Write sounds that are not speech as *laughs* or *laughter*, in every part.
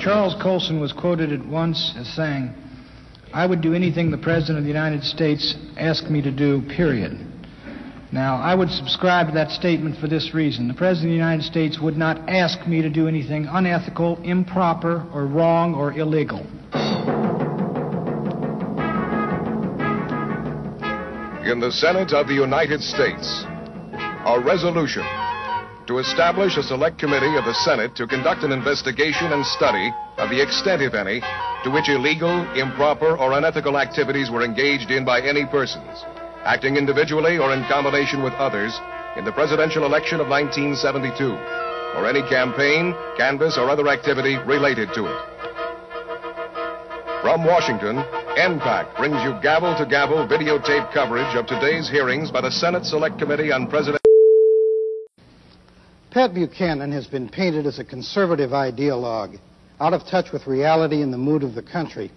Charles Colson was quoted at once as saying, I would do anything the President of the United States asked me to do, period. Now, I would subscribe to that statement for this reason. The President of the United States would not ask me to do anything unethical, improper, or wrong or illegal. In the Senate of the United States, a resolution to establish a select committee of the Senate to conduct an investigation and study of the extent, if any, to which illegal, improper, or unethical activities were engaged in by any persons, acting individually or in combination with others, in the presidential election of 1972, or any campaign, canvass, or other activity related to it. From Washington, NPACT brings you gavel to gavel videotape coverage of today's hearings by the Senate Select Committee on President. Pat Buchanan has been painted as a conservative ideologue, out of touch with reality and the mood of the country.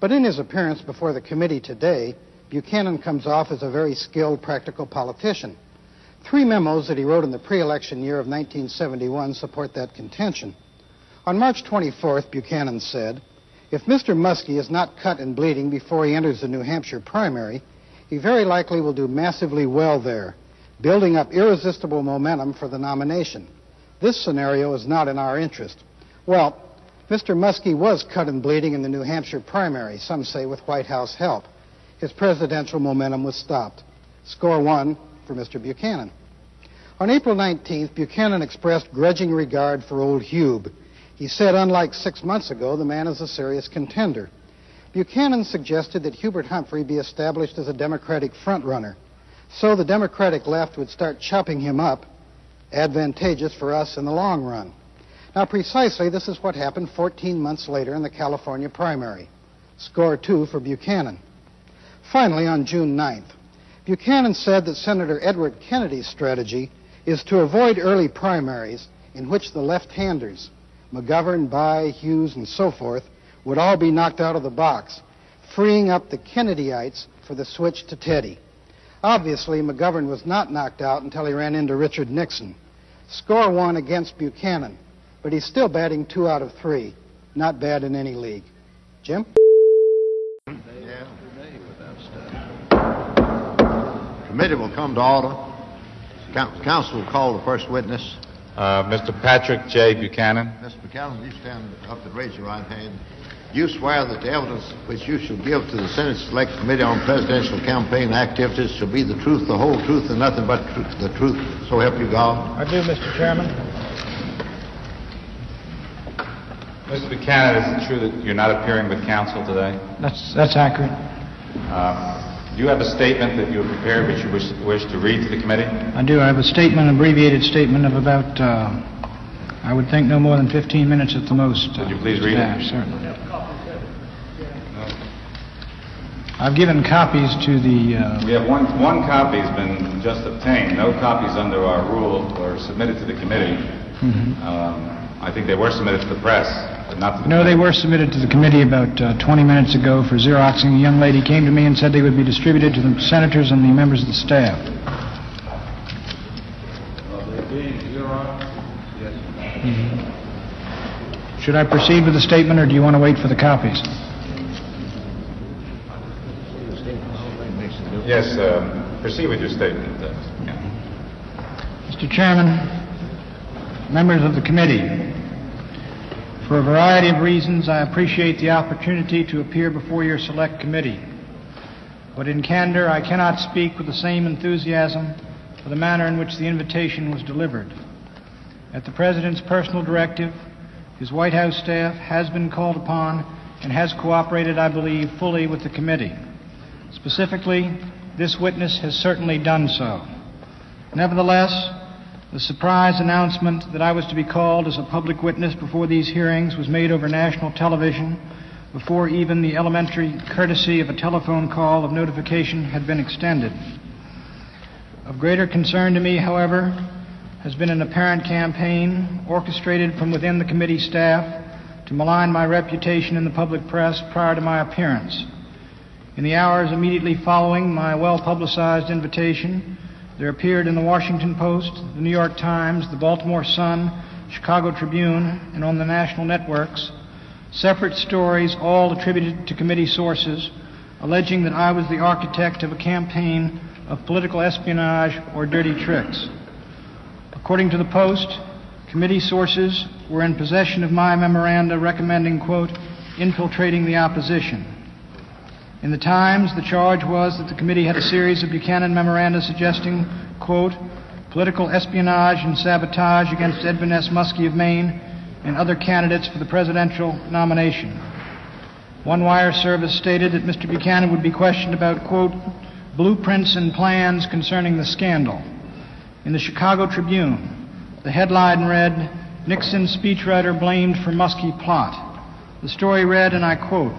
But in his appearance before the committee today, Buchanan comes off as a very skilled, practical politician. Three memos that he wrote in the pre election year of 1971 support that contention. On March 24th, Buchanan said, If Mr. Muskie is not cut and bleeding before he enters the New Hampshire primary, he very likely will do massively well there building up irresistible momentum for the nomination. This scenario is not in our interest. Well, Mr. Muskie was cut and bleeding in the New Hampshire primary, some say with White House help. His presidential momentum was stopped. Score one for Mr. Buchanan. On April 19th, Buchanan expressed grudging regard for old Hube. He said, unlike six months ago, the man is a serious contender. Buchanan suggested that Hubert Humphrey be established as a Democratic frontrunner. So the Democratic left would start chopping him up, advantageous for us in the long run. Now, precisely this is what happened 14 months later in the California primary. Score two for Buchanan. Finally, on June 9th, Buchanan said that Senator Edward Kennedy's strategy is to avoid early primaries in which the left-handers, McGovern, Bayh, Hughes, and so forth, would all be knocked out of the box, freeing up the Kennedyites for the switch to Teddy. Obviously, McGovern was not knocked out until he ran into Richard Nixon. Score one against Buchanan, but he's still batting two out of three. Not bad in any league. Jim? Committee will come to order. Counsel will call the first witness. Uh, Mr. Patrick J. Buchanan. Mr. Buchanan, you stand up and raise your right hand. You swear that the evidence which you shall give to the Senate Select Committee on Presidential Campaign Activities shall be the truth, the whole truth, and nothing but tr- the truth. So help you God. I do, Mr. Chairman. Mr. Buchanan, is it true that you're not appearing with counsel today? That's, that's accurate. Uh, do you have a statement that you have prepared which you wish, wish to read to the committee? I do. I have a statement, an abbreviated statement of about, uh, I would think, no more than 15 minutes at the most. Would you please read it? Certainly. I've given copies to the. Uh, We have one, one copy has been just obtained. No copies under our rule were submitted to the committee. mhm. Um, I think they were submitted to the press, but not to the No, they were submitted to the committee about uh, 20 minutes ago for Xeroxing. A young lady came to me and said they would be distributed to the senators and the members of the staff. Mhm. Should I proceed with the statement, or do you want to wait for the copies? Yes, um, proceed with your statement. uh, yeah. Mr. Chairman, members of the committee, for a variety of reasons, I appreciate the opportunity to appear before your select committee. But in candor, I cannot speak with the same enthusiasm for the manner in which the invitation was delivered. At the President's personal directive, his White House staff has been called upon and has cooperated, I believe, fully with the committee. Specifically, this witness has certainly done so. Nevertheless, the surprise announcement that I was to be called as a public witness before these hearings was made over national television before even the elementary courtesy of a telephone call of notification had been extended. Of greater concern to me, however, has been an apparent campaign orchestrated from within the committee staff to malign my reputation in the public press prior to my appearance. In the hours immediately following my well publicized invitation, there appeared in the Washington Post, the New York Times, the Baltimore Sun, Chicago Tribune, and on the national networks separate stories, all attributed to committee sources, alleging that I was the architect of a campaign of political espionage or dirty tricks. According to the Post, committee sources were in possession of my memoranda recommending, quote, infiltrating the opposition. In the Times, the charge was that the committee had a series of Buchanan memoranda suggesting, quote, political espionage and sabotage against Edwin S. Muskie of Maine and other candidates for the presidential nomination. One wire service stated that Mr. Buchanan would be questioned about, quote, blueprints and plans concerning the scandal. In the Chicago Tribune, the headline read, Nixon's speechwriter blamed for Muskie plot. The story read, and I quote,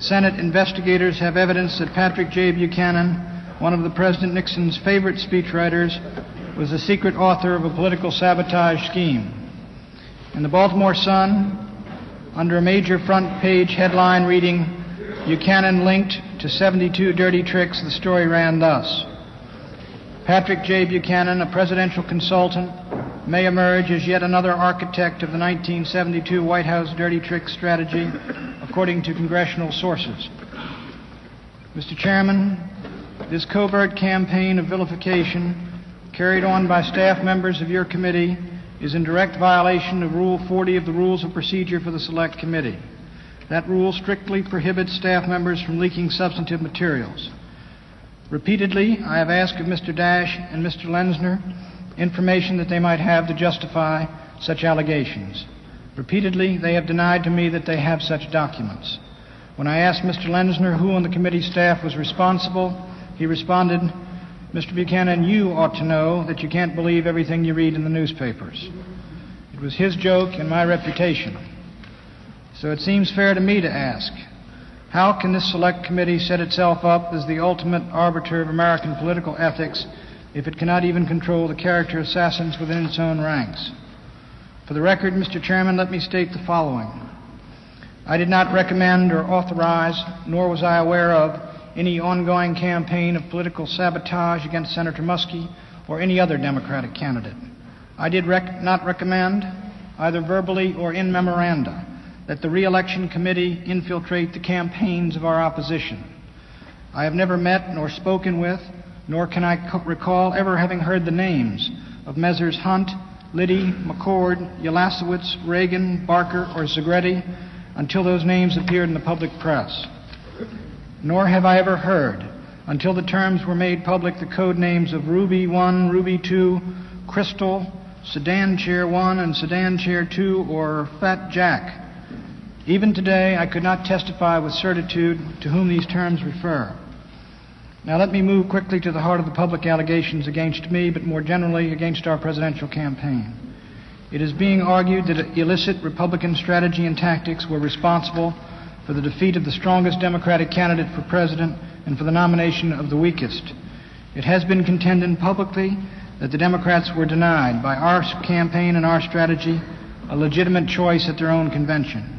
Senate investigators have evidence that Patrick J. Buchanan, one of the President Nixon's favorite speechwriters, was the secret author of a political sabotage scheme. In the Baltimore Sun, under a major front page headline reading, Buchanan linked to 72 dirty tricks, the story ran thus Patrick J. Buchanan, a presidential consultant, may emerge as yet another architect of the 1972 White House dirty trick strategy, according to congressional sources. Mr. Chairman, this covert campaign of vilification carried on by staff members of your committee is in direct violation of Rule 40 of the Rules of Procedure for the Select Committee. That rule strictly prohibits staff members from leaking substantive materials. Repeatedly, I have asked of Mr. Dash and Mr. Lenzner information that they might have to justify such allegations. Repeatedly, they have denied to me that they have such documents. When I asked Mr. Lenzner who on the committee staff was responsible, he responded, Mr. Buchanan, you ought to know that you can't believe everything you read in the newspapers. It was his joke and my reputation. So it seems fair to me to ask how can this select committee set itself up as the ultimate arbiter of American political ethics if it cannot even control the character assassins within its own ranks? For the record, Mr. Chairman, let me state the following. I did not recommend or authorize, nor was I aware of, any ongoing campaign of political sabotage against Senator Muskie or any other Democratic candidate. I did rec- not recommend, either verbally or in memoranda, that the reelection committee infiltrate the campaigns of our opposition. I have never met nor spoken with, nor can I co- recall ever having heard the names of Messrs. Hunt, Liddy, McCord, Ulasewicz, Reagan, Barker, or Segretti until those names appeared in the public press. Nor have I ever heard, until the terms were made public, the code names of Ruby 1, Ruby 2, Crystal, Sedan Chair 1, and Sedan Chair 2, or Fat Jack. Even today, I could not testify with certitude to whom these terms refer. Now, let me move quickly to the heart of the public allegations against me, but more generally against our presidential campaign. It is being argued that illicit Republican strategy and tactics were responsible for the defeat of the strongest Democratic candidate for president and for the nomination of the weakest. It has been contended publicly that the Democrats were denied by our campaign and our strategy a legitimate choice at their own convention.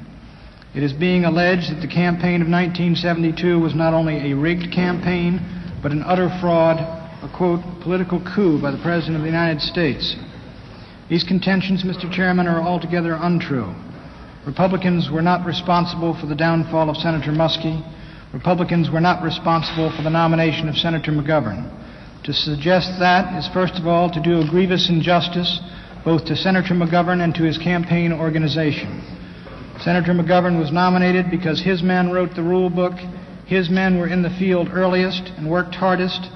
It is being alleged that the campaign of 1972 was not only a rigged campaign, but an utter fraud, a quote, political coup by the President of the United States. These contentions, Mr. Chairman, are altogether untrue. Republicans were not responsible for the downfall of Senator Muskie. Republicans were not responsible for the nomination of Senator McGovern. To suggest that is, first of all, to do a grievous injustice both to Senator McGovern and to his campaign organization. Senator McGovern was nominated because his men wrote the rule book, his men were in the field earliest and worked hardest,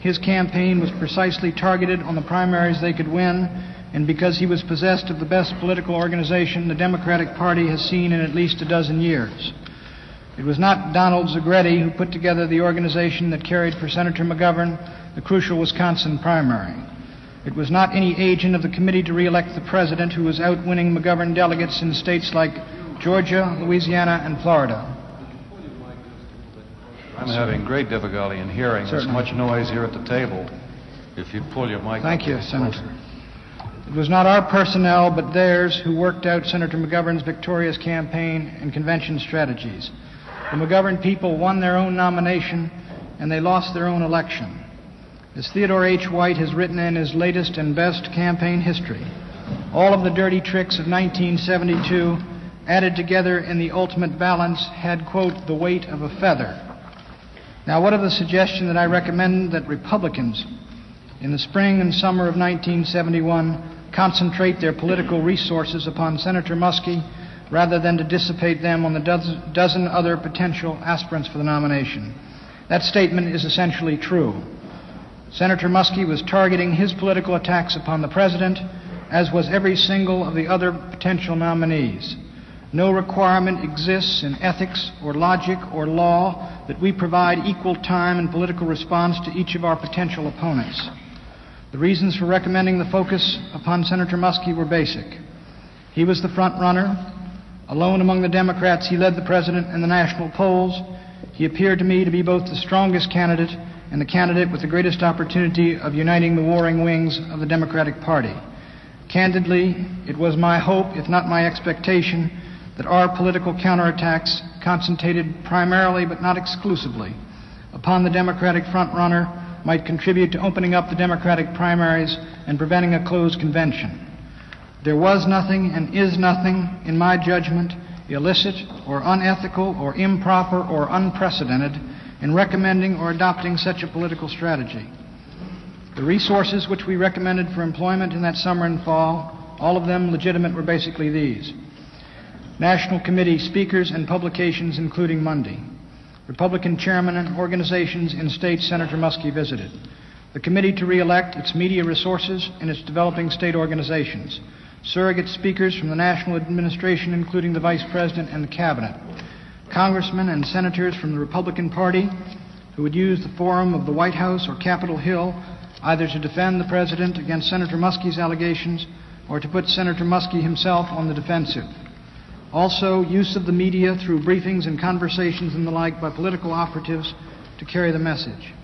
his campaign was precisely targeted on the primaries they could win, and because he was possessed of the best political organization the Democratic Party has seen in at least a dozen years. It was not Donald Segretti who put together the organization that carried for Senator McGovern the crucial Wisconsin primary. It was not any agent of the committee to reelect the president who was outwinning McGovern delegates in states like Georgia, Louisiana, and Florida. I'm having great difficulty in hearing. There's Certainly. much noise here at the table. If you'd pull your mic... Thank you, Senator. closer. It was not our personnel, but theirs, who worked out Senator McGovern's victorious campaign and convention strategies. The McGovern people won their own nomination, and they lost their own election. As Theodore H. White has written in his latest and best campaign history, all of the dirty tricks of 1972 added together in the ultimate balance, had, quote, the weight of a feather. Now, what of the suggestion that I recommend that Republicans, in the spring and summer of 1971, concentrate their political resources upon Senator Muskie rather than to dissipate them on the dozen, dozen other potential aspirants for the nomination? That statement is essentially true. Senator Muskie was targeting his political attacks upon the President, as was every single of the other potential nominees. No requirement exists in ethics or logic or law that we provide equal time and political response to each of our potential opponents. The reasons for recommending the focus upon Senator Muskie were basic. He was the front runner. Alone among the Democrats, he led the president in the national polls. He appeared to me to be both the strongest candidate and the candidate with the greatest opportunity of uniting the warring wings of the Democratic Party. Candidly, it was my hope, if not my expectation, that our political counterattacks, concentrated primarily but not exclusively upon the Democratic frontrunner, might contribute to opening up the Democratic primaries and preventing a closed convention. There was nothing and is nothing, in my judgment, illicit or unethical or improper or unprecedented in recommending or adopting such a political strategy. The resources which we recommended for employment in that summer and fall, all of them legitimate, were basically these National Committee speakers and publications, including Monday, Republican chairmen and organizations in states Senator Muskie visited, the committee to re-elect its media resources and its developing state organizations, surrogate speakers from the national administration, including the vice president and the cabinet, congressmen and senators from the Republican Party who would use the forum of the White House or Capitol Hill either to defend the president against Senator Muskie's allegations or to put Senator Muskie himself on the defensive. Also, use of the media through briefings and conversations and the like by political operatives to carry the message.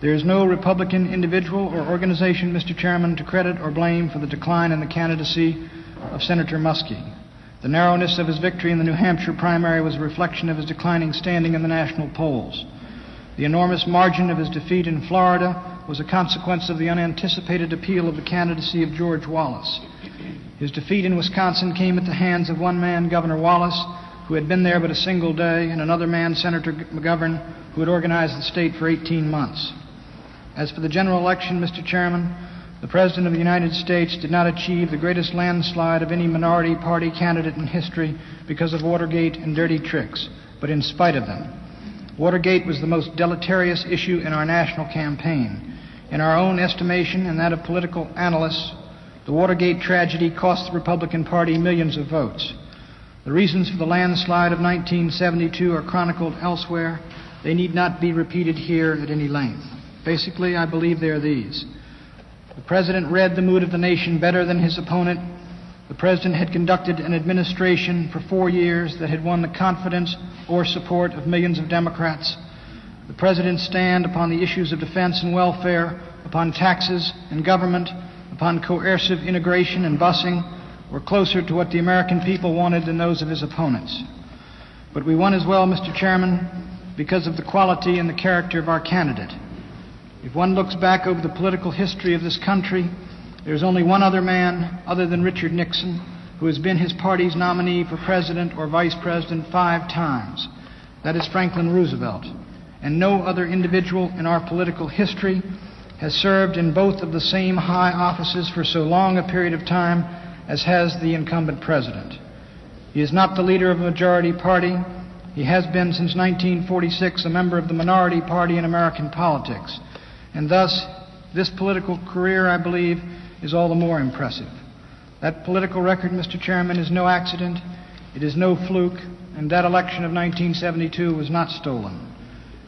There is no Republican individual or organization, Mr. Chairman, to credit or blame for the decline in the candidacy of Senator Muskie. The narrowness of his victory in the New Hampshire primary was a reflection of his declining standing in the national polls. The enormous margin of his defeat in Florida was a consequence of the unanticipated appeal of the candidacy of George Wallace. His defeat in Wisconsin came at the hands of one man, Governor Wallace, who had been there but a single day, and another man, Senator McGovern, who had organized the state for 18 months. As for the general election, Mr. Chairman, the President of the United States did not achieve the greatest landslide of any minority party candidate in history because of Watergate and dirty tricks, but in spite of them. Watergate was the most deleterious issue in our national campaign. In our own estimation and that of political analysts, the Watergate tragedy cost the Republican Party millions of votes. The reasons for the landslide of 1972 are chronicled elsewhere. They need not be repeated here at any length. Basically, I believe they are these. The president read the mood of the nation better than his opponent. The president had conducted an administration for four years that had won the confidence or support of millions of Democrats. The president's stand upon the issues of defense and welfare, upon taxes and government, upon coercive integration and busing were closer to what the American people wanted than those of his opponents. But we won as well, Mr. Chairman, because of the quality and the character of our candidate. If one looks back over the political history of this country, there's only one other man, other than Richard Nixon, who has been his party's nominee for president or vice president five times. That is Franklin Roosevelt. And no other individual in our political history has served in both of the same high offices for so long a period of time as has the incumbent president. He is not the leader of a majority party. He has been since 1946 a member of the minority party in American politics. And thus, this political career, I believe, is all the more impressive. That political record, Mr. Chairman, is no accident, it is no fluke, and that election of 1972 was not stolen.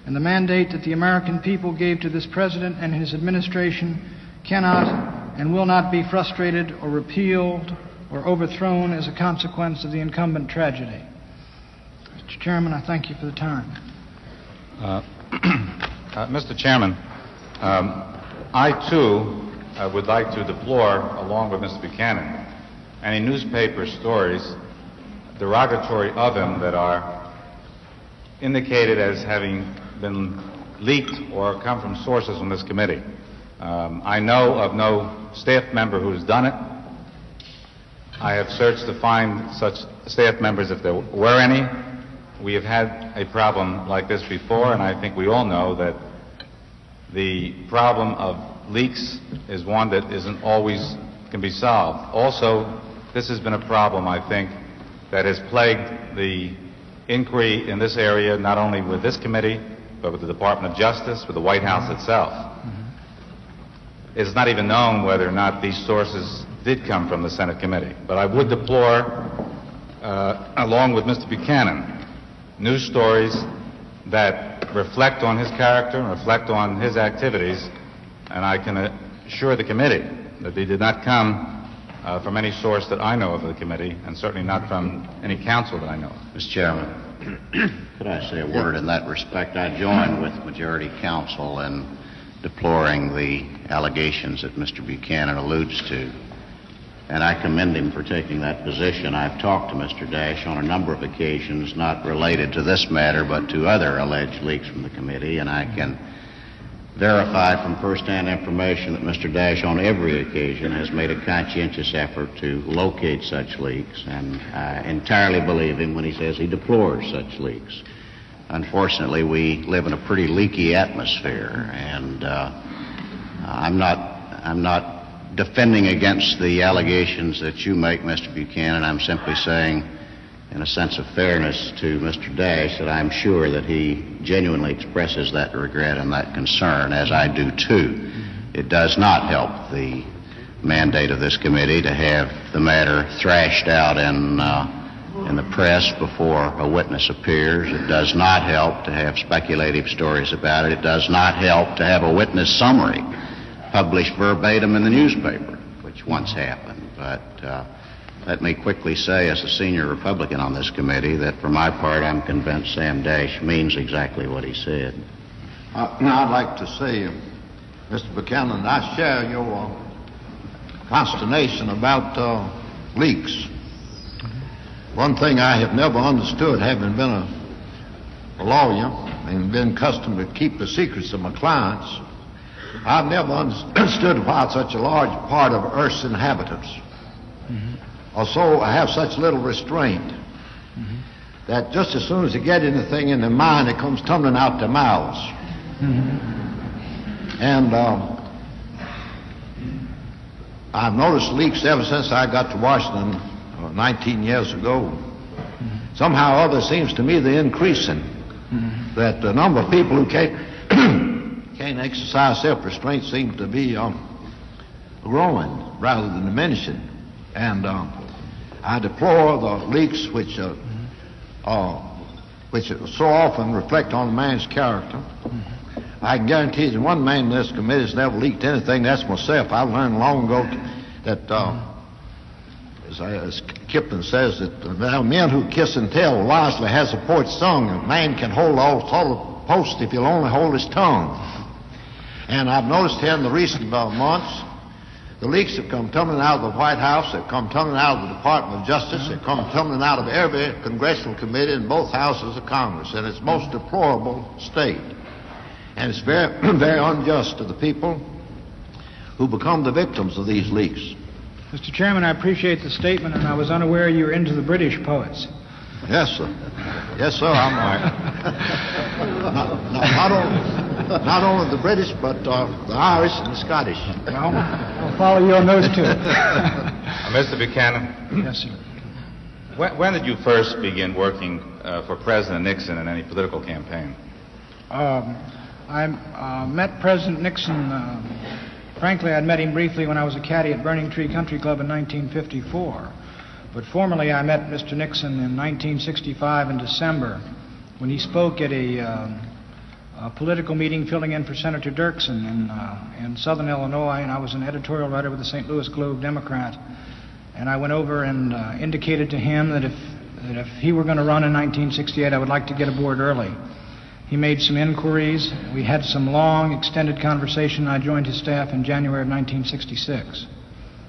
And the mandate that the American people gave to this president and his administration cannot and will not be frustrated or repealed or overthrown as a consequence of the incumbent tragedy. Mr. Chairman, I thank you for the time. Uh, *clears throat* uh, Mr. Chairman, um, I too uh, would like to deplore, along with Mr. Buchanan, any newspaper stories derogatory of him that are indicated as having been leaked or come from sources from this committee. Um, I know of no staff member who's done it. I have searched to find such staff members if there were any. We have had a problem like this before, and I think we all know that the problem of leaks is one that isn't always can be solved. Also, this has been a problem, I think, that has plagued the inquiry in this area, not only with this committee, but with the Department of Justice, with the White House itself. It's not even known whether or not these sources did come from the Senate committee. But I would deplore, uh, along with Mr. Buchanan, news stories that reflect on his character and reflect on his activities, and I can assure the committee that they did not come uh, from any source that I know of the committee, and certainly not from any counsel that I know of. Mr. Chairman, *clears throat* could I say a word in that respect? I join with majority counsel in deploring the allegations that Mr. Buchanan alludes to, and I commend him for taking that position. I've talked to Mr. Dash on a number of occasions, not related to this matter, but to other alleged leaks from the committee, and I can verify from first-hand information that Mr. Dash on every occasion has made a conscientious effort to locate such leaks, and I entirely believe him when he says he deplores such leaks. Unfortunately, we live in a pretty leaky atmosphere, and uh, I'm not I'm not defending against the allegations that you make, Mr. Buchanan. I'm simply saying, in a sense of fairness to Mr. Dash, that I'm sure that he genuinely expresses that regret and that concern, as I do too. It does not help the mandate of this committee to have the matter thrashed out in uh, in the press before a witness appears. It does not help to have speculative stories about it. It does not help to have a witness summary published verbatim in the newspaper, which once happened. But uh, let me quickly say, as a senior Republican on this committee, that for my part, I'm convinced Sam Dash means exactly what he said. Uh, now, I'd like to say, uh, Mr. Buchanan, I share your uh, consternation about uh, leaks. One thing I have never understood, having been a, a lawyer and been accustomed to keep the secrets of my clients, I've never understood why such a large part of Earth's inhabitants or so have such little restraint that just as soon as they get anything in their mind, it comes tumbling out their mouths. And um, I've noticed leaks ever since I got to Washington uh, 19 years ago. Somehow or other, it seems to me they're increasing. That the number of people who can't, *coughs* can't exercise self-restraint seems to be um, growing rather than diminishing. And um, I deplore the leaks which, uh, uh, which so often reflect on a man's character. I can guarantee that one man in this committee has never leaked anything. That's myself. I learned long ago that, uh, as, as Kipling says, that men who kiss and tell wisely has a poet's song. A man can hold all of posts if he'll only hold his tongue. And I've noticed here in the recent uh, months the leaks have come tumbling out of the White House, they've come tumbling out of the Department of Justice, they've come tumbling out of every congressional committee in both houses of Congress, and it's most deplorable state. And it's very, *clears throat* very unjust to the people who become the victims of these leaks. Mr. Chairman, I appreciate the statement, and I was unaware you were into the British poets. Yes, sir. Yes, sir. I'm uh, not, not, not, only, not only the British, but uh, the Irish and the Scottish. Well, I'll follow you on those two. Uh, Mr. Buchanan, yes, sir. when, when did you first begin working uh, for President Nixon in any political campaign? Um, I uh, met President Nixon. Uh, frankly, I'd met him briefly when I was a caddy at Burning Tree Country Club in 1954. But formally, I met Mr. Nixon in 1965 in December when he spoke at a, uh, a political meeting filling in for Senator Dirksen in, uh, in southern Illinois, and I was an editorial writer with the St. Louis Globe Democrat. And I went over and uh, indicated to him that if, that if he were going to run in 1968, I would like to get aboard early. He made some inquiries. We had some long, extended conversation. I joined his staff in January of 1966.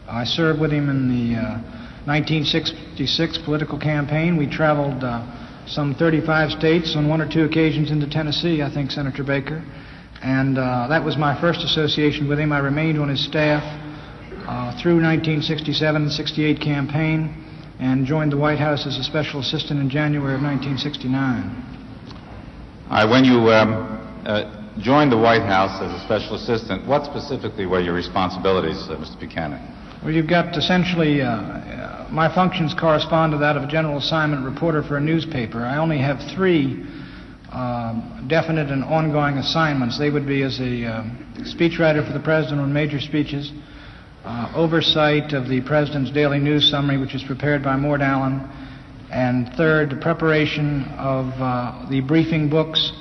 I served with him in the uh, 1966 political campaign. We traveled uh, some 35 states on one or two occasions into Tennessee, I think, Senator Baker. And uh, that was my first association with him. I remained on his staff uh, through 1967 and 68 campaign and joined the White House as a special assistant in January of 1969. All right, when you um, uh, joined the White House as a special assistant, what specifically were your responsibilities, uh, Mr. Buchanan? Well, you've got essentially, uh, my functions correspond to that of a general assignment reporter for a newspaper. I only have three um, definite and ongoing assignments. They would be as a um, speechwriter for the President on major speeches, uh, oversight of the President's daily news summary, which is prepared by Mort Allin, and third, the preparation of uh, the briefing books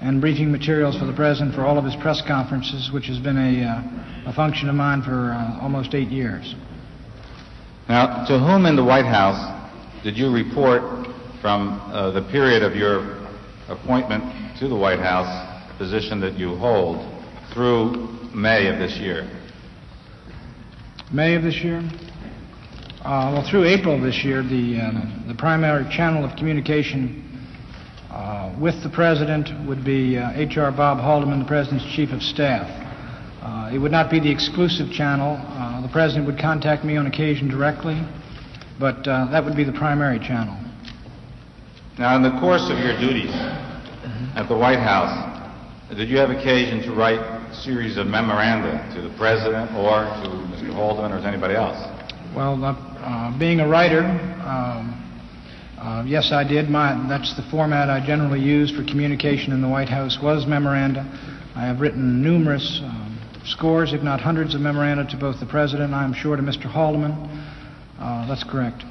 and briefing materials for the President for all of his press conferences, which has been a, uh, a function of mine for uh, almost eight years. Now, to whom in the White House did you report from uh, the period of your appointment to the White House, position that you hold, through May of this year? May of this year? Uh, well, through April of this year, the, um, the primary channel of communication uh, with the President would be uh, H.R. Bob Haldeman, the President's Chief of Staff. Uh, it would not be the exclusive channel. Uh, the President would contact me on occasion directly, but uh, that would be the primary channel. Now, in the course of your duties at the White House, did you have occasion to write a series of memoranda to the President or to Mr. Haldeman or to anybody else? Well, uh, uh, being a writer, um, uh, yes, I did. My, that's the format I generally use for communication in the White House was memoranda. I have written numerous um, scores, if not hundreds, of memoranda to both the President and I'm sure to Mr. Haldeman. Uh, that's correct.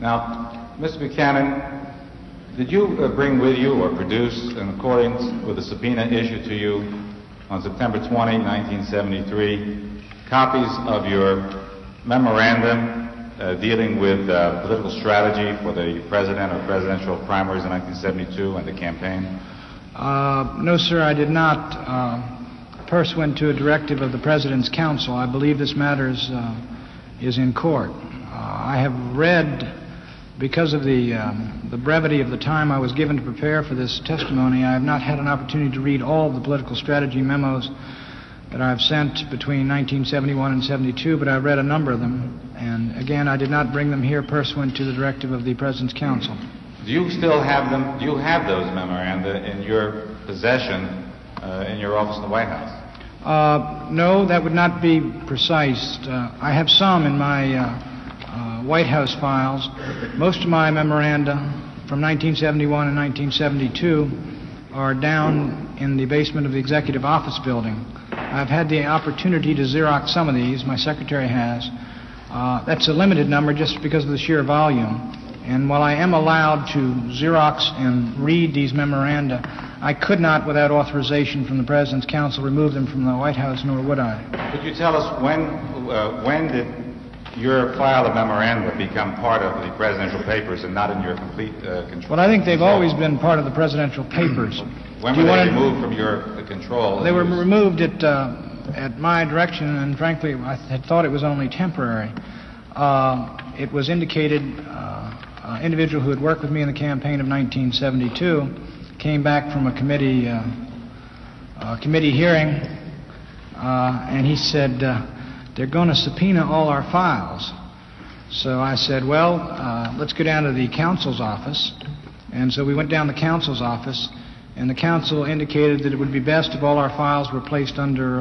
Now, Mr. Buchanan, did you uh, bring with you or produce, in accordance with the subpoena issued to you on September 20, 1973, copies of your memorandum uh, dealing with uh, political strategy for the president or presidential primaries in 1972 and the campaign? Uh, no, sir, I did not. Uh, pursuant to a directive of the President's Counsel, I believe this matter is, uh, is in court. Uh, I have read, because of the, um, the brevity of the time I was given to prepare for this testimony, I have not had an opportunity to read all of the political strategy memos that I've sent between 1971 and 72, but I've read a number of them. And again, I did not bring them here pursuant to the directive of the President's Counsel. Do you still have them? Do you have those memoranda in your possession uh, in your office in the White House? Uh, no, that would not be precise. Uh, I have some in my uh, uh, White House files. Most of my memoranda from 1971 and 1972 are down in the basement of the Executive Office Building. I've had the opportunity to Xerox some of these, my secretary has. Uh, that's a limited number just because of the sheer volume. And while I am allowed to Xerox and read these memoranda, I could not, without authorization from the President's Counsel, remove them from the White House, nor would I. Could you tell us when, uh, when did your file of memoranda become part of the presidential papers and not in your complete uh, control? Well, I think they've always been part of the presidential papers. *clears throat* When were they removed from your uh, control? They were removed at, uh, at my direction, and frankly, I had thought it was only temporary. Uh, it was indicated, uh, individual who had worked with me in the campaign of 1972 came back from a committee, uh, committee hearing, uh, and he said, uh, they're going to subpoena all our files. So I said, well, uh, let's go down to the counsel's office. And so we went down to the counsel's office, and the counsel indicated that it would be best if all our files were placed under,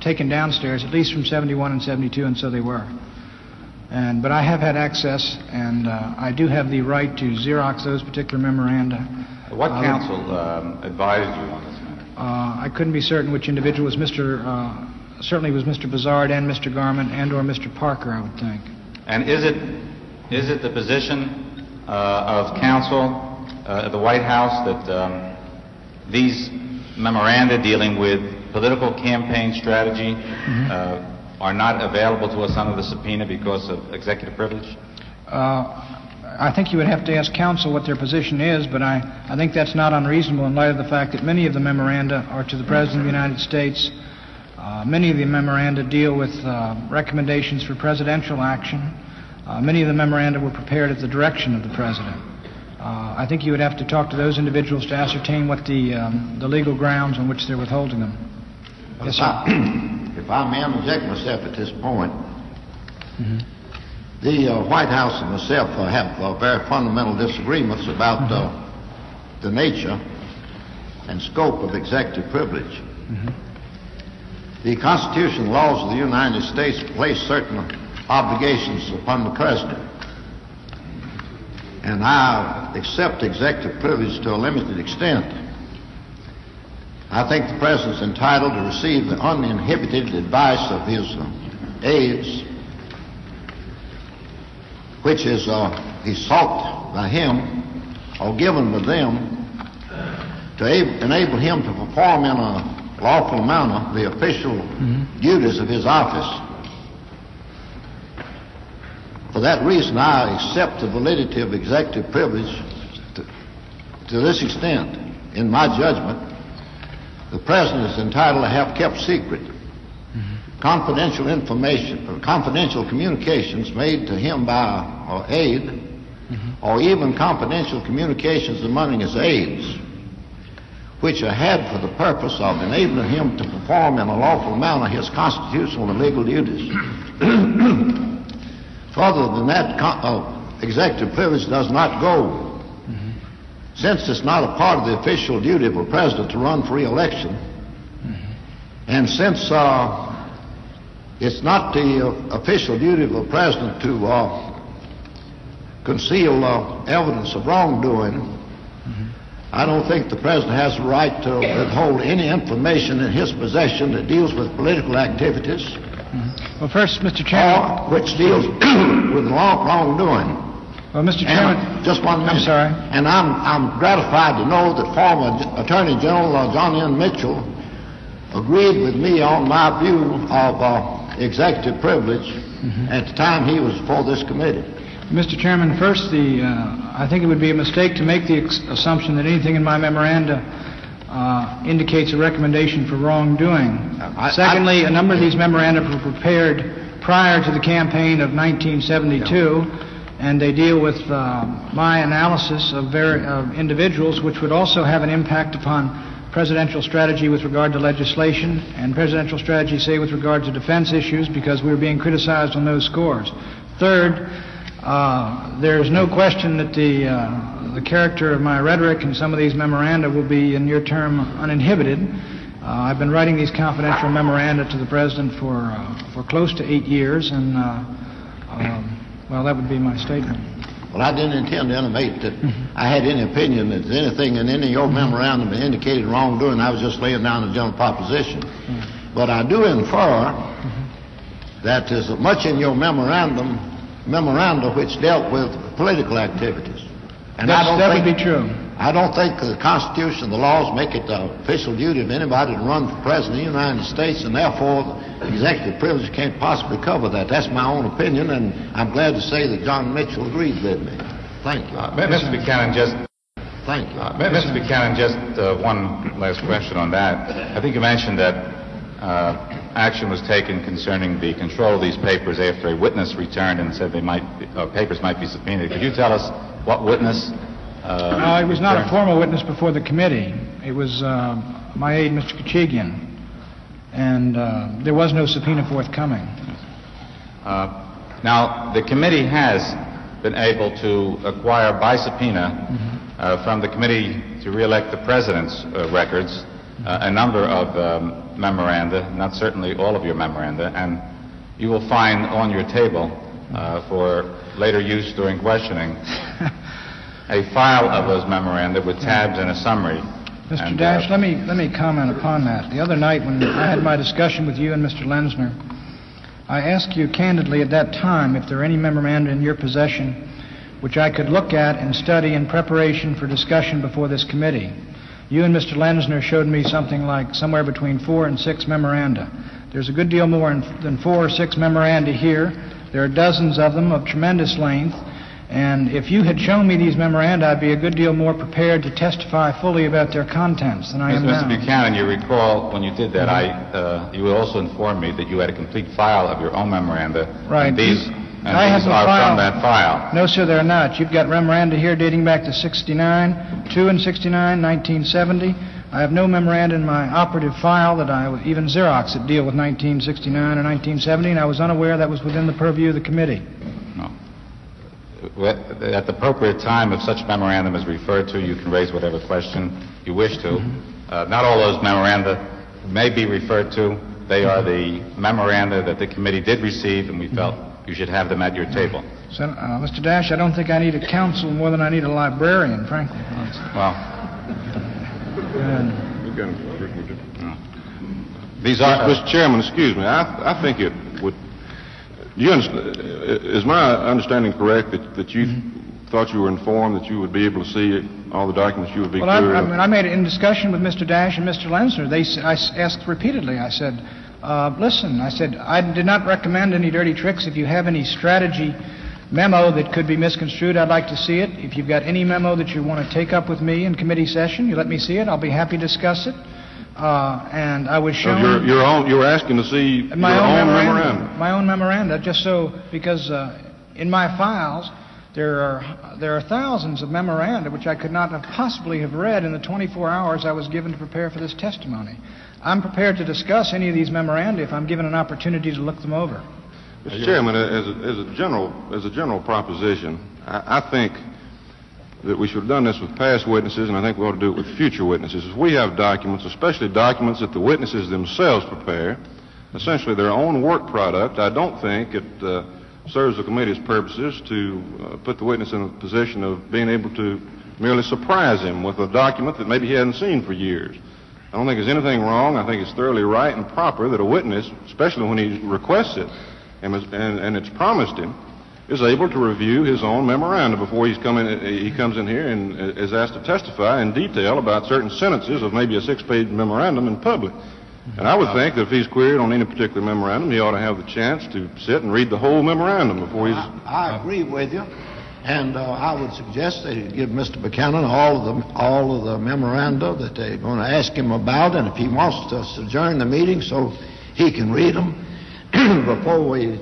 taken downstairs, at least from 71 and 72, and so they were. And, but I have had access, and uh, I do have the right to Xerox those particular memoranda. What Uh, counsel um, advised you on this matter? Uh, I couldn't be certain which individual was Mr., uh, certainly was Mr. Buzhardt and Mr. Garment and/or Mr. Parker, I would think. And is it, is it the position uh, of counsel uh, at the White House that um, these memoranda dealing with political campaign strategy uh, are not available to us under the subpoena because of executive privilege? Uh, I think you would have to ask counsel what their position is, but I, I think that's not unreasonable in light of the fact that many of the memoranda are to the President of the United States. Uh, many of the memoranda deal with uh, recommendations for presidential action. Uh, many of the memoranda were prepared at the direction of the President. Uh, I think you would have to talk to those individuals to ascertain what the, um, the legal grounds on which they're withholding them. Yes, sir. *clears throat* I- may interject myself at this point, the uh, White House and myself uh, have uh, very fundamental disagreements about uh, the nature and scope of executive privilege. The Constitution laws of the United States place certain obligations upon the President. And I accept executive privilege to a limited extent. I think the President's entitled to receive the uninhibited advice of his uh, aides, which is uh, he sought by him or given by them to ab- enable him to perform in a lawful manner the official duties of his office. For that reason, I accept the validity of executive privilege to, to this extent. In my judgment, the President is entitled to have kept secret confidential information, or confidential communications made to him by or aid, or even confidential communications among his aides, which are had for the purpose of enabling him to perform in a lawful manner his constitutional and legal duties. *coughs* Further than that, co- uh, executive privilege does not go. Since it's not a part of the official duty of a president to run for re-election, and since uh, it's not the uh, official duty of a president to uh, conceal uh, evidence of wrongdoing, I don't think the president has the right to withhold any information in his possession that deals with political activities Well, first, Mr. Chairman, which deals *clears throat* with law wrongdoing. Well, Mr. And, Chairman, just one minute. I'm sorry. And I'm, I'm gratified to know that former J- Attorney General uh, John N. Mitchell agreed with me on my view of uh, executive privilege Mm-hmm. at the time he was before this committee. Mr. Chairman, first, the, uh, I think it would be a mistake to make the ex- assumption that anything in my memoranda uh, indicates a recommendation for wrongdoing. I- I- Secondly, a number of these memoranda were prepared prior to the campaign of 1972, and they deal with uh, my analysis of vari- of individuals, which would also have an impact upon presidential strategy with regard to legislation and presidential strategy, say, with regard to defense issues, because we were being criticized on those scores. Third, uh, there is no question that the, uh, the character of my rhetoric in some of these memoranda will be, in your term, uninhibited. Uh, I've been writing these confidential memoranda to the President for, uh, for close to eight years, and, uh, um, well, that would be my statement. Well, I didn't intend to intimate that I had any opinion that anything in any of your memorandum that indicated wrongdoing. I was just laying down a general proposition. Mm-hmm. But I do infer that there's much in your memorandum, memoranda which dealt with political activities. And I don't That would think- be true. I don't think the Constitution, the laws make it the official duty of anybody to run for president of the United States, and therefore, executive privilege can't possibly cover that. That's my own opinion, and I'm glad to say that John Mitchell agreed with me. Thank you. Uh, Mr. Buchanan, just Thank you. Uh, Mr. Buchanan, just uh, one last question on that. I think you mentioned that uh, action was taken concerning the control of these papers after a witness returned and said they might, be- uh, papers might be subpoenaed. Could you tell us what witness? uh, Uh, it was not a formal witness before the committee. It was uh, my aide, Mr. Khachigian, and uh, there was no subpoena forthcoming. Uh, Now, the committee has been able to acquire by subpoena uh, from the committee to reelect the president's uh, records uh, a number of um, memoranda, not certainly all of your memoranda, and you will find on your table uh, for later use during questioning *laughs* a file of those memoranda with tabs and a summary. Mr. And, uh, Dash, let me, let me comment upon that. The other night, when I had my discussion with you and Mr. Lenzner, I asked you candidly at that time if there are any memoranda in your possession which I could look at and study in preparation for discussion before this committee. You and Mr. Lenzner showed me something like somewhere between four and six memoranda. There's a good deal more in, than four or six memoranda here. There are dozens of them of tremendous length. And if you had shown me these memoranda, I'd be a good deal more prepared to testify fully about their contents than I am Mr. now. Buchanan, you recall when you did that, I, uh, you also informed me that you had a complete file of your own memoranda. Right. These, and I have these the are file. from that file. No, sir, they're not. You've got memoranda here dating back to 69, 2 and 69, 1970, I have no memoranda in my operative file that I, even Xerox, that deal with 1969 or 1970, and I was unaware that was within the purview of the committee. No. At the appropriate time, if such memorandum is referred to, you can raise whatever question you wish to. Uh, Not all those memoranda may be referred to. They are the memoranda that the committee did receive, and we felt you should have them at your table. Sen- uh, Mr. Dash, I don't think I need a counsel more than I need a librarian, frankly. Well, And these are... Uh, Mr. Chairman, excuse me, I, I think it would, you understand, uh, is my understanding correct that, that you mm-hmm. thought you were informed that you would be able to see all the documents, you would be Well, I, clear? I of- mean, I made it in discussion with Mr. Dash and Mr. Lenzner. They, s- I s- asked repeatedly. I said, uh, "Listen," I said, "I did not recommend any dirty tricks. If you have any strategy memo that could be misconstrued, I'd like to see it. If you've got any memo that you want to take up with me in committee session, you let me see it. I'll be happy to discuss it." Uh, and I was shown your, your own, you were asking to see your my own own memorandum? My own memoranda, just so because uh, in my files there are there are thousands of memoranda which I could not have possibly have read in the 24 hours I was given to prepare for this testimony. I'm prepared to discuss any of these memoranda if I'm given an opportunity to look them over. Mr. Chairman, as a, as a general, as a general proposition, I, I think that we should have done this with past witnesses, and I think we ought to do it with future witnesses. If we have documents, especially documents that the witnesses themselves prepare, essentially their own work product, I don't think it uh, serves the committee's purposes to uh, put the witness in a position of being able to merely surprise him with a document that maybe he hadn't seen for years. I don't think there's anything wrong. I think it's thoroughly right and proper that a witness, especially when he requests it, and, and, and it's promised him, is able to review his own memoranda before he's coming, he comes in here and is asked to testify in detail about certain sentences of maybe a six-page memorandum in public. And I would think that if he's queried on any particular memorandum, he ought to have the chance to sit and read the whole memorandum before he's I I agree with you, and uh, I would suggest you give Mr. Buchanan all of the, all of the memoranda that they're going to ask him about, and if he wants to adjourn the meeting so he can read them *clears throat* before we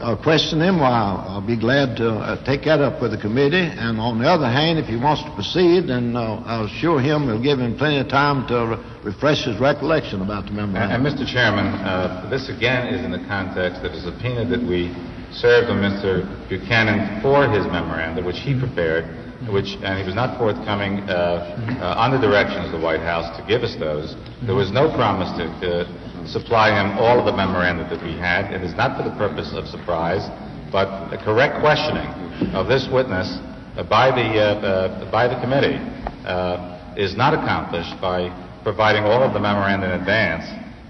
uh, question him, well, I'll I'll be glad to uh, take that up with the committee. And on the other hand, if he wants to proceed, then uh, I'll assure him we'll give him plenty of time to re- refresh his recollection about the And, and Mr. Chairman, uh, this again is in the context of a subpoena that we served on Mr. Buchanan for his memoranda, which he prepared, which, and he was not forthcoming uh, uh, on the directions of the White House to give us those. There was no promise to uh, supply him all of the memoranda that we had. It is not for the purpose of surprise, but the correct questioning of this witness uh, by the uh, by the committee uh, is not accomplished by providing all of the memoranda in advance,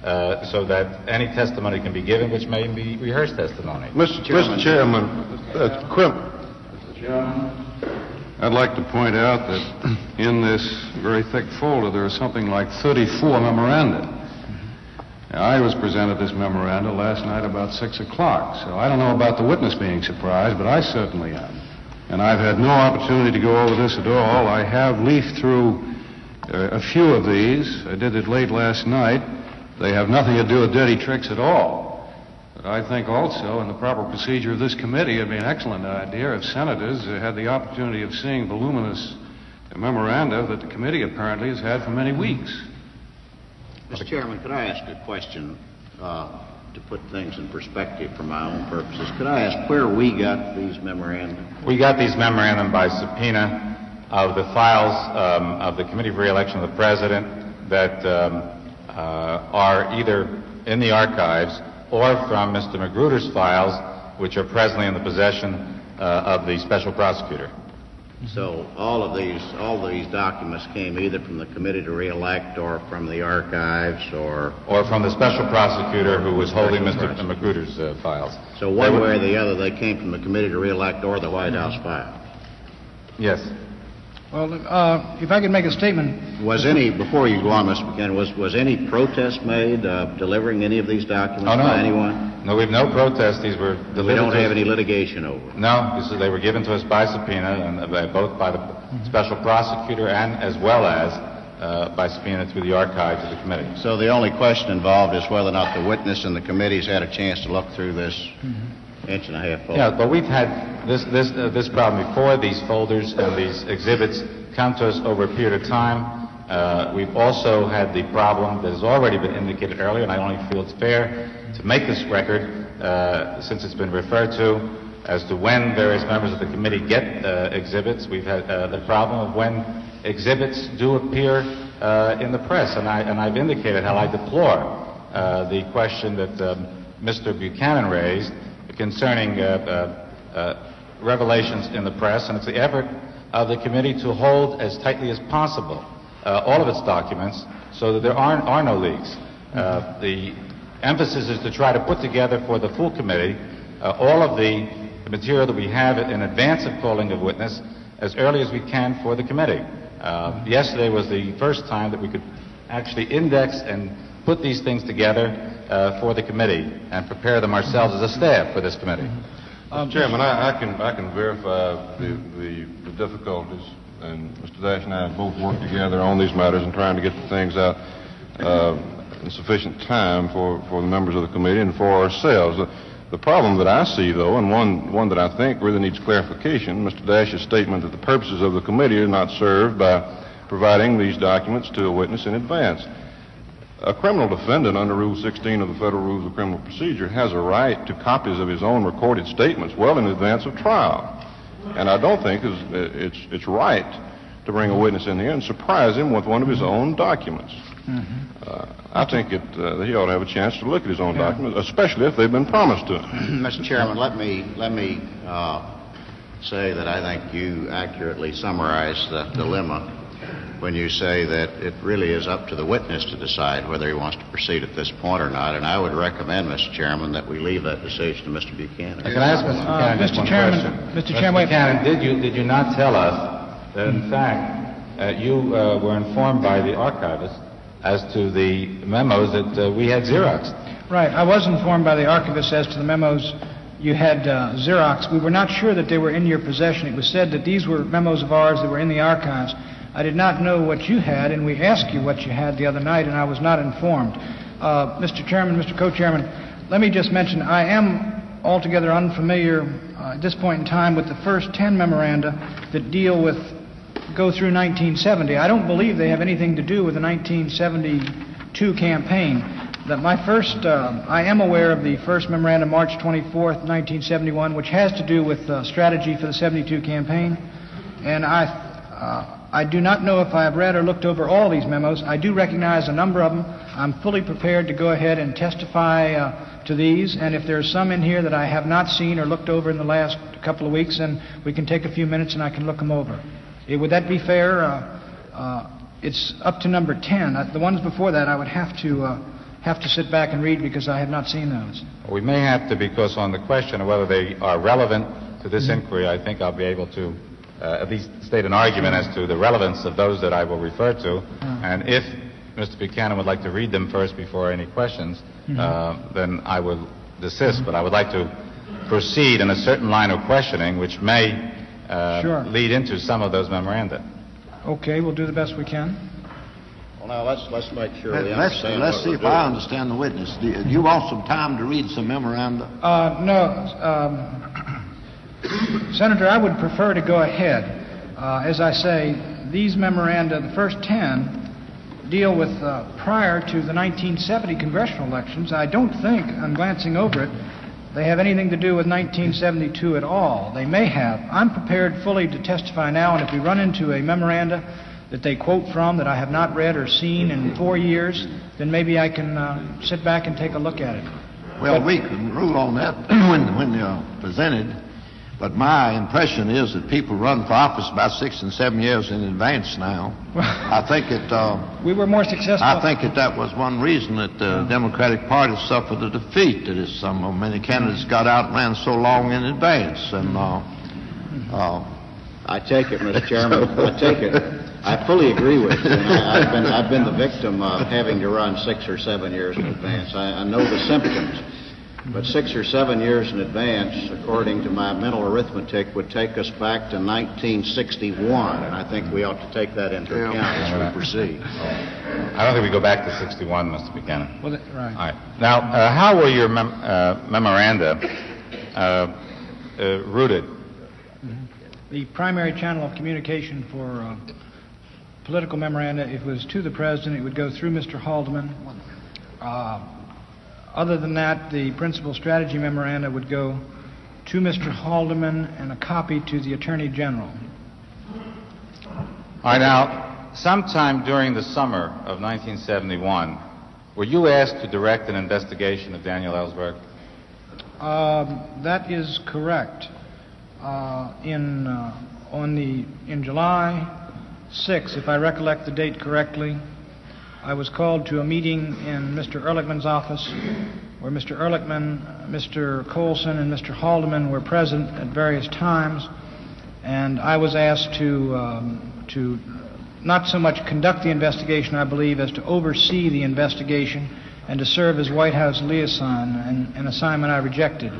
uh, so that any testimony can be given, which may be rehearsed testimony. Mr. Chairman, Mr. Chairman, uh, Quim, I'd like to point out that in this very thick folder, there are something like 34 memoranda. Now, I was presented this memoranda last night about 6 o'clock, so I don't know about the witness being surprised, but I certainly am. And I've had no opportunity to go over this at all. I have leafed through uh, a few of these. I did it late last night. They have nothing to do with dirty tricks at all. But I think also, in the proper procedure of this committee, it'd be an excellent idea if senators had the opportunity of seeing voluminous memoranda that the committee apparently has had for many weeks. Mr. Chairman, could I ask a question uh, to put things in perspective for my own purposes? Could I ask where we got these memoranda? We got these memoranda by subpoena of the files um, of the Committee for Reelection of the President that um, are either in the archives or from Mr. Magruder's files, which are presently in the possession uh, of the Special Prosecutor. So all of these, all of these documents came either from the committee to reelect or from the archives or, Or from the Special Prosecutor who was holding Mr. Magruder's uh, files. so one way or the other, they came from the committee to reelect or the White House file. Yes. Well, uh, if I could make a statement, Was any, before you go on, Mr. Buchanan, was, was any protest made uh, delivering any of these documents Oh, no. by anyone? No, we've no protest. These were delivered We don't to us- have any litigation over. No, this is, they were given to us by subpoena, and uh, by- both by the special prosecutor and as well as uh, by subpoena through the archives of the committee. So the only question involved is whether or not the witness and the committee's had a chance to look through this inch and a half folder. Yeah, but we've had this, this, uh, this problem before. These folders and these exhibits come to us over a period of time. Uh, We've also had the problem that has already been indicated earlier, and I only feel it's fair to make this record, uh, since it's been referred to, as to when various members of the committee get uh, exhibits. We've had uh, the problem of when exhibits do appear uh, in the press, and, I, and I've indicated how I deplore the question that um, Mr. Buchanan raised concerning uh, uh, uh, revelations in the press, and it's the effort of the committee to hold as tightly as possible all of its documents so that there are, are no leaks. The emphasis is to try to put together for the full committee all of the material that we have in advance of calling of witness as early as we can for the committee. Yesterday was the first time that we could actually index and put these things together uh, for the committee and prepare them ourselves as a staff for this committee. Mr. Chairman, I, I can I can verify the, the, the difficulties, and Mr. Dash and I have both worked together on these matters and trying to get the things out uh, in sufficient time for, for the members of the committee and for ourselves. The, the problem that I see, though, and one, one that I think really needs clarification, Mr. Dash's statement that the purposes of the committee are not served by providing these documents to a witness in advance. A criminal defendant under Rule 16 of the Federal Rules of Criminal Procedure has a right to copies of his own recorded statements well in advance of trial. And I don't think it's, it's, it's right to bring a witness in here and surprise him with one of his own documents. Uh, I think it, uh, that he ought to have a chance to look at his own documents, especially if they've been promised to him. *clears throat* Mr. Chairman, let me, let me uh, say that I think you accurately summarized the dilemma when you say that it really is up to the witness to decide whether he wants to proceed at this point or not, and I would recommend, Mr. Chairman, that we leave that decision to Mr. Buchanan. Can I ask Mr. Buchanan just Mr. one Chairman, question? Mr. Chairman, wait- Buchanan, did you, did you not tell us that in fact uh, you uh, were informed by the archivist as to the memos that uh, we had Xeroxed? Right. I was informed by the archivist as to the memos you had uh, Xerox. We were not sure that they were in your possession. It was said that these were memos of ours that were in the archives. I did not know what you had, and we asked you what you had the other night, and I was not informed. Uh, Mr. Chairman, Mr. Co-Chairman, let me just mention I am altogether unfamiliar uh, at this point in time with the first 10 memoranda that deal with go through 1970. I don't believe they have anything to do with the 1972 campaign. That my first, uh, I am aware of the first memorandum, March 24th, 1971, which has to do with uh, strategy for the 72 campaign. And I, uh, I do not know if I have read or looked over all these memos. I do recognize a number of them. I'm fully prepared to go ahead and testify uh, to these. And if there's some in here that I have not seen or looked over in the last couple of weeks, then we can take a few minutes and I can look them over. Eh, Would that be fair? Uh, uh, it's up to number 10. Uh, the ones before that I would have to, uh, have to sit back and read because I have not seen those. We may have to, because on the question of whether they are relevant to this inquiry, I think I'll be able to uh, at least state an argument as to the relevance of those that I will refer to. And if Mr. Buchanan would like to read them first before any questions, uh, then I will desist. But I would like to proceed in a certain line of questioning, which may uh, Sure. lead into some of those memoranda. Okay, we'll do the best we can. Well, now, let's, let's make sure we Let's, understand let's what see we're if I doing. understand the witness. Do you- do you want some time to read some memoranda? Uh, no, um, Senator, I would prefer to go ahead. Uh, as I say, these memoranda, the first 10, deal with uh, prior to the 1970 congressional elections. I don't think, on glancing over it, they have anything to do with 1972 at all. They may have. I'm prepared fully to testify now, and if we run into a memoranda that they quote from that I have not read or seen in four years, then maybe I can uh, sit back and take a look at it. Well, we can rule on that *clears throat* when, when they're presented, but my impression is that people run for office about six and seven years in advance now. I think it, uh, We were more successful. I think that that was one reason that the Democratic Party suffered a defeat, that is some, uh, many candidates got out and ran so long in advance, and, uh, uh, I take it, Mr. *laughs* Chairman, I take it. *laughs* I fully agree with you. I- I've been, I've been the victim of having to run six or seven years in advance. I, I know the symptoms, but six or seven years in advance, according to my mental arithmetic, would take us back to 1961, and I think we ought to take that into Yeah. account as we proceed. I don't think we go back to 61, Mr. Buchanan. Well, right. All right. Now, uh, how were your mem- uh, memoranda uh, uh, rooted? The primary channel of communication for uh, political memoranda, if it was to the President, it would go through Mr. Haldeman. Uh, Other than that, the principal strategy memoranda would go to Mr. Haldeman and a copy to the Attorney General. All right, now, sometime during the summer of 1971, were you asked to direct an investigation of Daniel Ellsberg? Um, That is correct. Uh, In, uh, on the, in July 6, if I recollect the date correctly, I was called to a meeting in Mr. Ehrlichman's office where Mr. Ehrlichman, Mr. Colson, and Mr. Haldeman were present at various times, and I was asked to, um, to not so much conduct the investigation, I believe, as to oversee the investigation and to serve as White House liaison, an, an assignment I rejected.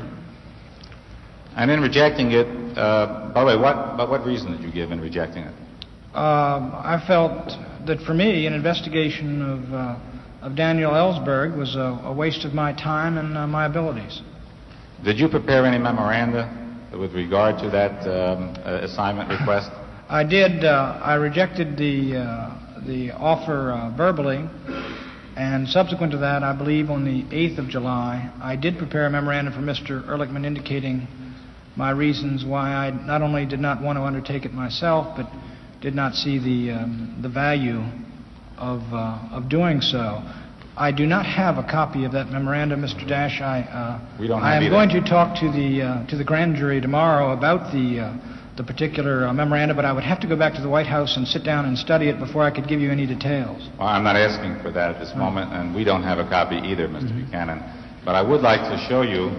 And in rejecting it, uh, by the way, what, but what reason did you give in rejecting it? Um, I felt that for me, an investigation of, uh, of Daniel Ellsberg was a, a waste of my time and uh, my abilities. Did you prepare any memoranda with regard to that um, uh, assignment request? I did. Uh, I rejected the uh, the offer uh, verbally, and subsequent to that, I believe on the 8th of July, I did prepare a memorandum for Mr. Ehrlichman indicating my reasons why I not only did not want to undertake it myself, but did not see the um, the value of uh, of doing so. I do not have a copy of that memorandum, Mr. Dash. I uh, We don't I am either. going to talk to the uh, to the grand jury tomorrow about the uh, the particular uh, memoranda, but I would have to go back to the White House and sit down and study it before I could give you any details. Well, I'm not asking for that at this moment, and we don't have a copy either, mister Buchanan. But I would like to show you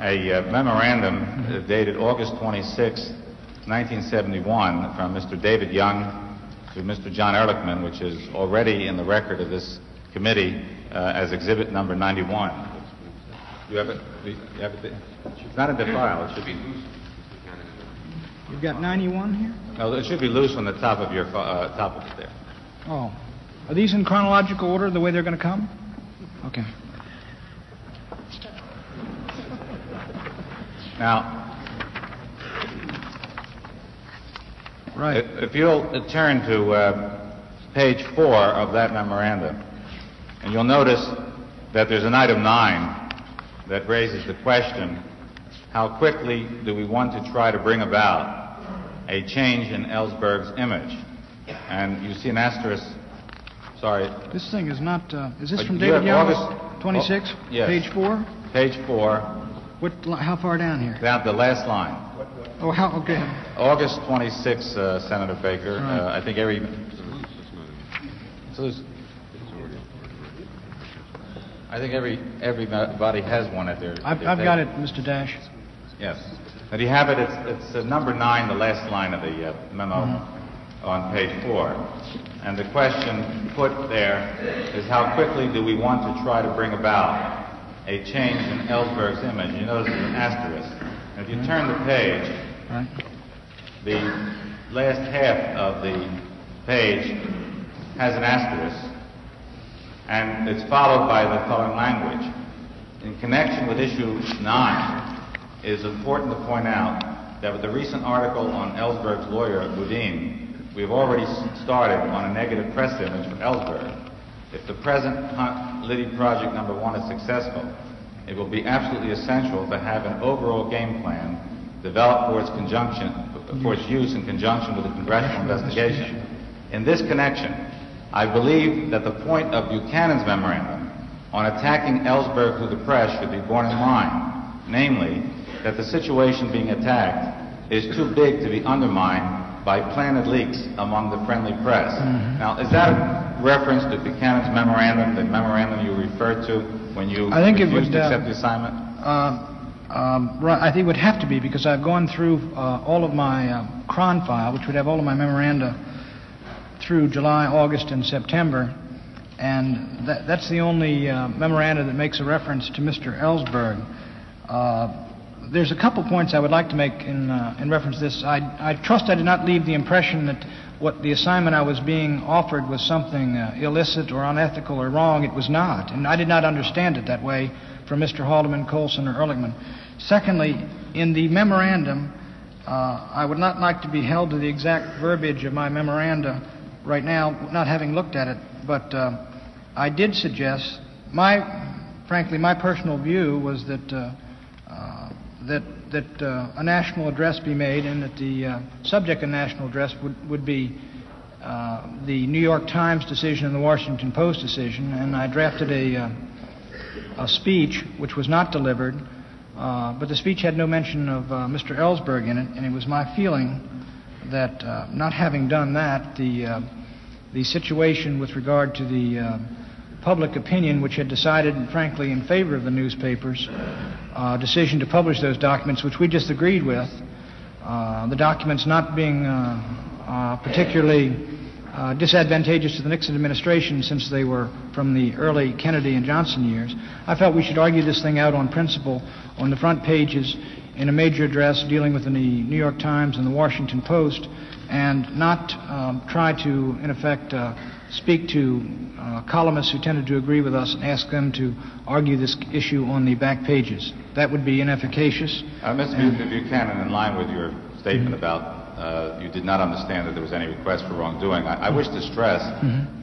a uh, memorandum uh, dated August 26, 1971, from Mr. David Young to Mr. John Ehrlichman, which is already in the record of this committee uh, as exhibit number 91. You have it? You have it? there? It's not in the file. It should be. You've got 91 here? No, it should be loose on the top of your uh, top of it there. Oh. Are these in chronological order, the way they're going to come? Okay. Now, Right. If if you'll turn to uh, page four of that memorandum, and you'll notice that there's an item nine that raises the question, how quickly do we want to try to bring about a change in Ellsberg's image? And you see an asterisk, sorry, This thing is not, uh, is this Uh, from David Young? August- 26? oh, yes. Page 4? page four, What, how far down here? down the last line. Oh, how, okay. August 26, uh, Senator Baker. Right. Uh, I think every. It's. I think every everybody has one at their. I've, their I've got it, Mr. Dash. Yes. Do you have it? It's, it's uh, number nine, the last line of the uh, memo Mm-hmm. on page four. And the question put there is how quickly do we want to try to bring about a change in Ellsberg's image? You notice there's an asterisk. If you turn the page, Right. the last half of the page has an asterisk, and it's followed by the following language. In connection with issue 9, it is important to point out that with the recent article on Ellsberg's lawyer, Boudin, we have already started on a negative press image for Ellsberg. If the present Hunt Liddy project number one is successful, it will be absolutely essential to have an overall game plan developed for its conjunction, for its use in conjunction with the congressional investigation. In this connection, I believe that the point of Buchanan's memorandum on attacking Ellsberg through the press should be borne in mind, namely, that the situation being attacked is too big to be undermined by planted leaks among the friendly press. Mm-hmm. Now, is that a reference to Buchanan's memorandum, the memorandum you referred to when you I think it refused would, to uh, accept the assignment? Uh, um, right, I think it would have to be because I've gone through uh, all of my uh, cron file, which would have all of my memoranda through July, August, and September, and that, that's the only uh, memoranda that makes a reference to Mr. Ellsberg. Uh, there's a couple points I would like to make in, uh, in reference to this. I, I trust I did not leave the impression that what the assignment I was being offered was something uh, illicit or unethical or wrong. It was not, and I did not understand it that way from Mr. Haldeman, Colson, or Ehrlichman. Secondly, in the memorandum, uh, I would not like to be held to the exact verbiage of my memoranda right now, not having looked at it, but uh, I did suggest, my, frankly, my personal view was that, uh, uh, that, that uh, a national address be made and that the uh, subject of national address would, would be uh, the New York Times decision and the Washington Post decision, and I drafted a, uh, a speech which was not delivered, uh, but the speech had no mention of uh, Mr. Ellsberg in it, and it was my feeling that not having done that, the, the situation with regard to the public opinion, which had decided, frankly, in favor of the newspapers, uh, decision to publish those documents, which we disagreed with, uh, the documents not being uh, uh, particularly uh, disadvantageous to the Nixon administration since they were from the early Kennedy and Johnson years. I felt we should argue this thing out on principle on the front pages in a major address dealing with the New York Times and the Washington Post and not um, try to, in effect, uh, speak to uh, columnists who tended to agree with us and ask them to argue this issue on the back pages. That would be inefficacious. Uh, Mr. Bu- Buchanan, in line with your statement about uh, you did not understand that there was any request for wrongdoing, I, I wish to stress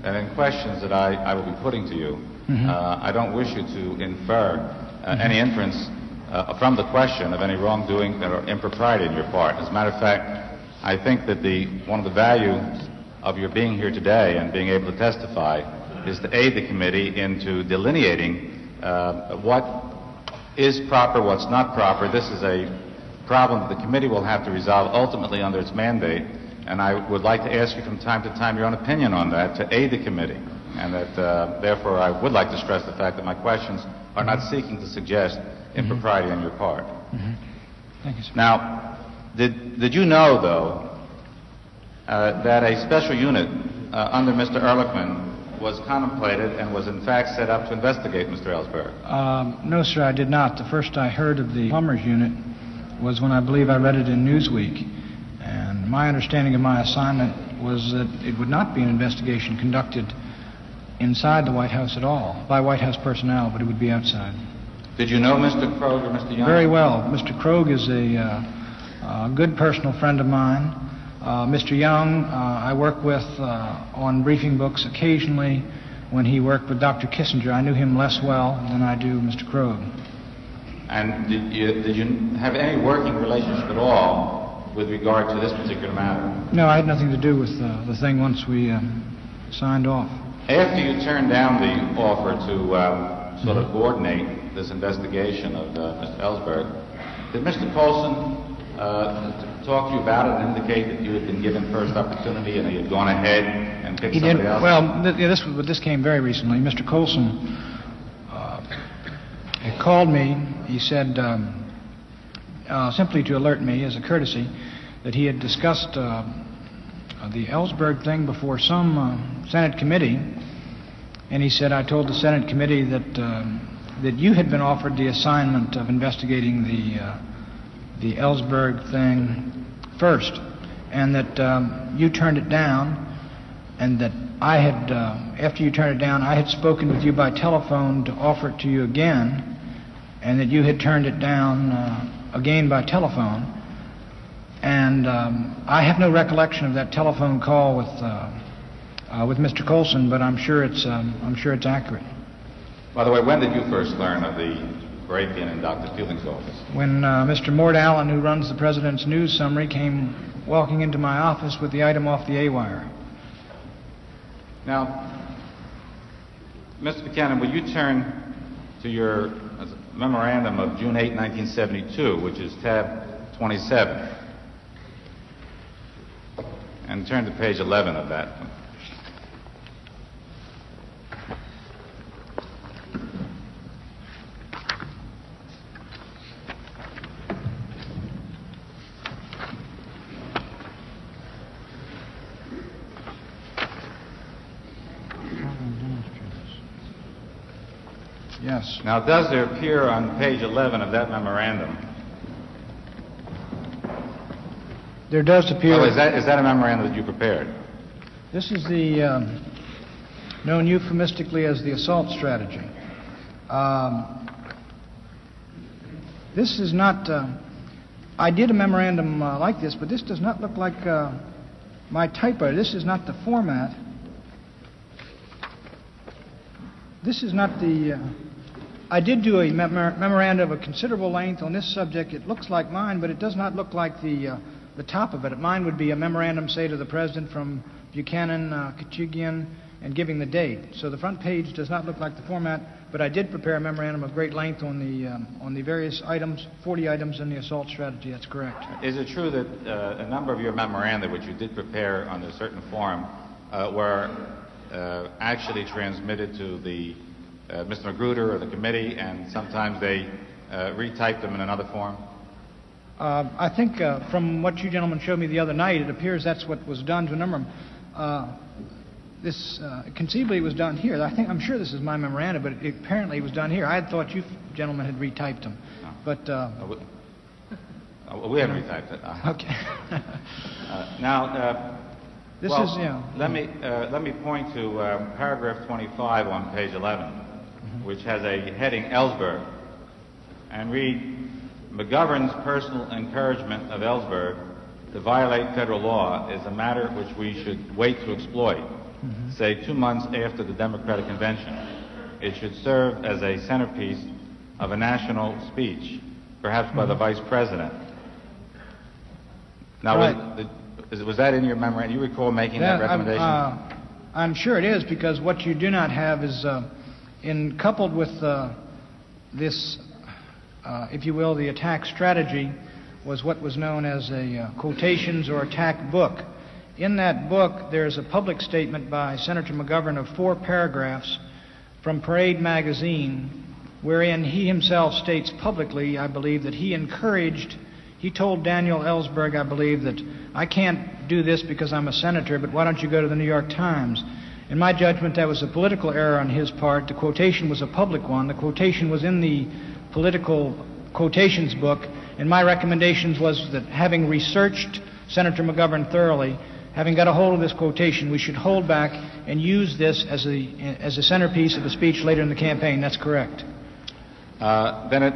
that in questions that I, I will be putting to you, uh, I don't wish you to infer uh, any inference uh, from the question of any wrongdoing or impropriety on your part. As a matter of fact, I think that the, one of the values of your being here today and being able to testify is to aid the committee into delineating uh, what is proper, what's not proper. This is a problem that the committee will have to resolve ultimately under its mandate, and I would like to ask you from time to time your own opinion on that to aid the committee. And that, uh, therefore, I would like to stress the fact that my questions are not seeking to suggest impropriety on your part. Thank you, sir. Now, did, did you know, though, uh, that a special unit uh, under Mr. Ehrlichman was contemplated and was in fact set up to investigate Mr. Ellsberg? Um, no, sir, I did not. The first I heard of the plumbers unit was when I believe I read it in Newsweek. And my understanding of my assignment was that it would not be an investigation conducted inside the White House at all, by White House personnel, but it would be outside. Did you know Mr. Krogh or Mr. Young? Very well. Mr. Krogh is a, uh, a good personal friend of mine. Uh, Mr. Young, uh, I work with uh, on briefing books occasionally when he worked with Dr. Kissinger. I knew him less well than I do Mr. Krogh. And did you, did you have any working relationship at all with regard to this particular matter? No, I had nothing to do with uh, the thing once we um, signed off. After you turned down the offer to uh, sort of coordinate this investigation of uh, Mr. Ellsberg, did Mr. Colson uh, t- talk to you about it and indicate that you had been given first opportunity and he had gone ahead and picked He did. somebody else? Well, th- yeah, this this came very recently. Mr. Colson uh, called me. He said um, uh, simply to alert me, as a courtesy, that he had discussed uh, the Ellsberg thing before some uh, Senate committee, and he said I told the Senate committee that um, that you had been offered the assignment of investigating the uh, the Ellsberg thing first, and that um, you turned it down, and that I had, uh, after you turned it down, I had spoken with you by telephone to offer it to you again, and that you had turned it down uh, again by telephone. And um, I have no recollection of that telephone call with uh, uh, with Mr. Colson, but I'm sure it's um, I'm sure it's accurate. By the way, when did you first learn of the Dr. Fielding's office? when uh, Mr. Mort Allin, who runs the President's News Summary, came walking into my office with the item off the A-wire. Now, Mr. Buchanan, will you turn to your uh, memorandum of June 8, 1972, which is tab 27, and turn to page 11 of that. Yes. Now, does there appear on page 11 of that memorandum, There does appear. oh, is that, is that a memorandum that you prepared? This is the um, known euphemistically as the assault strategy. Um, this is not. Uh, I did a memorandum uh, like this, but this does not look like uh, my typo, this is not the format. This is not the, uh, I did do a memor- memorandum of a considerable length on this subject. It looks like mine, but it does not look like the, uh, the top of it. Mine would be a memorandum, say, to the President from Buchanan, uh, Khachigian, and giving the date. So the front page does not look like the format, but I did prepare a memorandum of great length on the, um, on the various items, 40 items in the assault strategy. That's correct. Is it true that uh, a number of your memoranda, which you did prepare under a certain form, uh, were uh, actually transmitted to the uh, Mr. Magruder or the committee, and sometimes they uh, retyped them in another form? Uh, I think uh, from what you gentlemen showed me the other night, it appears that's what was done to a number of them. Uh, this uh, conceivably was done here. I think I'm sure this is my memorandum, but it apparently was done here. I had thought you gentlemen had retyped them, but uh, Uh, we, we haven't retyped it. Okay. *laughs* uh, now, uh, this well, is yeah. Let me uh, let me point to uh, paragraph 25 on page 11, Mm-hmm. Which has a heading Ellsberg, and read McGovern's personal encouragement of Ellsberg to violate federal law is a matter which we should wait to exploit. Mm-hmm. Say two months after the Democratic convention, it should serve as a centerpiece of a national speech, perhaps by the Mm-hmm. vice president. Now, Right. was, the, was that in your memorandum? You recall making that I'm, recommendation? uh, I'm sure it is because what you do not have is, uh, in coupled with uh, this, uh, if you will, the attack strategy, was what was known as a uh, quotations or attack book. In that book, there's a public statement by Senator McGovern of four paragraphs from Parade magazine, wherein he himself states publicly, I believe, that he encouraged, he told Daniel Ellsberg, I believe, that I can't do this because I'm a senator, but why don't you go to the New York Times? In my judgment, that was a political error on his part. The quotation was a public one. The quotation was in the political quotations book, and my recommendations was that having researched Senator McGovern thoroughly, having got a hold of this quotation, we should hold back and use this as a, as a centerpiece of a speech later in the campaign. That's correct. Uh, then it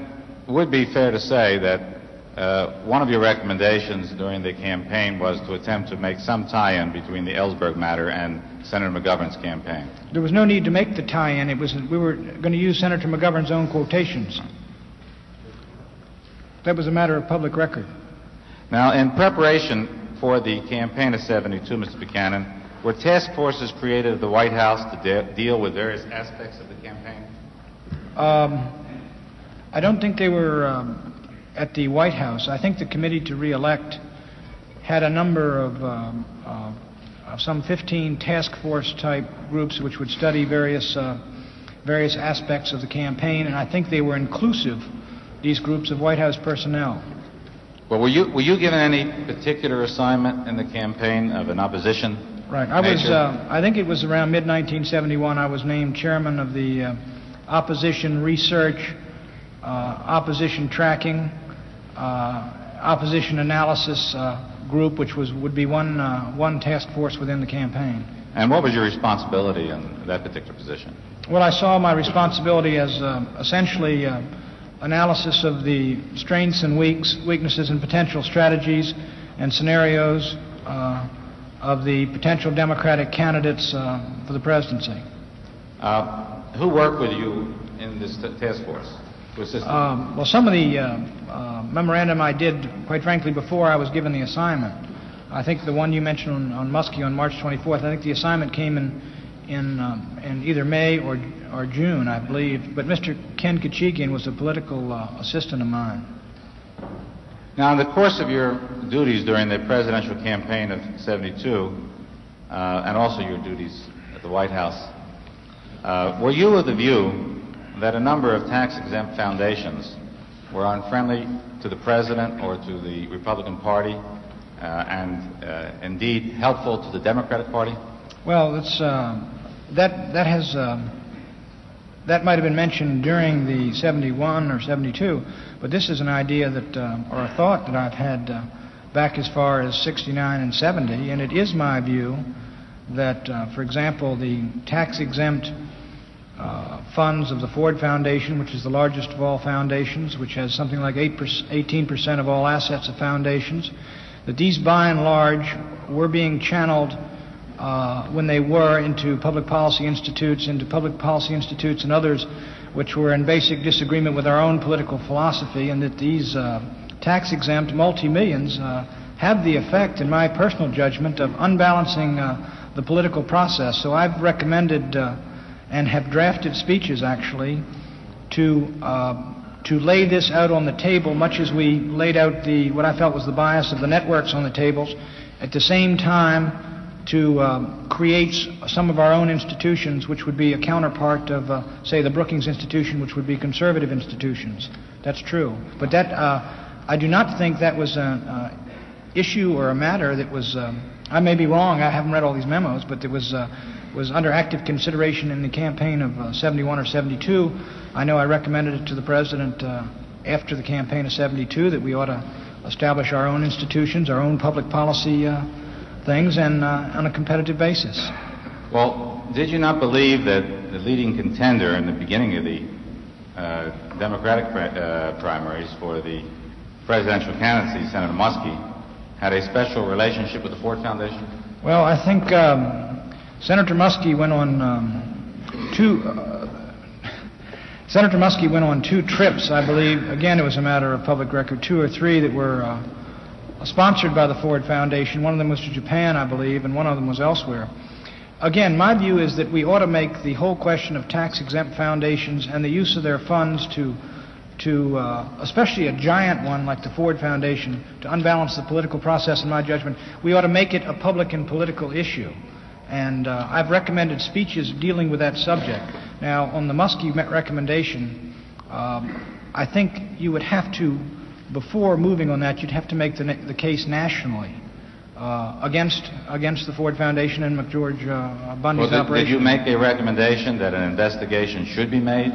would be fair to say that uh, one of your recommendations during the campaign was to attempt to make some tie-in between the Ellsberg matter and Senator McGovern's campaign. There was no need to make the tie-in. It was we were going to use Senator McGovern's own quotations. That was a matter of public record. Now, in preparation for the campaign of 72, Mr. Buchanan, were task forces created at the White House to de- deal with various aspects of the campaign? Um, I don't think they were um, at the White House. I think the committee to re-elect had a number of um, uh, of some 15 task force type groups which would study various uh, various aspects of the campaign, and I think they were inclusive. These groups of White House personnel. Well, were you, were you given any particular assignment in the campaign of an opposition? Right. I was. Uh, I think it was around mid 1971. I was named chairman of the uh, opposition research, uh, opposition tracking, opposition analysis uh, group, which was would be one uh, one task force within the campaign. And what was your responsibility in that particular position? Well, I saw my responsibility as uh, essentially uh, analysis of the strengths and weaks, weaknesses and potential strategies and scenarios uh, of the potential Democratic candidates uh, for the presidency. Uh, who worked with you in this task force? Um, well, some of the uh, uh, memorandum I did, quite frankly, before I was given the assignment. I think the one you mentioned on, on Muskie on March 24th, I think the assignment came in in, um, in either May or, or June, I believe. But Mr. Ken Khachigian was a political uh, assistant of mine. Now, in the course of your duties during the presidential campaign of 72, uh, and also your duties at the White House, uh, were you of the view that a number of tax-exempt foundations were unfriendly to the president or to the Republican Party, uh, and uh, indeed helpful to the Democratic Party? Well, it's, uh, that, that has, um, that might have been mentioned during the 71 or 72, but this is an idea that, uh, or a thought that I've had uh, back as far as 69 and 70, and it is my view that, uh, for example, the tax exempt uh, funds of the Ford Foundation, which is the largest of all foundations, which has something like 8 18% of all assets of foundations, that these by and large were being channeled uh, when they were into public policy institutes, into public policy institutes and others which were in basic disagreement with our own political philosophy, and that these uh, tax exempt multi millions uh, have the effect, in my personal judgment, of unbalancing uh, the political process. So I've recommended uh, and have drafted speeches actually to uh, to lay this out on the table, much as we laid out the what I felt was the bias of the networks on the tables. At the same time, to um, create some of our own institutions, which would be a counterpart of, uh, say, the Brookings Institution, which would be conservative institutions. That's true. But that, uh, I do not think that was an issue or a matter that was, um, I may be wrong, I haven't read all these memos, but there was, uh, was under active consideration in the campaign of uh, 71 or 72. I know I recommended it to the President uh, after the campaign of 72 that we ought to establish our own institutions, our own public policy uh, things, and uh, on a competitive basis. Well, did you not believe that the leading contender in the beginning of the uh, Democratic pri- uh, primaries for the presidential candidacy, Senator Muskie, had a special relationship with the Ford Foundation? Well, I think um, Senator Muskie went on um, two. Uh, Senator Muskie went on two trips, I believe. Again, it was a matter of public record, two or three that were uh, sponsored by the Ford Foundation. One of them was to Japan, I believe, and one of them was elsewhere. Again, my view is that we ought to make the whole question of tax exempt foundations and the use of their funds to, to uh, especially a giant one like the Ford Foundation, to unbalance the political process, in my judgment, we ought to make it a public and political issue. And uh, I've recommended speeches dealing with that subject. Now, on the Muskie recommendation, um, I think you would have to, before moving on that, you'd have to make the, na- the case nationally uh, against against the Ford Foundation and McGeorge uh, Bundy's Well, did, operation. did you make a recommendation that an investigation should be made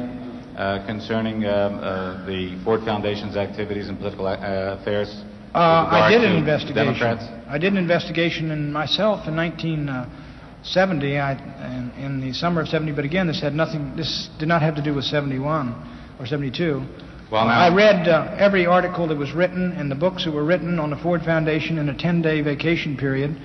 uh, concerning um, uh, the Ford Foundation's activities in political uh, affairs? Uh, I did an investigation. Democrats? I did an investigation in myself in 1970, I, in, in the summer of 70. But again, this had nothing. This did not have to do with 71 or 72. Well, now- I read uh, every article that was written and the books that were written on the Ford Foundation in a 10-day vacation period,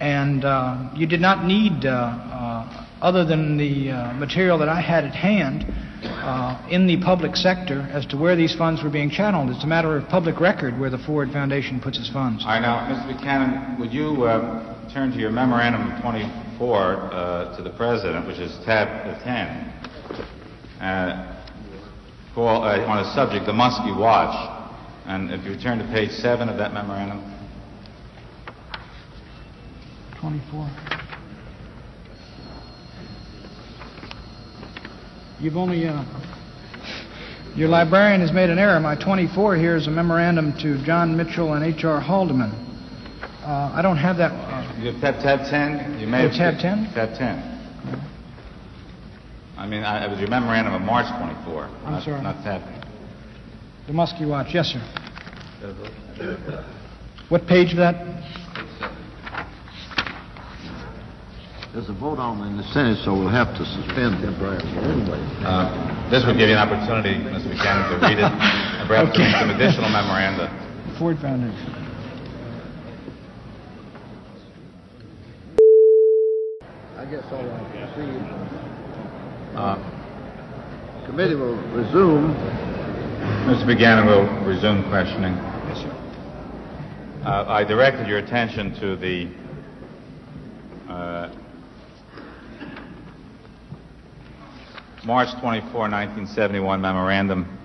and uh, you did not need, uh, uh, other than the uh, material that I had at hand, uh, in the public sector as to where these funds were being channeled. It's a matter of public record where the Ford Foundation puts its funds. All right, now, Mr. Buchanan, would you uh, turn to your memorandum of 24 uh, to the President, which is tab 10, uh, call, uh, on a subject, the Muskie Watch. And if you turn to page 7 of that memorandum. 24. You've only, uh, your librarian has made an error. My 24 here is a memorandum to John Mitchell and H.R. Haldeman. Uh, I don't have that. Uh, You have tab, tab 10? You may Oh, have tab 10? Tab 10. I mean, I, it was your memorandum of March 24. I'm not, sorry. Not tab. the Muskie Watch. Yes, sir. What page of that? There's a vote on in the Senate, so we'll have to suspend temporarily anyway. Uh, this would give you an opportunity, Mr. Buchanan, to read it *laughs* and perhaps Okay. some additional memoranda. Ford Foundation. I guess all right. Proceed. Uh, Committee will resume. Mr. Buchanan will resume questioning. Yes, sir. Uh, I directed your attention to the uh, March 24, 1971 memorandum,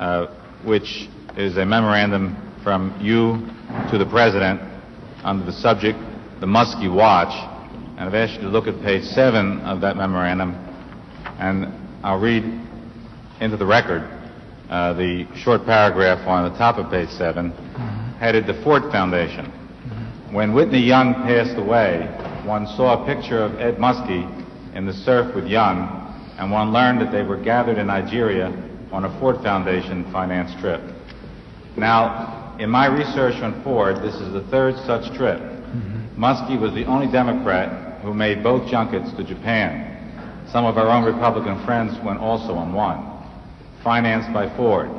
uh, which is a memorandum from you to the President under the subject, the Muskie Watch. And I've asked you to look at page 7 of that memorandum, and I'll read into the record uh, the short paragraph on the top of page 7, headed the Ford Foundation. When Whitney Young passed away, one saw a picture of Ed Muskie in the surf with Young, and one learned that they were gathered in Nigeria on a Ford Foundation financed trip. Now, in my research on Ford, this is the third such trip. Muskie was the only Democrat who made both junkets to Japan. Some of our own Republican friends went also on one, financed by Ford.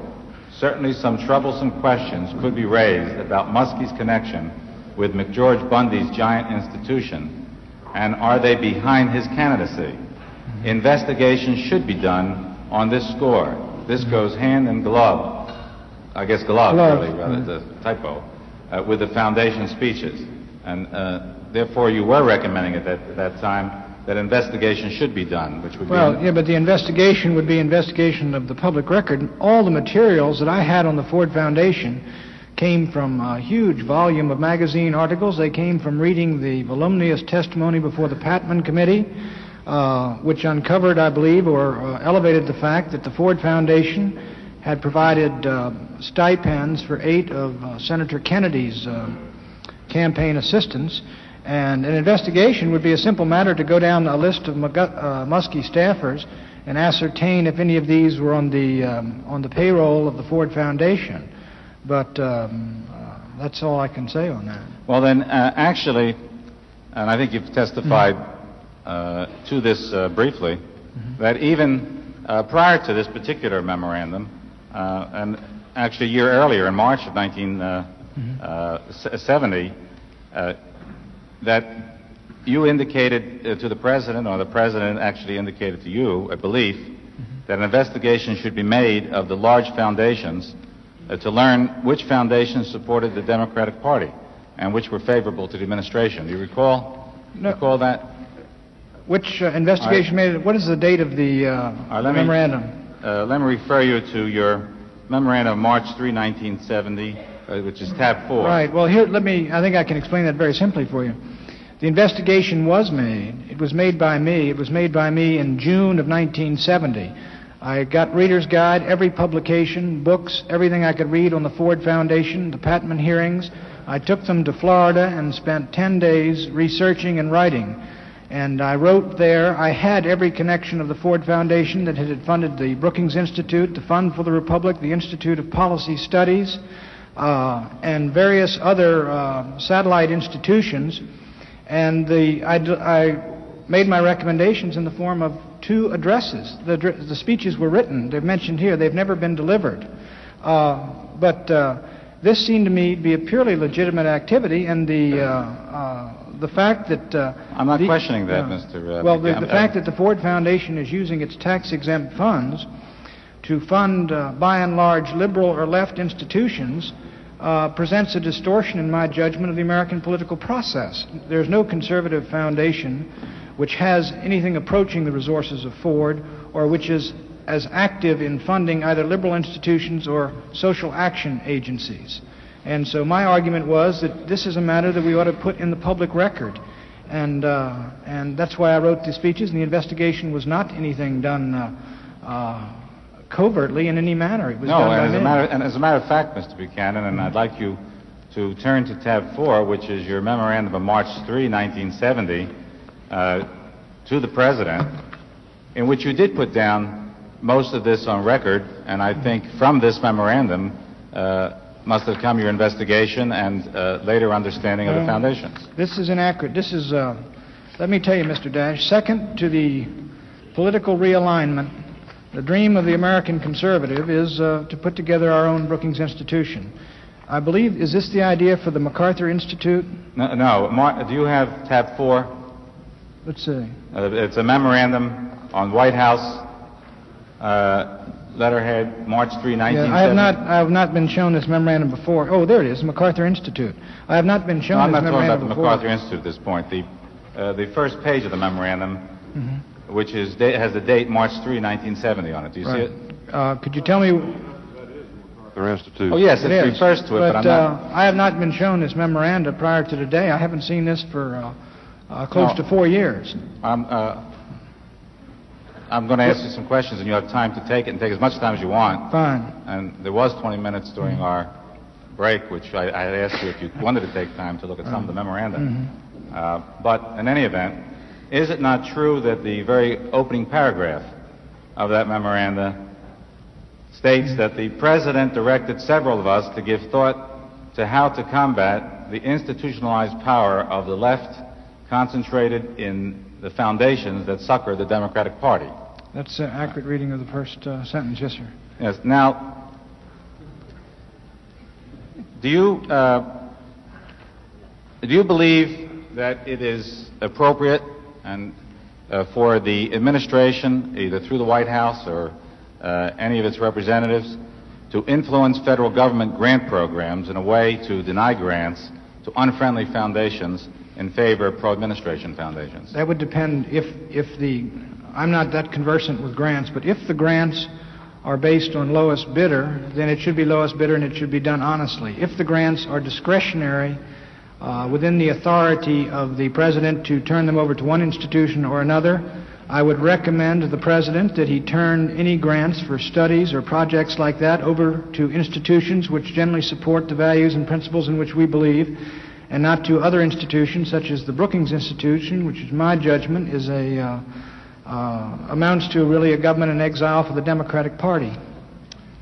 certainly some troublesome questions could be raised about Muskie's connection with McGeorge Bundy's giant institution, and are they behind his candidacy? Investigation should be done on this score. This goes hand in glove, I guess glove, Glove, really, rather, the typo, uh, with the foundation speeches. And uh, therefore, you were recommending at that, at that time that investigation should be done, which would Well, be... yeah, but the investigation would be investigation of the public record. All the materials that I had on the Ford Foundation came from a huge volume of magazine articles. They came from reading the voluminous testimony before the Patman Committee, uh, which uncovered, I believe, or uh, elevated the fact that the Ford Foundation had provided uh, stipends for eight of uh, Senator Kennedy's uh, campaign assistants. And an investigation would be a simple matter to go down a list of uh, Muskie staffers and ascertain if any of these were on the um, on the payroll of the Ford Foundation. But um, uh, that's all I can say on that. Well, then, uh, actually, and I think you've testified uh, to this uh, briefly, that even uh, prior to this particular memorandum, uh, and actually a year earlier, in March of 1970, uh, that you indicated uh, to the president, or the president actually indicated to you, a belief that an investigation should be made of the large foundations uh, to learn which foundations supported the Democratic Party and which were favorable to the administration. Do you recall? No. Recall that? Which uh, investigation made it? What is the date of the uh, right, let me- memorandum? Uh, let me refer you to your memorandum of March 3, 1970, uh, which is tab 4. Right. Well, here, let me, I think I can explain that very simply for you. The investigation was made. It was made by me. It was made by me in June of 1970. I got Reader's Guide, every publication, books, everything I could read on the Ford Foundation, the Patman hearings. I took them to Florida and spent 10 days researching and writing. And I wrote there, I had every connection of the Ford Foundation that had funded the Brookings Institute, the Fund for the Republic, the Institute of Policy Studies, uh, and various other uh, satellite institutions. And the, I, I made my recommendations in the form of two addresses. The, the speeches were written, they're mentioned here, they've never been delivered. Uh, but uh, this seemed to me to be a purely legitimate activity, and the, uh, uh, the fact that. Uh, I'm not the- questioning that, uh, Mr. uh, Well, the, the fact that the Ford Foundation is using its tax exempt funds to fund, uh, by and large, liberal or left institutions uh, presents a distortion, in my judgment, of the American political process. There's no conservative foundation which has anything approaching the resources of Ford or which is as active in funding either liberal institutions or social action agencies. And so my argument was that this is a matter that we ought to put in the public record. And, uh, and that's why I wrote the speeches, and the investigation was not anything done uh, uh, covertly in any manner. It was No, done and as, a matter, and as a matter of fact, Mr. Buchanan, and I'd like you to turn to tab 4, which is your memorandum of March 3, 1970, uh, to the President, in which you did put down most of this on record, and I think from this memorandum uh, must have come your investigation and uh, later understanding of the foundations. This is inaccurate. This is, uh, let me tell you, Mr. Dash, second to the political realignment, the dream of the American conservative is uh, to put together our own Brookings Institution. I believe, is this the idea for the MacArthur Institute? No, no Mar- do you have tab 4? Let's see. Uh, it's a memorandum on White House uh, letterhead, March 3, 1970. Yeah, I have not, I have not been shown this memorandum before. Oh, there it is, MacArthur Institute. I have not been shown No, I'm this not talking about the before. MacArthur Institute at this point. The, uh, the first page of the memorandum, Mm-hmm. Which is da- has the date March 3, 1970 on it. Do you Right. see it? Uh, could you tell me Their institute. Oh, yes, it, It is. refers to it, but, I'm not. uh, I have not been shown this memoranda prior to today. I haven't seen this for uh, uh, close No. to four years. I'm, uh, I'm going to ask you some questions, and you have time to take it and take as much time as you want. Fine. And there was 20 minutes during Mm-hmm. our break, which I, I had asked you if you wanted to take time to look at some of the memoranda. Mm-hmm. Uh, but in any event, is it not true that the very opening paragraph of that memoranda states that the president directed several of us to give thought to how to combat the institutionalized power of the left concentrated in the foundations that succor the Democratic Party? That's an accurate reading of the first uh, sentence, yes, sir. Yes. Now, Do you, uh, do you believe that it is appropriate and uh, for the administration, either through the White House or uh, any of its representatives, to influence federal government grant programs in a way to deny grants to unfriendly foundations in favor of pro-administration foundations? That would depend if, if the, I'm not that conversant with grants, but if the grants are based on lowest bidder, then it should be lowest bidder and it should be done honestly. If the grants are discretionary, uh, within the authority of the president to turn them over to one institution or another, I would recommend to the president that he turn any grants for studies or projects like that over to institutions which generally support the values and principles in which we believe, and not to other institutions such as the Brookings Institution, which is my judgment is a uh, uh, amounts to really a government in exile for the Democratic Party.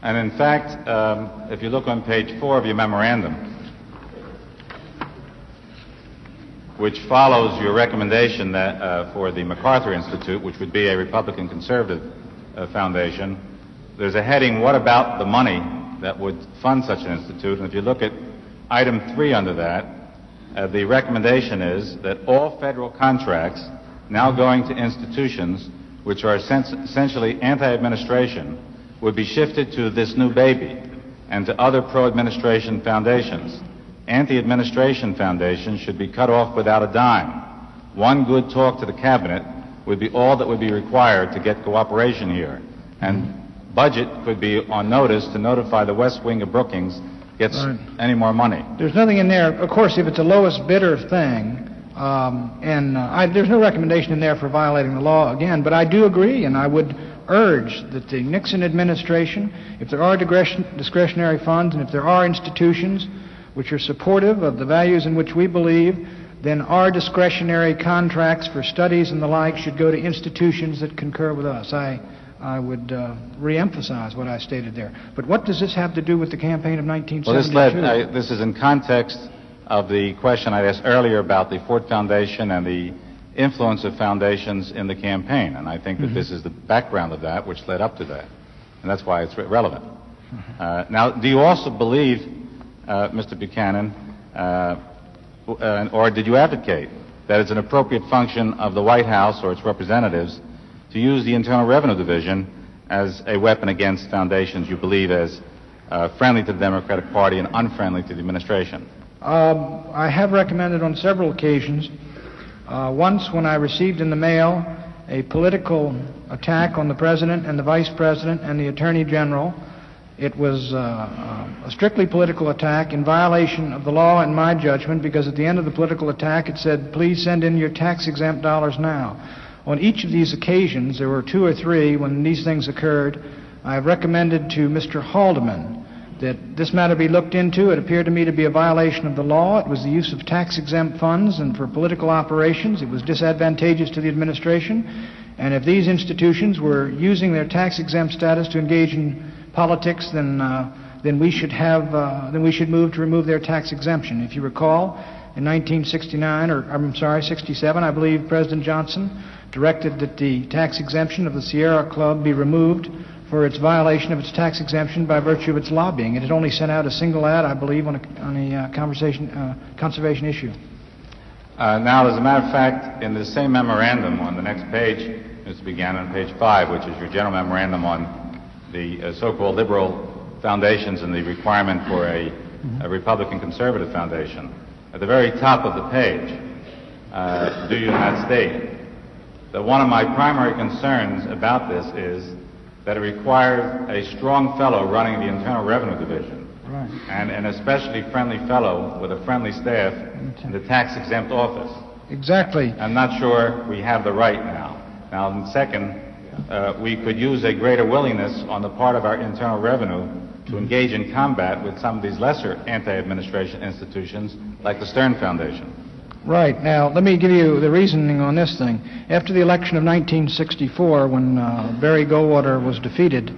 And in fact, um, if you look on page four of your memorandum, which follows your recommendation that uh, for the MacArthur Institute, which would be a Republican conservative uh, foundation, there's a heading, What about the money that would fund such an institute? And if you look at item three under that, uh, the recommendation is that all federal contracts now going to institutions which are sens- essentially anti administration would be shifted to this new baby and to other pro administration foundations anti-administration foundations should be cut off without a dime. One good talk to the cabinet would be all that would be required to get cooperation here. And budget could be on notice to notify the West Wing of Brookings gets Right. any more money. There's nothing in there, of course, if it's a lowest bidder thing, um, and uh, I, there's no recommendation in there for violating the law again, but I do agree, and I would urge that the Nixon administration, if there are discretionary funds and if there are institutions which are supportive of the values in which we believe, then our discretionary contracts for studies and the like should go to institutions that concur with us. I, I would uh, reemphasize what I stated there. But what does this have to do with the campaign of 1972? Well, this led, uh, this is in context of the question I asked earlier about the Ford Foundation and the influence of foundations in the campaign. And I think that this is the background of that, which led up to that. And that's why it's re- relevant. Uh, now, do you also believe, Mr. Buchanan, uh, uh, or did you advocate that it's an appropriate function of the White House or its representatives to use the Internal Revenue Division as a weapon against foundations you believe as uh, friendly to the Democratic Party and unfriendly to the administration? Um, I have recommended on several occasions. Uh, once, when I received in the mail a political attack on the President and the Vice President and the Attorney General, it was uh, uh, a strictly political attack in violation of the law, in my judgment, because at the end of the political attack it said, please send in your tax exempt dollars now. On each of these occasions, there were two or three when these things occurred, I have recommended to Mr. Haldeman that this matter be looked into. It appeared to me to be a violation of the law. It was the use of tax exempt funds and for political operations. It was disadvantageous to the administration. And if these institutions were using their tax exempt status to engage in politics, then, uh, then we should have, uh, then we should move to remove their tax exemption. If you recall, in 1969, or I'm sorry, 67, I believe President Johnson directed that the tax exemption of the Sierra Club be removed for its violation of its tax exemption by virtue of its lobbying. It had only sent out a single ad, I believe, on a, on a uh, conversation, uh, conservation issue. Uh, now, as a matter of fact, in the same memorandum on the next page, Mr. began on page five, which is your general memorandum on the uh, so-called liberal foundations and the requirement for a, a Republican conservative foundation, at the very top of the page, uh, do you not state that one of my primary concerns about this is that it requires a strong fellow running the Internal Revenue Division Right. and an especially friendly fellow with a friendly staff in the tax exempt office. Exactly. I'm not sure we have the right now. Now, second, uh, we could use a greater willingness on the part of our internal revenue to engage in combat with some of these lesser anti-administration institutions like the Stern Foundation. Right. Now, let me give you the reasoning on this thing. After the election of 1964, when uh, Barry Goldwater was defeated,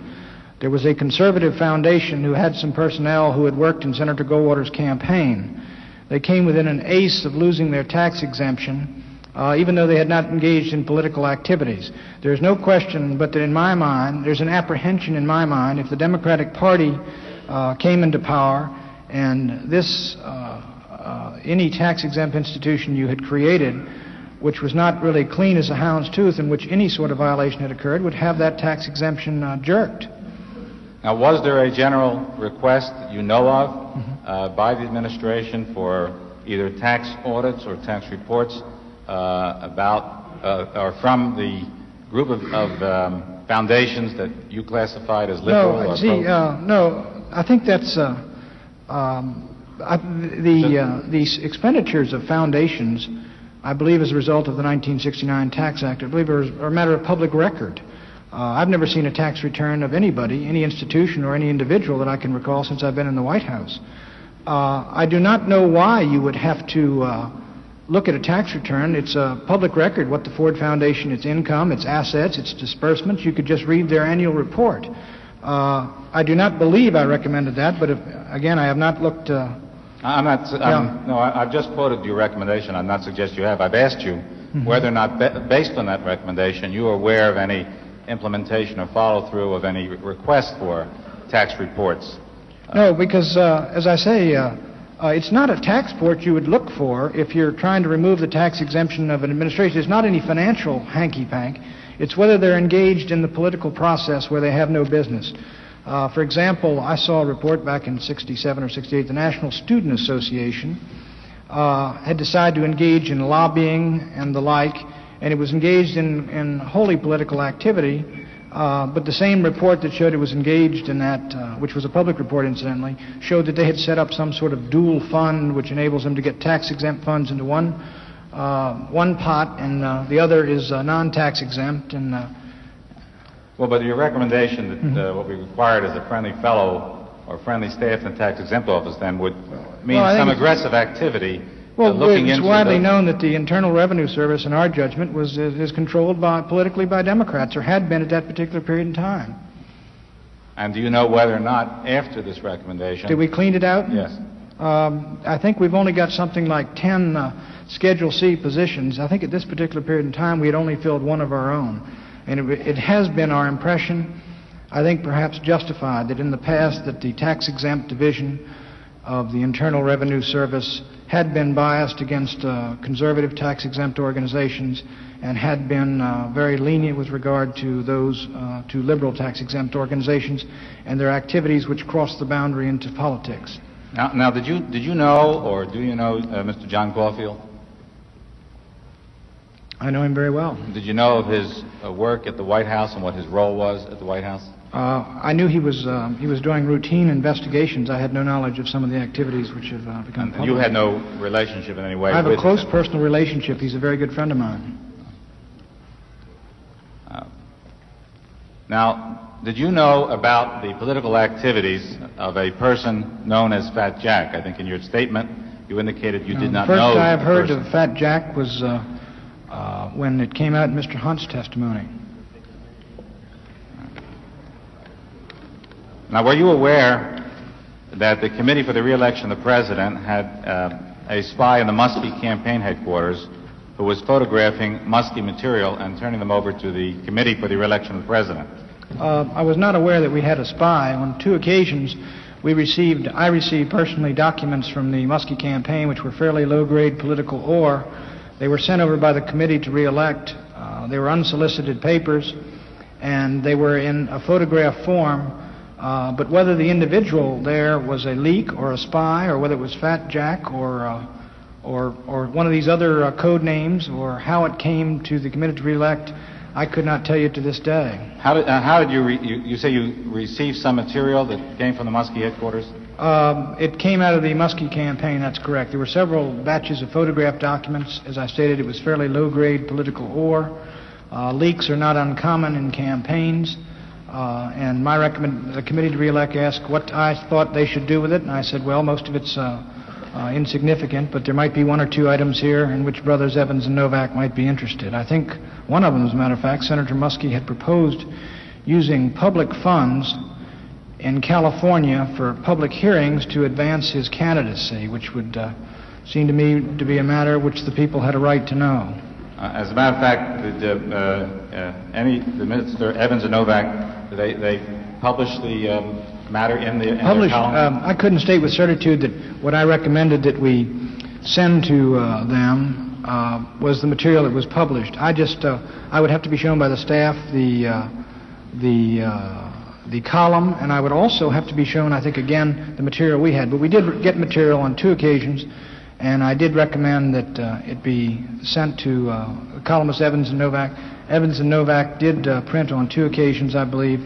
there was a conservative foundation who had some personnel who had worked in Senator Goldwater's campaign. They came within an ace of losing their tax exemption, uh, even though they had not engaged in political activities. There's no question but that in my mind, there's an apprehension in my mind if the Democratic Party uh, came into power And this, uh, uh, any tax-exempt institution you had created, which was not really clean as a hound's tooth, in which any sort of violation had occurred, would have that tax exemption uh, jerked. Now, was there a general request that you know of uh, by the administration for either tax audits or tax reports about uh, or from the group of, of um, foundations that you classified as liberal No, or see, uh, no, I think that's, uh, um, I- the, uh, these expenditures of foundations, I believe as a result of the 1969 Tax Act, I believe are are a matter of public record. Uh, I've never seen a tax return of anybody, any institution or any individual that I can recall since I've been in the White House. Uh, I do not know why you would have to uh, look at a tax return. It's a public record what the Ford Foundation, its income, its assets, its disbursements. You could just read their annual report. Uh, I do not believe I recommended that, but if, again, I have not looked. Uh, I'm not. I'm, Yeah. No, I, I've just quoted your recommendation. I'm not suggesting you have. I've asked you Mm-hmm. whether or not, ba- based on that recommendation, you are aware of any implementation or follow-through of any re- request for tax reports. no, because uh, as I say, uh, it's not a tax report you would look for if you're trying to remove the tax exemption of an administration. It's not any financial hanky-pank. It's whether they're engaged in the political process where they have no business. Uh, for example, I saw a report back in 67 or 68, the National Student Association uh, had decided to engage in lobbying and the like, and it was engaged in, in wholly political activity. Uh, but the same report that showed it was engaged in that, uh, which was a public report incidentally, showed that they had set up some sort of dual fund which enables them to get tax exempt funds into one, uh, one pot, and uh, the other is uh, non tax exempt. And uh, Well, but your recommendation that uh, what we required as a friendly fellow or friendly staff in the tax exempt office then would mean Well, some aggressive activity Well, looking it's widely known that the Internal Revenue Service, in our judgment, was is, is controlled by politically by Democrats, or had been at that particular period in time. And do you know whether or not after this recommendation? Did we clean it out? Yes. Um, I think we've only got something like 10 uh, Schedule C positions. I think at this particular period in time, we had only filled one of our own. And it, it has been our impression, I think perhaps justified, that in the past that the tax exempt division of the Internal Revenue Service had been biased against uh, conservative tax exempt organizations and had been uh, very lenient with regard to those, uh, to liberal tax exempt organizations and their activities which crossed the boundary into politics. Now, now, did you did you know or do you know uh, Mr. John Caulfield? I know him very well. Did you know of his uh, work at the White House and what his role was at the White House? Uh, I knew he was um, he was doing routine investigations. I had no knowledge of some of the activities which have uh, become public. you had no relationship in any way I have a close him? personal relationship. He's a very good friend of mine. Now, did you know about the political activities of a person known as Fat Jack? I think in your statement you indicated you Uh, did the not first know. I have heard person. of Fat Jack was uh, uh, when it came out in Mr. Hunt's testimony. Now, were you aware that the Committee for the Reelection of the President had uh, a spy in the Muskie campaign headquarters who was photographing Muskie material and turning them over to the Committee for the Reelection of the President? Uh, I was not aware that we had a spy. On two occasions, we received, I received personally documents from the Muskie campaign, which were fairly low-grade political ore. They were sent over by the committee to reelect. Uh, they were unsolicited papers, and they were in a photograph form. Uh, but whether the individual there was a leak or a spy, or whether it was Fat Jack or uh, or or one of these other uh, code names, or how it came to the committee to reelect, I could not tell you to this day. How did, uh, how did you, re- you, you say you received some material that came from the Muskie headquarters? Um, it came out of the Muskie campaign, that's correct. There were several batches of photograph documents. As I stated, it was fairly low-grade political ore. Uh, leaks are not uncommon in campaigns. Uh, and my recommend, the committee to reelect asked what I thought they should do with it, and I said, well, most of it's uh, uh, insignificant, but there might be one or two items here in which brothers Evans and Novak might be interested. I think one of them, as a matter of fact, Senator Muskie had proposed using public funds in California for public hearings to advance his candidacy, which would uh, seem to me to be a matter which the people had a right to know. Uh, as a matter of fact, did, uh, any, the Mr. Evans and Novak, they, they published the um, matter in the, in their Published, column? um, I couldn't state with certitude that what I recommended that we send to uh, them uh, was the material that was published. I just, uh, I would have to be shown by the staff the, uh, the, uh, the column, and I would also have to be shown, I think, again, the material we had. But we did get material on two occasions, and I did recommend that uh, it be sent to uh, columnist Evans and Novak. Evans and Novak did uh, print on two occasions, I believe,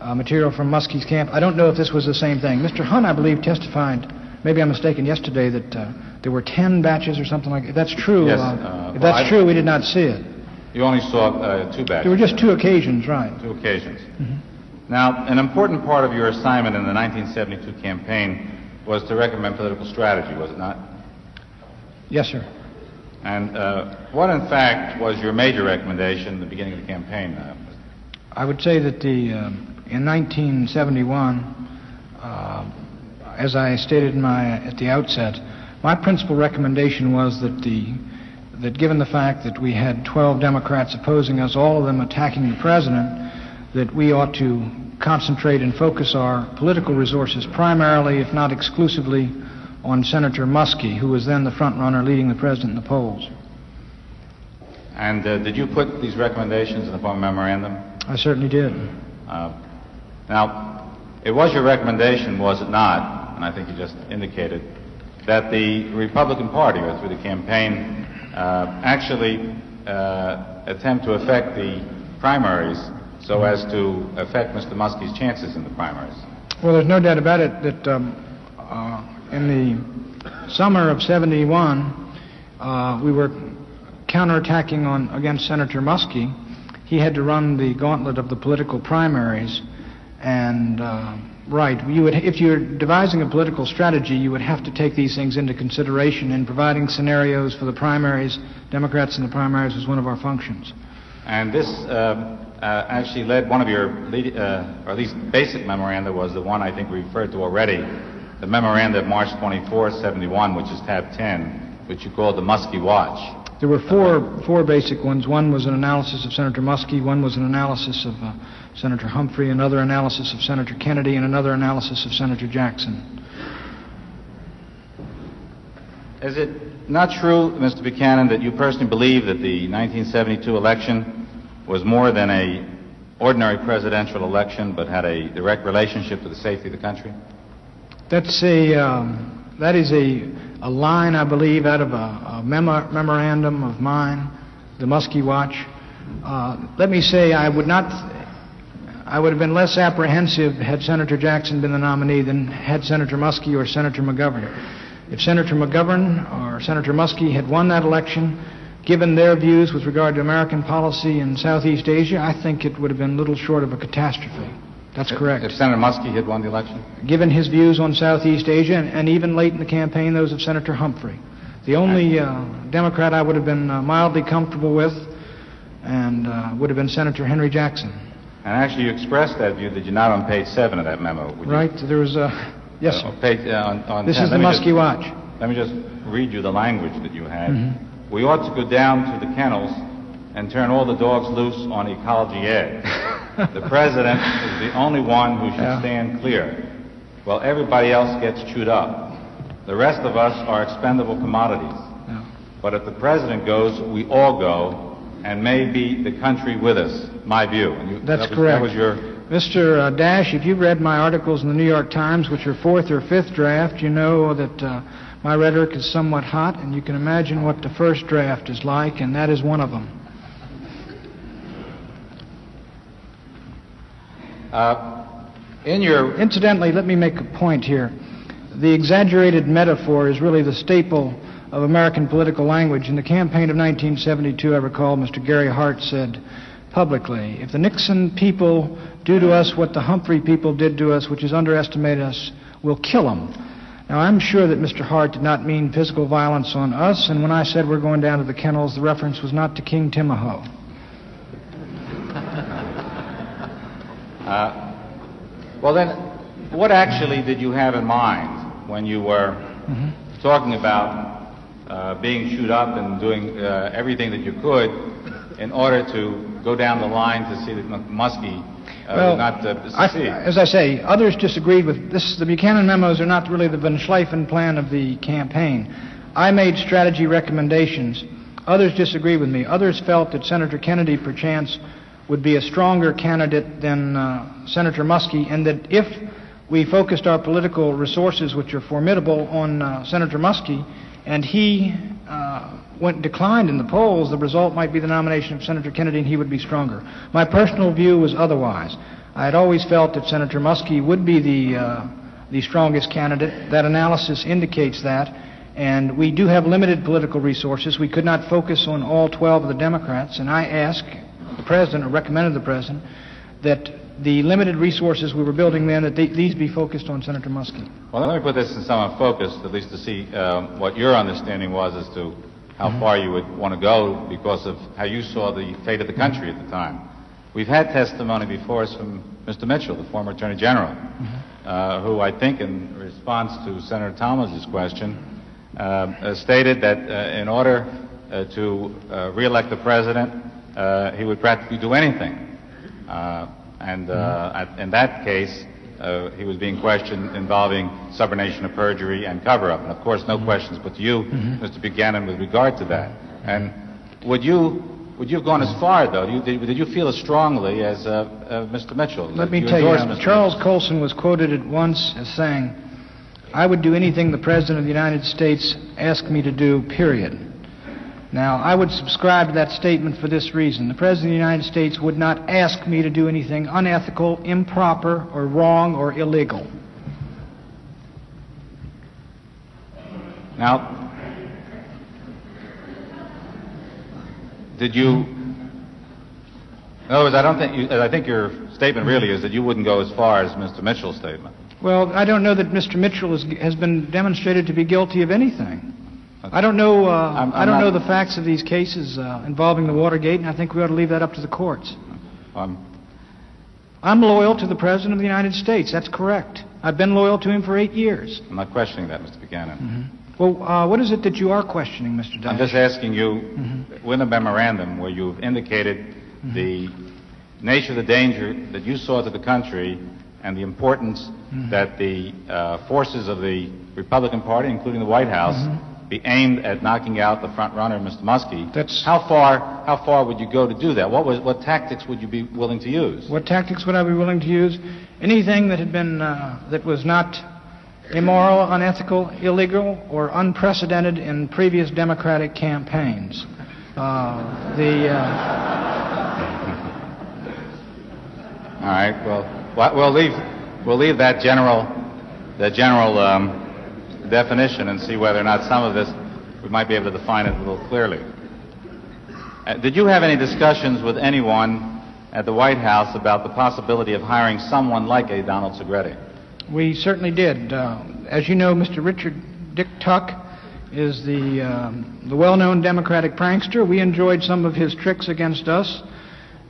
uh, material from Muskie's camp. I don't know if this was the same thing. Mr. Hunt, I believe, testified, maybe I'm mistaken, yesterday that uh, there were 10 batches or something like that. If that's true, Yes, uh, uh, if well, that's I- true, we did not see it. You only saw uh, two batches. There were just two occasions, right. Two occasions. Now, an important part of your assignment in the 1972 campaign was to recommend political strategy, was it not? Yes, sir. And uh, what, in fact, was your major recommendation at the beginning of the campaign? Uh, I would say that the, um, in 1971, uh, as I stated my, at the outset, my principal recommendation was that the, that given the fact that we had 12 Democrats opposing us, all of them attacking the president, that we ought to concentrate and focus our political resources primarily, if not exclusively, on Senator Muskie, who was then the front runner leading the president in the polls. and uh, did you put these recommendations in the form of memorandum? I certainly did. Uh, Now, it was your recommendation, was it not, and I think you just indicated, that the Republican Party, or through the campaign, uh, actually uh, attempt to affect the primaries so as to affect Mr. Muskie's chances in the primaries? Well, there's no doubt about it that um, uh, in the summer of 71, uh, we were counterattacking on against Senator Muskie. He had to run the gauntlet of the political primaries, and uh, right, you would, if you're devising a political strategy, you would have to take these things into consideration in providing scenarios for the primaries. Democrats in the primaries was one of our functions. And this uh, uh, actually led one of your, lead, uh, or at least basic memoranda was the one I think we referred to already, the memoranda of March 24, 71, which is tab 10, which you called the Muskie Watch. There were four, four basic ones. One was an analysis of Senator Muskie, one was an analysis of uh, Senator Humphrey, another analysis of Senator Kennedy, and another analysis of Senator Jackson. Is it not true, Mr. Buchanan, that you personally believe that the 1972 election was more than a ordinary presidential election, but had a direct relationship to the safety of the country? That's a, um, that is a, a line, I believe, out of a, a memo- memorandum of mine, the Muskie Watch. Uh, let me say, I would not, I would have been less apprehensive had Senator Jackson been the nominee than had Senator Muskie or Senator McGovern. If Senator McGovern or Senator Muskie had won that election, given their views with regard to American policy in Southeast Asia, I think it would have been little short of a catastrophe. That's correct If Senator Muskie had won the election? given his views on Southeast Asia and, and even late in the campaign, those of Senator Humphrey. The only uh, Democrat I would have been uh, mildly comfortable with and uh, would have been Senator Henry Jackson. And actually, you expressed that view, did you not, on page 7 of that memo? Would you- Right? There was a. Yes, Uh, sir. on page, uh, on, on This 10. is the Let just- Muskie Watch. Let me just read you the language that you had. Mm-hmm. We ought to go down to the kennels and turn all the dogs loose on Ecology Ed. the president is the only one who should Yeah. stand clear. While everybody else gets chewed up. The rest of us are expendable commodities. Yeah. But if the president goes, we all go, and maybe the country with us. My view. And you, That's that was, correct. That was your. Mr. Uh, Dash, if you've read my articles in the New York Times, which are fourth or fifth draft, you know that uh, my rhetoric is somewhat hot, and you can imagine what the first draft is like, and that is one of them. Uh, in your Incidentally, let me make a point here. The exaggerated metaphor is really the staple of American political language. In the campaign of 1972, I recall Mr. Gary Hart said publicly, if the Nixon people do to us what the Humphrey people did to us, which is underestimate us, we'll kill them. Now, I'm sure that Mr. Hart did not mean physical violence on us, and when I said we're going down to the kennels, the reference was not to King Timahoe. Well, then, what actually did you have in mind when you were talking about uh, being chewed up and doing uh, everything that you could in order to go down the line to see that Muskie uh, Well, not uh, I- succeed. as I say, others disagreed with this. The Buchanan memos are not really the von Schlieffen plan of the campaign. I made strategy recommendations. Others disagreed with me. Others felt that Senator Kennedy, perchance, would be a stronger candidate than uh, Senator Muskie, and that if we focused our political resources, which are formidable, on uh, Senator Muskie, and he uh, went declined in the polls, the result might be the nomination of Senator Kennedy, and he would be stronger. My personal view was otherwise. I had always felt that Senator Muskie would be the uh, the strongest candidate. That analysis indicates that, and we do have limited political resources. We could not focus on all 12 of the Democrats, and I asked the president, or recommended the president, that the limited resources we were building then, that they, these be focused on Senator Muskie. Well, let me put this in somewhat focus, at least to see um, what your understanding was as to how far you would want to go because of how you saw the fate of the country at the time. We've had testimony before us from Mr. Mitchell, the former Attorney General, uh, who I think, in response to Senator Talmadge's question, uh, uh, stated that uh, in order uh, to uh, reelect the president, uh, he would practically do anything. Uh, and uh, at- in that case, uh, he was being questioned involving subordination of perjury and cover-up. And of course, no questions but to you, Mr. Buchanan, with regard to that. And would you would you have gone as far, though? You, did, did you feel as strongly as uh, uh, Mr. Mitchell? Let me tell you, Mr. Charles Mitchell? Colson was quoted at once as saying, I would do anything the President of the United States asked me to do, period. Now, I would subscribe to that statement for this reason. The President of the United States would not ask me to do anything unethical, improper, or wrong, or illegal. Now, did you? In other words, I don't think you, I think your statement really is that you wouldn't go as far as Mr. Mitchell's statement. Well, I don't know that Mr. Mitchell is, has been demonstrated to be guilty of anything. I don't know. Uh, I'm- I I'm don't know the facts of these cases uh, involving the Watergate, and I think we ought to leave that up to the courts. Um, I'm loyal to the President of the United States. That's correct. I've been loyal to him for eight years. I'm not questioning that, Mr. Buchanan. Well, uh, what is it that you are questioning, Mr. Dash? I'm just asking you, with a memorandum where you've indicated the nature of the danger that you saw to the country and the importance that the uh, forces of the Republican Party, including the White House, be aimed at knocking out the front runner, Mr. Muskie. That's- how far. How far would you go to do that? What was, what tactics would you be willing to use? What tactics would I be willing to use? Anything that had been uh, that was not immoral, unethical, illegal, or unprecedented in previous Democratic campaigns. Uh, the uh, *laughs* All right. Well, we'll leave we'll leave that general that general um, definition and see whether or not some of this we might be able to define it a little clearly. Uh, did you have any discussions with anyone at the White House about the possibility of hiring someone like a Donald Segretti? We certainly did. Uh, as you know, Mr. Richard Dick Tuck is the, um, the well-known Democratic prankster. We enjoyed some of his tricks against us,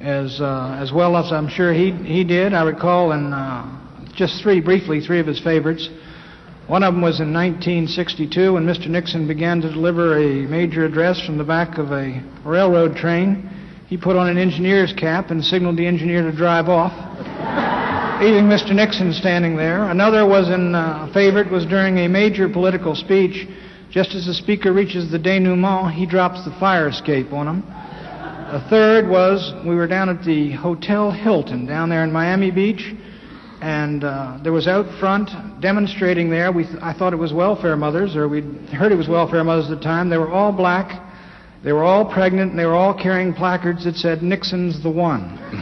as, uh, as well as I'm sure he, he did. I recall in uh, just three, briefly, three of his favorites. One of them was in 1962 when Mr. Nixon began to deliver a major address from the back of a railroad train. He put on an engineer's cap and signaled the engineer to drive off *laughs* leaving Mr. Nixon standing there. Another was in uh, favorite was during a major political speech. Just as the speaker reaches the denouement, he drops the fire escape on him. A third was we were down at the Hotel Hilton down there in Miami Beach, and uh, there was out front demonstrating there. We th- I thought it was welfare mothers, or we'd heard it was welfare mothers at the time. They were all black. They were all pregnant, and they were all carrying placards that said "Nixon's the one." *laughs*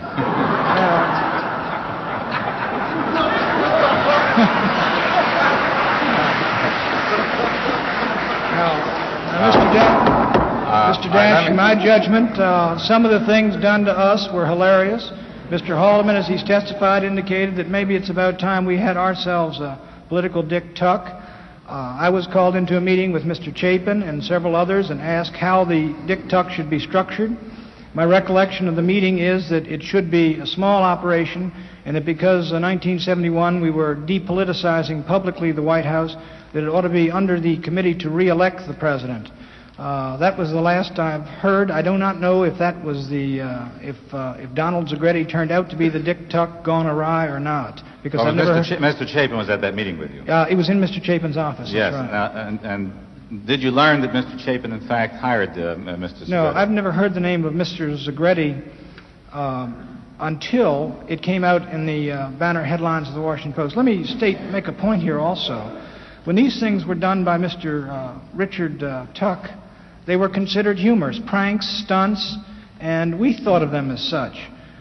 Now, now, Mr. Da- Mr. Dash, in my judgment, uh, some of the things done to us were hilarious. Mr. Haldeman, as he's testified, indicated that maybe it's about time we had ourselves a political Dick Tuck. Uh, I was called into a meeting with Mr. Chapin and several others and asked how the Dick Tuck should be structured. My recollection of the meeting is that it should be a small operation, and that because in 1971 we were depoliticizing publicly the White House, that it ought to be under the committee to re-elect the president. Uh, That was the last I've heard. I do not know if that was the, uh, if uh, if Donald Segretti turned out to be the Dick Tuck gone awry or not, because Oh, I've never Mr. heard... Cha- Mr. Chapin was at that meeting with you. Uh, It was in Mr. Chapin's office, Yes, that's right. uh, and, and did you learn that Mr. Chapin, in fact, hired uh, Mr. No, I've never heard the name of Mr. Segretti um, until it came out in the uh, banner headlines of the Washington Post. Let me state, make a point here also. When these things were done by Mr. Uh, Richard uh, Tuck, they were considered humorous, pranks, stunts, and we thought of them as such.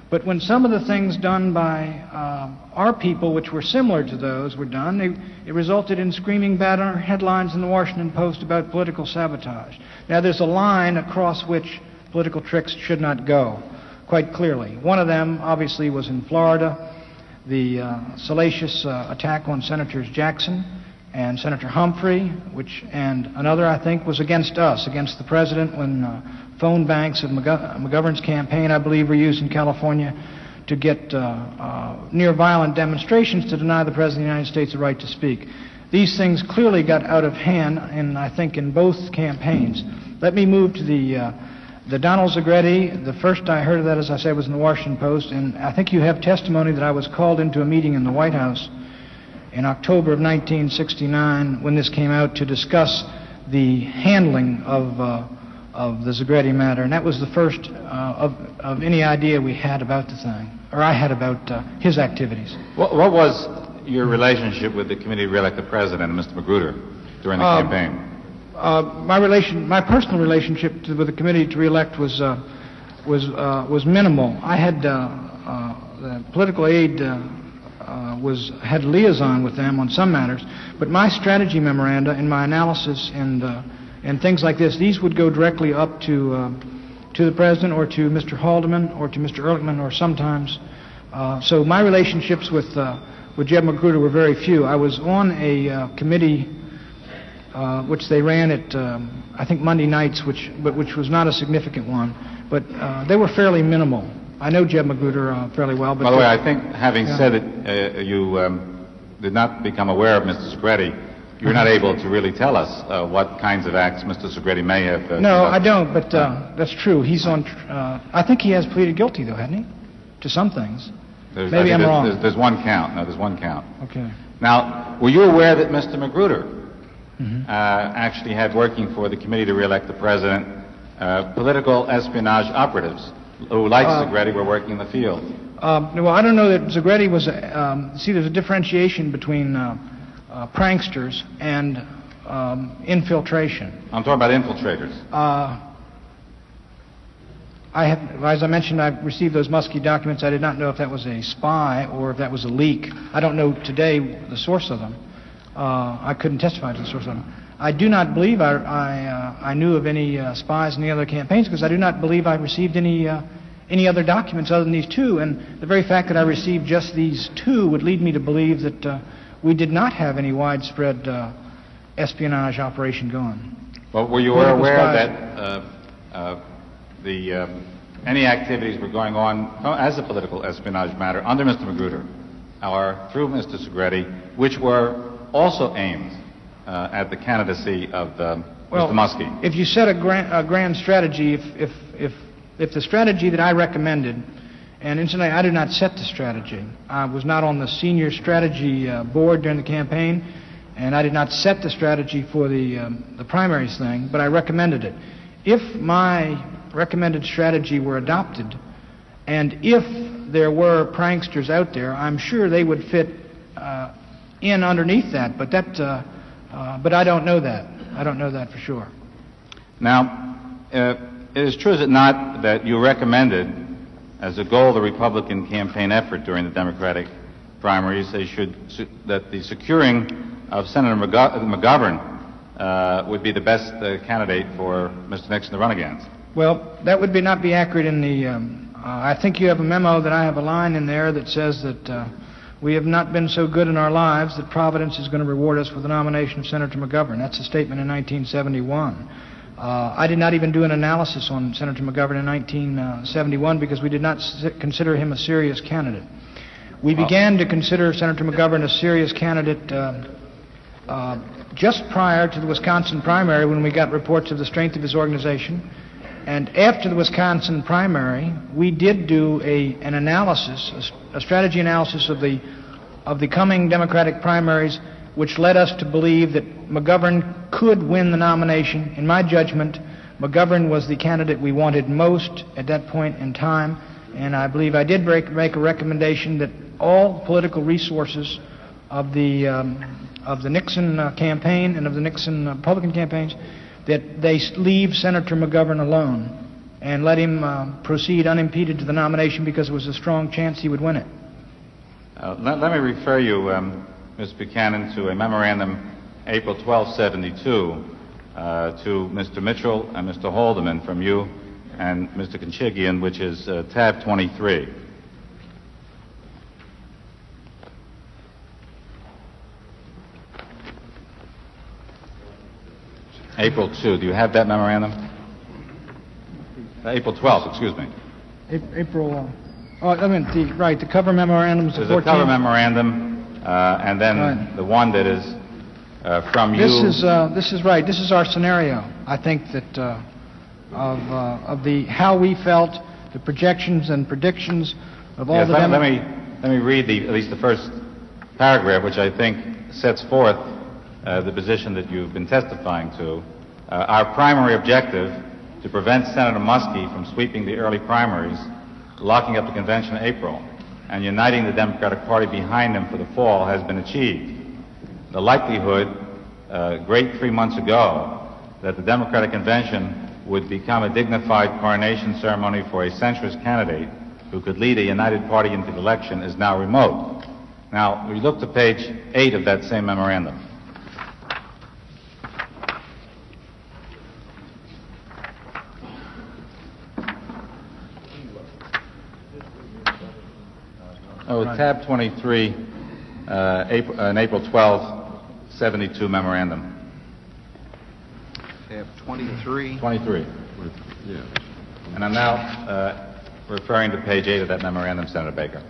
But when some of the things done by uh, our people, which were similar to those, were done, they, it resulted in screaming banner headlines in the Washington Post about political sabotage. Now, there's a line across which political tricks should not go, quite clearly. One of them, obviously, was in Florida, the uh, salacious uh, attack on Senators Jackson and Senator Humphrey, which, and another, I think, was against us, against the president, when uh, phone banks of McGo- McGovern's campaign, I believe, were used in California to get uh, uh, near violent demonstrations to deny the President of the United States the right to speak. These things clearly got out of hand, and I think in both campaigns. Let me move to the uh, the Donald Segretti. The first I heard of that, as I said, was in the Washington Post, and I think you have testimony that I was called into a meeting in the White House in October of 1969 when this came out to discuss the handling of uh, of the Segretti matter, and that was the first uh, of of any idea we had about the thing, or I had about uh, his activities. What, what was your relationship with the committee to re-elect the president Mr. Magruder during the Uh, campaign? Uh, my relation, my personal relationship to, with the committee to reelect was uh, was uh, was minimal. I had uh, uh, the political aid uh, was had liaison with them on some matters, but my strategy memoranda and my analysis and uh, and things like this, these would go directly up to uh, to the president or to Mr. Haldeman or to Mr. Ehrlichman or sometimes. Uh, so my relationships with uh, with Jeb Magruder were very few. I was on a uh, committee which they ran at um, I think Monday nights, which but which was not a significant one, but they were fairly minimal. I know Jeb Magruder uh, fairly well, but By the way, I think, having Yeah. said that uh, you um, did not become aware of Mr. Segretti, you're not *laughs* able to really tell us uh, what kinds of acts Mr. Segretti may have. Uh, no, I don't. But uh, that's true. He's on. tr- Uh, I think he has pleaded guilty, though, hasn't he? To some things. There's, Maybe I'm there's, wrong. There's, there's one count. No, there's one count. Okay. Now, were you aware that Mr. Magruder Mm-hmm. uh, actually had working for the committee to re-elect the president uh, political espionage operatives who, like Uh, Segretti, were working in the field? Um, well, I don't know that Segretti was. a- Um, see, there's a differentiation between uh, uh, pranksters and um, infiltration. I'm talking about infiltrators. Uh, I have, as I mentioned, I received those Muskie documents. I did not know if that was a spy or if that was a leak. I don't know today the source of them. Uh, I couldn't testify to the source of them. I do not believe I, I, uh, I knew of any uh, spies in the other campaigns because I do not believe I received any, uh, any other documents other than these two. And the very fact that I received just these two would lead me to believe that uh, we did not have any widespread uh, espionage operation going. Well, were you Political aware spies. that uh, uh, the um, any activities were going on as a political espionage matter under Mr. Magruder or through Mr. Segretti, which were also aimed uh, at the candidacy of um, Well, Mr. Muskie? If you set a grand, a grand strategy, if, if, if, if the strategy that I recommended, and incidentally, I did not set the strategy. I was not on the senior strategy uh, board during the campaign, and I did not set the strategy for the, um, the primaries thing, but I recommended it. If my recommended strategy were adopted, and if there were pranksters out there, I'm sure they would fit uh, in underneath that, but that, uh, uh, but I don't know that. I don't know that for sure. Now, uh, it is true, is it not, that you recommended as a goal of the Republican campaign effort during the Democratic primaries they should, su- that the securing of Senator McGo- McGovern uh, would be the best uh, candidate for Mr. Nixon to run against? Well, that would be not be accurate in the. Um, uh, I think you have a memo that I have a line in there that says that uh, we have not been so good in our lives that Providence is going to reward us with the nomination of Senator McGovern. That's a statement in 1971. Uh, I did not even do an analysis on Senator McGovern in 1971 because we did not consider him a serious candidate. We began to consider Senator McGovern a serious candidate uh, uh, just prior to the Wisconsin primary when we got reports of the strength of his organization. And after the Wisconsin primary, we did do a, an analysis, a strategy analysis of the, of the coming Democratic primaries, which led us to believe that McGovern could win the nomination. In my judgment, McGovern was the candidate we wanted most at that point in time, and I believe I did break, make a recommendation that all political resources of the, um, of the Nixon uh, campaign and of the Nixon uh, Republican campaigns, that they leave Senator McGovern alone and let him uh, proceed unimpeded to the nomination because there was a strong chance he would win it. Uh, let, let me refer you, um, Mr. Buchanan, to a memorandum, April 12, 72, uh, to Mr. Mitchell and Mr. Haldeman from you and Mr. Khachigian, which is uh, tab 23. April 2. Do you have that memorandum? April 12th, excuse me. A- April, uh, oh, I mean, the, right, the cover memorandums of There's a cover memorandum, uh, and then Right. the one that is uh, from you. This is, uh, this is right, this is our scenario. I think that, uh, of, uh, of the, how we felt, the projections and predictions of all Yes, the let, Demo- let me let me read the at least the first paragraph, which I think sets forth the position that you've been testifying to. Uh, our primary objective to prevent Senator Muskie from sweeping the early primaries, locking up the convention in April, and uniting the Democratic Party behind him for the fall has been achieved. The likelihood, uh, great three months ago, that the Democratic Convention would become a dignified coronation ceremony for a centrist candidate who could lead a united party into the election is now remote. Now, we look to page 8 of that same memorandum. Oh, tab 23, uh, April, an April 12, 72 memorandum. Tab 23. 23. Yeah. And I'm now uh, referring to page 8 of that memorandum, Senator Baker.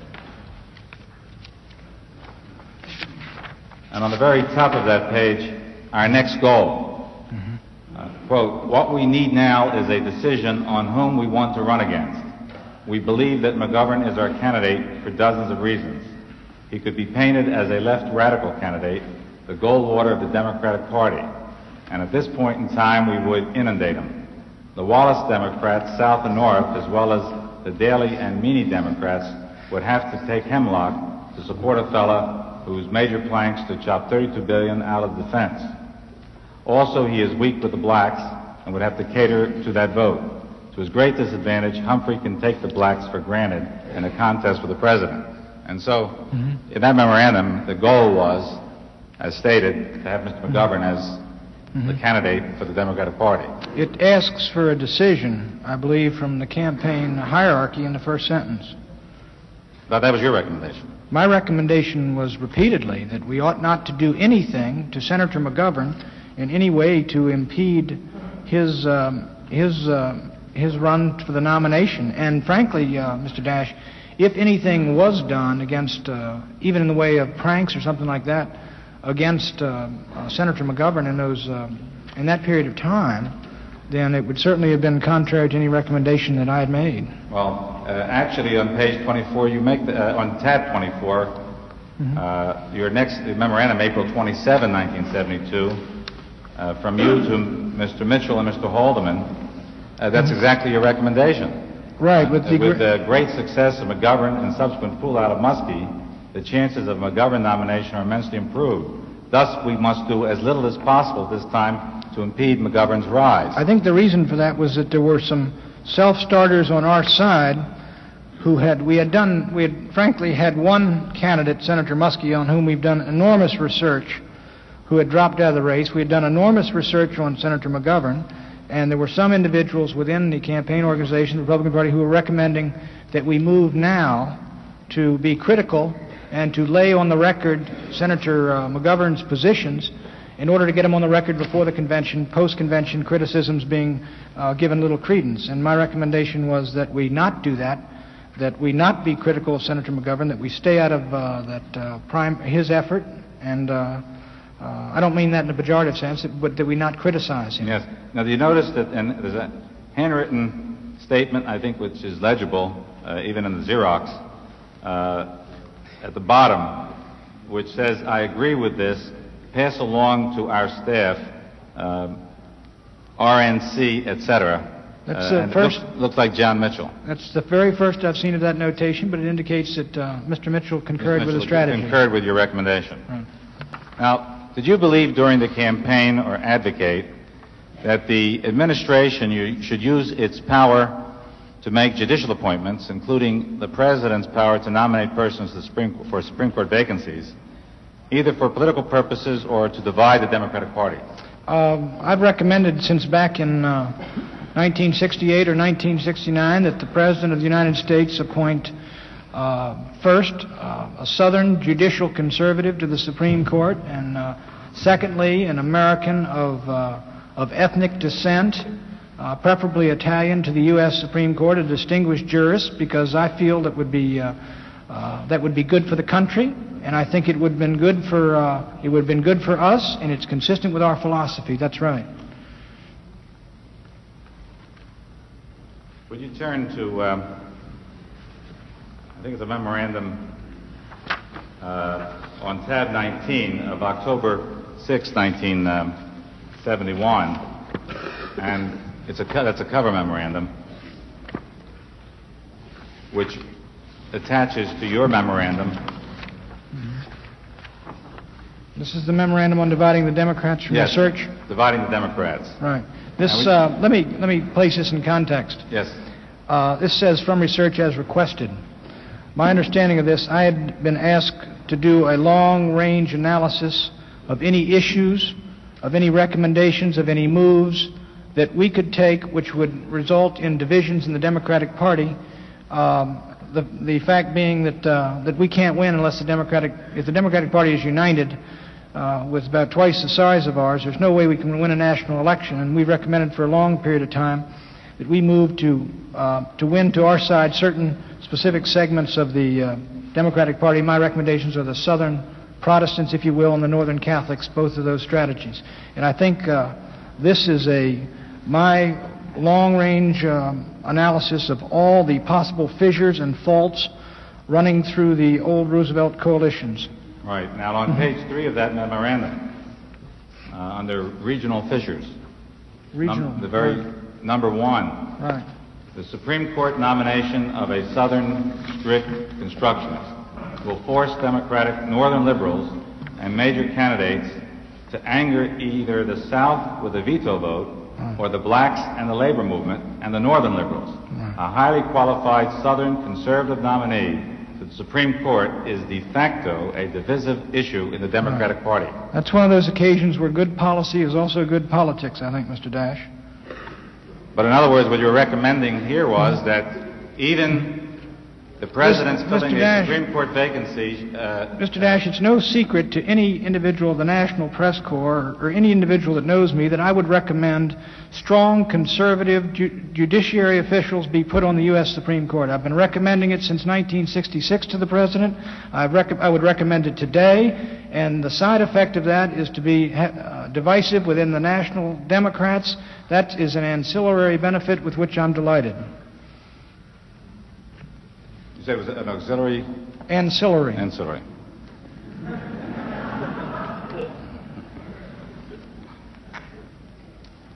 And on the very top of that page, our next goal. Uh, quote, what we need now is a decision on whom we want to run against. We believe that McGovern is our candidate for dozens of reasons. He could be painted as a left radical candidate, the Goldwater of the Democratic Party. And at this point in time, we would inundate him. The Wallace Democrats, South and North, as well as the Daley and Meany Democrats, would have to take hemlock to support a fella whose major planks to chop 32 billion out of defense. Also, he is weak with the blacks and would have to cater to that vote. To his great disadvantage, Humphrey can take the blacks for granted in a contest with the president. And so, in that memorandum, the goal was, as stated, to have Mr. McGovern as the candidate for the Democratic Party. It asks for a decision, I believe, from the campaign hierarchy in the first sentence. But that was your recommendation. My recommendation was repeatedly that we ought not to do anything to Senator McGovern in any way to impede his, um, his, uh, his run for the nomination. And frankly, uh, Mr. Dash, if anything was done against, uh, even in the way of pranks or something like that, against uh, uh, Senator McGovern in those, uh, in that period of time, then it would certainly have been contrary to any recommendation that I had made. Well, uh, actually, on page 24, you make the, uh, on tab 24, uh, your next memorandum, April 27, 1972, uh, from you to Mr. Mitchell and Mr. Haldeman, uh, that's exactly your recommendation. Right, with the... Uh, with the great success of McGovern and subsequent pullout of Muskie, the chances of McGovern nomination are immensely improved. Thus, we must do as little as possible this time to impede McGovern's rise. I think the reason for that was that there were some self-starters on our side who had, we had done, we had frankly had one candidate, Senator Muskie, on whom we've done enormous research, who had dropped out of the race. We had done enormous research on Senator McGovern, and there were some individuals within the campaign organization, the Republican Party, who were recommending that we move now to be critical and to lay on the record Senator uh, McGovern's positions in order to get him on the record before the convention, post-convention criticisms being uh, given little credence. And my recommendation was that we not do that, that we not be critical of Senator McGovern, that we stay out of uh, that uh, prime his effort, and Uh, I don't mean that in a pejorative sense, but that we not criticize him. Yes. Now, do you notice that, and there's a handwritten statement, I think, which is legible, uh, even in the Xerox, uh, at the bottom, which says, I agree with this, pass along to our staff, um, RNC, et cetera. That's Uh, the first- looks, looks like John Mitchell. That's the very first I've seen of that notation, but it indicates that uh, Mr. Mitchell concurred with the Mitchell strategy. Concurred with your recommendation. Right. Now, did you believe during the campaign or advocate that the administration should use its power to make judicial appointments, including the president's power to nominate persons for Supreme Court vacancies, either for political purposes or to divide the Democratic Party? Um, I've recommended since back in uh, 1968 or 1969 that the President of the United States appoint uh, first uh, a Southern judicial conservative to the Supreme Court, and uh, secondly, an American of, uh, of ethnic descent, uh, preferably Italian, to the U.S. Supreme Court, a distinguished jurist, because I feel that would be that would be good for the country, and I think it would have been good for uh, it would have been good for us, and it's consistent with our philosophy. That's right. Would you turn to, um, I think it's a memorandum uh, on tab 19 of October 6, 1971, and it's a that's a cover memorandum which attaches to your memorandum. This is the memorandum on dividing the Democrats from Yes, research. dividing the Democrats. Right. This. We- Uh, let me let me place this in context. Yes. Uh, this says from research as requested. My understanding of this, I had been asked to do a long-range analysis of any issues, of any recommendations, of any moves that we could take which would result in divisions in the Democratic Party. Um, the, the fact being that, uh, that we can't win unless the Democratic, if the Democratic Party is united uh, with about twice the size of ours, there's no way we can win a national election. And we recommended for a long period of time that we move to, uh, to win to our side certain specific segments of the uh, Democratic Party. My recommendations are the Southern Protestants, if you will, and the Northern Catholics, both of those strategies. And I think uh, this is a my long-range um, analysis of all the possible fissures and faults running through the old Roosevelt coalitions. Right. Now, on page three of that memorandum, uh, under regional fissures, num- Regional. the very number one, Right. The Supreme Court nomination of a Southern strict constructionist will force Democratic Northern liberals and major candidates to anger either the South with a veto vote or the blacks and the labor movement and the Northern liberals. A highly qualified Southern conservative nominee to the Supreme Court is de facto a divisive issue in the Democratic Party. That's one of those occasions where good policy is also good politics, I think, Mr. Dash. But in other words, what you were recommending here was that even the president's Mr. filling a Dash. Supreme Court vacancy. Uh, Mr. Dash, it's no secret to any individual of the National Press Corps or any individual that knows me that I would recommend strong conservative ju- judiciary officials be put on the U.S. Supreme Court. I've been recommending it since 1966 to the President. I've rec- I would recommend it today, and the side effect of that is to be ha- divisive within the National Democrats. That is an ancillary benefit with which I'm delighted. you said it was an auxiliary Ancillary. ancillary.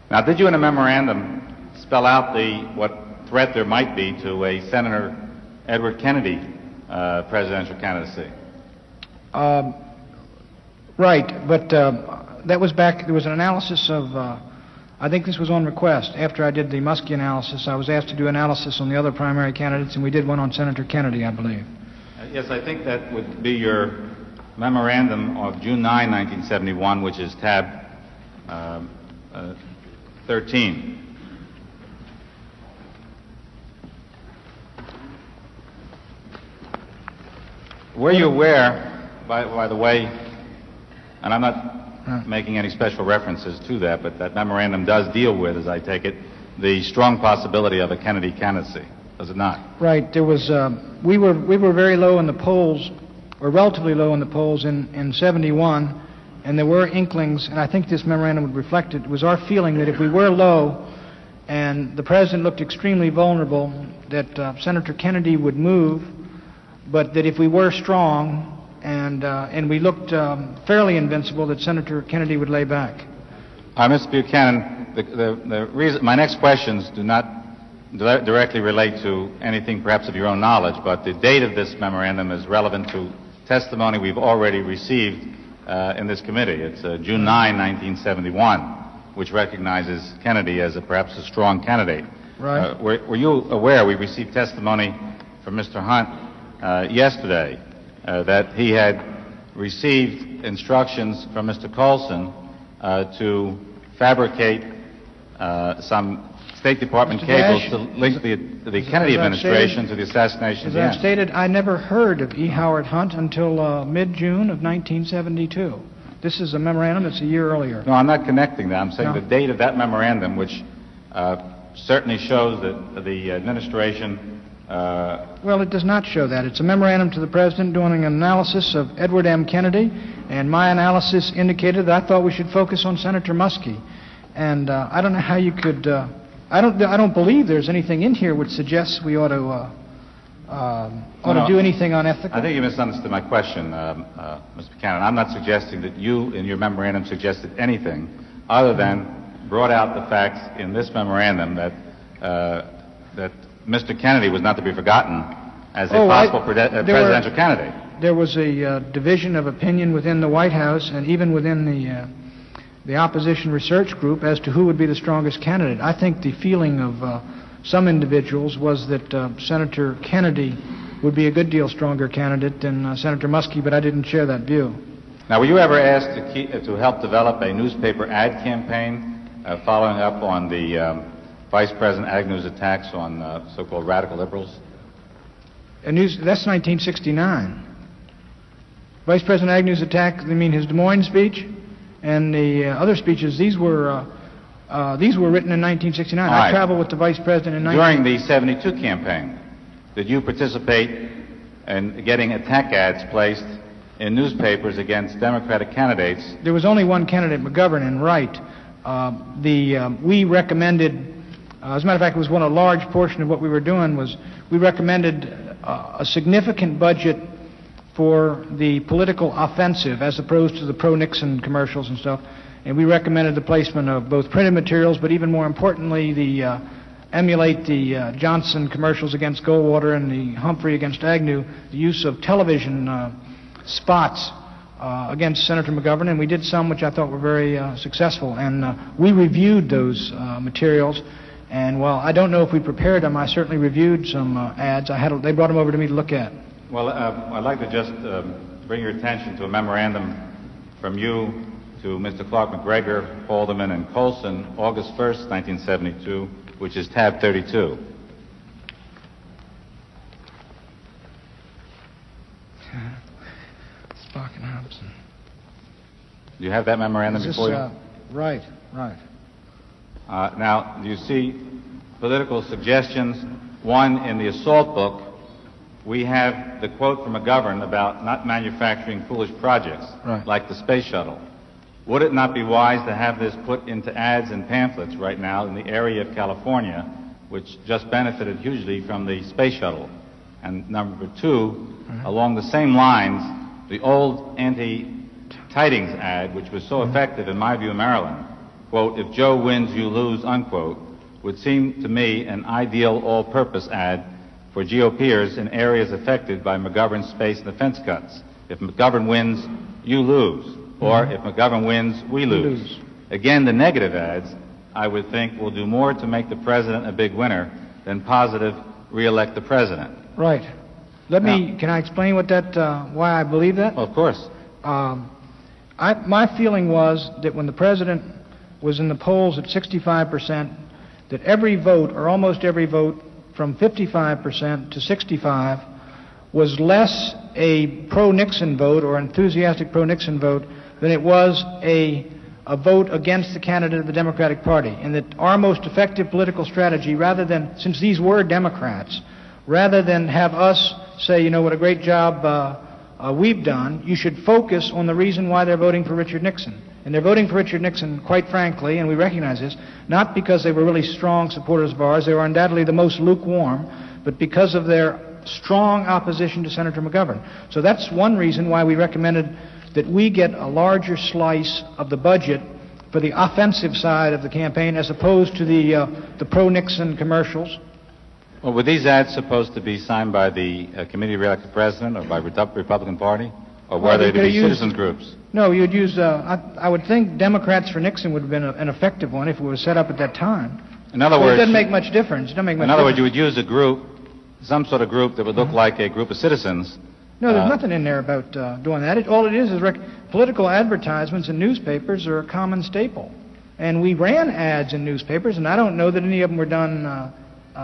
Now, did you in a memorandum spell out the what threat there might be to a Senator Edward Kennedy uh, presidential candidacy? Um, right, but um, that was back. There was an analysis of. Uh, I think this was on request. After I did the Muskie analysis, I was asked to do analysis on the other primary candidates, and we did one on Senator Kennedy, I believe. Uh, Yes, I think that would be your memorandum of June 9, 1971, which is tab um, uh, 13. Were you aware, by, by the way, and I'm not making any special references to that, but that memorandum does deal with, as I take it, the strong possibility of a Kennedy candidacy, does it not? Right. There was. Um, we were we were very low in the polls, or relatively low in the polls in in '71, and there were inklings, and I think this memorandum would reflect it, it was our feeling that if we were low and the president looked extremely vulnerable, that uh, Senator Kennedy would move, but that if we were strong and, uh, and we looked um, fairly invincible, that Senator Kennedy would lay back. Uh, Mr. Buchanan, the, the, the reason, my next questions do not directly relate to anything perhaps of your own knowledge, but the date of this memorandum is relevant to testimony we've already received uh, in this committee. It's uh, June 9, 1971, which recognizes Kennedy as a, perhaps a strong candidate. Right. Uh, were, were you aware we received testimony from Mr. Hunt uh, yesterday uh, that he had received instructions from Mr. Colson uh, to fabricate uh, some State Department Mr. cables Dash, to link the, the Kennedy administration stated- to the assassination As I've stated, I never heard of E. Howard Hunt until uh, mid-June of 1972. This is a memorandum that's a year earlier. No, I'm not connecting that. I'm saying No. the date of that memorandum, which uh, certainly shows that the administration uh, Well, it does not show that. It's a memorandum to the President doing an analysis of Edward M. Kennedy, and my analysis indicated that I thought we should focus on Senator Muskie. And uh, I don't know how you could... Uh, I don't, I don't believe there's anything in here which suggests we ought to, uh, um, ought No, to do anything unethical. I think you misunderstood my question, um, uh, Mr. Buchanan. I'm not suggesting that you, in your memorandum, suggested anything other than brought out the facts in this memorandum that uh, that Mr. Kennedy was not to be forgotten as a Oh, I- possible prede- uh, there were- presidential candidate. There was a uh, division of opinion within the White House and even within the, uh, the opposition research group as to who would be the strongest candidate. I think the feeling of uh, some individuals was that uh, Senator Kennedy would be a good deal stronger candidate than uh, Senator Muskie, but I didn't share that view. Now, were you ever asked to, keep, uh, to help develop a newspaper ad campaign uh, following up on the um, Vice President Agnew's attacks on uh, so-called radical liberals? A news, that's 1969. Vice President Agnew's attack, I mean his Des Moines speech, and the uh, other speeches, these were, uh, uh, these were written in 1969. All I traveled with the Vice President in 19... During the 72 campaign, did you participate in getting attack ads placed in newspapers against Democratic candidates? There was only one candidate, McGovern, and Wright. Uh, the we recommended, uh, as a matter of fact, it was one a large portion of what we were doing was we recommended uh, a significant budget for the political offensive as opposed to the pro-Nixon commercials and stuff. And we recommended the placement of both printed materials, but even more importantly, the uh, emulate the uh, Johnson commercials against Goldwater and the Humphrey against Agnew, the use of television uh, spots uh, against Senator McGovern, and we did some which I thought were very uh, successful. And uh, we reviewed those uh, materials, and while I don't know if we prepared them, I certainly reviewed some uh, ads. I had a, they brought them over to me to look at. Well, uh, I'd like to just um, bring your attention to a memorandum from you to Mr. Clark MacGregor, Haldeman, and Colson, August 1st, 1972, which is tab 32. *laughs* Spock and Hobson. Do you have that memorandum Is this, before you? uh, right, right. Uh, now, you see political suggestions? One, in the assault book, we have the quote from McGovern about not manufacturing foolish projects Right. like the space shuttle. Would it not be wise to have this put into ads and pamphlets right now in the area of California, which just benefited hugely from the space shuttle? And number 2 along the same lines, the old anti-Tydings ad, which was so effective in my view in Maryland, quote, if Joe wins, you lose, unquote, would seem to me an ideal all-purpose ad for GOPers in areas affected by McGovern's space and defense cuts. If McGovern wins, you lose. Or if McGovern wins, we lose. lose. Again, the negative ads, I would think, will do more to make the president a big winner than positive re-elect the president. Right. Let me, can I explain what that, uh, why I believe that? Well, of course. Um, I, my feeling was that when the president was in the polls at 65 percent, that every vote, or almost every vote, from 55 percent to 65, was less a pro-Nixon vote or enthusiastic pro-Nixon vote than it was a, a vote against the candidate of the Democratic Party, and that our most effective political strategy, rather than, since these were Democrats, rather than have us say, you know, what a great job uh, uh, we've done, you should focus on the reason why they're voting for Richard Nixon. And they're voting for Richard Nixon, quite frankly, and we recognize this, not because they were really strong supporters of ours, they were undoubtedly the most lukewarm, but because of their strong opposition to Senator McGovern. So that's one reason why we recommended that we get a larger slice of the budget for the offensive side of the campaign as opposed to the, uh, the pro-Nixon commercials. Well, were these ads supposed to be signed by the uh, committee re-elected president or by Redu- Republican Party? Or were Well, they to be used- citizens groups? No, you'd use, uh, I, I would think Democrats for Nixon would have been a, an effective one if it was set up at that time. In other words, it doesn't make much difference. It doesn't make much in other words, you would use a group, some sort of group that would look like a group of citizens. No, there's uh, nothing in there about uh, doing that. It, all it is is rec- political advertisements in newspapers are a common staple. And we ran ads in newspapers, and I don't know that any of them were done uh, uh,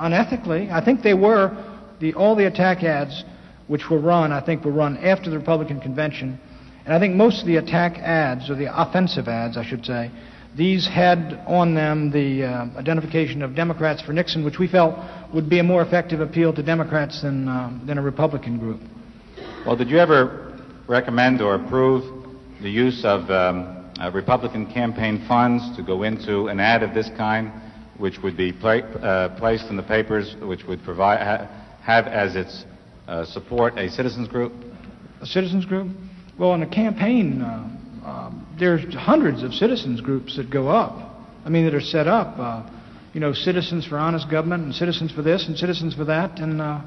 unethically. I think they were. The, all the attack ads which were run, I think, were run after the Republican convention. And I think most of the attack ads, or the offensive ads, I should say, these had on them the uh, identification of Democrats for Nixon, which we felt would be a more effective appeal to Democrats than, um, than a Republican group. Well, did you ever recommend or approve the use of um, uh, Republican campaign funds to go into an ad of this kind, which would be pla- uh, placed in the papers, which would provide ha- have as its uh, support a citizens group? A citizens group? Well, in a campaign, uh, um, there's hundreds of citizens groups that go up. I mean, that are set up. Uh, you know, citizens for honest government, and citizens for this, and citizens for that, and uh,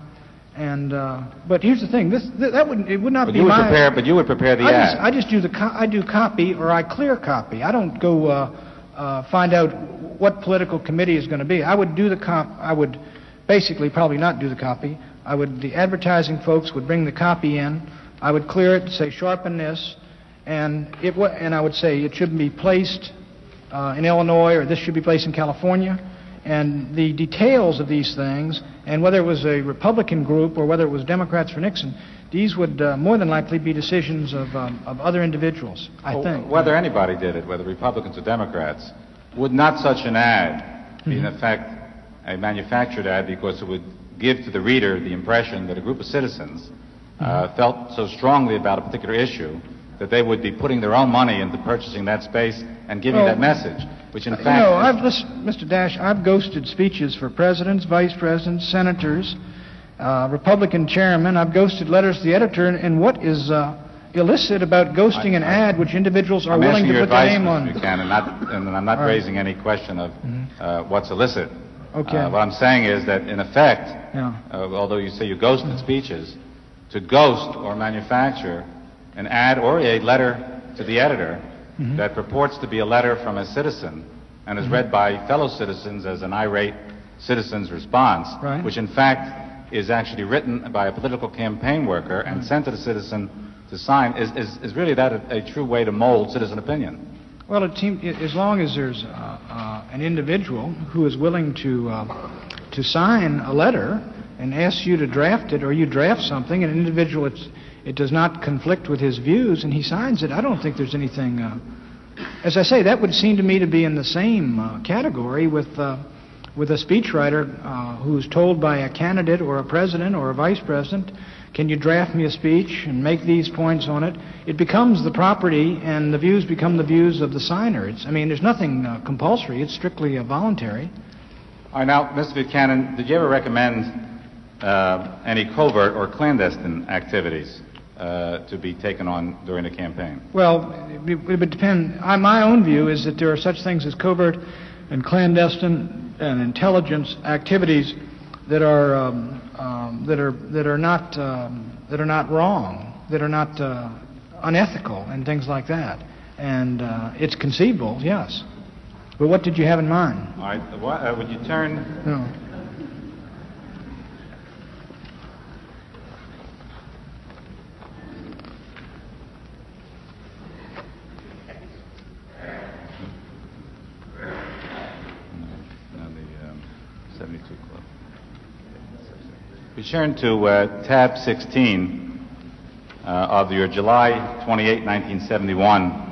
and. Uh, but here's the thing: this th- that would it would not But be you would my. prepare, but you would prepare the I ad. just, I just do the co- I do copy or I clear copy. I don't go uh, uh, find out what political committee is going to be. I would do the comp. I would basically probably not do the copy. I would the advertising folks would bring the copy in. I would clear it, say sharpen this, and it wa- and I would say it shouldn't be placed uh, in Illinois or this should be placed in California. And the details of these things, and whether it was a Republican group or whether it was Democrats for Nixon, these would uh, more than likely be decisions of, um, of other individuals, I Well, think. Whether anybody did it, whether Republicans or Democrats, would not such an ad be in effect a manufactured ad because it would give to the reader the impression that a group of citizens uh, felt so strongly about a particular issue that they would be putting their own money into purchasing that space and giving that message, which in You fact... know, I've Mr. Dash, I've ghosted speeches for presidents, vice presidents, senators, uh, Republican chairman, I've ghosted letters to the editor, and, and what is uh, illicit about ghosting an ad which individuals are I'm willing to put their advice, name Mr. on? Buchanan, not, and I'm not right. raising any question of uh, what's illicit. Okay. Uh, what I'm saying is that, in effect, Yeah. uh, although you say you ghosted speeches, to ghost or manufacture an ad or a letter to the editor Mm-hmm. that purports to be a letter from a citizen and is read by fellow citizens as an irate citizen's response, Right. which in fact is actually written by a political campaign worker and sent to the citizen to sign, is, is, is really that a, a true way to mold citizen opinion? Well, it seems, as long as there's uh, uh, an individual who is willing to uh, to sign a letter and asks you to draft it, or you draft something, and an individual it's, it does not conflict with his views, and he signs it, I don't think there's anything. Uh, as I say, that would seem to me to be in the same uh, category with uh, with a speechwriter uh, who's told by a candidate or a president or a vice president, "Can you draft me a speech and make these points on it?" It becomes the property, and the views become the views of the signer. It's, I mean, there's nothing uh, compulsory; it's strictly uh, voluntary. All right, now, Mr. Buchanan, did you ever recommend uh, any covert or clandestine activities uh, to be taken on during the campaign? Well, it, it would depend. I, my own view is that there are such things as covert and clandestine and intelligence activities that are um, um, that are that are not um, that are not wrong, that are not uh, unethical, and things like that. And uh, it's conceivable, yes. But what did you have in mind? All right, what, uh, would you turn. No, We turn to uh, tab 16 uh, of your July 28, 1971.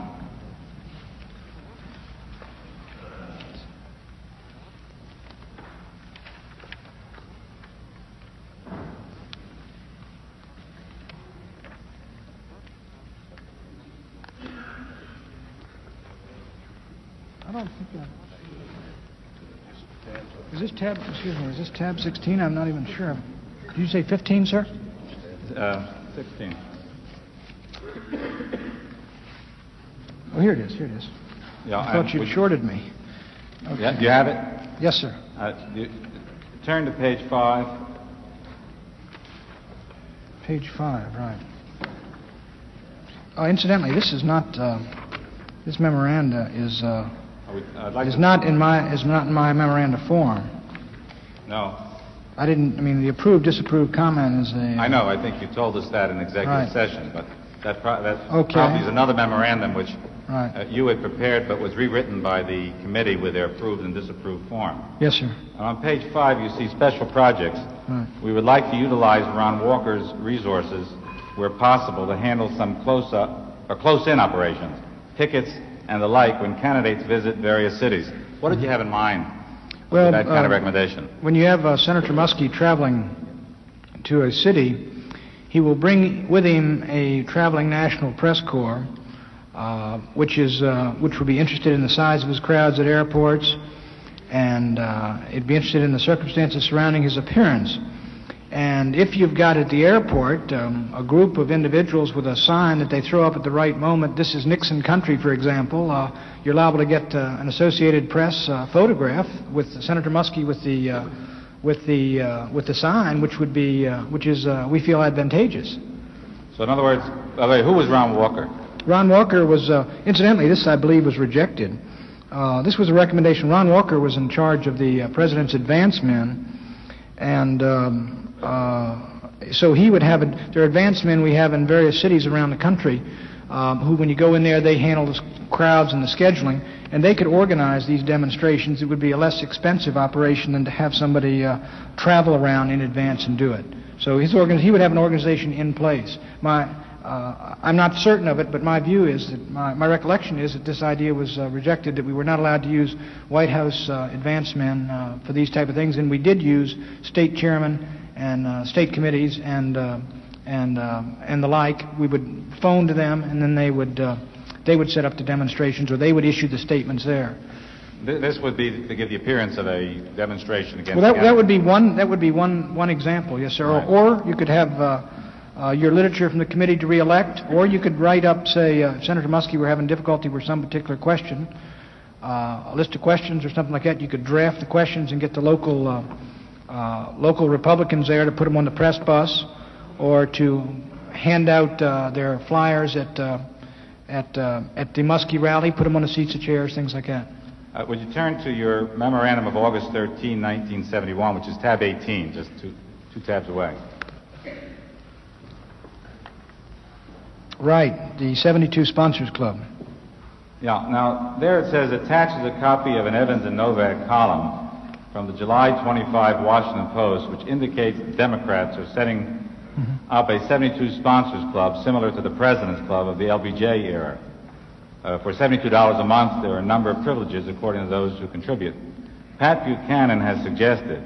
Is this tab, excuse me, is this tab 16? I'm not even sure. Did you say 15, sir? Uh, 16. Oh, here it is, here it is. Yeah, I thought would- shorted me. Yeah, do you have it? Yes, sir. Uh, you- Turn to page five. Page five, right. Oh, incidentally, this is not, uh, this memoranda is, uh, I would- like is not in my, is not in my memoranda form. No, I didn't, I mean, the approved, disapproved comment is a... I know, I think you told us that in executive Right. session, but that pro- that Okay. probably is another memorandum which Right. uh, you had prepared but was rewritten by the committee with their approved and disapproved form. Yes, sir. And on page five, you see special projects. Right. We would like to utilize Ron Walker's resources where possible to handle some close-up or close-in operations, tickets and the like when candidates visit various cities. What did you have in mind Well, that kind of uh, recommendation? When you have uh, Senator Muskie traveling to a city, he will bring with him a traveling national press corps, uh, which is uh, which will be interested in the size of his crowds at airports, and uh, it'd be interested in the circumstances surrounding his appearance. And if you've got at the airport um, a group of individuals with a sign that they throw up at the right moment, this is Nixon country, for example, uh, you're liable to get uh, an Associated Press uh, photograph with Senator Muskie with the uh, with the uh, with the sign, which would be uh, which is uh, we feel advantageous. So in other words, by the way, who was Ron Walker? Ron Walker was, uh, incidentally, this I believe was rejected. Uh, this was a recommendation. Ron Walker was in charge of the uh, president's advance men, and um, uh, so he would have. A, there are advance men we have in various cities around the country, um, who, when you go in there, they handle the crowds and the scheduling, and they could organize these demonstrations. It would be a less expensive operation than to have somebody uh, travel around in advance and do it. So his organ- he would have an organization in place. My uh, I'm not certain of it, but my view is that my, my recollection is that this idea was uh, rejected, that we were not allowed to use White House uh, advance men uh, for these type of things, and we did use state chairmen and uh, state committees and uh, and uh, and the like. We would phone to them, and then they would uh, they would set up the demonstrations, or they would issue the statements there. This would be to give the appearance of a demonstration against. Well, that, that would be one. That would be one one example, yes, sir. Right. Or, or you could have uh, uh, your literature from the committee to reelect, or you could write up, say, uh, Senator Muskie, we're having difficulty with some particular question, uh, a list of questions or something like that. You could draft the questions and get the local uh, uh, local Republicans there to put them on the press bus, or to hand out uh, their flyers at uh, at uh, at the Muskie rally, put them on the seats of chairs, things like that. Uh, Would you turn to your memorandum of August 13, 1971, which is tab 18, just two two tabs away? Right, the 72 Sponsors Club. Yeah, now, there it says, attaches a copy of an Evans and Novak column from the July 25 Washington Post, which indicates Democrats are setting up a 72 Sponsors Club similar to the President's Club of the LBJ era. Uh, for $72 a month, there are a number of privileges according to those who contribute. Pat Buchanan has suggested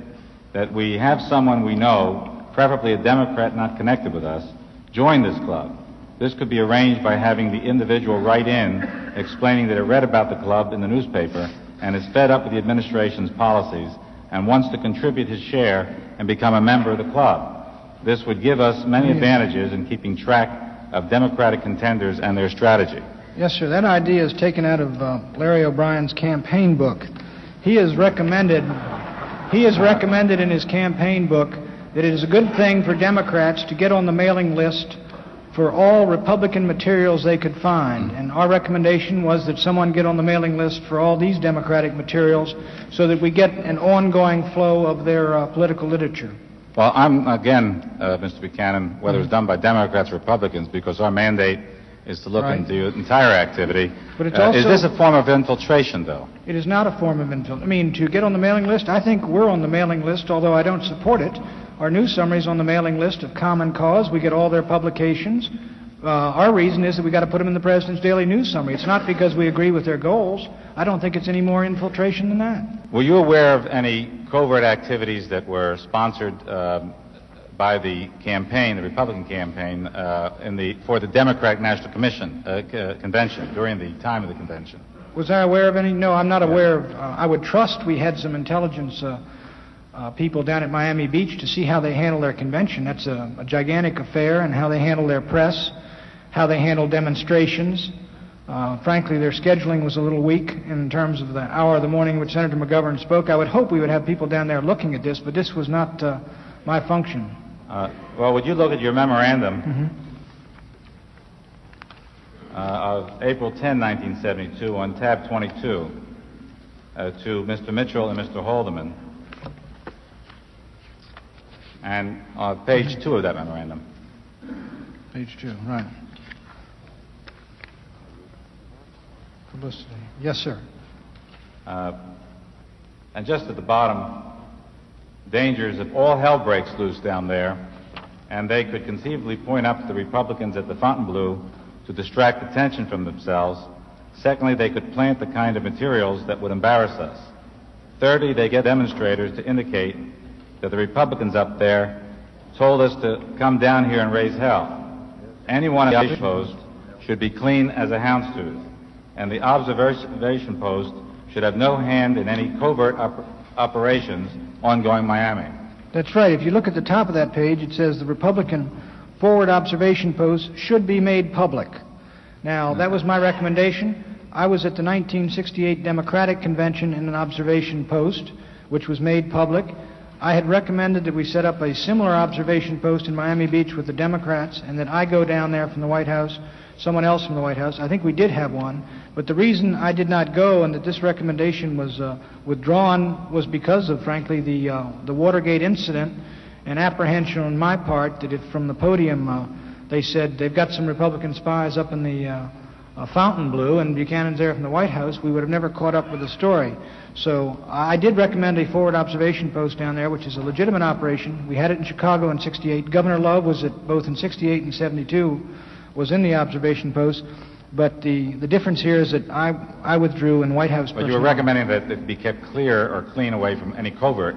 that we have someone we know, preferably a Democrat not connected with us, join this club. This could be arranged by having the individual write in explaining that he read about the club in the newspaper and is fed up with the administration's policies and wants to contribute his share and become a member of the club. This would give us many advantages in keeping track of Democratic contenders and their strategy. Yes, sir. That idea is taken out of uh, Larry O'Brien's campaign book. He has recommended, he has recommended in his campaign book that it is a good thing for Democrats to get on the mailing list for all Republican materials they could find. And our recommendation was that someone get on the mailing list for all these Democratic materials so that we get an ongoing flow of their uh, political literature. Well, I'm, again, uh, Mr. Buchanan, whether it's done by Democrats or Republicans, because our mandate is to look Right. into your entire activity. But it's Uh, Is this a form of infiltration, though? It is not a form of infiltration. I mean, to get on the mailing list, I think we're on the mailing list, although I don't support it. Our news summary's on the mailing list of Common Cause. We get all their publications. Uh, our reason is that we've got to put them in the president's daily news summary. It's not because we agree with their goals. I don't think it's any more infiltration than that. Were you aware of any covert activities that were sponsored um, by the campaign, the Republican campaign, uh, in the, for the Democratic National Commission uh, c- uh, convention during the time of the convention? Was I aware of any? No, I'm not aware of, uh, I would trust we had some intelligence uh, uh, people down at Miami Beach to see how they handle their convention. That's a a gigantic affair, and how they handle their press, how they handle demonstrations. Uh, Frankly, their scheduling was a little weak in terms of the hour of the morning which Senator McGovern spoke. I would hope we would have people down there looking at this, but this was not uh, my function. Uh, Well, would you look at your memorandum uh, of April 10, 1972, on tab 22, uh, to Mr. Mitchell and Mr. Haldeman, and uh, page 2 of that memorandum. Page two, right. Yes, sir. Uh, And just at the bottom, dangers if all hell breaks loose down there, and they could conceivably point up the Republicans at the Fontainebleau to distract attention from themselves. Secondly, they could plant the kind of materials that would embarrass us. Thirdly, they get demonstrators to indicate that the Republicans up there told us to come down here and raise hell. Anyone post should be clean as a houndstooth, and the observation post should have no hand in any covert op- operations ongoing Miami. That's right. If you look at the top of that page, it says the Republican forward observation posts should be made public. Now, that was my recommendation. I was at the 1968 Democratic Convention in an observation post, which was made public. I had recommended that we set up a similar observation post in Miami Beach with the Democrats, and that I go down there from the White House, someone else from the White House. I think we did have one, but the reason I did not go and that this recommendation was uh, withdrawn was because of, frankly, the uh, the Watergate incident and apprehension on my part that if from the podium uh, they said they've got some Republican spies up in the uh, uh, Fontainebleau and Buchanan's there from the White House, we would have never caught up with the story. So I did recommend a forward observation post down there, which is a legitimate operation. We had it in Chicago in 68. Governor Love was at both in 68 and 72, was in the observation post. But the, the difference here is that I, I withdrew and White House But you were recommending that it be kept clear or clean away from any covert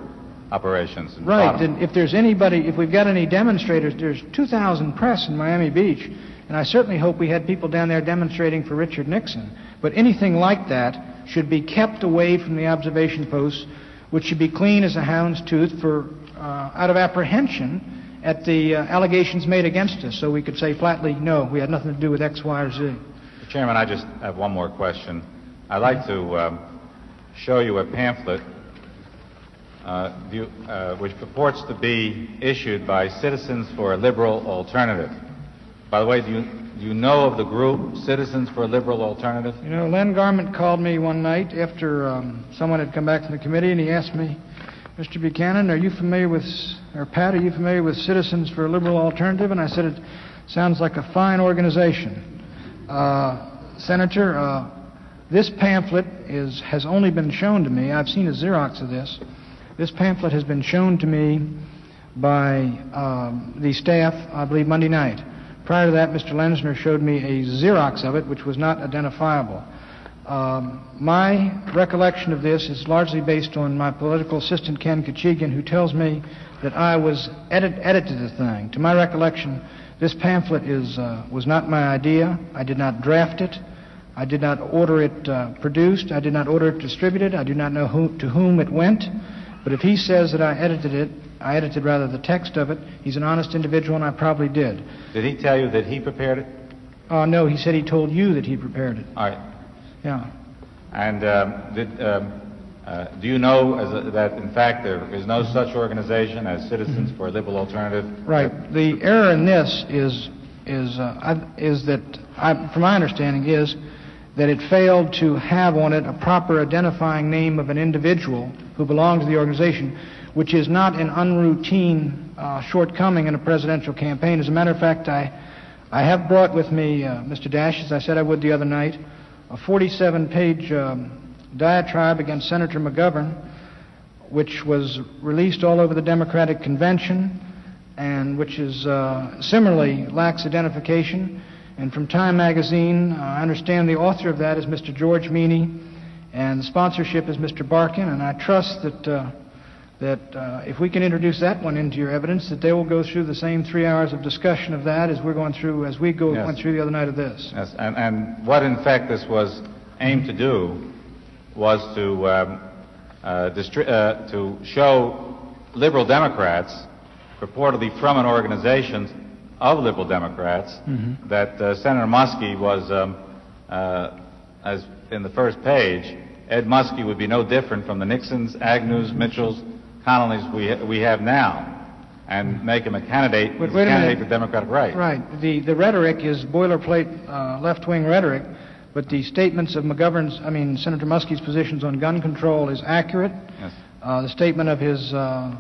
operations. Right, and if there's anybody, if we've got any demonstrators, there's 2,000 press in Miami Beach, and I certainly hope we had people down there demonstrating for Richard Nixon. But anything like that should be kept away from the observation posts, which should be clean as a hound's tooth for, uh, out of apprehension at the uh, allegations made against us, so we could say flatly, no, we had nothing to do with X, Y, or Z. Mr. Chairman, I just have one more question. I'd like to um, show you a pamphlet uh, view, uh, which purports to be issued by Citizens for a Liberal Alternative. By the way, do you, do you know of the group Citizens for a Liberal Alternative? You know, Len Garment called me one night after um, someone had come back from the committee, and he asked me, Mr. Buchanan, are you familiar with, or Pat, are you familiar with Citizens for a Liberal Alternative? And I said, it sounds like a fine organization. Uh, Senator, uh, this pamphlet is, has only been shown to me, I've seen a Xerox of this. This pamphlet has been shown to me by um, the staff, I believe, Monday night. Prior to that, Mr. Lenzner showed me a Xerox of it, which was not identifiable. Um, my recollection of this is largely based on my political assistant, Ken Khachigian, who tells me that I was edit- edited the thing. To my recollection, this pamphlet is, uh, was not my idea. I did not draft it. I did not order it uh, produced. I did not order it distributed. I do not know who, to whom it went. But if he says that I edited it, I edited rather the text of it, he's an honest individual, and I probably did. Did he tell you that he prepared it? Uh, no, he said he told you that he prepared it. All right. Yeah. And um, did, um, uh, do you know as a, that, in fact, there is no such organization as Citizens for a Liberal Alternative? Right. The error in this is is uh, I, is that, I, from my understanding, is that it failed to have on it a proper identifying name of an individual who belongs to the organization, which is not an unroutine uh, shortcoming in a presidential campaign. As a matter of fact, I I have brought with me, uh, Mr. Dash, as I said I would the other night, a 47-page um, diatribe against Senator McGovern, which was released all over the Democratic convention and which is uh, similarly lacks identification. And from Time magazine, uh, I understand the author of that is Mr. George Meany, and the sponsorship is Mr. Barkan. And I trust that uh, that uh, if we can introduce that one into your evidence, that they will go through the same three hours of discussion of that as we're going through as we go Yes. went through the other night of this. Yes, and, and what in fact this was aimed to do was to um, uh, distri- uh, to show liberal Democrats, purportedly from an organization of liberal Democrats, that uh, Senator Muskie was, um, uh, as in the first page, Ed Muskie would be no different from the Nixons, Agnews, Mitchells, Connollys we, we have now, and make him a candidate, Wait- wait a candidate minute. for Democratic right. Right. The, the rhetoric is boilerplate uh, left-wing rhetoric, but the statements of McGovern's, I mean, Senator Muskie's positions on gun control is accurate. Yes. Uh, the statement of his, uh,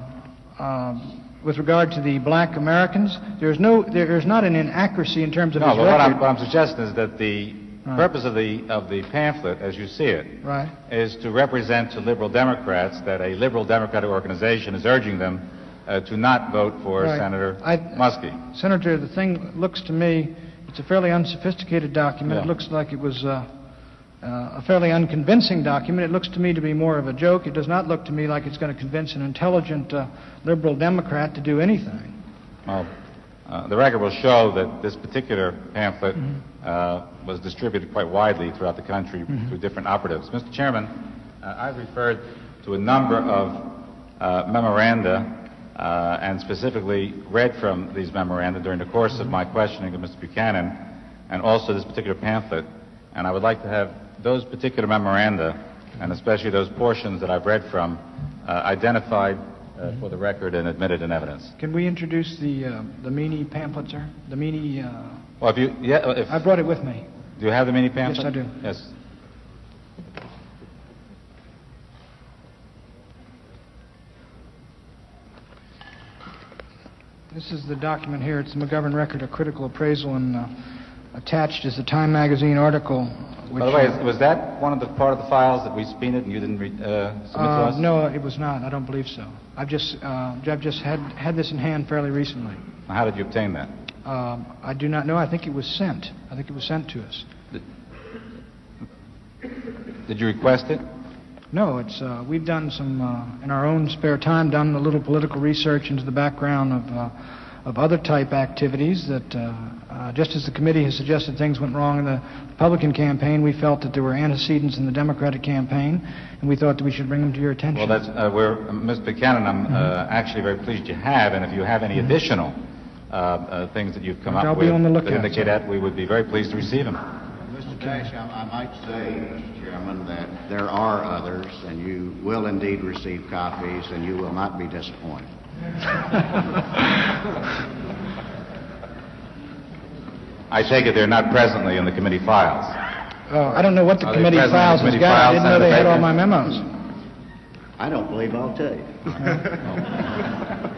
um with regard to the black Americans, there's no, there is not an inaccuracy in terms of No, his but what I'm, what I'm suggesting is that the Right. purpose of the, of the pamphlet, as you see it, Right. is to represent to liberal Democrats that a liberal Democratic organization is urging them uh, to not vote for Right. Senator I- Muskie. Senator, the thing looks to me, it's a fairly unsophisticated document. It looks like it was uh, uh, a fairly unconvincing document. It looks to me to be more of a joke. It does not look to me like it's going to convince an intelligent uh, liberal Democrat to do anything. Well, uh, the record will show that this particular pamphlet Mm-hmm. Uh, was distributed quite widely throughout the country Mm-hmm. through different operatives. Mr. Chairman, uh, I've referred to a number of uh, memoranda uh, and specifically read from these memoranda during the course of my questioning of Mr. Buchanan and also this particular pamphlet. And I would like to have those particular memoranda, and especially those portions that I've read from, uh, identified uh, for the record and admitted in evidence. Can we introduce the uh, the Meany pamphlet, sir? The Meany. Uh, Well, if you, yeah, uh, if, I brought it with me. do you have the Meany pamphlet? Yes, I do. Yes. This is the document here. It's the McGovern Record of Critical Appraisal, and uh, attached is the Time Magazine article. Which, By the way, uh, is- was that one of the part of the files that we subpoenaed and you didn't re- uh, submit to Uh, us? no, it was not. I don't believe so. I've just, uh, I've just had, had this in hand fairly recently. How did you obtain that? Um, I do not know. I think it was sent. I think it was sent to us. Did you request it? No, it's, uh, we've done some, uh, in our own spare time, done a little political research into the background of, uh, of other type activities that, uh, uh, just as the committee has suggested things went wrong in the Republican campaign, we felt that there were antecedents in the Democratic campaign, and we thought that we should bring them to your attention. Well, that's, uh, we're, uh, Mr. Buchanan, I'm uh, Mm-hmm. actually very pleased you have, and if you have any additional uh, uh, things that you've come Which up I'll be with on the that lookout, indicate sir. that, we would be very pleased to receive them. Mr. Dash, I I might say, Mr. Chairman, that there are others, and you will indeed receive copies, and you will not be disappointed. *laughs* I take it they're not presently in the committee files. Uh, I don't know what the Are they committee present in the files has committee got. I files, didn't know they Senator had all Baker? my memos. I don't believe I'll tell you. *laughs* *laughs*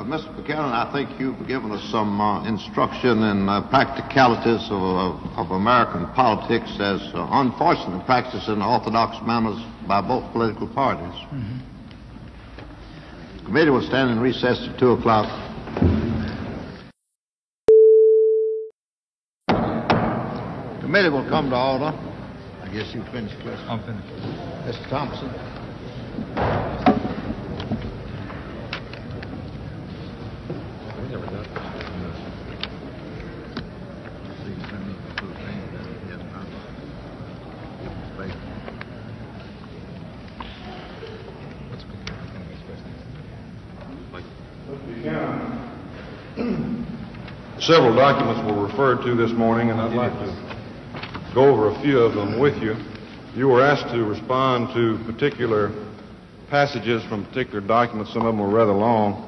Uh, Mr. Buchanan, I think you've given us some uh, instruction in uh, practicalities of, of, of American politics as uh, unfortunately practiced in orthodox manners by both political parties. The committee will stand in recess at 2 o'clock. The Committee will come to order. I guess you finished, Chris. I'm finished. Mr. Thompson. Several documents were referred to this morning, and I'd like to go over a few of them with you. You were asked to respond to particular passages from particular documents. Some of them were rather long.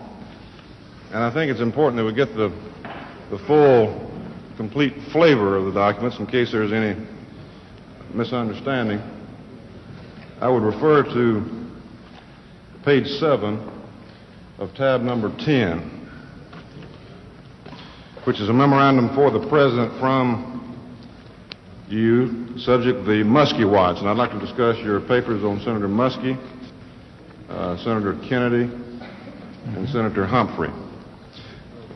And I think it's important that we get the, the full, complete flavor of the documents in case there's any misunderstanding. I would refer to page 7 of tab number 10 which is a memorandum for the President from you, subject the Muskie Watch. And I'd like to discuss your papers on Senator Muskie, uh, Senator Kennedy, and Senator Humphrey.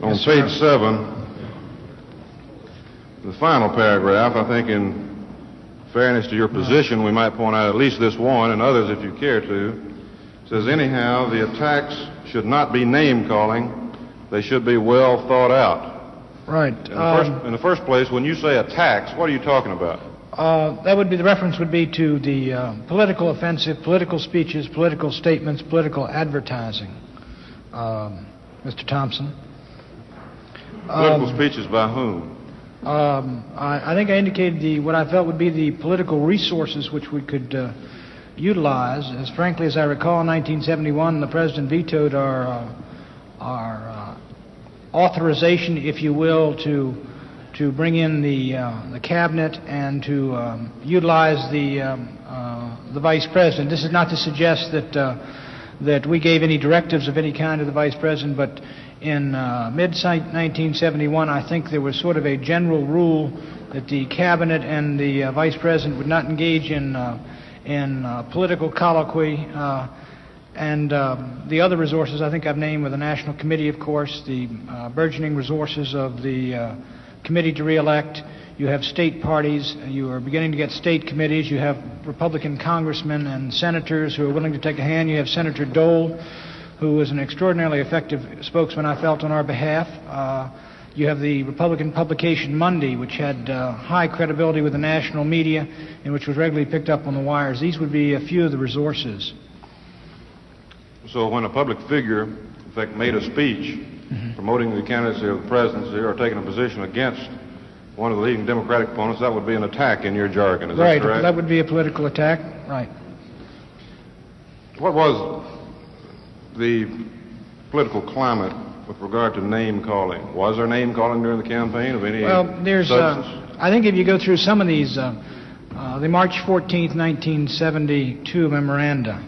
On Yes, sir. page seven, the final paragraph, I think in fairness to your position, we might point out at least this one, and others if you care to, says, anyhow, the attacks should not be name-calling. They should be well thought out. Right. In the, first, um, in the first place, when you say attacks, what are you talking about? Uh, That would be, the reference would be to the uh, political offensive, political speeches, political statements, political advertising, um, Mr. Thompson. Political Um, speeches by whom? Um, I I think I indicated the, what I felt would be the political resources which we could uh, utilize. As frankly as I recall, in 1971, the President vetoed our, uh, our uh, authorization, if you will, to, to bring in the, uh, the cabinet and to um, utilize the, um, uh, the Vice President. This is not to suggest that, uh, that we gave any directives of any kind to the Vice President, but in uh, mid-1971, I think there was sort of a general rule that the cabinet and the uh, vice president would not engage in uh, in political colloquy. And uh, the other resources I think I've named were the National Committee, of course, the uh, burgeoning resources of the uh, Committee to Re-elect. You have state parties. You are beginning to get state committees. You have Republican congressmen and senators who are willing to take a hand. You have Senator Dole, who was an extraordinarily effective spokesman, I felt, on our behalf. Uh, you have the Republican publication Monday, which had uh, high credibility with the national media and which was regularly picked up on the wires. These would be a few of the resources. So when a public figure, in fact, made a speech Mm-hmm. promoting the candidacy of the presidency or taking a position against one of the leading Democratic opponents, that would be an attack in your jargon. Is right, that correct? that would be a political attack. Right. What was the political climate with regard to name calling? Was there name calling during the campaign of any Well, there's, uh, I think if you go through some of these, uh, uh, the March 14th, 1972 memoranda,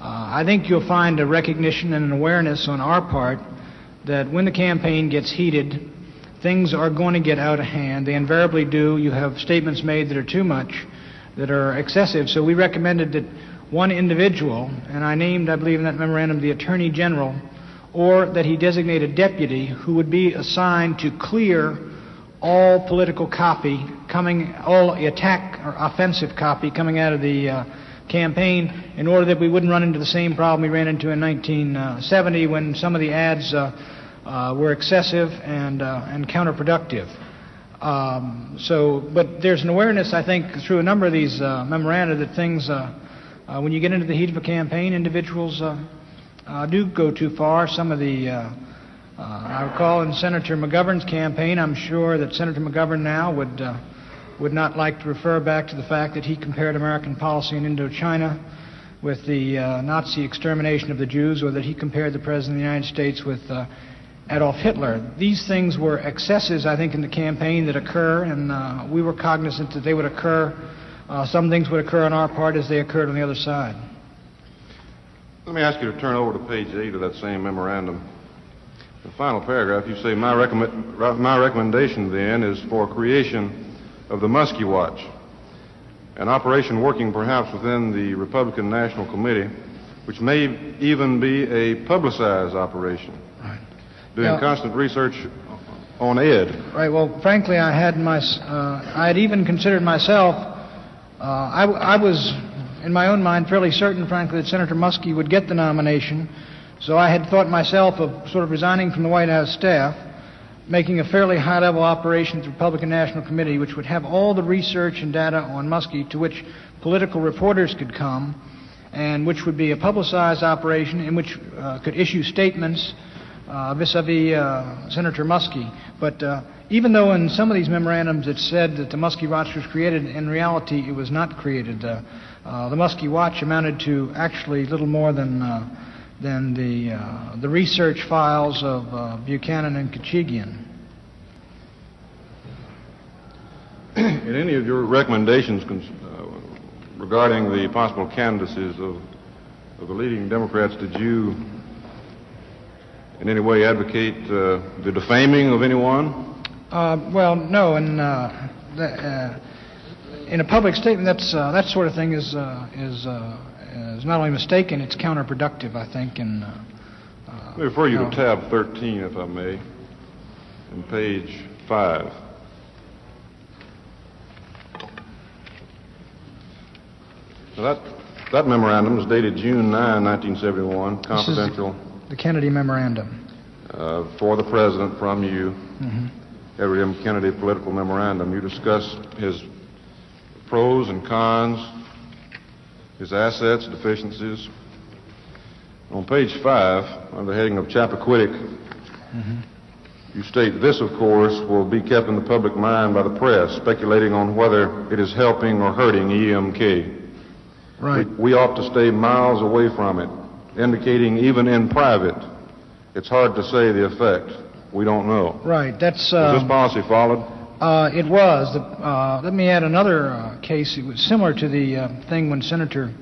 uh, I think you'll find a recognition and an awareness on our part that when the campaign gets heated, things are going to get out of hand. They invariably do. You have statements made that are too much, that are excessive. So we recommended that one individual, and I named, I believe, in that memorandum the Attorney General, or that he designate a deputy who would be assigned to clear all political copy coming, all attack or offensive copy coming out of the uh, campaign in order that we wouldn't run into the same problem we ran into in 1970 when some of the ads uh, uh, were excessive and, uh, and counterproductive. Um, so, but there's an awareness, I think, through a number of these memoranda that things, when you get into the heat of a campaign, individuals do go too far. Some of the, I recall in Senator McGovern's campaign, I'm sure that Senator McGovern now would, would not like to refer back to the fact that he compared American policy in Indochina with the uh, Nazi extermination of the Jews, or that he compared the President of the United States with uh, Adolf Hitler. These things were excesses, I think, in the campaign that occur, and uh, we were cognizant that they would occur. Uh, some things would occur on our part as they occurred on the other side. Let me ask you to turn over to page 8 of that same memorandum. The final paragraph, you say, my, recommend, my recommendation then is for creation of the Muskie Watch, an operation working perhaps within the Republican National Committee, which may even be a publicized operation, doing Yeah. constant research on ed. Right. Well, frankly, I had my, uh, I had even considered myself. Uh, I, I was, in my own mind, fairly certain, frankly, that Senator Muskie would get the nomination. So I had thought myself of sort of resigning from the White House staff, making a fairly high-level operation at the Republican National Committee, which would have all the research and data on Muskie to which political reporters could come, and which would be a publicized operation in which uh, could issue statements uh, vis-a-vis uh, Senator Muskie. But uh, even though in some of these memorandums it said that the Muskie Watch was created, in reality it was not created. The Muskie Watch amounted to actually little more than than the uh, the research files of uh, Buchanan and Khachigian. In any of your recommendations uh, regarding the possible candidacies of, of the leading Democrats, did you in any way advocate uh, the defaming of anyone? Uh, well, no, and uh, the, uh, in a public statement, that's uh, that sort of thing is uh, is uh, is not only mistaken, it's counterproductive, I think. And uh, Let me refer you to tab 13, if I may, and page 5. Now that, that memorandum is dated June 9, 1971, This is- confidential the Kennedy memorandum. uh, for the president from you. Mhm. Edward M. Kennedy political memorandum. You discuss his pros and cons, his assets, deficiencies. On page five, under the heading of Chappaquiddick, you state this, of course, will be kept in the public mind by the press, speculating on whether it is helping or hurting EMK. Right. We, we ought to stay miles away from it, indicating even in private, it's hard to say the effect. We don't know. Right. That's. Is um, this policy followed? Uh, it was. Uh, let me add another uh, case. It was similar to the uh, thing when Senator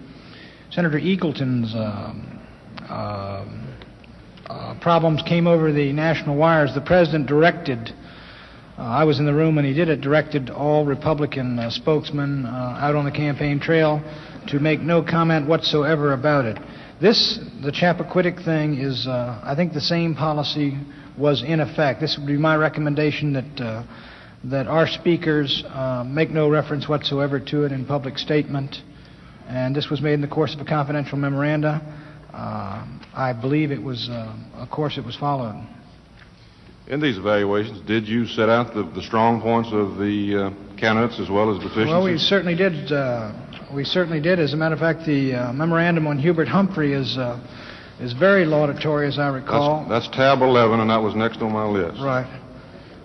Senator Eagleton's um, um, uh, problems came over the national wires. The president directed. Uh, I was in the room when he did it. Directed all Republican spokesmen out on the campaign trail to make no comment whatsoever about it. This, the Chappaquiddick thing, is. I think the same policy was in effect. This would be my recommendation that. That our speakers uh, make no reference whatsoever to it in public statement. And this was made in the course of a confidential memoranda. Uh, I believe it was, uh, of course, it was followed. In these evaluations, did you set out the, the strong points of the uh, candidates as well as deficiencies? Well, we certainly did. Uh, we certainly did. As a matter of fact, the uh, memorandum on Hubert Humphrey is uh, is very laudatory, as I recall. That's, that's tab 11, and that was next on my list. Right.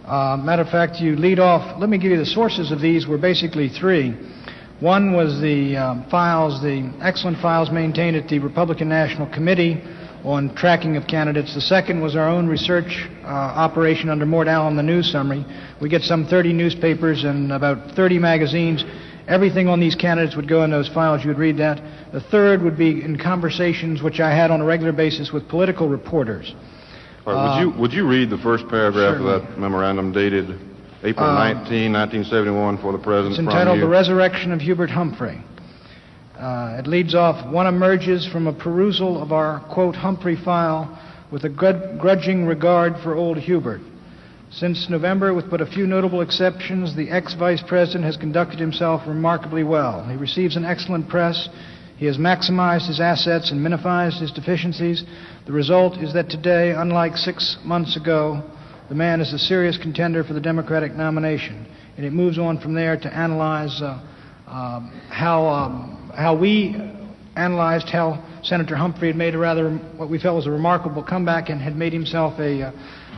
Uh, matter of fact, you lead off. Let me give you the sources of these. Were basically three. One was the um, files, the excellent files maintained at the Republican National Committee on tracking of candidates. The second was our own research uh, operation under Mort Allin, the news summary. We get some 30 newspapers and about 30 magazines. Everything on these candidates would go in those files. You would read that. The third would be in conversations which I had on a regular basis with political reporters. Right, would, you, would you read the first paragraph of that memorandum dated April Uh, 19, 1971 for the President It's from entitled you? The Resurrection of Hubert Humphrey. Uh, it leads off One emerges from a perusal of our, quote, Humphrey file with a grud- grudging regard for old Hubert. Since November, with but a few notable exceptions, the ex vice president has conducted himself remarkably well. He receives an excellent press. He has maximized his assets and minimized his deficiencies. The result is that today, unlike six months ago, the man is a serious contender for the Democratic nomination. And it moves on from there to analyze uh, um, how, um, how we analyzed how Senator Humphrey had made a rather, what we felt was a remarkable comeback and had made himself a uh,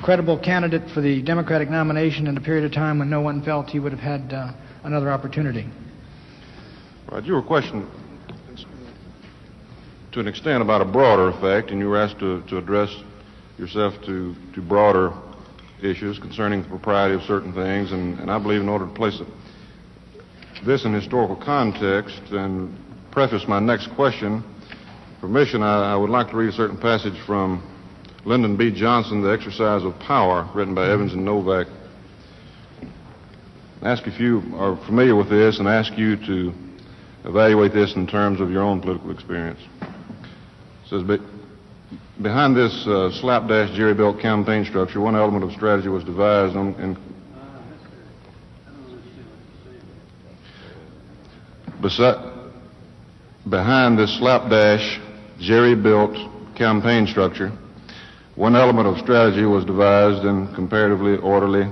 credible candidate for the Democratic nomination in a period of time when no one felt he would have had uh, another opportunity. Right, you were questioned to an extent about a broader effect, and you were asked to, to address yourself to, to broader issues concerning the propriety of certain things, and, and I believe in order to place it, this in historical context and preface my next question, permission, I, I would like to read a certain passage from Lyndon B. Johnson, The Exercise of Power, written by Evans and Novak. Ask if you are familiar with this and ask you to evaluate this in terms of your own political experience. Says, "Be- behind this uh, slapdash jerry-built campaign structure, one element of strategy was devised on, in Besi- behind this slapdash, jerry-built campaign structure, one element of strategy was devised in comparatively orderly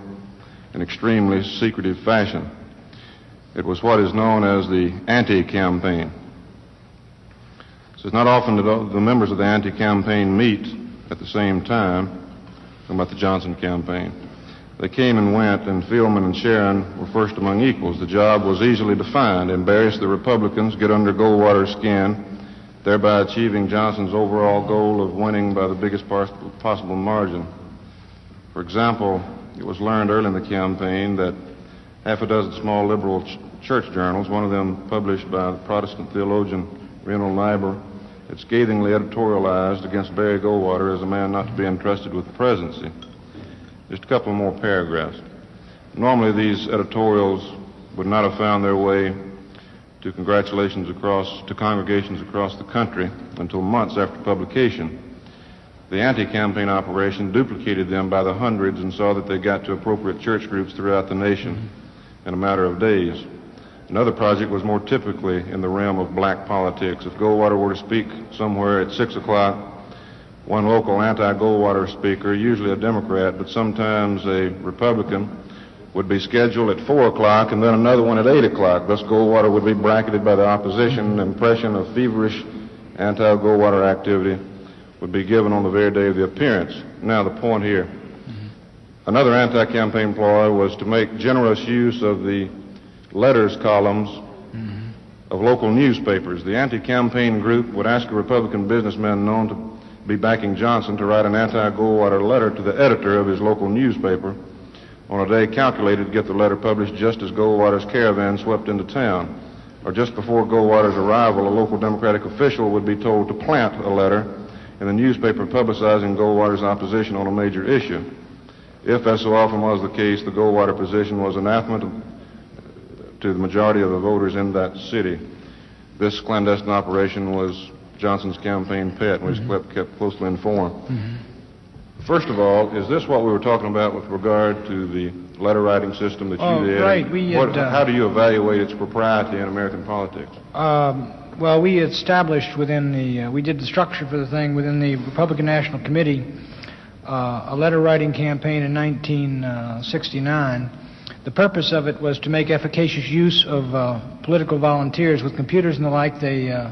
and extremely secretive fashion. It was what is known as the anti-campaign. So it's not often that the members of the anti-campaign meet at the same time, talking about the Johnson campaign. They came and went, and Feldman and Sharon were first among equals. The job was easily defined embarrass the Republicans, get under Goldwater's skin, thereby achieving Johnson's overall goal of winning by the biggest possible margin. For example, it was learned early in the campaign that half a dozen small liberal ch- church journals, one of them published by the Protestant theologian Reinhold Niebuhr, had scathingly editorialized against Barry Goldwater as a man not to be entrusted with the presidency. Just a couple more paragraphs. Normally, these editorials would not have found their way to congratulations across to congregations across the country until months after publication. The anti-campaign operation duplicated them by the hundreds and saw that they got to appropriate church groups throughout the nation in a matter of days. Another project was more typically in the realm of black politics. If Goldwater were to speak somewhere at 6 o'clock, one local anti-Goldwater speaker, usually a Democrat, but sometimes a Republican, would be scheduled at 4 o'clock and then another one at 8 o'clock. Thus, Goldwater would be bracketed by the opposition. The Impression of feverish anti-Goldwater activity would be given on the very day of the appearance. Now, the point here. Mm-hmm. Another anti-campaign ploy was to make generous use of the letters columns mm-hmm. of local newspapers. The anti-campaign group would ask a Republican businessman known to be backing Johnson to write an anti-Goldwater letter to the editor of his local newspaper on a day calculated to get the letter published just as Goldwater's caravan swept into town. Or just before Goldwater's arrival, a local Democratic official would be told to plant a letter in the newspaper publicizing Goldwater's opposition on a major issue. If, as so often was the case, the Goldwater position was anathema to, to the majority of the voters in that city, this clandestine operation was Johnson's campaign pet, and was kept, kept closely informed. First of all, is this what we were talking about with regard to the letter writing system that you Oh, did? right, we What- had, uh, How do you evaluate its propriety in American politics? Um, Well, we established within the, uh, we did the structure for the thing within the Republican National Committee, uh, a letter-writing campaign in 1969. The purpose of it was to make efficacious use of uh, political volunteers with computers and the like. They uh,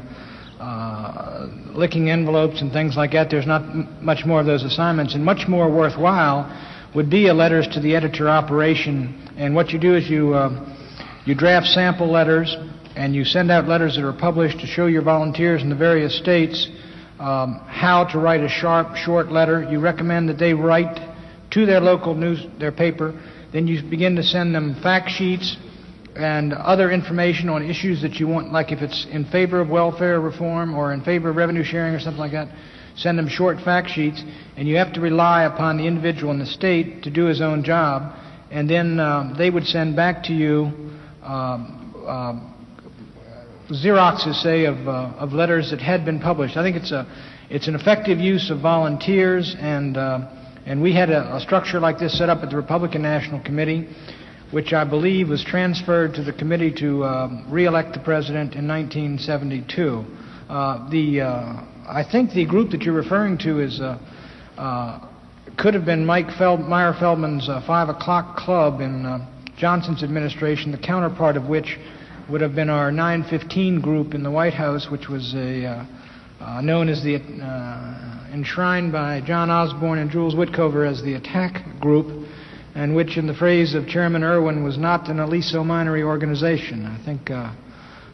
uh, licking envelopes and things like that. There's not m- much more of those assignments, and much more worthwhile would be a letters to the editor operation. And what you do is you uh, you draft sample letters and you send out letters that are published to show your volunteers in the various states um, how to write a sharp, short letter. You recommend that they write to their local news, their paper. Then you begin to send them fact sheets and other information on issues that you want, like if it's in favor of welfare reform or in favor of revenue sharing or something like that. Send them short fact sheets, and you have to rely upon the individual in the state to do his own job, and then um, they would send back to you um, um, Xeroxes, say, of, uh, of letters that had been published. I think it's a, it's an effective use of volunteers, and uh, and we had a, a structure like this set up at the Republican National Committee, which I believe was transferred to the committee to um, re-elect the president in 1972. Uh, the uh, I think the group that you're referring to is. Uh, uh, could have been Mike Feld, Myer Feldman's uh, Five O'Clock Club in uh, Johnson's administration, the counterpart of which would have been our 915 group in the White House, which was a, uh, uh, known as the, uh, enshrined by John Osborne and Jules Witcover as the Attack Group, and which, in the phrase of Chairman Ervin, was not an eleemosynary organization. I think uh,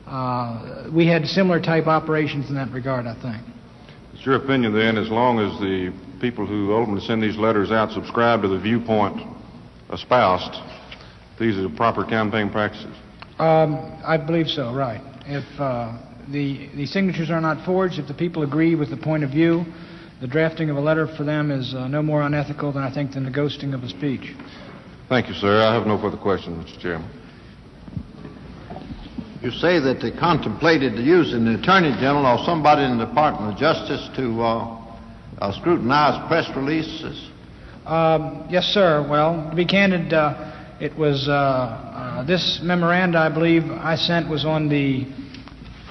uh, we had similar type operations in that regard, I think. It's your opinion then, as long as the people who ultimately send these letters out subscribe to the viewpoint espoused, these are proper campaign practices? Um, I believe so, right. If uh, the, the signatures are not forged, if the people agree with the point of view, the drafting of a letter for them is uh, no more unethical than I think than the ghosting of a speech. Thank you, sir. I have no further questions, Mr. Chairman. You say that they contemplated using the Attorney General or somebody in the Department of Justice to uh, uh, scrutinize press releases? Um, yes, sir. Well, to be candid, uh, it was uh, uh, this memoranda, I believe, I sent was on the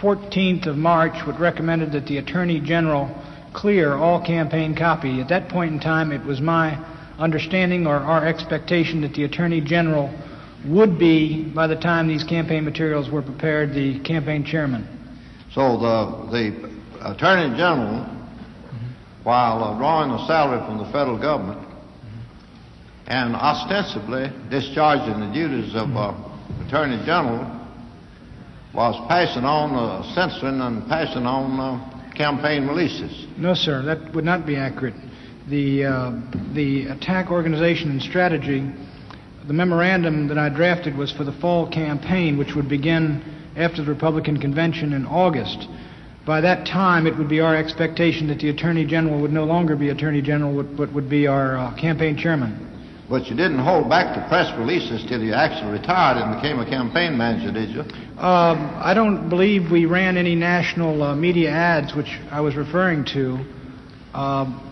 14th of March, which recommended that the Attorney General clear all campaign copy. At that point in time, it was my understanding or our expectation that the Attorney General would be, by the time these campaign materials were prepared, the campaign chairman. So the, the Attorney General, while uh, drawing a salary from the federal government and ostensibly discharging the duties of uh, Attorney General, was passing on, uh, censoring and passing on uh, campaign releases. No, sir, that would not be accurate. The, uh, the attack organization and strategy, the memorandum that I drafted was for the fall campaign, which would begin after the Republican convention in August. By that time, it would be our expectation that the Attorney General would no longer be Attorney General, but would be our uh, campaign chairman. But you didn't hold back the press releases till you actually retired and became a campaign manager, did you? Um, I don't believe we ran any national uh, media ads, which I was referring to, um,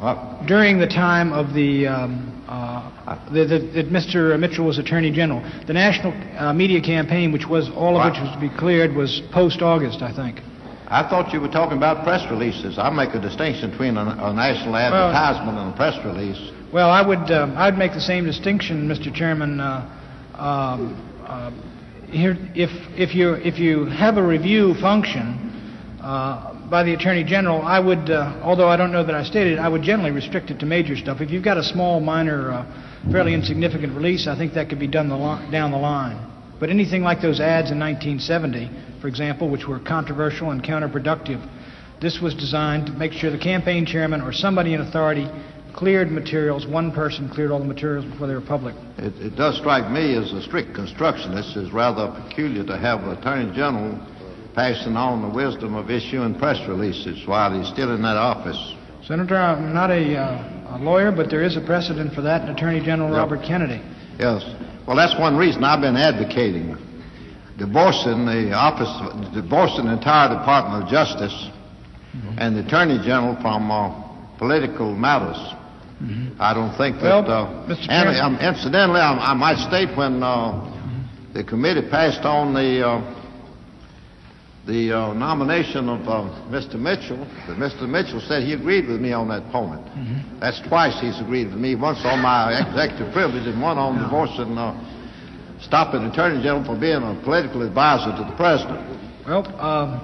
Well, during the time of the, um, uh, the, the, that Mr. Mitchell was Attorney General. The national uh, media campaign, which was all of which was to be cleared, was post-August, I think. I thought you were talking about press releases. I make a distinction between a, a national advertisement and a press release. Well, I would, um, I'd make the same distinction, Mr. Chairman. Uh, um, uh, here, if, if you, if you have a review function uh, by the Attorney General, I would, uh, although I don't know that I stated it, I would generally restrict it to major stuff. If you've got a small, minor, uh, fairly insignificant release, I think that could be done the down the line. But anything like those ads in 1970, for example, which were controversial and counterproductive, this was designed to make sure the campaign chairman or somebody in authority cleared materials, one person cleared all the materials before they were public. It, it does strike me as a strict constructionist is rather peculiar to have attorney general passing on the wisdom of issuing press releases while he's still in that office. Senator, I'm not a, uh, a lawyer, but there is a precedent for that in Attorney General Yep. Robert Kennedy. Yes. Well, that's one reason I've been advocating divorcing the office, divorcing the entire Department of Justice and the Attorney General from uh, political matters. I don't think that. Well, uh, Mr. and Chairman- um, incidentally, I, I might state when uh, the committee passed on the uh, the uh, nomination of uh, Mr. Mitchell, that Mr. Mitchell said he agreed with me on that point. That's twice he's agreed with me, once on my executive privilege and one on divorcing, uh, stopping the Attorney General from being a political advisor to the President. Well, um,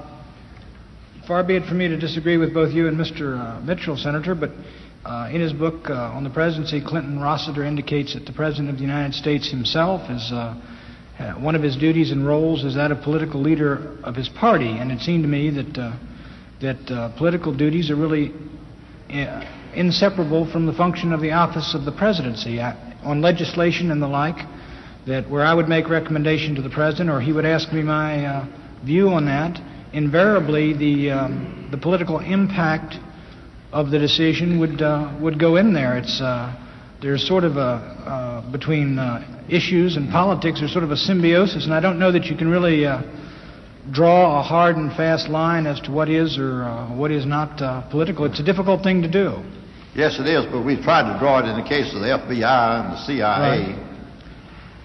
far be it from me to disagree with both you and Mr. Uh, Mitchell, Senator, but uh, in his book uh, on the presidency, Clinton Rossiter indicates that the President of the United States himself is uh, uh, one of his duties and roles is that of political leader of his party, and it seemed to me that uh, that uh, political duties are really inseparable from the function of the office of the presidency I, on legislation and the like. That where I would make recommendation to the president, or he would ask me my view on that, invariably the um, the political impact of the decision would uh, would go in there. It's uh, there's sort of a uh, between uh, issues and politics. There's sort of a symbiosis, and I don't know that you can really uh, draw a hard and fast line as to what is or uh, what is not uh, political. It's a difficult thing to do. Yes, it is, but we've tried to draw it in the case of the FBI and the CIA. Right.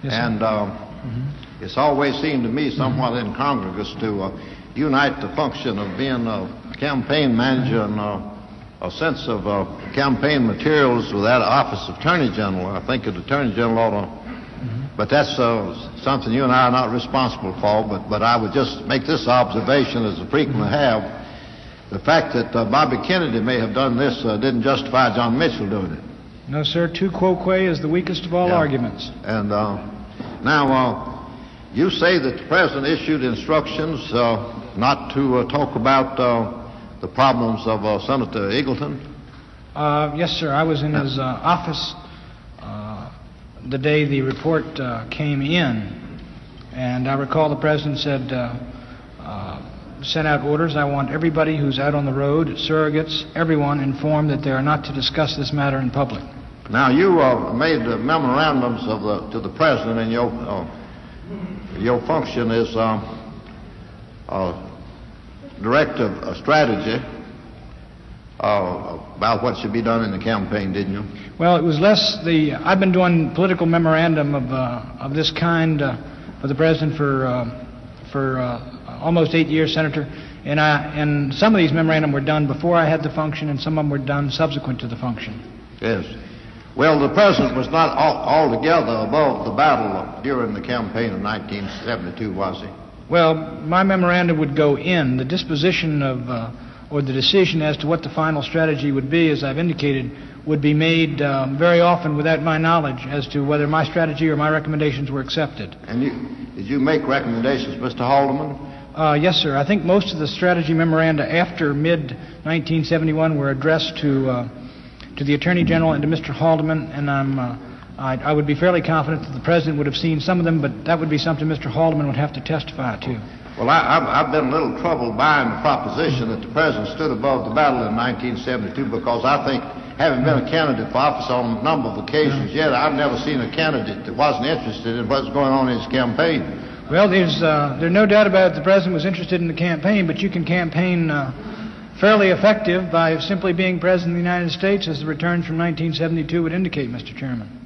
Yes. And um, it's always seemed to me somewhat incongruous to uh, unite the function of being a campaign manager and uh, a sense of uh, campaign materials with that office of Attorney General. I think the Attorney General ought to. But that's uh, something you and I are not responsible for. But, but I would just make this observation, as I frequently have. The fact that uh, Bobby Kennedy may have done this uh, didn't justify John Mitchell doing it. no, sir. Tu quoque is the weakest of all Yeah. arguments. And uh, now, uh, you say that the president issued instructions uh, not to uh, talk about uh, the problems of uh, Senator Eagleton. Uh, yes, sir. I was in his uh, office uh, the day the report uh, came in, and I recall the president said, uh, uh, sent out orders. I want everybody who's out on the road, surrogates, everyone informed that they are not to discuss this matter in public. Now, you uh, made uh, memorandums of the, to the president, and your uh, your function is director of strategy uh, about what should be done in the campaign, didn't you? Well, it was less the. I've been doing political memorandum of uh, of this kind uh, for the president for uh, for uh, almost eight years, Senator. And I and some of these memorandum were done before I had the function, and some of them were done subsequent to the function. Yes. Well, the president was not al- altogether above the battle during the campaign of 1972, was he? Well, my memorandum would go in. The disposition of, uh, or the decision as to what the final strategy would be, as I've indicated, would be made um, very often without my knowledge as to whether my strategy or my recommendations were accepted. And you, did you make recommendations, Mr. Haldeman? Uh, yes, sir. I think most of the strategy memoranda after mid 1971 were addressed to uh, to the Attorney General and to Mr. Haldeman, and I'm. I, I would be fairly confident that the President would have seen some of them, but that would be something Mr. Haldeman would have to testify to. Well, I, I've, I've been a little troubled by the proposition that the president stood above the battle in 1972 because I think, having been a candidate for office on a number of occasions yet, I've never seen a candidate that wasn't interested in what's going on in his campaign. Well, there's uh, there's no doubt about it. The president was interested in the campaign, but you can campaign uh, fairly effective by simply being president of the United States, as the returns from 1972 would indicate, Mr. Chairman.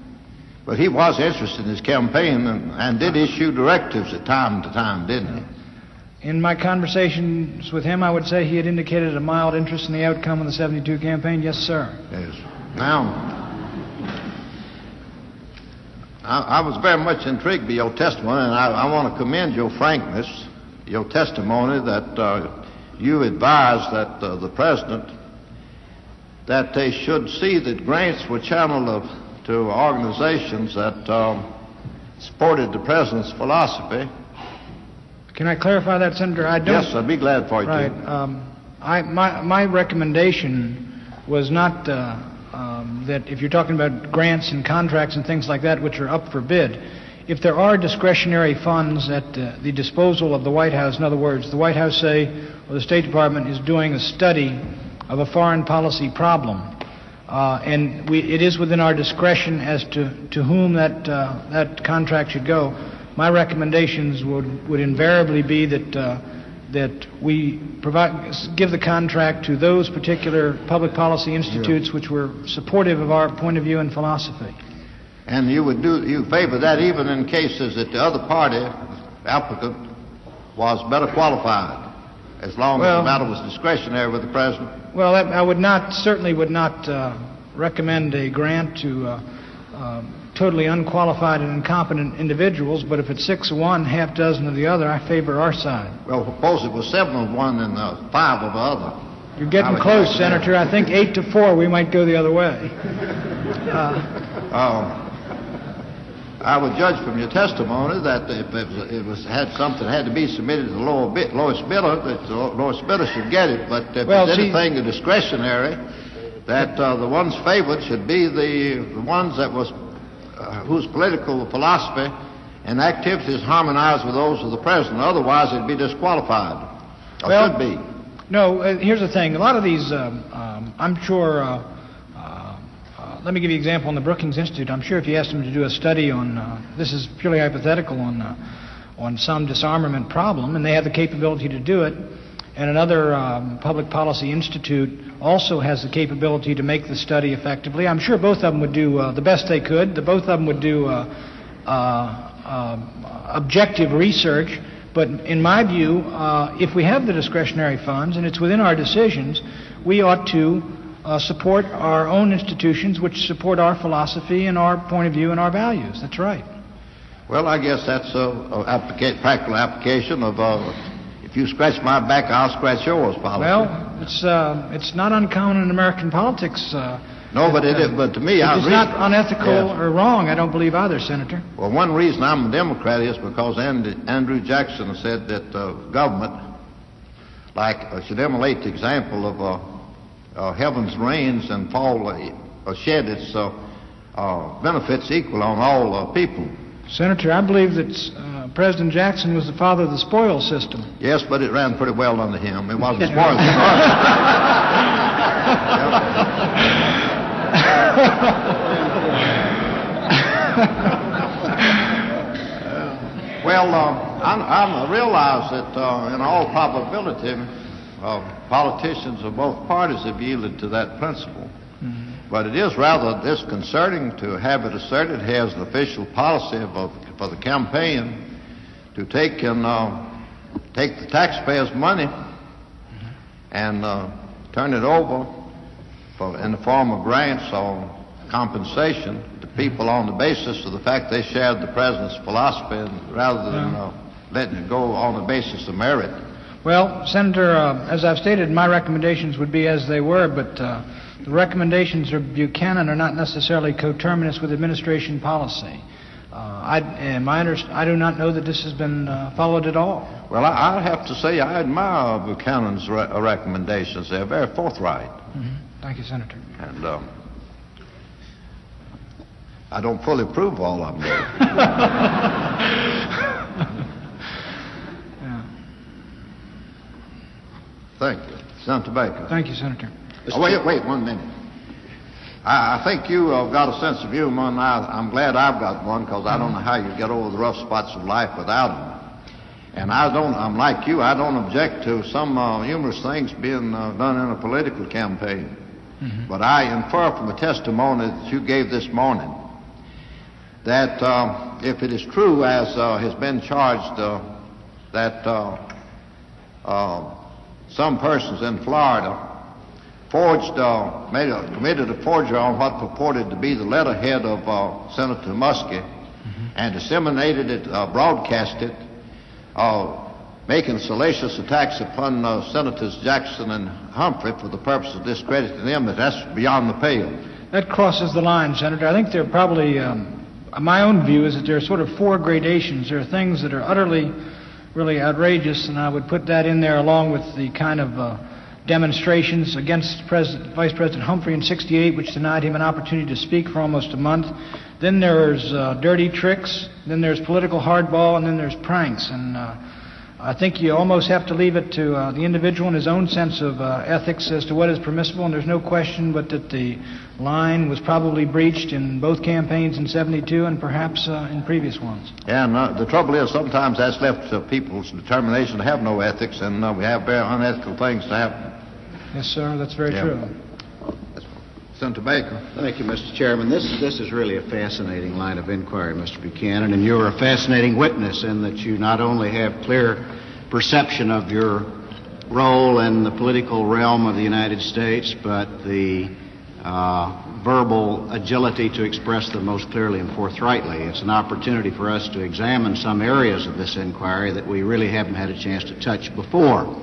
But he was interested in his campaign and, and did issue directives at time to time, didn't he? In my conversations with him, I would say he had indicated a mild interest in the outcome of the 72 campaign. Yes, sir. Yes. Now, I, I was very much intrigued by your testimony, and I, I want to commend your frankness, your testimony that uh, you advised that uh, the president that they should see that grants were channeled of, to organizations that um, supported the president's philosophy. Can I clarify that, Senator? I don't... Yes, I'd be glad for you Right. to. Um, I, my, my recommendation was not uh, um, that if you're talking about grants and contracts and things like that, which are up for bid, if there are discretionary funds at uh, the disposal of the White House, in other words, the White House, say, or the State Department is doing a study of a foreign policy problem, uh, and we, it is within our discretion as to, to whom that, uh, that contract should go, my recommendations would, would invariably be that, uh, that we provide, give the contract to those particular public policy institutes which were supportive of our point of view and philosophy. And you would do, you favor that even in cases that the other party, applicant, was better qualified, as long as the matter was discretionary with the president? Well, that, I would not, certainly would not uh, recommend a grant to uh, um, totally unqualified and incompetent individuals, but if it's six of one, half dozen of the other, I favor our side. Well, suppose it was seven of one and uh, five of the other. You're getting close. Senator. I think eight to four, we might go the other way. *laughs* Um, I would judge from your testimony that if it was, it was had something had to be submitted to the lower bid, lowest bidder, that the lowest bidder should get it. But if Well, it's see- anything discretionary, that uh, the ones favored should be the, the ones that was uh, whose political philosophy and activities harmonize with those of the president. Otherwise, it'd be disqualified. Or Well- should be. No, uh, here's the thing. A lot of these, um, um, I'm sure, uh, uh, let me give you an example on the Brookings Institute. I'm sure if you asked them to do a study on, uh, this is purely hypothetical, on, uh, on some disarmament problem, and they have the capability to do it, and another um, public policy institute also has the capability to make the study effectively, I'm sure both of them would do uh, the best they could. The both of them would do uh, uh, um, objective research. But in my view, uh, if we have the discretionary funds and it's within our decisions, we ought to uh, support our own institutions which support our philosophy and our point of view and our values. That's right. Well, I guess that's a, a applica- practical application of uh, if you scratch my back, I'll scratch yours policy. Well, it's, uh, it's not uncommon in American politics. Uh, no, but it is. But to me, it I is not unethical Yes. or wrong, I don't believe either, Senator. Well, one reason I'm a Democrat is because Andy, Andrew Jackson said that uh, government, like, uh, should emulate the example of uh, uh, heaven's rains and fall, uh, shed its uh, uh, benefits equal on all uh, people. Senator, I believe that uh, President Jackson was the father of the spoils system. Yes, but it ran pretty well under him. It wasn't *laughs* spoiled. for us. *laughs* Well, uh, I, I realize that uh, in all probability, uh, politicians of both parties have yielded to that principle. But it is rather disconcerting to have it asserted here as an official policy of, of, for the campaign to take and uh, take the taxpayers' money and uh, turn it over for, in the form of grants or compensation to people on the basis of the fact they shared the president's philosophy and rather than uh, letting it go on the basis of merit. Well, Senator, uh, as I've stated, my recommendations would be as they were, but uh, the recommendations of Buchanan are not necessarily coterminous with administration policy. Uh, I, and my underst- I do not know that this has been uh, followed at all. Well, I, I have to say I admire Buchanan's re- uh, recommendations. They're very forthright. Thank you, Senator. And um, I don't fully approve all of them. *laughs* Thank you. Senator Baker. Thank you, Senator. Oh, wait, wait one minute. I, I think you have got a sense of humor, and I, I'm glad I've got one because I don't know how you get over the rough spots of life without them. And I don't, I'm like you, I don't object to some uh, humorous things being uh, done in a political campaign. But I infer from the testimony that you gave this morning that um, if it is true, as uh, has been charged, uh, that uh, uh, some persons in Florida forged, uh, made a, committed a forgery on what purported to be the letterhead of uh, Senator Muskie and disseminated it, uh, broadcast it, uh, making salacious attacks upon uh, Senators Jackson and Humphrey for the purpose of discrediting them, that that's beyond the pale. That crosses the line, Senator. I think there are probably, um, my own view is that there are sort of four gradations. There are things that are utterly, really outrageous, and I would put that in there along with the kind of uh, demonstrations against President, Vice President Humphrey in 68, which denied him an opportunity to speak for almost a month. Then there's uh, dirty tricks, then there's political hardball, and then there's pranks. And uh, I think you almost have to leave it to uh, the individual and his own sense of uh, ethics as to what is permissible, and there's no question but that the line was probably breached in both campaigns in 72 and perhaps uh, in previous ones. And uh, the trouble is, sometimes that's left to people's determination to have no ethics, and uh, we have very unethical things to happen. Yes, sir, that's very Yeah. true. Thank you, Mr. Chairman. This, this is really a fascinating line of inquiry, Mr. Buchanan, and you're a fascinating witness in that you not only have clear perception of your role in the political realm of the United States, but the uh, verbal agility to express them most clearly and forthrightly. It's an opportunity for us to examine some areas of this inquiry that we really haven't had a chance to touch before.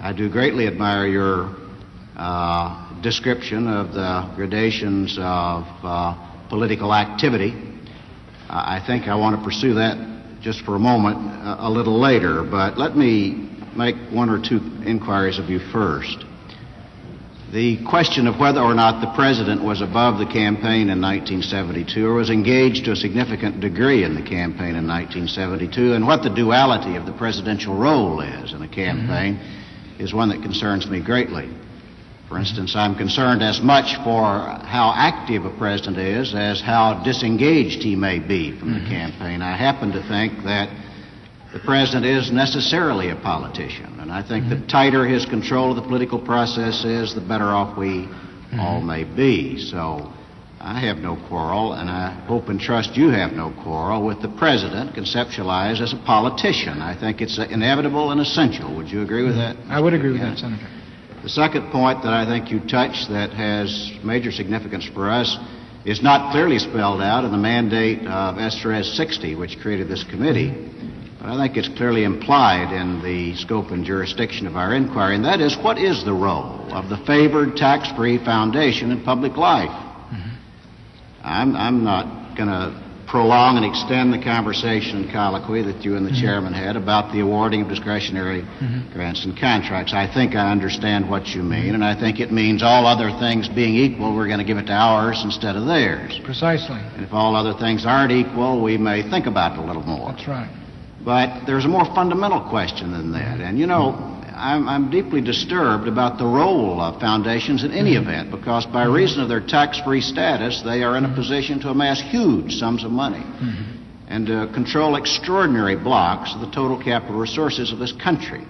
I do greatly admire your uh, description of the gradations of uh, political activity. I think I want to pursue that just for a moment uh, a little later, but let me make one or two inquiries of you first. The question of whether or not the president was above the campaign in 1972 or was engaged to a significant degree in the campaign in 1972 and what the duality of the presidential role is in a campaign is one that concerns me greatly. For instance, I'm concerned as much for how active a president is as how disengaged he may be from the mm-hmm. campaign. I happen to think that the president is necessarily a politician, and I think the mm-hmm. tighter his control of the political process is, the better off we mm-hmm. all may be. So I have no quarrel, and I hope and trust you have no quarrel with the president conceptualized as a politician. I think it's inevitable and essential. Would you agree with that? I would agree with Yeah. that, Senator. The second point that I think you touched that has major significance for us is not clearly spelled out in the mandate of SRS 60, which created this committee, but I think it's clearly implied in the scope and jurisdiction of our inquiry, and that is what is the role of the favored tax-free foundation in public life? Mm-hmm. I'm, I'm not going to prolong and extend the conversation and colloquy that you and the mm-hmm. chairman had about the awarding of discretionary mm-hmm. grants and contracts. I think I understand what you mean, and I think it means all other things being equal, we're going to give it to ours instead of theirs. Precisely. And if all other things aren't equal, we may think about it a little more. That's right. But there's a more fundamental question than that. And you know, I'm, I'm deeply disturbed about the role of foundations in any mm-hmm. event because by reason of their tax free status, they are in a mm-hmm. position to amass huge sums of money mm-hmm. and to control extraordinary blocks of the total capital resources of this country.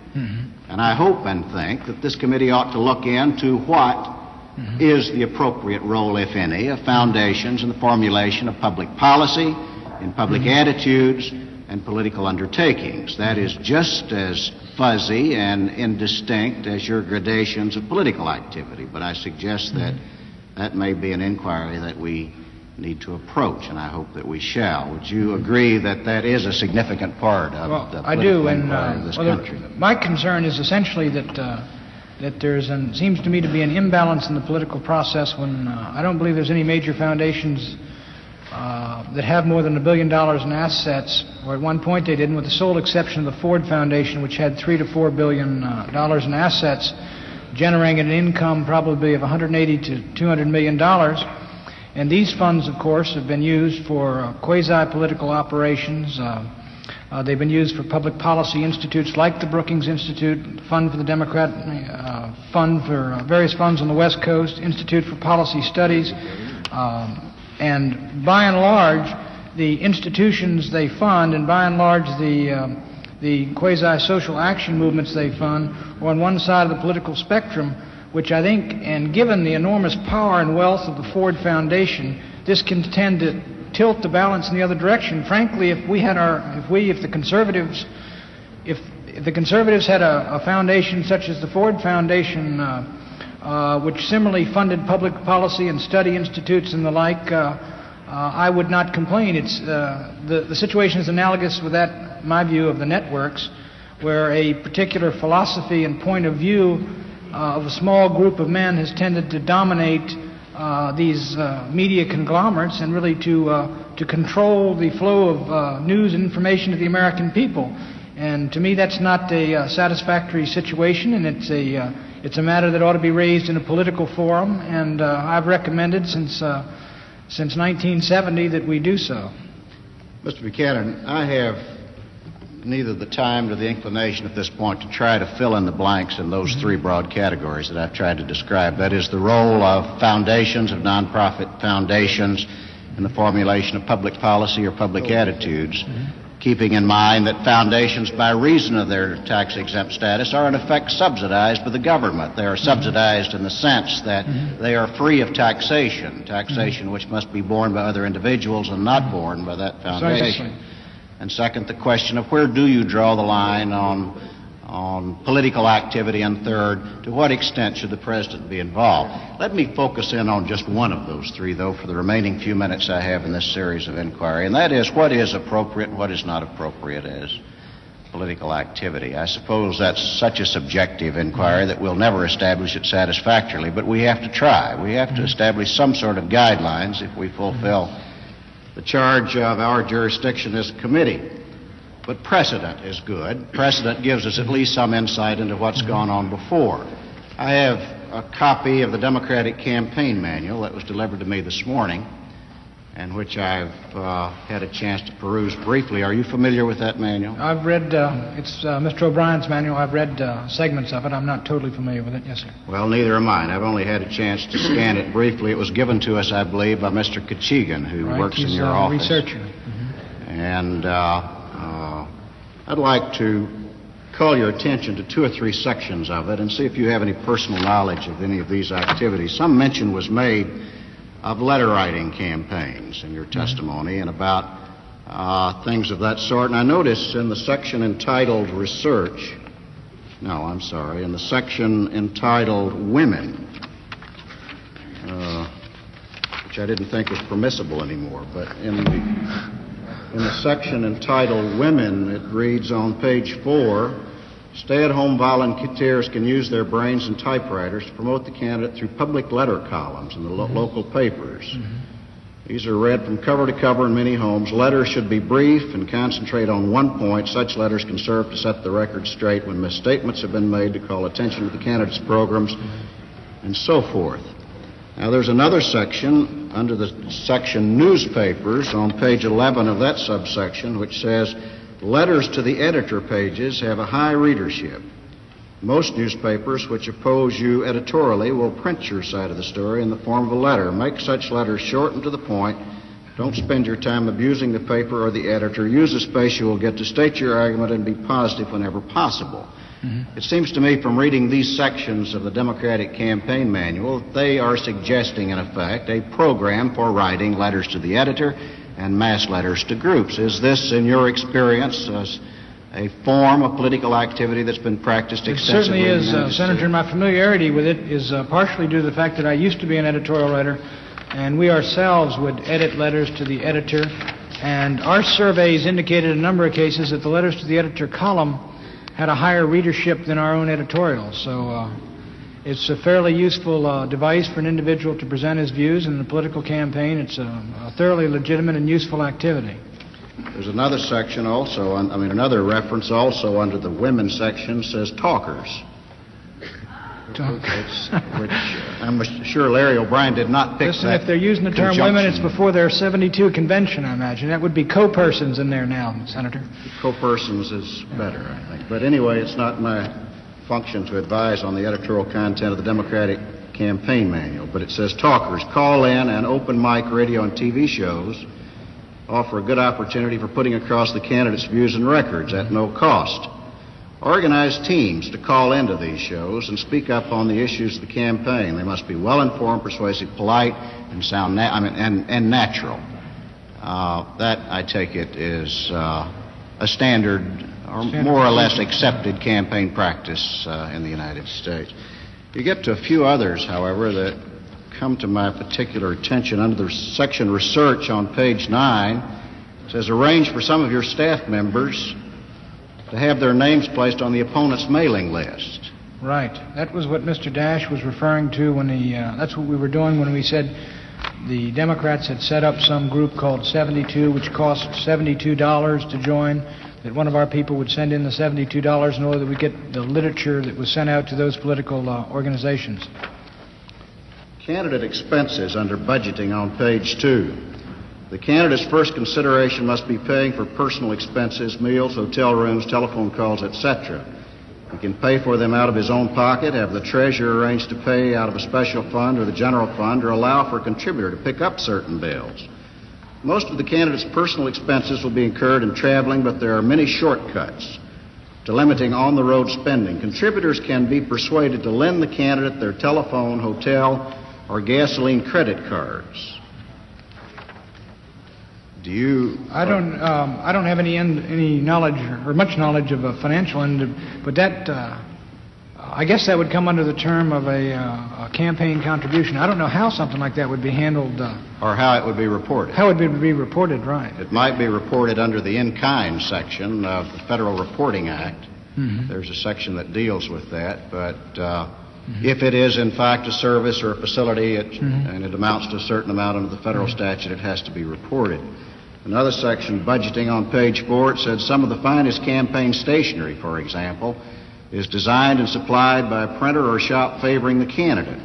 And I hope and think that this committee ought to look into what is the appropriate role, if any, of foundations in the formulation of public policy, in public attitudes, and political undertakings. That is just as fuzzy and indistinct as your gradations of political activity. But I suggest that that may be an inquiry that we need to approach, and I hope that we shall. Would you agree that that is a significant part of Well, the I political do, and uh, of this well, the- country? my concern is essentially that uh, that there's an seems to me to be an imbalance in the political process when uh, I don't believe there's any major foundations uh, that have more than a billion dollars in assets, or at one point they didn't, with the sole exception of the Ford Foundation, which had three to four billion uh, dollars in assets, generating an income probably of 180 to 200 million dollars. And these funds, of course, have been used for uh, quasi-political operations. Uh, uh, they've been used for public policy institutes like the Brookings Institute, Fund for the Democrat, uh, Fund for uh, various funds on the West Coast, Institute for Policy Studies, um, and by and large, the institutions they fund, and by and large the um, the quasi-social action movements they fund, are on one side of the political spectrum, which I think, and given the enormous power and wealth of the Ford Foundation, this can tend to tilt the balance in the other direction. Frankly, if we had our, if we, if the conservatives, if, if the conservatives had a, a foundation such as the Ford Foundation, uh, uh, which similarly funded public policy and study institutes and the like, uh, uh, I would not complain. It's, uh, the, the situation is analogous with that, my view, of the networks, where a particular philosophy and point of view of a small group of men has tended to dominate these media conglomerates and really to, to control the flow of news and information to the American people. And to me, that's not a satisfactory situation, and it's a, it's a matter that ought to be raised in a political forum, and uh, I've recommended since, uh, since 1970 that we do so. Mr. Buchanan, I have neither the time nor the inclination at this point to try to fill in the blanks in those three broad categories that I've tried to describe. That is the role of foundations, of nonprofit foundations, in the formulation of public policy or public attitudes, keeping in mind that foundations, by reason of their tax exempt status, are in effect subsidized by the government. They are mm-hmm. subsidized in the sense that mm-hmm. they are free of taxation, taxation mm-hmm. which must be borne by other individuals and not borne by that foundation. Precisely. And second, the question of where do you draw the line on, on political activity? And third, to what extent should the president be involved? Let me focus in on just one of those three, though, for the remaining few minutes I have in this series of inquiry, and that is what is appropriate and what is not appropriate as political activity. I suppose that's such a subjective inquiry that we'll never establish it satisfactorily, but we have to try. We have to establish some sort of guidelines if we fulfill the charge of our jurisdiction as a committee. But precedent is good. Precedent gives us at least some insight into what's gone on before. I have a copy of the Democratic Campaign Manual that was delivered to me this morning, and which I've uh, had a chance to peruse briefly. Are you familiar with that manual? I've read, uh, it's uh, Mr. O'Brien's manual. I've read uh, segments of it. I'm not totally familiar with it. Yes, sir. Well, neither am I. I've only had a chance to scan it briefly. It was given to us, I believe, by Mr. Khachigian, who Right, works in your a office. researcher. And uh, uh, I'd like to call your attention to two or three sections of it and see if you have any personal knowledge of any of these activities. Some mention was made of letter writing campaigns in your testimony and about uh, things of that sort. And I notice in the section entitled Research, no, I'm sorry, in the section entitled Women, uh, which I didn't think was permissible anymore, but in the in the section entitled Women, it reads on page four Stay at home volunteers can use their brains and typewriters to promote the candidate through public letter columns in the lo- mm-hmm. local papers. Mm-hmm. These are read from cover to cover in many homes. Letters should be brief and concentrate on one point. Such letters can serve to set the record straight when misstatements have been made to call attention to the candidate's programs mm-hmm. and so forth. Now, there's another section under the section newspapers on page 11 of that subsection which says letters to the editor pages have a high readership. Most newspapers which oppose you editorially will print your side of the story in the form of a letter. Make such letters short and to the point. Don't spend your time abusing the paper or the editor. Use the space you will get to state your argument and be positive whenever possible. It seems to me from reading these sections of the Democratic Campaign Manual, they are suggesting, in effect, a program for writing letters to the editor and mass letters to groups. Is this, in your experience, uh, a form of political activity that's been practiced It extensively? certainly in the is, uh, Senator. My familiarity with it is uh, partially due to the fact that I used to be an editorial writer, and we ourselves would edit letters to the editor. And our surveys indicated in a number of cases that the letters to the editor column had a higher readership than our own editorial. So uh, it's a fairly useful uh, device for an individual to present his views in a political campaign. It's a, a thoroughly legitimate and useful activity. There's another section also, on, I mean, another reference also under the women's section says talkers. It's, which uh, I'm sure Larry O'Brien did not pick Listen, if they're using the term women, it's before their 72 convention, I imagine. That would be co-persons in there now, Senator. Co-persons is better, I think. But anyway, it's not my function to advise on the editorial content of the Democratic Campaign Manual, but it says talkers call in and open mic radio and TV shows offer a good opportunity for putting across the candidate's views and records at no cost. Organize teams to call into these shows and speak up on the issues of the campaign. They must be well informed, persuasive, polite, and sound na- I mean, and, and natural. Uh, that, I take it, is uh, a standard or Standard more or less accepted campaign practice uh, in the United States. You get to a few others, however, that come to my particular attention under the section research on page nine. It says arrange for some of your staff members to have their names placed on the opponent's mailing list. Right. That was what Mr. Dash was referring to when he, uh, that's what we were doing when we said the Democrats had set up some group called 72, which cost $72 to join, that one of our people would send in the $72 in order that we get the literature that was sent out to those political uh, organizations. Candidate expenses under budgeting on page two. The candidate's first consideration must be paying for personal expenses, meals, hotel rooms, telephone calls, etc. He can pay for them out of his own pocket, have the treasurer arrange to pay out of a special fund or the general fund, or allow for a contributor to pick up certain bills. Most of the candidate's personal expenses will be incurred in traveling, but there are many shortcuts to limiting on the road spending. Contributors can be persuaded to lend the candidate their telephone, hotel, or gasoline credit cards. Do you. I don't, um, I don't have any end, any knowledge or much knowledge of a financial end, but that, uh, I guess that would come under the term of a, uh, a campaign contribution. I don't know how something like that would be handled, uh, Or how it would be reported. how it would be be reported, right? It might be reported under the in-kind section of the Federal Reporting Act. Mhm. There's a section that deals with that, but uh, if it is in fact a service or a facility it, Mhm. and it amounts to a certain amount under the federal statute, it has to be reported. Another section, budgeting on page four, it said some of the finest campaign stationery, for example, is designed and supplied by a printer or shop favoring the candidate.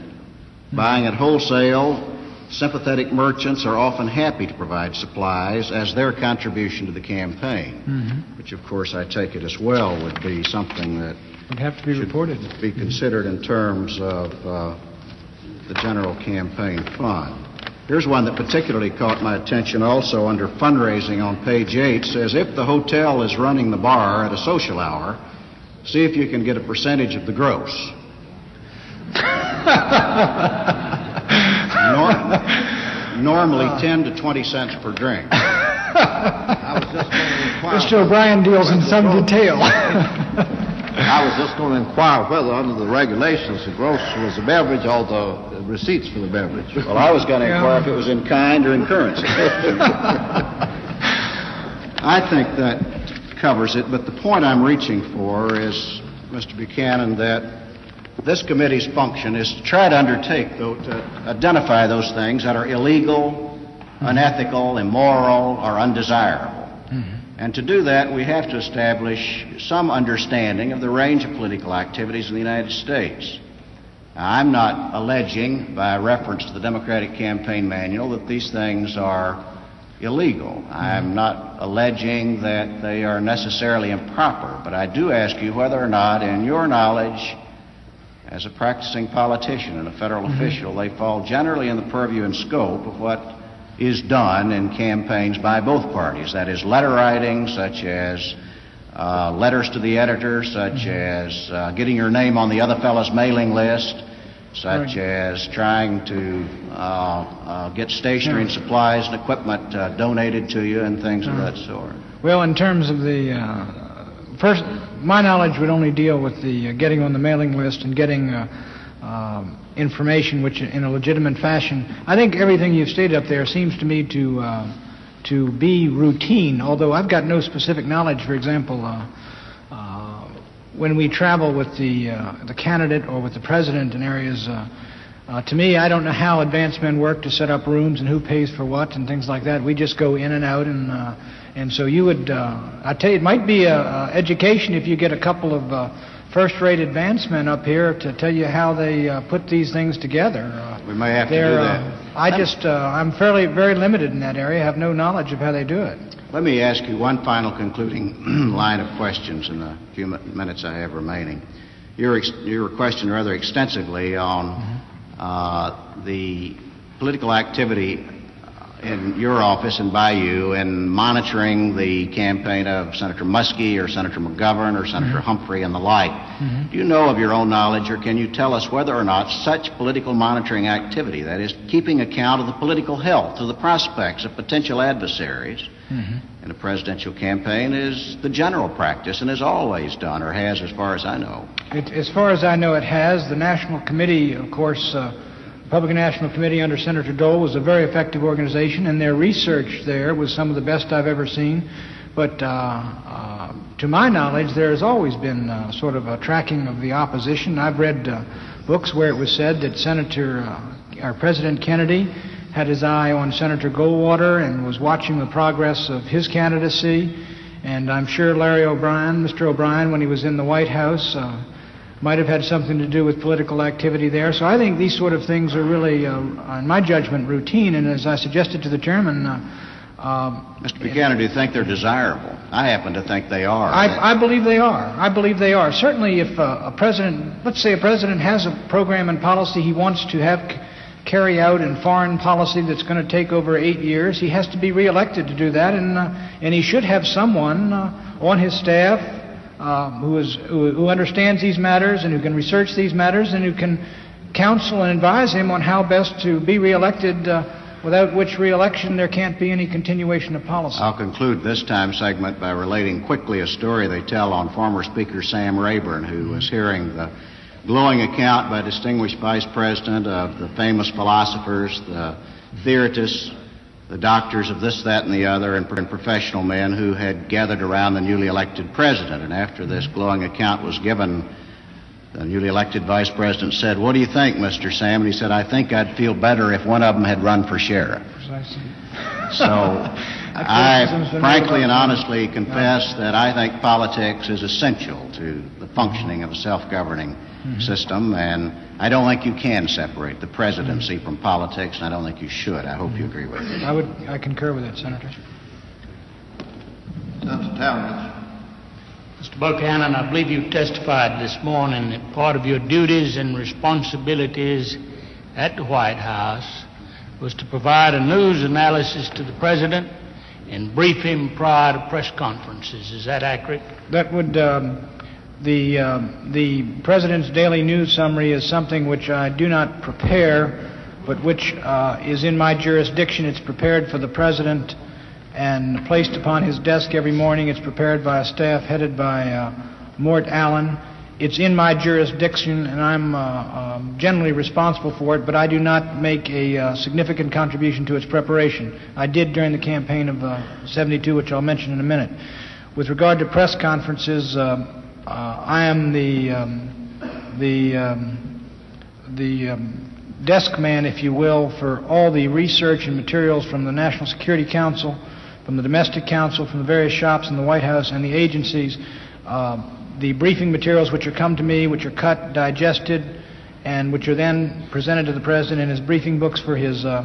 Buying at wholesale, sympathetic merchants are often happy to provide supplies as their contribution to the campaign, Mhm. which of course I take it as well would be something that Would have to be reported. be considered in terms of uh, the general campaign fund. Here's one that particularly caught my attention also under fundraising on page 8 says if the hotel is running the bar at a social hour, see if you can get a percentage of the gross. Nor- normally 10 to 20 cents per drink. I was just going to inquire. Mr. O'Brien deals in some detail. I was just going to inquire whether under the regulations the gross was a beverage although the receipts for the beverage. Well, I was going to inquire if it was in kind or in currency. *laughs* I think that covers it, but the point I'm reaching for is, Mr. Buchanan, that this committee's function is to try to undertake, though, to identify those things that are illegal, mm-hmm. unethical, immoral, or undesirable. Mm-hmm. And to do that, we have to establish some understanding of the range of political activities in the United States. I'm not alleging, by reference to the Democratic Campaign Manual, that these things are illegal. I'm not alleging that they are necessarily improper, but I do ask you whether or not, in your knowledge, as a practicing politician and a federal official, they fall generally in the purview and scope of what is done in campaigns by both parties. That is, letter writing, such as uh, letters to the editor, such as uh, getting your name on the other fellow's mailing list, such Right. as trying to uh, uh, get stationery and supplies and equipment uh, donated to you, and things of that sort. Well, in terms of the, uh, first, my knowledge would only deal with the uh, getting on the mailing list and getting uh, um, information which in a legitimate fashion. I think everything you've stated up there seems to me to, uh, to be routine, although I've got no specific knowledge, for example, when we travel with the, uh, the candidate or with the president in areas, uh, uh, to me, I don't know how advanced men work to set up rooms and who pays for what and things like that. We just go in and out, and uh, and so you would. Uh, I tell you, it might be a, a education if you get a couple of uh, first-rate advanced men up here to tell you how they uh, put these things together. Uh, We may have to do that. Uh, I just, uh, I'm fairly very limited in that area. I have no knowledge of how they do it. Let me ask you one final concluding *clears throat* line of questions in the few minutes I have remaining. You were, ex- you were questioned rather extensively on uh, the political activity in your office and by you in monitoring the campaign of Senator Muskie or Senator McGovern or Senator mm-hmm. Humphrey and the like. Mm-hmm. Do you know of your own knowledge, or can you tell us whether or not such political monitoring activity, that is, keeping account of the political health of the prospects of potential adversaries mm-hmm. in a presidential campaign, is the general practice and is always done, or has as far as I know? It, as far as I know, it has. The National Committee, of course, uh, Republican National Committee under Senator Dole was a very effective organization, and their research there was some of the best I've ever seen. But uh, uh, to my knowledge, there has always been uh, sort of a tracking of the opposition. I've read uh, books where it was said that Senator, uh, our President Kennedy, had his eye on Senator Goldwater and was watching the progress of his candidacy. And I'm sure Larry O'Brien, Mr. O'Brien, when he was in the White House, uh, might have had something to do with political activity there. So I think these sort of things are really, uh, in my judgment, routine. And as I suggested to the chairman, uh, um, Mr. Buchanan, do you think they're desirable? I happen to think they are. I, I believe they are. I believe they are. Certainly, if uh, a president, let's say a president has a program and policy he wants to have c- carry out in foreign policy that's going to take over eight years, he has to be reelected to do that, and uh, and he should have someone uh, on his staff uh, who is who, who understands these matters and who can research these matters and who can counsel and advise him on how best to be reelected. Uh, without which reelection there can't be any continuation of policy. I'll conclude this time segment by relating quickly a story they tell on former Speaker Sam Rayburn, who was hearing the glowing account by distinguished Vice President of the famous philosophers, the theorists, the doctors of this, that, and the other, and professional men who had gathered around the newly elected president. And after this glowing account was given, the newly elected vice president said, What do you think, Mr. Sam? And he said, I think I'd feel better if one of them had run for sheriff. Precisely. So *laughs* I frankly and honestly confess that I think politics is essential to the functioning of a self governing Mm-hmm. system, and I don't think you can separate the presidency from politics, and I don't think you should. I hope you agree with me. I would, I concur with that, Senator. Senator Talmadge. Mr. Buchanan, I believe you testified this morning that part of your duties and responsibilities at the White House was to provide a news analysis to the President and brief him prior to press conferences. Is that accurate? That would, um, the, um, the President's daily news summary is something which I do not prepare, but which uh, is in my jurisdiction. It's prepared for the President and placed upon his desk every morning. It's prepared by a staff headed by uh, Mort Allin. It's in my jurisdiction, and I'm uh, um, generally responsible for it, but I do not make a uh, significant contribution to its preparation. I did during the campaign of uh, 72, which I'll mention in a minute. With regard to press conferences, uh, I am the um, the um, the um, desk man, if you will, for all the research and materials from the National Security Council, from the Domestic Council, from the various shops in the White House and the agencies. Uh, the briefing materials which are come to me, which are cut, digested, and which are then presented to the president in his briefing books for his uh,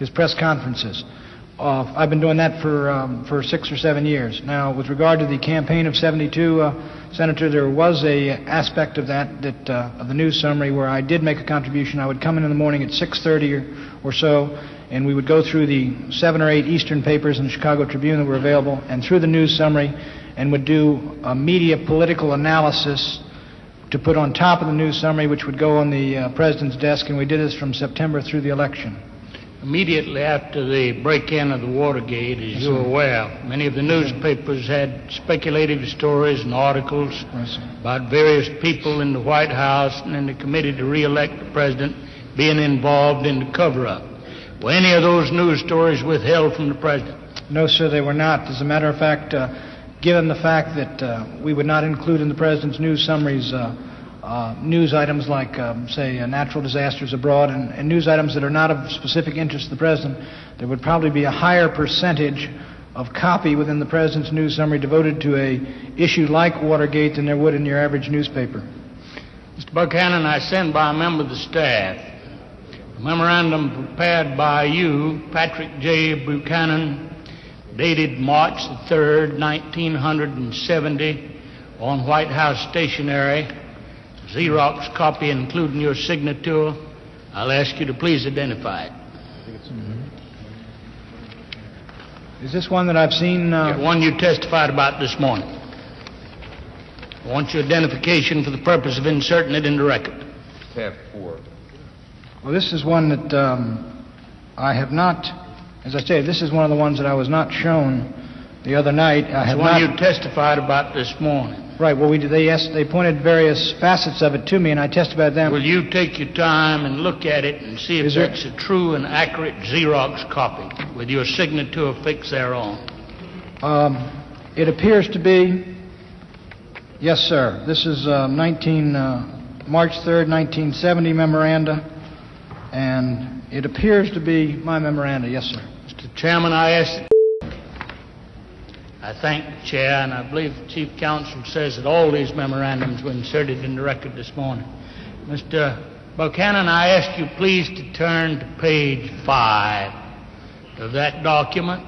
his press conferences. I've been doing that for um, for six or seven years now. With regard to the campaign of '72, uh, Senator, there was a aspect of that that uh, of the news summary where I did make a contribution. I would come in in the morning at 6:30 or, or so, and we would go through the seven or eight Eastern papers in the Chicago Tribune that were available, and through the news summary, and would do a media political analysis to put on top of the news summary, which would go on the uh, president's desk, and we did this from September through the election. Immediately after the break-in of the Watergate, as you're aware, many of the newspapers had speculative stories and articles about various people in the White House and in the committee to re-elect the president being involved in the cover-up. Were any of those news stories withheld from the president? No, sir, they were not. As a matter of fact, uh, given the fact that uh, we would not include in the president's news summaries uh, uh, news items like, um, say, uh, natural disasters abroad and, and news items that are not of specific interest to the president, there would probably be a higher percentage of copy within the president's news summary devoted to a issue like Watergate than there would in your average newspaper. Mr. Buchanan, I send by a member of the staff a memorandum prepared by you, Patrick J. Buchanan, dated March 3, 1970, on White House stationery, Xerox copy including your signature. I'll ask you to please identify it. Is this one that I've seen? Uh, The one you testified about this morning. I want your identification for the purpose of inserting it in the record. Tab four. Well, this is one that um, I have not, as I say, this is one of the ones that I was not shown the other night. I It's have the one not. you testified about this morning. Right, well, we, did- they asked, they pointed various facets of it to me, and I testified them. Will you take your time and look at it and see if Is there- a true and accurate Xerox copy with your signature affixed thereon? Um, It appears to be, yes, sir. This is uh, 19, uh, March 3rd, 1970 memoranda, and it appears to be my memoranda, yes, sir. Mr. Chairman, I ask. I thank the Chair, and I believe the Chief Counsel says that all these memorandums were inserted in the record this morning. Mr. Buchanan, I ask you please to turn to page five of that document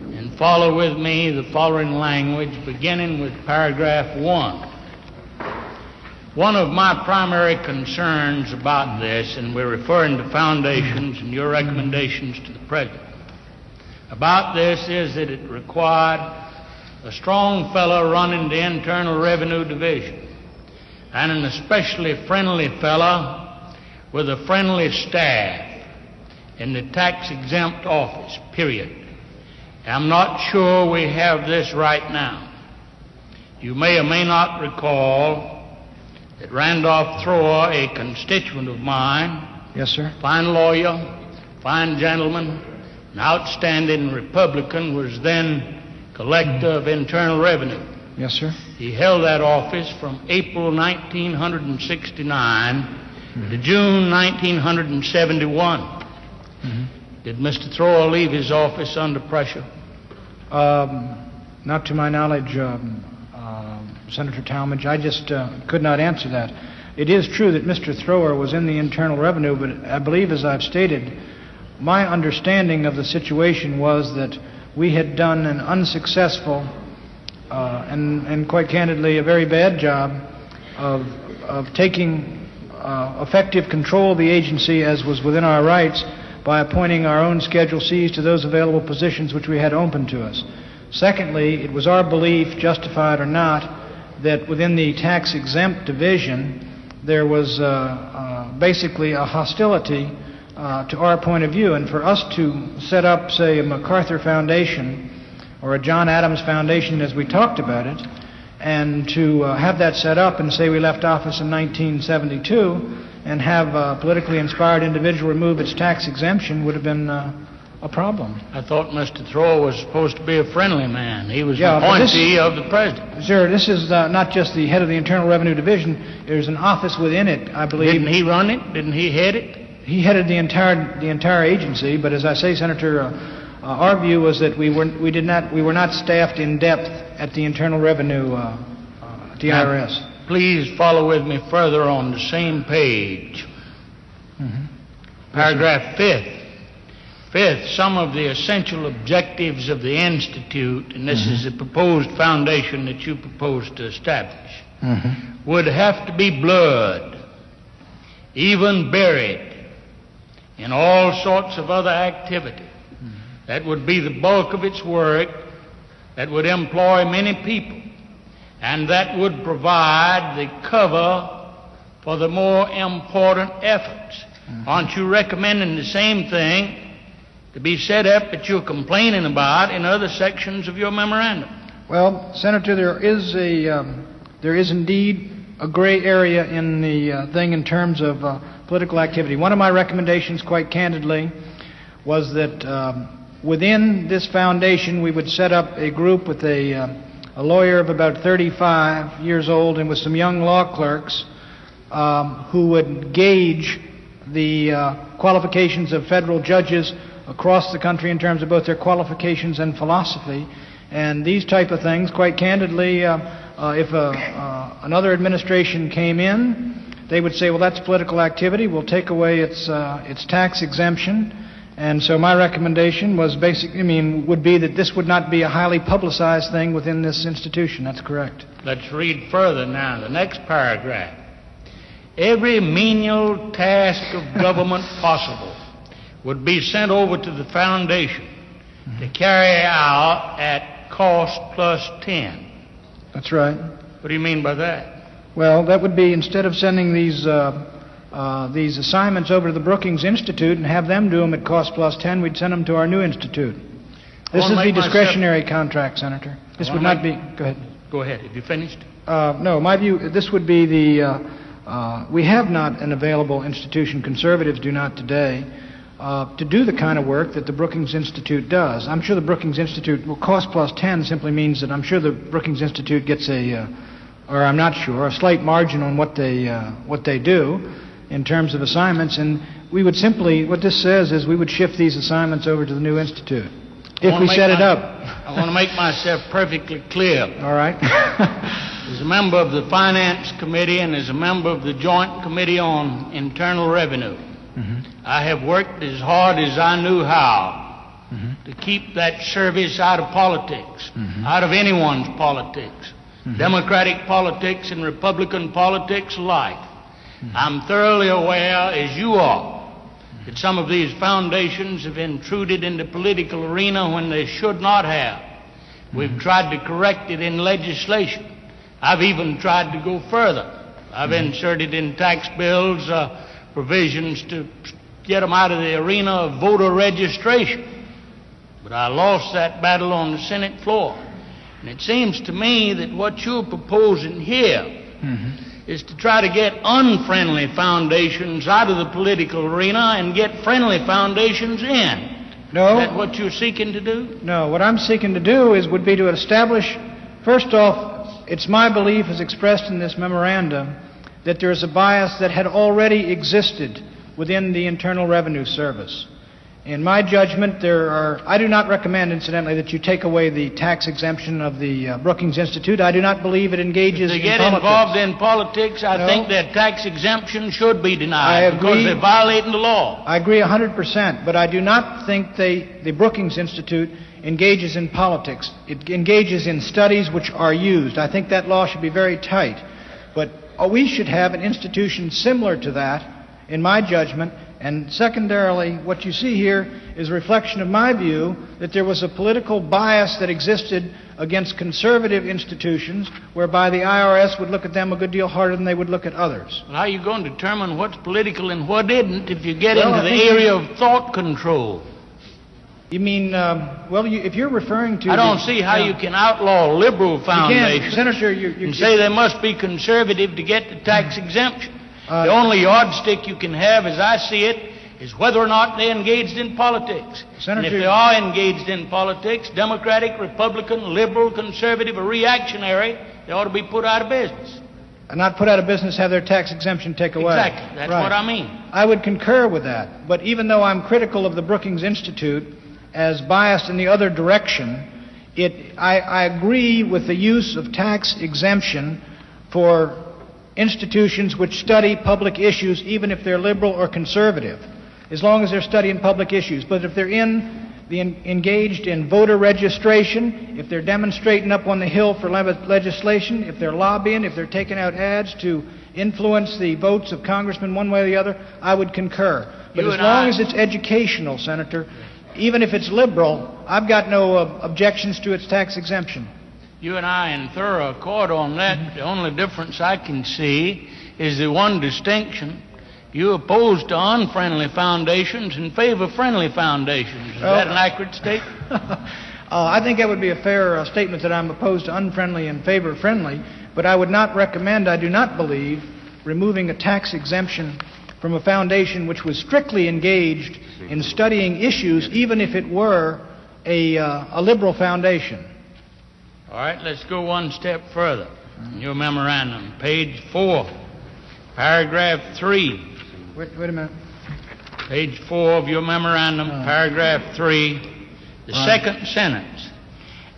and follow with me the following language, beginning with paragraph one. One of my primary concerns about this, and we're referring to foundations and your recommendations to the President, about this is that it required a strong fellow running the Internal Revenue Division, and an especially friendly fellow with a friendly staff in the tax exempt office, period. I'm not sure we have this right now. You may or may not recall that Randolph Thrower, a constituent of mine, Yes, sir. fine lawyer, fine gentleman, an outstanding Republican, was then collector of internal revenue. Yes, sir. He held that office from April 1969 to June 1971. Did Mr. Thrower leave his office under pressure? Um, Not to my knowledge, um, uh, Senator Talmadge, I just uh, could not answer that. It is true that Mr. Thrower was in the Internal Revenue, but I believe, as I've stated, my understanding of the situation was that we had done an unsuccessful uh, and, and quite candidly, a very bad job of, of taking uh, effective control of the agency as was within our rights by appointing our own Schedule Cs to those available positions which we had open to us. Secondly, it was our belief, justified or not, that within the tax exempt division, there was uh, uh, basically a hostility uh, to our point of view. And for us to set up, say, a MacArthur Foundation or a John Adams Foundation as we talked about it, and to uh, have that set up and say we left office in 1972 and have a politically inspired individual remove its tax exemption would have been uh, a problem. I thought Mr. Thrower was supposed to be a friendly man. He was Yeah, an but this- appointee of the President. Sir, this is uh, not just the head of the Internal Revenue Division. There's an office within it, I believe. Didn't he run it? Didn't he head it? He headed the entire the entire agency, but as I say, Senator, uh, uh, our view was that we were we did not we were not staffed in depth at the Internal Revenue, uh, uh, the Now, IRS. Please follow with me further on the same page. Paragraph fifth. Fifth, some of the essential objectives of the Institute, and this is the proposed foundation that you propose to establish, would have to be blurred, even buried, in all sorts of other activity. That would be the bulk of its work, that would employ many people, and that would provide the cover for the more important efforts. Aren't you recommending the same thing to be set up that you're complaining about in other sections of your memorandum? Well, Senator, there is a um, there is indeed a gray area in the uh, thing in terms of uh, political activity. One of my recommendations, quite candidly, was that um, within this foundation we would set up a group with a, uh, a lawyer of about 35 years old and with some young law clerks um, who would gauge the uh, qualifications of federal judges across the country in terms of both their qualifications and philosophy. And these type of things, quite candidly, uh, uh, if uh, uh, another administration came in, they would say, well, that's political activity. We'll take away its, uh, its tax exemption. And so my recommendation was basic, I mean, would be that this would not be a highly publicized thing within this institution. That's correct. Let's read further now. The next paragraph. Every menial task of *laughs* government possible would be sent over to the foundation to carry out at cost plus 10. That's right. What do you mean by that? Well, that would be instead of sending these uh, uh, these assignments over to the Brookings Institute and have them do them at cost plus 10, we'd send them to our new institute. This is the discretionary contract, Senator. This would not be. Go ahead. Go ahead. Have you finished? Uh, No, my view, this would be the, uh, uh, we have not an available institution, conservatives do not today, uh, to do the kind of work that the Brookings Institute does. I'm sure the Brookings Institute, well, cost plus 10 simply means that I'm sure the Brookings Institute gets a, uh, or I'm not sure, a slight margin on what they, uh, what they do in terms of assignments, and we would simply, what this says is we would shift these assignments over to the new institute, if we set it up. I want to make myself perfectly clear. All right? *laughs* As a member of the Finance Committee and as a member of the Joint Committee on Internal Revenue, mm-hmm. I have worked as hard as I knew how mm-hmm. to keep that service out of politics, mm-hmm. out of anyone's politics, Mm-hmm. Democratic politics and Republican politics alike. Mm-hmm. I'm thoroughly aware, as you are, mm-hmm. that some of these foundations have intruded into political arena when they should not have. We've tried to correct it in legislation. I've even tried to go further. I've inserted in tax bills uh, provisions to get them out of the arena of voter registration. But I lost that battle on the Senate floor. And it seems to me that what you're proposing here mm-hmm. is to try to get unfriendly foundations out of the political arena and get friendly foundations in. No. Is that what you're seeking to do? No, what I'm seeking to do is, would be to establish, first off, it's my belief as expressed in this memorandum, that there is a bias that had already existed within the Internal Revenue Service. In my judgment, there are, I do not recommend, incidentally, that you take away the tax exemption of the uh, Brookings Institute. I do not believe it engages To in get politics. involved in politics, I No. think that tax exemption should be I denied because they're violating the law. I agree 100%, but I do not think they, the Brookings Institute engages in politics. It engages in studies which are used. I think that law should be very tight. But uh, we should have an institution similar to that, in my judgment. And secondarily, what you see here is a reflection of my view that there was a political bias that existed against conservative institutions, whereby the IRS would look at them a good deal harder than they would look at others. Well, how are you going to determine what's political and what isn't if you get Well, into the area of thought control? You mean, um, well, you, if you're referring to. I don't the- see how Yeah. you can outlaw liberal You foundations can't, Senator, you, you, and say they must be conservative to get the tax exemption. Uh, the only yardstick you can have, as I see it, is whether or not they're engaged in politics. and if they are engaged in politics, Democratic, Republican, liberal, conservative, or reactionary, they ought to be put out of business. And not put out of business, have their tax exemption taken away. Exactly. That's Right. what I mean. I would concur with that. But even though I'm critical of the Brookings Institute as biased in the other direction, it, I, I agree with the use of tax exemption for institutions which study public issues, even if they're liberal or conservative, as long as they're studying public issues. But if they're in the en- engaged in voter registration, if they're demonstrating up on the hill for le- legislation, if they're lobbying, if they're taking out ads to influence the votes of congressmen one way or the other, I would concur. But You as long I- as it's educational, Senator, even if it's liberal, I've got no uh, objections to its tax exemption. You and I in thorough accord on that. The only difference I can see is the one distinction. You oppose to unfriendly foundations and favor friendly foundations. Is that an accurate statement? *laughs* uh, I think that would be a fair uh, statement that I'm opposed to unfriendly and favor friendly, but I would not recommend, I do not believe, removing a tax exemption from a foundation which was strictly engaged in studying issues, even if it were a, uh, a liberal foundation. All right, let's go one step further. Your memorandum, page four, paragraph three. Wait, wait a minute. Page four of your memorandum, oh. paragraph three, the second sentence.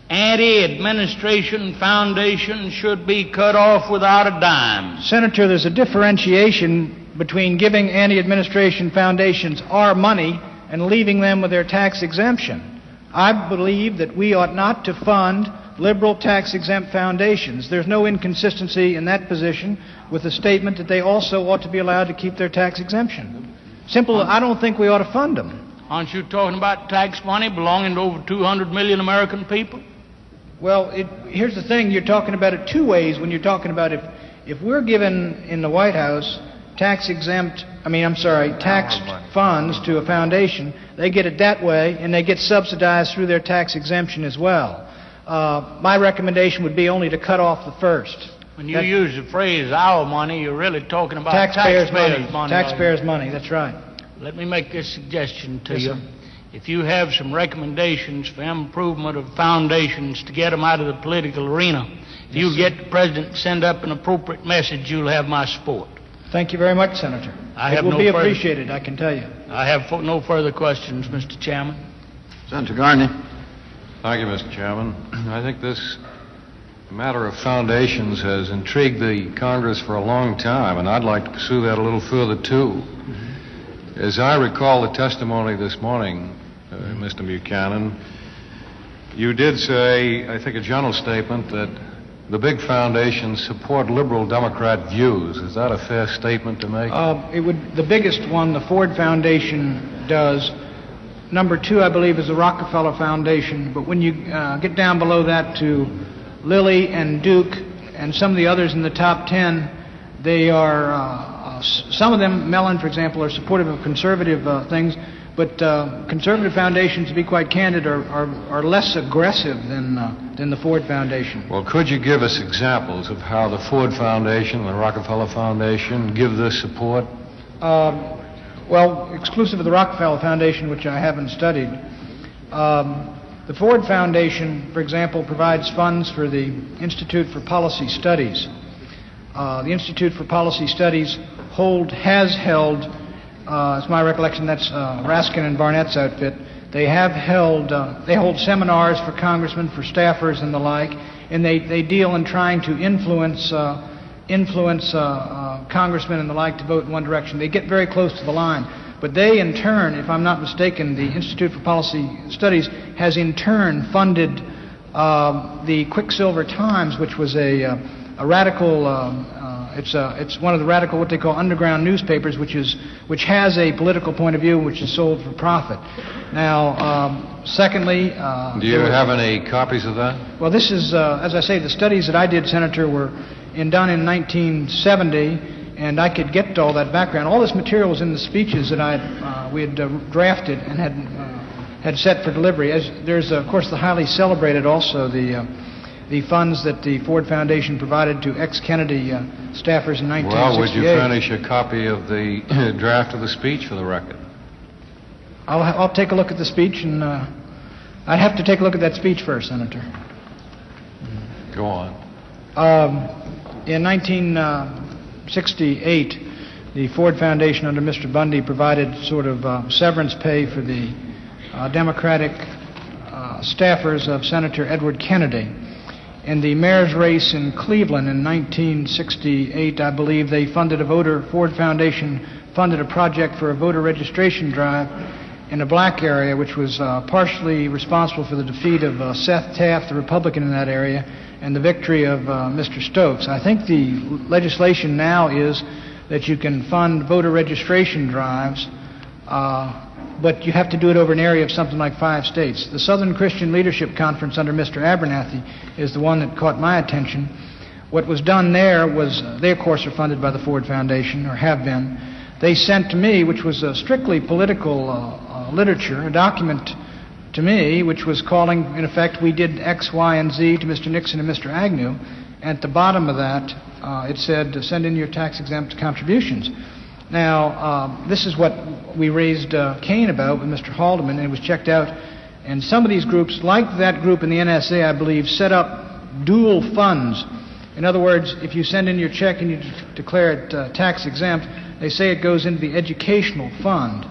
Anti-administration foundations should be cut off without a dime. Senator, there's a differentiation between giving anti-administration foundations our money and leaving them with their tax exemption. I believe that we ought not to fund liberal tax-exempt foundations. There's no inconsistency in that position with the statement that they also ought to be allowed to keep their tax exemption. Simple, I don't think we ought to fund them. Aren't you talking about tax money belonging to over 200 million American people? Well, it, here's the thing, you're talking about it two ways when you're talking about if, if we're given in the White House tax exempt, I mean, I'm sorry, taxed funds to a foundation, they get it that way and they get subsidized through their tax exemption as well. Uh, my recommendation would be only to cut off the first. When you That- use the phrase "our money," you're really talking about Taxpayers' taxpayers' money. Taxpayers' money, that's right. Let me make this suggestion to Yes, you. sir. If you have some recommendations for improvement of foundations to get them out of the political arena, if you get the president to send up an appropriate message, you'll have my support. Thank you very much, Senator. I It have will no be further- appreciated, I can tell you. I have fo- no further questions, Mr. Chairman. Senator Gurney. Thank you, Mr. Chairman. I think this matter of foundations has intrigued the Congress for a long time, and I'd like to pursue that a little further, too. As I recall the testimony this morning, uh, Mr. Buchanan, you did say, I think, a general statement that the big foundations support liberal Democrat views. Is that a fair statement to make? Uh, it would, the biggest one, the Ford Foundation does. Number two, I believe, is the Rockefeller Foundation. But when you uh, get down below that to Lilly and Duke and some of the others in the top ten, they are, uh, uh, some of them, Mellon, for example, are supportive of conservative uh, things. But uh, conservative foundations, to be quite candid, are, are, are less aggressive than, uh, than the Ford Foundation. Well, could you give us examples of how the Ford Foundation and the Rockefeller Foundation give this support? Um, well, exclusive of the Rockefeller Foundation, which I haven't studied, um, the Ford Foundation, for example, provides funds for the Institute for Policy Studies. Uh, the Institute for Policy Studies hold has held, uh, it's my recollection that's uh, Raskin and Barnet's outfit. They have held, uh, they hold seminars for congressmen, for staffers, and the like, and they, they deal in trying to influence uh, influence uh, uh, congressmen and the like to vote in one direction. They get very close to the line. But they, in turn, if I'm not mistaken, the Institute for Policy Studies has in turn funded uh, the Quicksilver Times, which was a, uh, a radical. Uh, it's, a, it's one of the radical, what they call underground newspapers, which is which has a political point of view, which is sold for profit. Now, um, secondly, uh, Do you were- have any copies of that? well, this is, uh, as I say, the studies that I did, Senator, were in, done in 1970, and I could get all that background. All this material was in the speeches that I uh, we had uh, drafted and had uh, had set for delivery. As there's, uh, of course, the highly celebrated also the uh, the funds that the Ford Foundation provided to ex-Kennedy uh, staffers in 1968. Well, would you furnish a copy of the *coughs* draft of the speech for the record? I'll, I'll take a look at the speech, and uh, I'd have to take a look at that speech first, Senator. Go on. Um, in 1968, the Ford Foundation under Mr. Bundy provided sort of uh, severance pay for the uh, Democratic uh, staffers of Senator Edward Kennedy. In the mayor's race in Cleveland in 1968, I believe they funded a voter, Ford Foundation funded a project for a voter registration drive in a black area, which was uh, partially responsible for the defeat of uh, Seth Taft, the Republican in that area, and the victory of uh, Mr. Stokes. I think the legislation now is that you can fund voter registration drives, uh, but you have to do it over an area of something like five states. The Southern Christian Leadership Conference under Mr. Abernathy is the one that caught my attention. What was done there was, they of course are funded by the Ford Foundation, or have been. They sent to me, which was a strictly political uh, uh, literature, a document to me, which was calling, in effect, we did X, Y, and Z to Mr. Nixon and Mr. Agnew. At the bottom of that, uh, it said, send in your tax exempt contributions. Now, uh, this is what we raised uh, Cain about with Mr. Haldeman, and it was checked out. And some of these groups, like that group in the NSA, I believe, set up dual funds. In other words, if you send in your check and you d- declare it uh, tax exempt, they say it goes into the educational fund.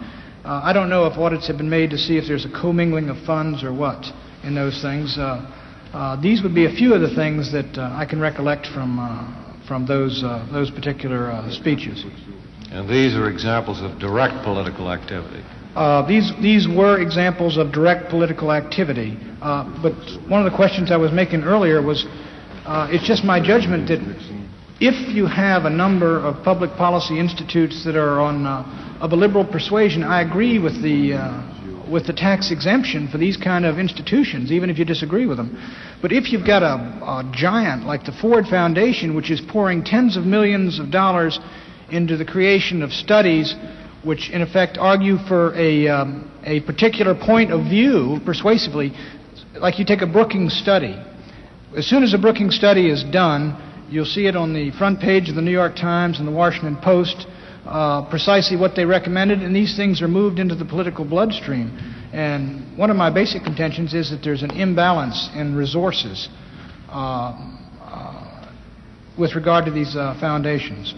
Uh, I don't know if audits have been made to see if there's a commingling of funds or what in those things. Uh, uh, these would be a few of the things that uh, I can recollect from, uh, from those, those particular speeches. And these are examples of direct political activity. Uh, these, these were examples of direct political activity. Uh, but one of the questions I was making earlier was uh, it's just my judgment that if you have a number of public policy institutes that are on, uh, of a liberal persuasion, I agree with the, uh, with the tax exemption for these kind of institutions, even if you disagree with them. But if you've got a, a giant like the Ford Foundation, which is pouring tens of millions of dollars into the creation of studies which, in effect, argue for a, um, a particular point of view persuasively, like you take a Brookings study. As soon as a Brookings study is done, you'll see it on the front page of the New York Times and the Washington Post, uh, precisely what they recommended, and these things are moved into the political bloodstream. And one of my basic contentions is that there's an imbalance in resources uh, uh, with regard to these uh, foundations.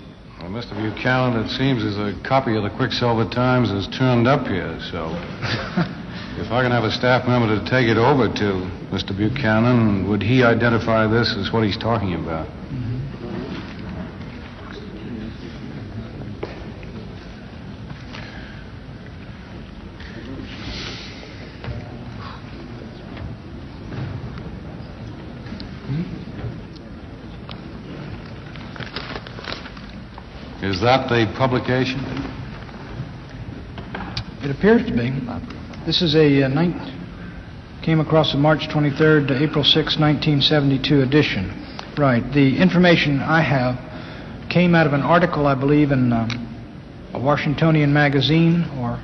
Well, Mr. Buchanan, it seems as a copy of the Quicksilver Times is turned up here, so *laughs* if I can have a staff member to take it over to Mr. Buchanan, would he identify this as what he's talking about? Is that the publication? It appears to be. This is a uh, came across a March 23rd to April 6, 1972 edition. Right. The information I have came out of an article, I believe, in um, a Washingtonian magazine, or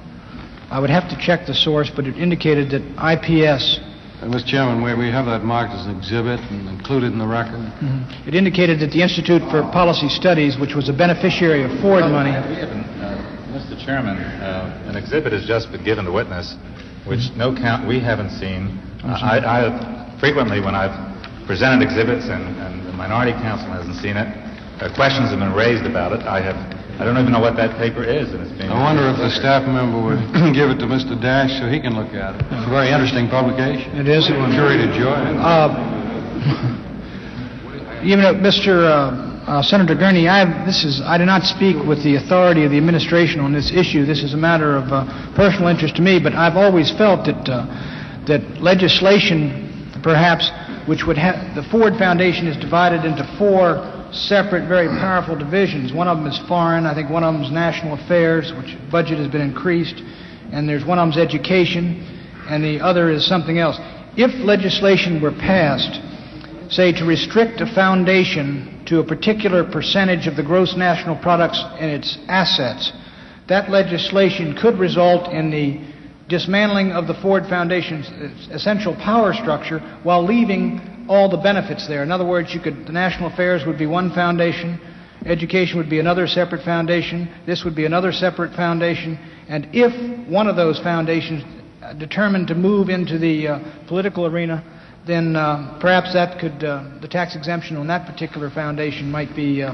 I would have to check the source, but it indicated that IPS Uh, Mr. Chairman, we, we have that marked as an exhibit and included in the record. Mhm. It indicated that the Institute for Policy Studies, which was a beneficiary of Ford money, We uh, Mr. Chairman, uh, an exhibit has just been given to witness, which no count, we haven't seen. I, I frequently, when I've presented exhibits and, and the minority counsel hasn't seen it, uh, questions have been raised about it. I have, I don't even know what that paper is, and it's being. I wonder if the staff member would *clears throat* *clears throat* give it to Mr. Dash so he can look at it. It's a very interesting publication. it is. I'm sure he'd enjoy it. Uh, you know, Mr. Uh, uh, Senator Gurney, I have, this is I do not speak with the authority of the administration on this issue. This is a matter of uh, personal interest to me, but I've always felt that uh, that legislation, perhaps, which would have the Ford Foundation is divided into four separate, very powerful divisions. One of them is foreign. I think one of them is national affairs, which budget has been increased, and there's one of them is education, and the other is something else. If legislation were passed say, to restrict a foundation to a particular percentage of the gross national products and its assets, that legislation could result in the dismantling of the Ford Foundation's uh, essential power structure while leaving all the benefits there. In other words, you could, the National Affairs would be one foundation, education would be another separate foundation, this would be another separate foundation, and if one of those foundations determined to move into the uh, political arena, then uh, perhaps that could, uh, the tax exemption on that particular foundation might be, uh,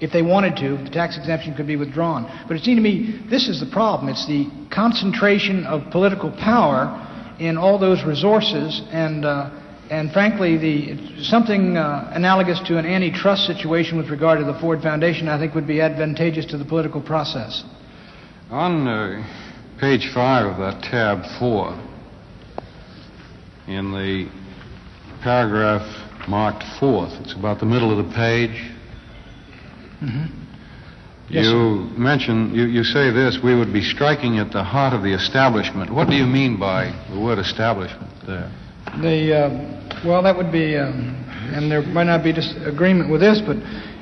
if they wanted to, the tax exemption could be withdrawn. But it seemed to me this is the problem. It's the concentration of political power in all those resources, and, uh, and frankly, the, something uh, analogous to an antitrust situation with regard to the Ford Foundation, I think, would be advantageous to the political process. On uh, page five of that tab four, in the paragraph marked fourth, it's about the middle of the page. Yes, you mention, you, you say this, we would be striking at the heart of the establishment. What do you mean by the word establishment there? The, uh, well, that would be, um, and there might not be disagreement with this, but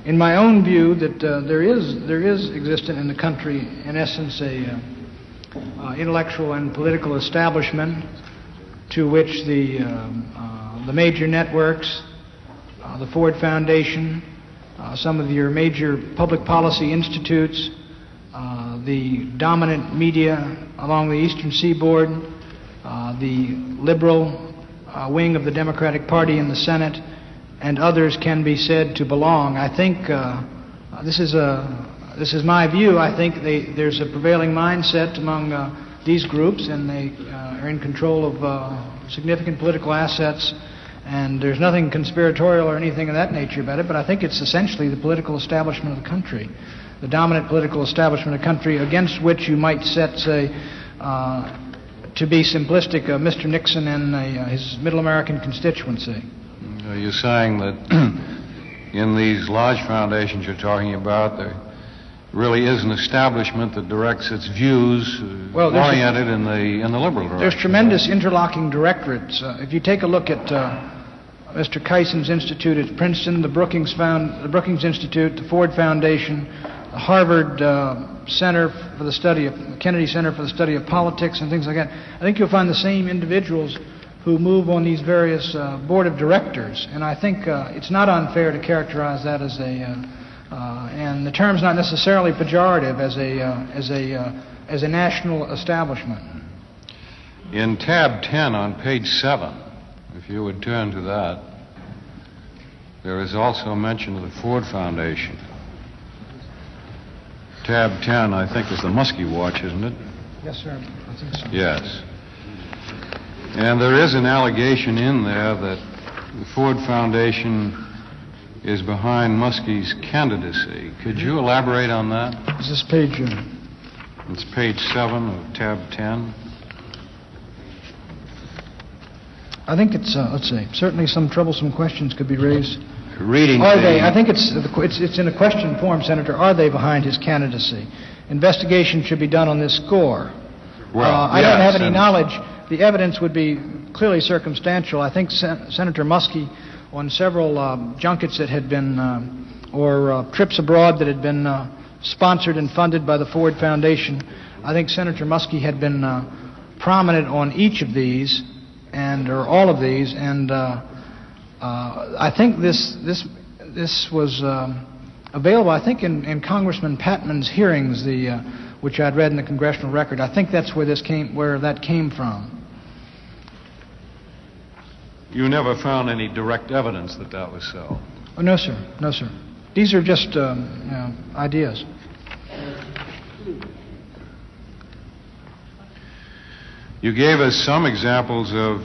in my own view, that uh, there is there is existent in the country, in essence, a uh, intellectual and political establishment to which the um, the major networks, uh, the Ford Foundation, uh, some of your major public policy institutes, uh, the dominant media along the eastern seaboard, the liberal uh, wing of the Democratic Party in the Senate, and others can be said to belong. I think uh, this is a this is my view. I think they, there's a prevailing mindset among uh, these groups, and they uh, are in control of uh, significant political assets. And there's nothing conspiratorial or anything of that nature about it, but I think it's essentially the political establishment of the country, the dominant political establishment of the country against which you might set, say, uh, to be simplistic, uh, Mr. Nixon and uh, his Middle American constituency. Uh, you're saying that *clears throat* in these large foundations you're talking about, there really is an establishment that directs its views uh, Well, there's a- oriented in the in the liberal direction. There's tremendous interlocking directorates. Uh, if you take a look at uh, Mr. Kaysen's institute at Princeton, the Brookings, Found, the Brookings Institute, the Ford Foundation, the Harvard uh, Center for the Study of Kennedy Center for the Study of Politics, and things like that, I think you'll find the same individuals who move on these various uh, board of directors, and I think uh, it's not unfair to characterize that as a, uh, uh, and the term's not necessarily pejorative as a, uh, as a, as a national establishment. In tab 10 on page 7, if you would turn to that, there is also mention of the Ford Foundation. Tab 10, I think, is the Muskie Watch, isn't it? Yes, sir. I think so. Yes. And there is an allegation in there that the Ford Foundation is behind Muskie's candidacy. Could you elaborate on that? Is this page, uh, It's page 7 of tab 10. I think it's, uh, let's see, certainly some troublesome questions could be raised. Reading Are the- they, I think it's, it's, it's in a question form, Senator, are they behind his candidacy? Investigation should be done on this score. Well, Uh, I don't have any knowledge. The evidence would be clearly circumstantial. I think Sen- Senator Muskie, on several um, junkets that had been, um, or uh, trips abroad that had been uh, sponsored and funded by the Ford Foundation, I think Senator Muskie had been uh, prominent on each of these, and or all of these, and uh, uh, I think this this this was um, available. I think in, in Congressman Patman's hearings, the uh, which I'd read in the congressional record. I think that's where this came where that came from. You never found any direct evidence that that was so. Oh no, sir, no, sir. These are just um, you know, ideas. You gave us some examples of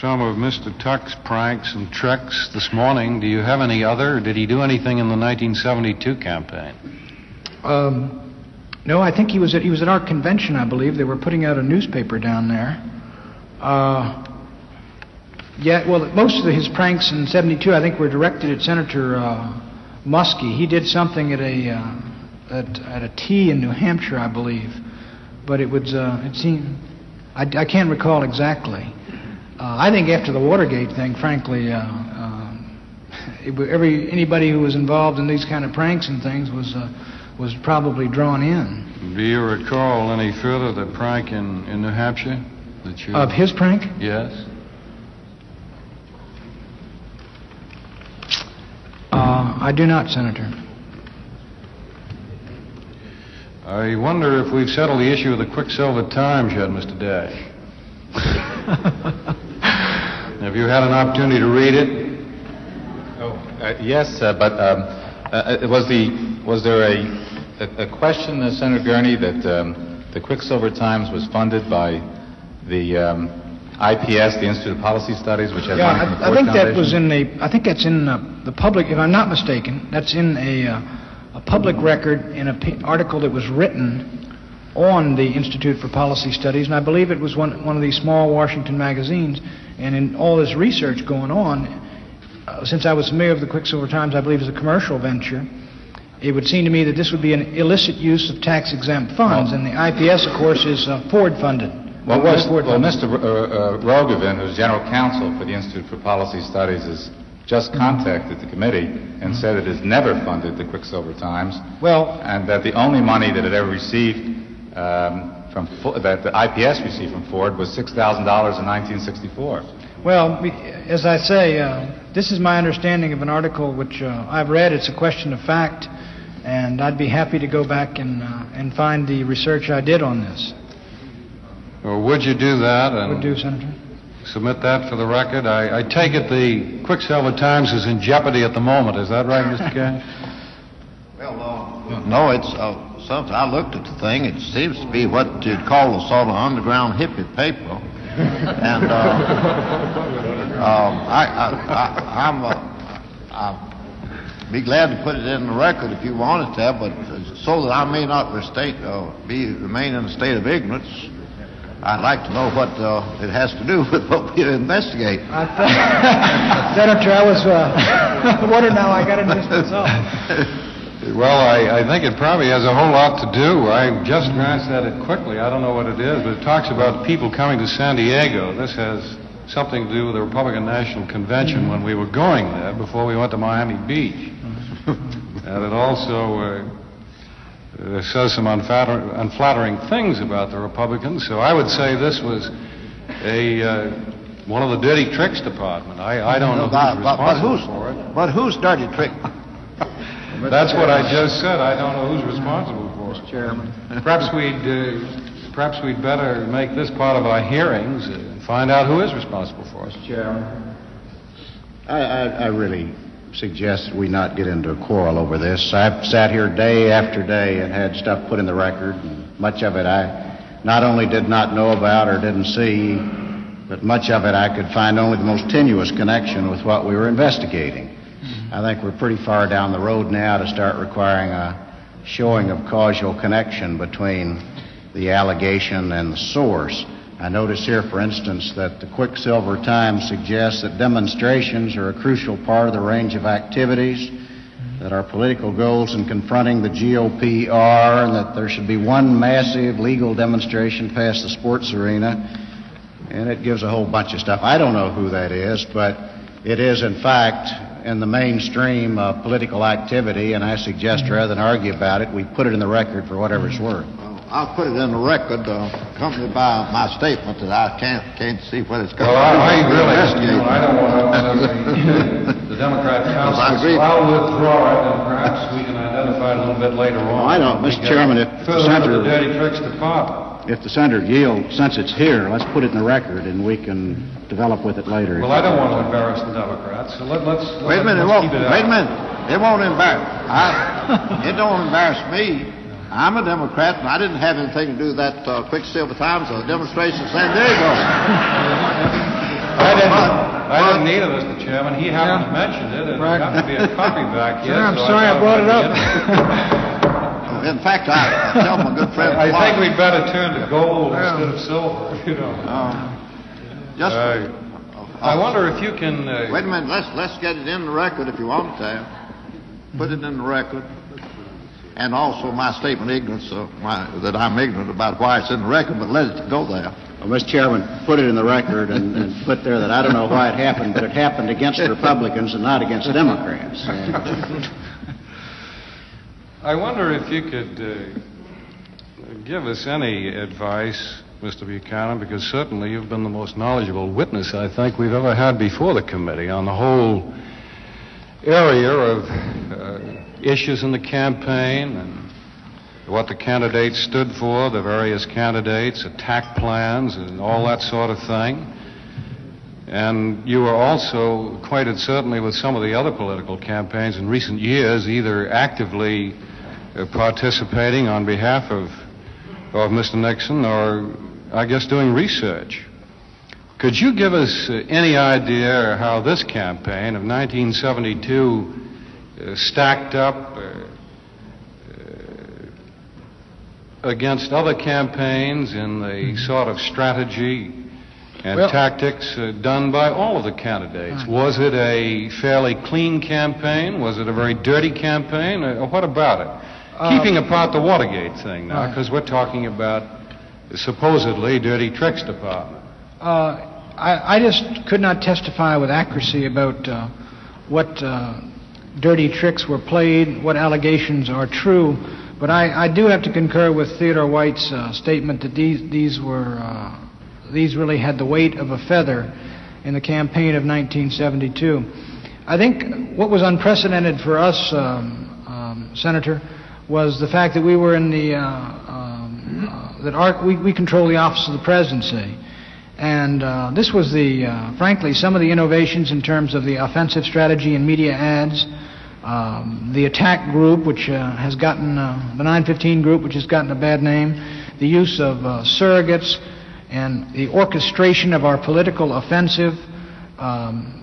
some of Mr. Tuck's pranks and tricks this morning. Do you have any other? Did he do anything in the 1972 campaign? Um, no, I think he was at he was at our convention. I believe they were putting out a newspaper down there. Uh, yeah, well, most of his pranks in '72, I think, were directed at Senator uh, Muskie. He did something at a uh, at, at a tea in New Hampshire, I believe, but it was uh, it seemed I, I can't recall exactly. Uh, I think after the Watergate thing, frankly, uh, um, *laughs* it, every anybody who was involved in these kind of pranks and things was uh, was probably drawn in. Do you recall any further the prank in, in New Hampshire? That you... Of his prank? Yes. Uh, I do not, Senator. I wonder if we've settled the issue of the Quicksilver Times yet, Mr. Dash. *laughs* Have you had an opportunity to read it? Oh, uh, yes, uh, but um, uh, uh, was the was there a a, a question, uh, Senator Gurney, that um, the Quicksilver Times was funded by the um, IPS, the Institute of Policy Studies, which has Yeah, money from the I, I Ford think that was Foundation? in a. I think that's in uh, the public. If I'm not mistaken, that's in a uh, a public record in an article that was written on the Institute for Policy Studies, and I believe it was one one of these small Washington magazines. And in all this research going on, uh, since I was mayor of the Quicksilver Times, I believe as a commercial venture. It would seem to me that this would be an illicit use of tax-exempt funds, and the IPS, of course, is uh, Ford-funded. Well, Or was Mr. well, Ford-funded. Mr. R- uh, uh, Rogovin, who's general counsel for the Institute for Policy Studies, has just contacted the committee and said it has never funded the Quicksilver Times, Well, and that the only money that it ever received um, from Fo- that the IPS received from Ford was six thousand dollars in 1964. Well, as I say, uh, this is my understanding of an article which uh, I've read. It's a question of fact, and I'd be happy to go back and, uh, and find the research I did on this. Or would you do that and Would do, Senator? submit that for the record? I, I take it the Quicksilver Times is in jeopardy at the moment. Is that right, Mr. *laughs* Dash? Well, no, it's uh, something. I looked at the thing. It seems to be what you'd call a sort of underground hippie paper, and uh, *laughs* um, I, I, I, I'm, uh, I'd be glad to put it in the record if you wanted to, but uh, so that I may not restate, uh, be remain in a state of ignorance. I'd like to know what uh, it has to do *laughs* with what we investigate. I th- *laughs* Senator, I was uh, wondering how I got into this myself. Well, I, I think it probably has a whole lot to do. I just glanced at it quickly. I don't know what it is, but it talks about people coming to San Diego. This has something to do with the Republican National Convention when we were going there before we went to Miami Beach. *laughs* and it also uh, uh, says some unflatter- unflattering things about the Republicans. So I would say this was a uh, one of the dirty tricks department. I, I don't know But- who's but- but responsible who's- for it. But who's dirty trick? That's what I just said. I don't know who's responsible for it. Chairman. *laughs* Perhaps we'd, uh, perhaps we'd better make this part of our hearings uh, and find out who is responsible for it. I, I, I really suggest we not get into a quarrel over this. I've sat here day after day and had stuff put in the record, and much of it I not only did not know about or didn't see, but much of it I could find only the most tenuous connection with what we were investigating. Mm-hmm. I think we're pretty far down the road now to start requiring a showing of causal connection between the allegation and the source. I notice here, for instance, that the Quicksilver Times suggests that demonstrations are a crucial part of the range of activities, mm-hmm. that our political goals in confronting the GOP are, and that there should be one massive legal demonstration past the sports arena. And it gives a whole bunch of stuff. I don't know who that is, but it is, in fact, in the mainstream of political activity, and I suggest rather than argue about it, we put it in the record for whatever it's worth. Well, I'll put it in the record, uh, accompanied by my statement that I can't, can't see what it's going Well, going I, I really, you know, I don't want *laughs* to upset the, the Democrat counsel, I agree. so I'll withdraw it, and perhaps we can identify it a little bit later on. I don't, We Mr. Chairman, if the Further the senator- dirty tricks department. If the senator yields, since it's here, let's put it in the record, and we can develop with it later. Well, I don't want to embarrass the Democrats, so let, let's, Wait a minute, it let's won't, keep it out. wait a minute. It won't embarrass, I, it don't embarrass me. I'm a Democrat, and I didn't have anything to do with that uh, Quicksilver Times or demonstration in San Diego. *laughs* I didn't, I didn't need it, Mr. Chairman. He happened to mention it, and there happened to be a copy back *laughs* here. Sir, I'm so sorry I thought brought it up. *laughs* In fact, I, I tell my good friend. I think we'd better turn to gold instead of silver, you know. uh, Just, Uh, I wonder if you can, uh, wait a minute, let's, let's get it in the record if you want to. Put it in the record. And also my statement of ignorance, of my, that I'm ignorant about why it's in the record, but let it go there. Well, Mr. Chairman, put it in the record and, and put there that I don't know why it happened, but it happened against Republicans and not against Democrats. *laughs* I wonder if you could uh, give us any advice, Mr. Buchanan, because certainly you've been the most knowledgeable witness I think we've ever had before the committee on the whole area of uh, issues in the campaign and what the candidates stood for, the various candidates, attack plans, and all that sort of thing. And you were also acquainted, certainly, with some of the other political campaigns in recent years, either actively uh, participating on behalf of, of Mr. Nixon or, I guess, doing research. Could you give us uh, any idea how this campaign of 1972 uh, stacked up uh, uh, against other campaigns in the sort of strategy and Well- tactics uh, done by all of the candidates. Was it a fairly clean campaign? Was it a very dirty campaign? Uh, what about it? Keeping apart the Watergate thing now, because we're talking about supposedly dirty tricks department. Uh, I, I just could not testify with accuracy about uh, what uh, dirty tricks were played, what allegations are true, but I, I do have to concur with Theodore White's uh, statement that these, these were uh, these really had the weight of a feather in the campaign of 1972. I think what was unprecedented for us, um, um, Senator, was the fact that we were in the uh, um, uh, that our, we, we control the office of the presidency. And uh, this was the, uh, frankly, some of the innovations in terms of the offensive strategy and media ads, um, the attack group, which uh, has gotten, uh, the 915 group, which has gotten a bad name, the use of surrogates, and the orchestration of our political offensive. Um,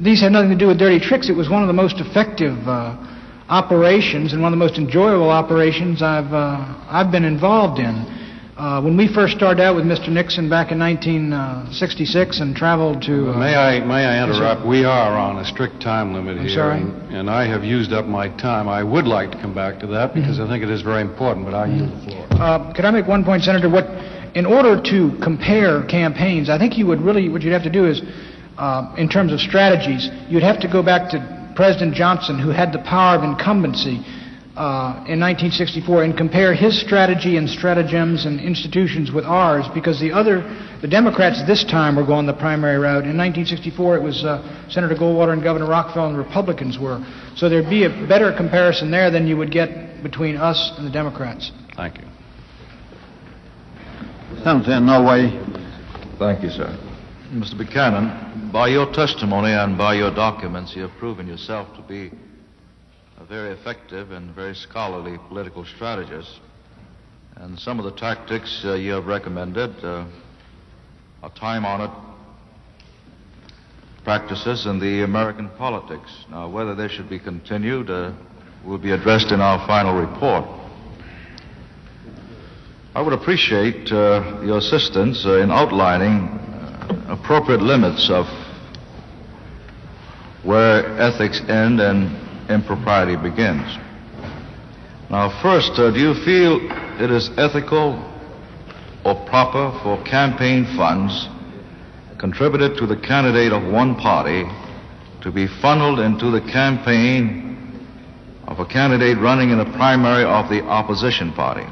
these had nothing to do with dirty tricks. It was one of the most effective uh, operations and one of the most enjoyable operations I've, uh, I've been involved in. Uh, when we first started out with Mr. Nixon back in 1966 and traveled to. Uh, May I, may I interrupt? We are on a strict time limit I'm here. sorry? And, and I have used up my time. I would like to come back to that because I think it is very important, but I yield the floor. Uh, could I make one point, Senator? What, in order to compare campaigns, I think you would really, what you'd have to do is, uh, in terms of strategies, you'd have to go back to President Johnson, who had the power of incumbency. uh, in 1964 and compare his strategy and stratagems and institutions with ours because the other, the Democrats this time were going the primary route. In 1964, it was uh, Senator Goldwater and Governor Rockefeller and the Republicans were. So there'd be a better comparison there than you would get between us and the Democrats. Thank you. Senator Montoya. Thank you, sir. Mr. Buchanan, by your testimony and by your documents, you have proven yourself to be a very effective and very scholarly political strategist. And some of the tactics uh, you have recommended uh, are time honored practices in the American politics. Now, whether they should be continued uh, will be addressed in our final report. I would appreciate uh, your assistance uh, in outlining appropriate limits of where ethics end and impropriety begins. Now, first, uh, do you feel it is ethical or proper for campaign funds contributed to the candidate of one party to be funneled into the campaign of a candidate running in the primary of the opposition party?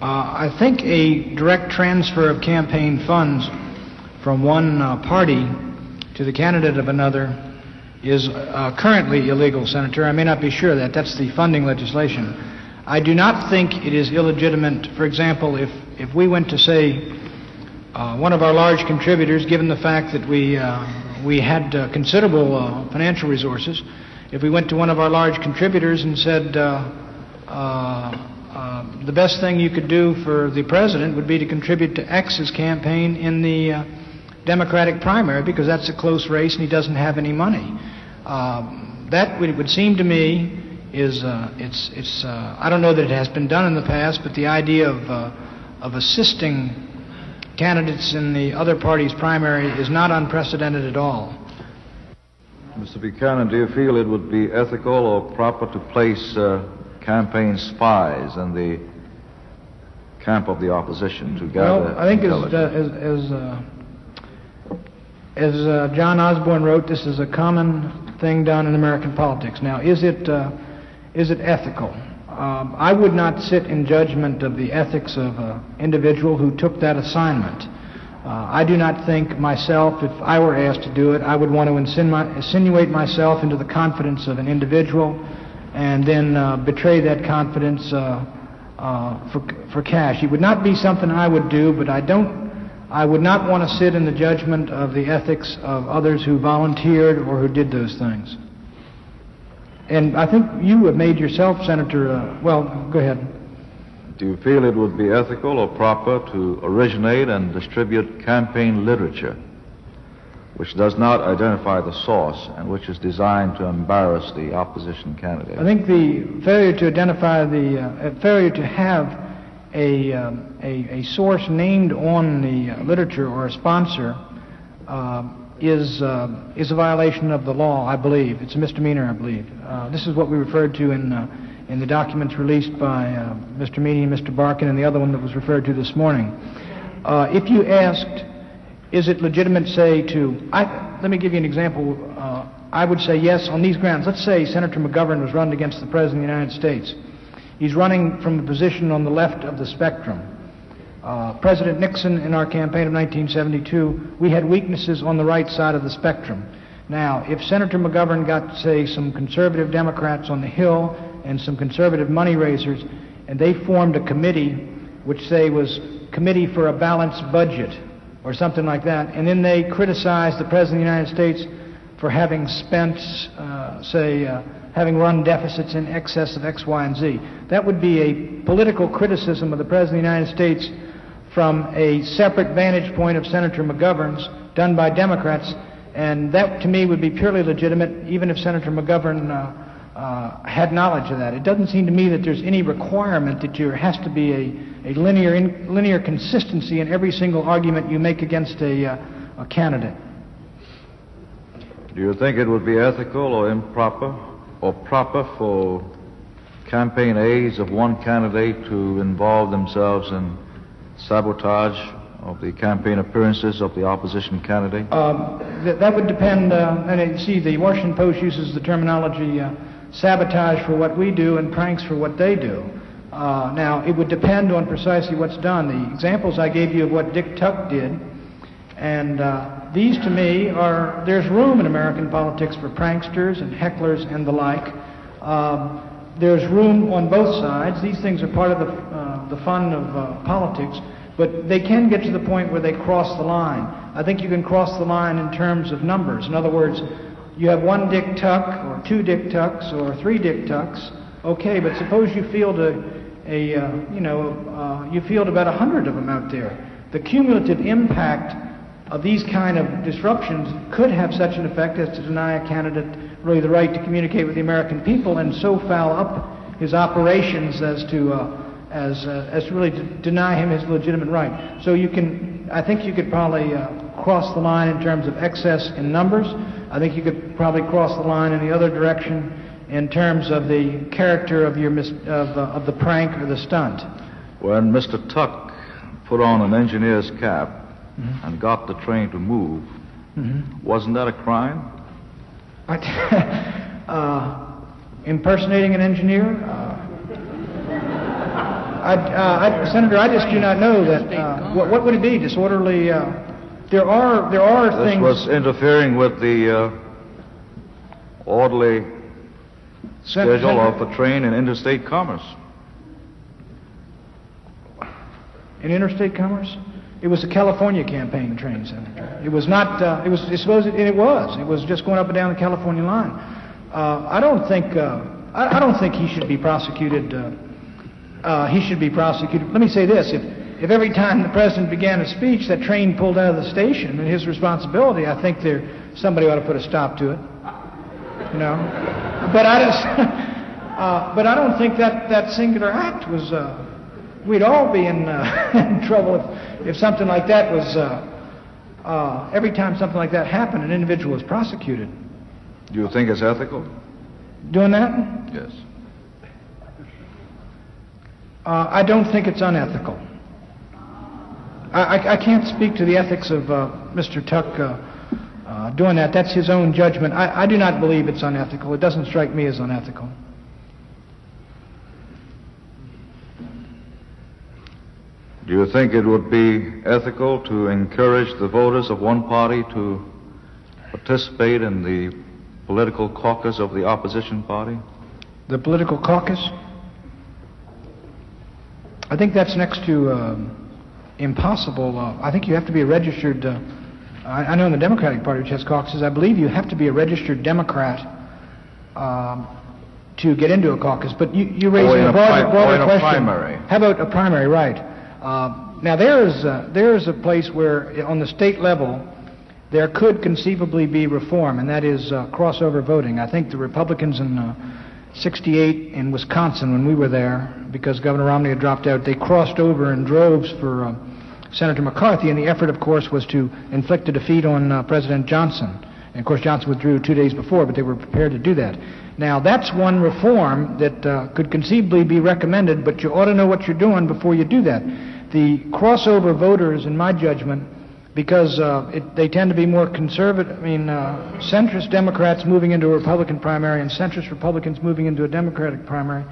Uh, I think a direct transfer of campaign funds from one uh, party to the candidate of another is uh, currently illegal, Senator. I may not be sure that. That's the funding legislation. I do not think it is illegitimate, for example, if, if we went to, say, uh, one of our large contributors, given the fact that we, uh, we had uh, considerable uh, financial resources, if we went to one of our large contributors and said, the best thing you could do for the president would be to contribute to X's campaign in the Democratic primary because that's a close race and he doesn't have any money. Um, that would, would seem to me is uh, it's it's uh, I don't know that it has been done in the past, but the idea of uh, of assisting candidates in the other party's primary is not unprecedented at all. Mr. Buchanan, do you feel it would be ethical or proper to place uh, campaign spies in the camp of the opposition to gather Well, I think as, uh, as, as uh, as uh, John Osborne wrote, this is a common thing done in American politics. Now, is it, uh, is it ethical? Um, I would not sit in judgment of the ethics of an individual who took that assignment. Uh, I do not think myself, if I were asked to do it, I would want to insinu- insinuate myself into the confidence of an individual and then uh, betray that confidence uh, uh, for, for cash. It would not be something I would do, but I don't I would not want to sit in the judgment of the ethics of others who volunteered or who did those things. And I think you have made yourself, Senator, uh, well, go ahead. Do you feel it would be ethical or proper to originate and distribute campaign literature which does not identify the source and which is designed to embarrass the opposition candidate? I think the failure to identify the uh, failure to have a, um, a, a, source named on the uh, literature or a sponsor uh, is, uh, is a violation of the law, I believe. It's a misdemeanor, I believe. Uh, this is what we referred to in, uh, in the documents released by uh, Mr. Meany and Mr. Barkan and the other one that was referred to this morning. if you asked, is it legitimate, say, to, I, let me give you an example. I would say yes on these grounds. Let's say Senator McGovern was running against the President of the United States. He's running from a position on the left of the spectrum. Uh, President Nixon, in our campaign of 1972, we had weaknesses on the right side of the spectrum. Now, if Senator McGovern got, say, some conservative Democrats on the Hill and some conservative money raisers, and they formed a committee which, say, was Committee for a Balanced Budget or something like that, and then they criticized the President of the United States for having spent, uh, say, uh, having run deficits in excess of X, Y, and Z. That would be a political criticism of the President of the United States from a separate vantage point of Senator McGovern's, done by Democrats, and that to me would be purely legitimate, even if Senator McGovern uh, uh, had knowledge of that. It doesn't seem to me that there's any requirement that there has to be a, a linear, in, linear consistency in every single argument you make against a, uh, a candidate. Do you think it would be ethical or improper or proper for campaign aides of one candidate to involve themselves in sabotage of the campaign appearances of the opposition candidate? Um, th- that would depend. Uh, and you see, the Washington Post uses the terminology uh, sabotage for what we do and pranks for what they do. Uh, now, it would depend on precisely what's done. The examples I gave you of what Dick Tuck did, and uh, these to me are, there's room in American politics for pranksters and hecklers and the like. Um, there's room on both sides. These things are part of the, uh, the fun of uh, politics, but they can get to the point where they cross the line. I think you can cross the line in terms of numbers. In other words, you have one Dick Tuck, or two Dick Tucks, or three Dick Tucks. Okay, but suppose you field a, a uh, you know, uh, you field about a hundred of them out there. The cumulative impact of these kind of disruptions could have such an effect as to deny a candidate really the right to communicate with the American people and so foul up his operations as to uh, as uh, as really to deny him his legitimate right. So you can, I think you could probably uh, cross the line in terms of excess in numbers. I think you could probably cross the line in the other direction in terms of the character of your mis- of, uh, of the prank or the stunt. When Mr. Tuck put on an engineer's cap and got the train to move, wasn't that a crime? I- *laughs* uh, impersonating an engineer? Uh, I, uh, I, Senator, I just do not know that. Uh, what, what would it be? Disorderly? Uh, there are there are This things. was interfering with the uh, orderly Sen- schedule Senator- of the train in interstate commerce. in interstate commerce. It was a California campaign train, Senator. It was not. Uh, it was. It supposed, and it was. It was just going up and down the California line. Uh, I don't think. Uh, I, I don't think he should be prosecuted. Uh, uh, he should be prosecuted. Let me say this: if if every time the president began a speech, that train pulled out of the station and his responsibility, I think there somebody ought to put a stop to it. You know. But I just. *laughs* uh, but I don't think that that singular act was. We'd all be in, *laughs* in trouble if, if something like that was, uh, uh, every time something like that happened, an individual was prosecuted. Do you think it's ethical? Doing that? Yes. Uh, I don't think it's unethical. I, I, I can't speak to the ethics of uh, Mr. Tuck uh, uh, doing that. That's his own judgment. I, I do not believe it's unethical. It doesn't strike me as unethical. Do you think it would be ethical to encourage the voters of one party to participate in the political caucus of the opposition party? The political caucus? I think that's next to um, impossible. Uh, I think you have to be a registered. Uh, I, I know in the Democratic Party, which has caucuses, I believe you have to be a registered Democrat um, to get into a caucus. But you, you're raising Or in a broader, broader or in a question. primary. How about a primary? Right. Uh, now there is uh, there is a place where, on the state level, there could conceivably be reform, and that is uh, crossover voting. I think the Republicans in uh, 68 in Wisconsin, when we were there, because Governor Romney had dropped out, they crossed over in droves for uh, Senator McCarthy, and the effort, of course, was to inflict a defeat on uh, President Johnson. And of course, Johnson withdrew two days before, but they were prepared to do that. Now, that's one reform that uh, could conceivably be recommended, but you ought to know what you're doing before you do that. The crossover voters, in my judgment, because uh, it, they tend to be more conservative, I mean, uh, centrist Democrats moving into a Republican primary and centrist Republicans moving into a Democratic primary,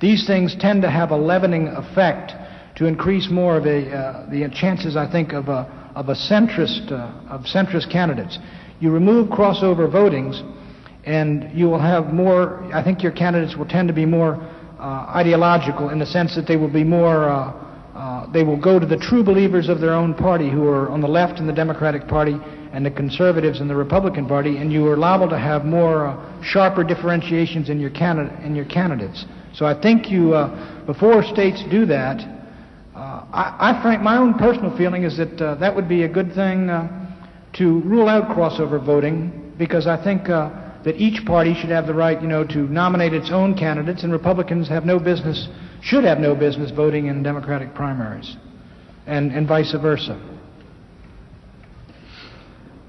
these things tend to have a leavening effect to increase more of a, uh, the chances, I think, of a, of a centrist, uh, of centrist candidates. You remove crossover votings, and you will have more, I think your candidates will tend to be more uh, ideological in the sense that they will be more, uh, uh, they will go to the true believers of their own party who are on the left in the Democratic Party and the conservatives in the Republican Party, and you are liable to have more uh, sharper differentiations in your, candidate, in your candidates. So I think you, uh, before states do that, uh, I, I frank, my own personal feeling is that that would be a good thing to rule out crossover voting because I think that each party should have the right, you know, to nominate its own candidates, and Republicans have no business, should have no business voting in Democratic primaries, and, and vice versa.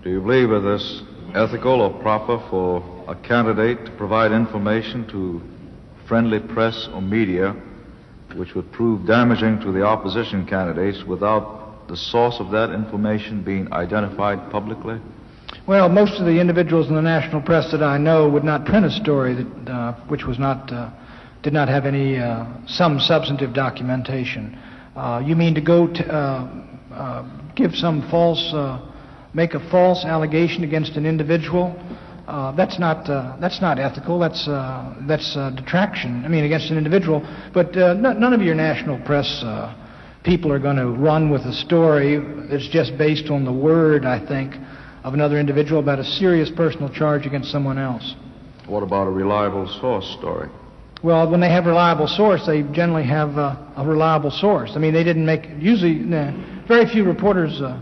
Do you believe it is ethical or proper for a candidate to provide information to friendly press or media which would prove damaging to the opposition candidates without the source of that information being identified publicly? Well, most of the individuals in the national press that I know would not print a story that, uh, which was not, uh, did not have any, uh, some substantive documentation. Uh, you mean to go to, uh, uh, give some false, make a false allegation against an individual? That's not, that's not ethical. That's, that's detraction. I mean, against an individual. But n- none of your national press people are going to run with a story that's just based on the word, I think, of another individual about a serious personal charge against someone else. What about a reliable source story? Well, when they have reliable source, they generally have uh, a reliable source. I mean, they didn't make usually nah, very few reporters. Uh,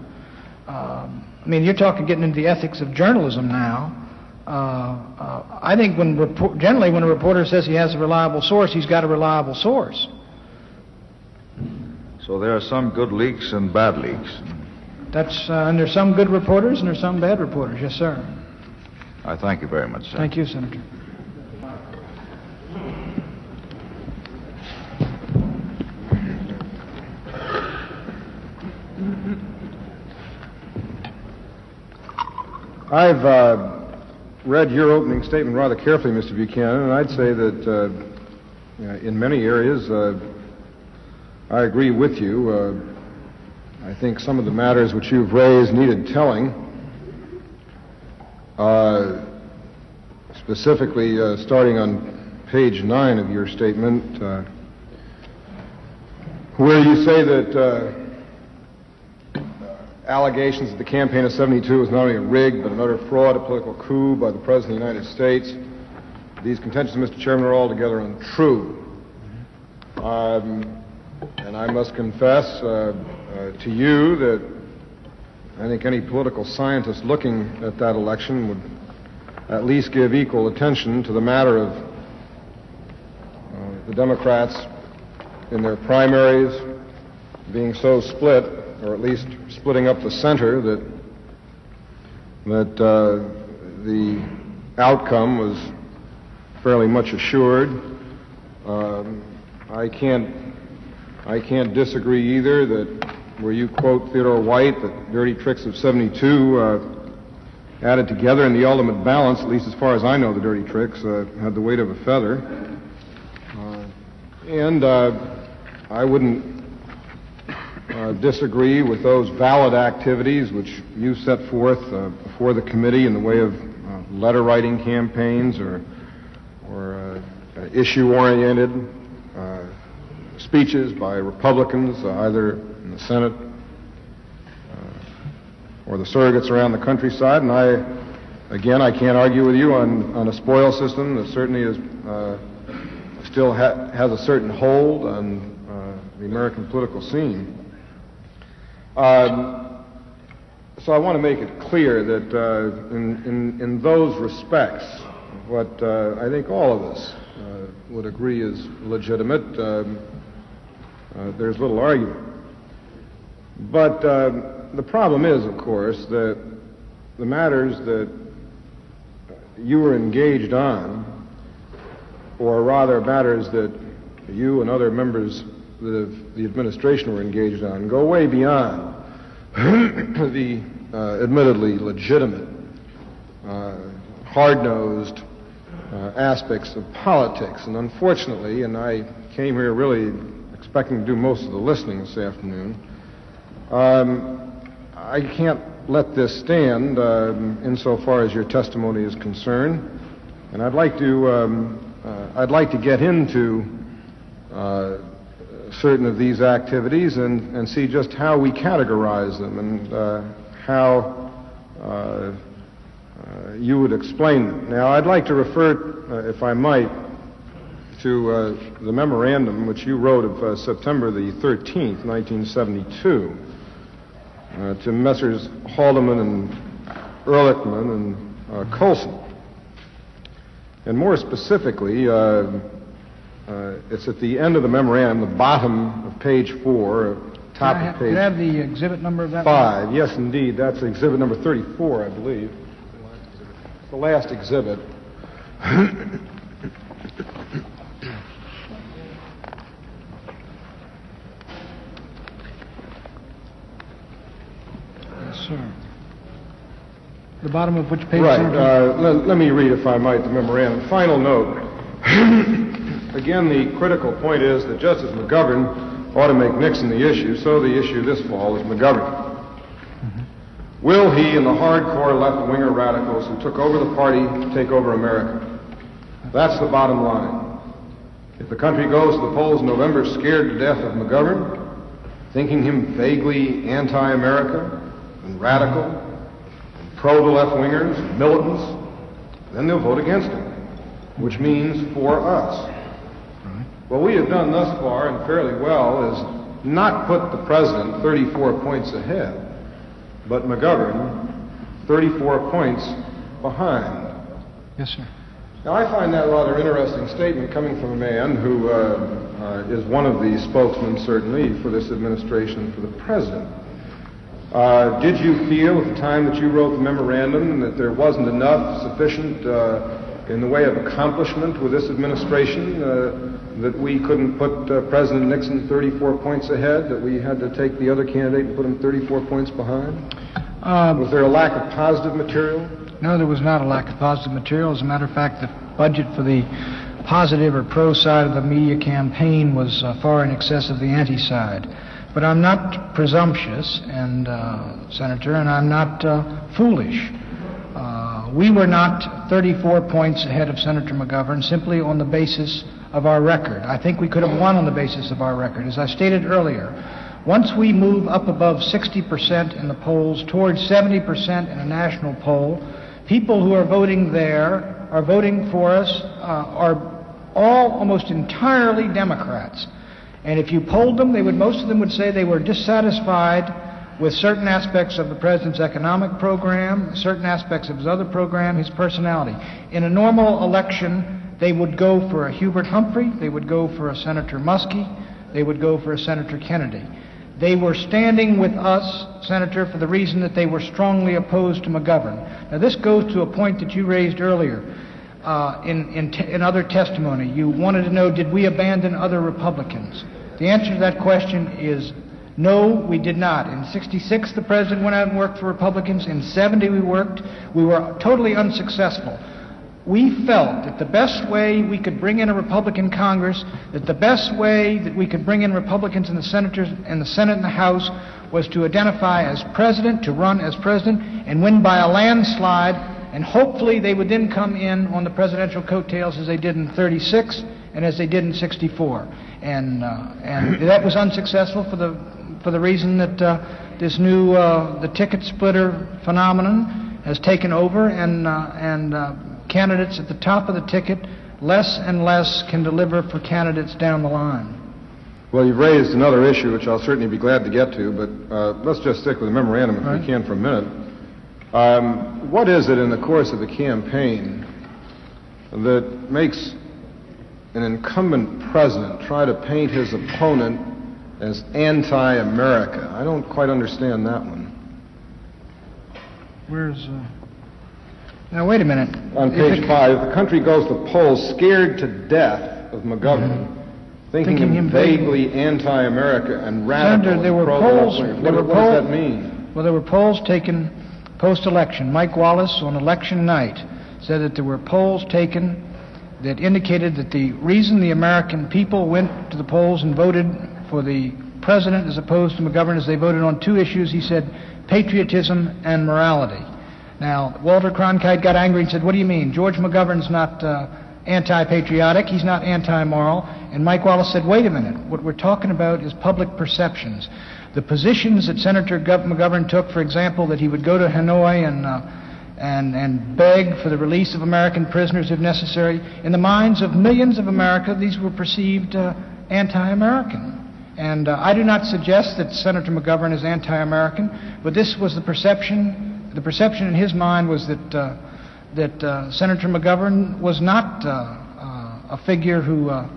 uh, I mean, you're talking getting into the ethics of journalism now. Uh, uh, I think when report, generally when a reporter says he has a reliable source, he's got a reliable source. So there are some good leaks and bad leaks. That's uh, and there's some good reporters and there's some bad reporters. Yes, sir. I thank you very much, sir. Thank you, Senator. I've uh, read your opening statement rather carefully, Mr. Buchanan, and I'd say that uh, uh, in many areas uh, I agree with you. I think some of the matters which you've raised needed telling. Uh, specifically, uh, starting on page 9 of your statement, uh, where you say that uh, allegations that the campaign of 72 was not only a rig, but an fraud, a political coup by the President of the United States. These contentions, Mr. Chairman, are altogether untrue. Um, and I must confess uh, uh, to you that I think any political scientist looking at that election would at least give equal attention to the matter of uh, the Democrats in their primaries being so split, or at least splitting up the center, that that uh, the outcome was fairly much assured. Um, I can't I can't disagree either that where you quote Theodore White that dirty tricks of 72 uh, added together in the ultimate balance, at least as far as I know, the dirty tricks uh, had the weight of a feather. Uh, and uh, I wouldn't uh, disagree with those valid activities which you set forth before the committee in the way of letter writing campaigns or, or issue oriented speeches by Republicans, either the Senate uh, or the surrogates around the countryside. And I, again, I can't argue with you on, on a spoil system that certainly is, uh, still ha- has a certain hold on uh, the American political scene. Um, so I want to make it clear that uh, in, in, in those respects, what uh, I think all of us would agree is legitimate, um, uh, there's little argument. But um, the problem is, of course, that the matters that you were engaged on, or rather matters that you and other members of the administration were engaged on, go way beyond *clears throat* the uh, admittedly legitimate, uh, hard-nosed uh, aspects of politics. And unfortunately, and I came here really expecting to do most of the listening this afternoon, um, I can't let this stand um, insofar as your testimony is concerned. And I'd like to, um, uh, I'd like to get into uh, certain of these activities and, and see just how we categorize them and uh, how uh, uh, you would explain them. Now, I'd like to refer, uh, if I might, to the memorandum which you wrote of September the 13th, 1972, uh, to Messrs. Haldeman and Ehrlichman and uh, Colson. And more specifically, uh, uh, it's at the end of the memorandum, the bottom of page four, uh, top I of page can I have the exhibit number of that? five. Yes, indeed. That's exhibit number 34, I believe. The last exhibit. Yes, sir. The bottom of which page? Right. Uh, let, let me read, if I might, the memorandum. Final note. *coughs* Again, the critical point is that Justice McGovern ought to make Nixon the issue, so the issue this fall is McGovern. Will he and the hardcore left-winger radicals who took over the party take over America? That's the bottom line. If the country goes to the polls in November scared to death of McGovern, thinking him vaguely anti-America and radical, and pro the left-wingers, and militants, then they'll vote against him, which means for us. What we have done thus far, and fairly well, is not put the president 34 points ahead, but McGovern 34 points behind. Yes, sir. Now, I find that rather interesting statement coming from a man who uh, uh, is one of the spokesmen, certainly, for this administration, for the president. Uh, did you feel at the time that you wrote the memorandum that there wasn't enough sufficient uh, in the way of accomplishment with this administration uh, that we couldn't put uh, President Nixon 34 points ahead, that we had to take the other candidate and put him 34 points behind? Um, Was there a lack of positive material? No, there was not a lack of positive material. As a matter of fact, the budget for the positive or pro side of the media campaign was uh, far in excess of the anti side. But I'm not presumptuous, and uh, Senator, and I'm not uh, foolish. Uh, we were not 34 points ahead of Senator McGovern simply on the basis of our record. I think we could have won on the basis of our record. As I stated earlier, once we move up above 60% in the polls, towards 70% in a national poll, people who are voting there are voting for us uh, are all almost entirely Democrats. And if you polled them, they would most of them would say they were dissatisfied with certain aspects of the president's economic program, certain aspects of his other program, his personality. In a normal election, they would go for a Hubert Humphrey, they would go for a Senator Muskie, they would go for a Senator Kennedy. They were standing with us, Senator, for the reason that they were strongly opposed to McGovern. Now, this goes to a point that you raised earlier uh, in, in, in other testimony. You wanted to know, did we abandon other Republicans? The answer to that question is no, we did not. In 66, the president went out and worked for Republicans. In 70, we worked. We were totally unsuccessful. We felt that the best way we could bring in a Republican Congress, that the best way that we could bring in Republicans in the senators in the Senate and the House was to identify as president, to run as president, and win by a landslide, and hopefully they would then come in on the presidential coattails as they did in 36 and as they did in 64. And, uh, and that was unsuccessful for the, for the reason that uh, this new, uh, the ticket splitter phenomenon has taken over, and, uh, and uh, candidates at the top of the ticket less and less can deliver for candidates down the line. Well, you've raised another issue, which I'll certainly be glad to get to, but uh, let's just stick with the memorandum if Right. we can for a minute. Um, what is it in the course of the campaign that makes an incumbent president try to paint his opponent as anti-America? I don't quite understand that one. Where's. Uh... Now, wait a minute. On page it- five, the country goes to polls scared to death of McGovern, thinking, Thinking him him vaguely anti-America and radical. Senator, there were polls. left-wing. There What, were what does that mean? Well, there were polls taken post-election. Mike Wallace, on election night, said that there were polls taken that indicated that the reason the American people went to the polls and voted for the president as opposed to McGovern is they voted on two issues. He said patriotism and morality. Now, Walter Cronkite got angry and said, "What do you mean? George McGovern's not uh, anti-patriotic. He's not anti-moral." And Mike Wallace said, "Wait a minute. What we're talking about is public perceptions." The positions that Senator Gov- McGovern took, for example, that he would go to Hanoi and uh, and and beg for the release of American prisoners if necessary, in the minds of millions of America, these were perceived uh, anti-American. And uh, I do not suggest that Senator McGovern is anti-American, but this was the perception. The perception in his mind was that uh, that uh, Senator McGovern was not uh, uh, a figure who. Uh,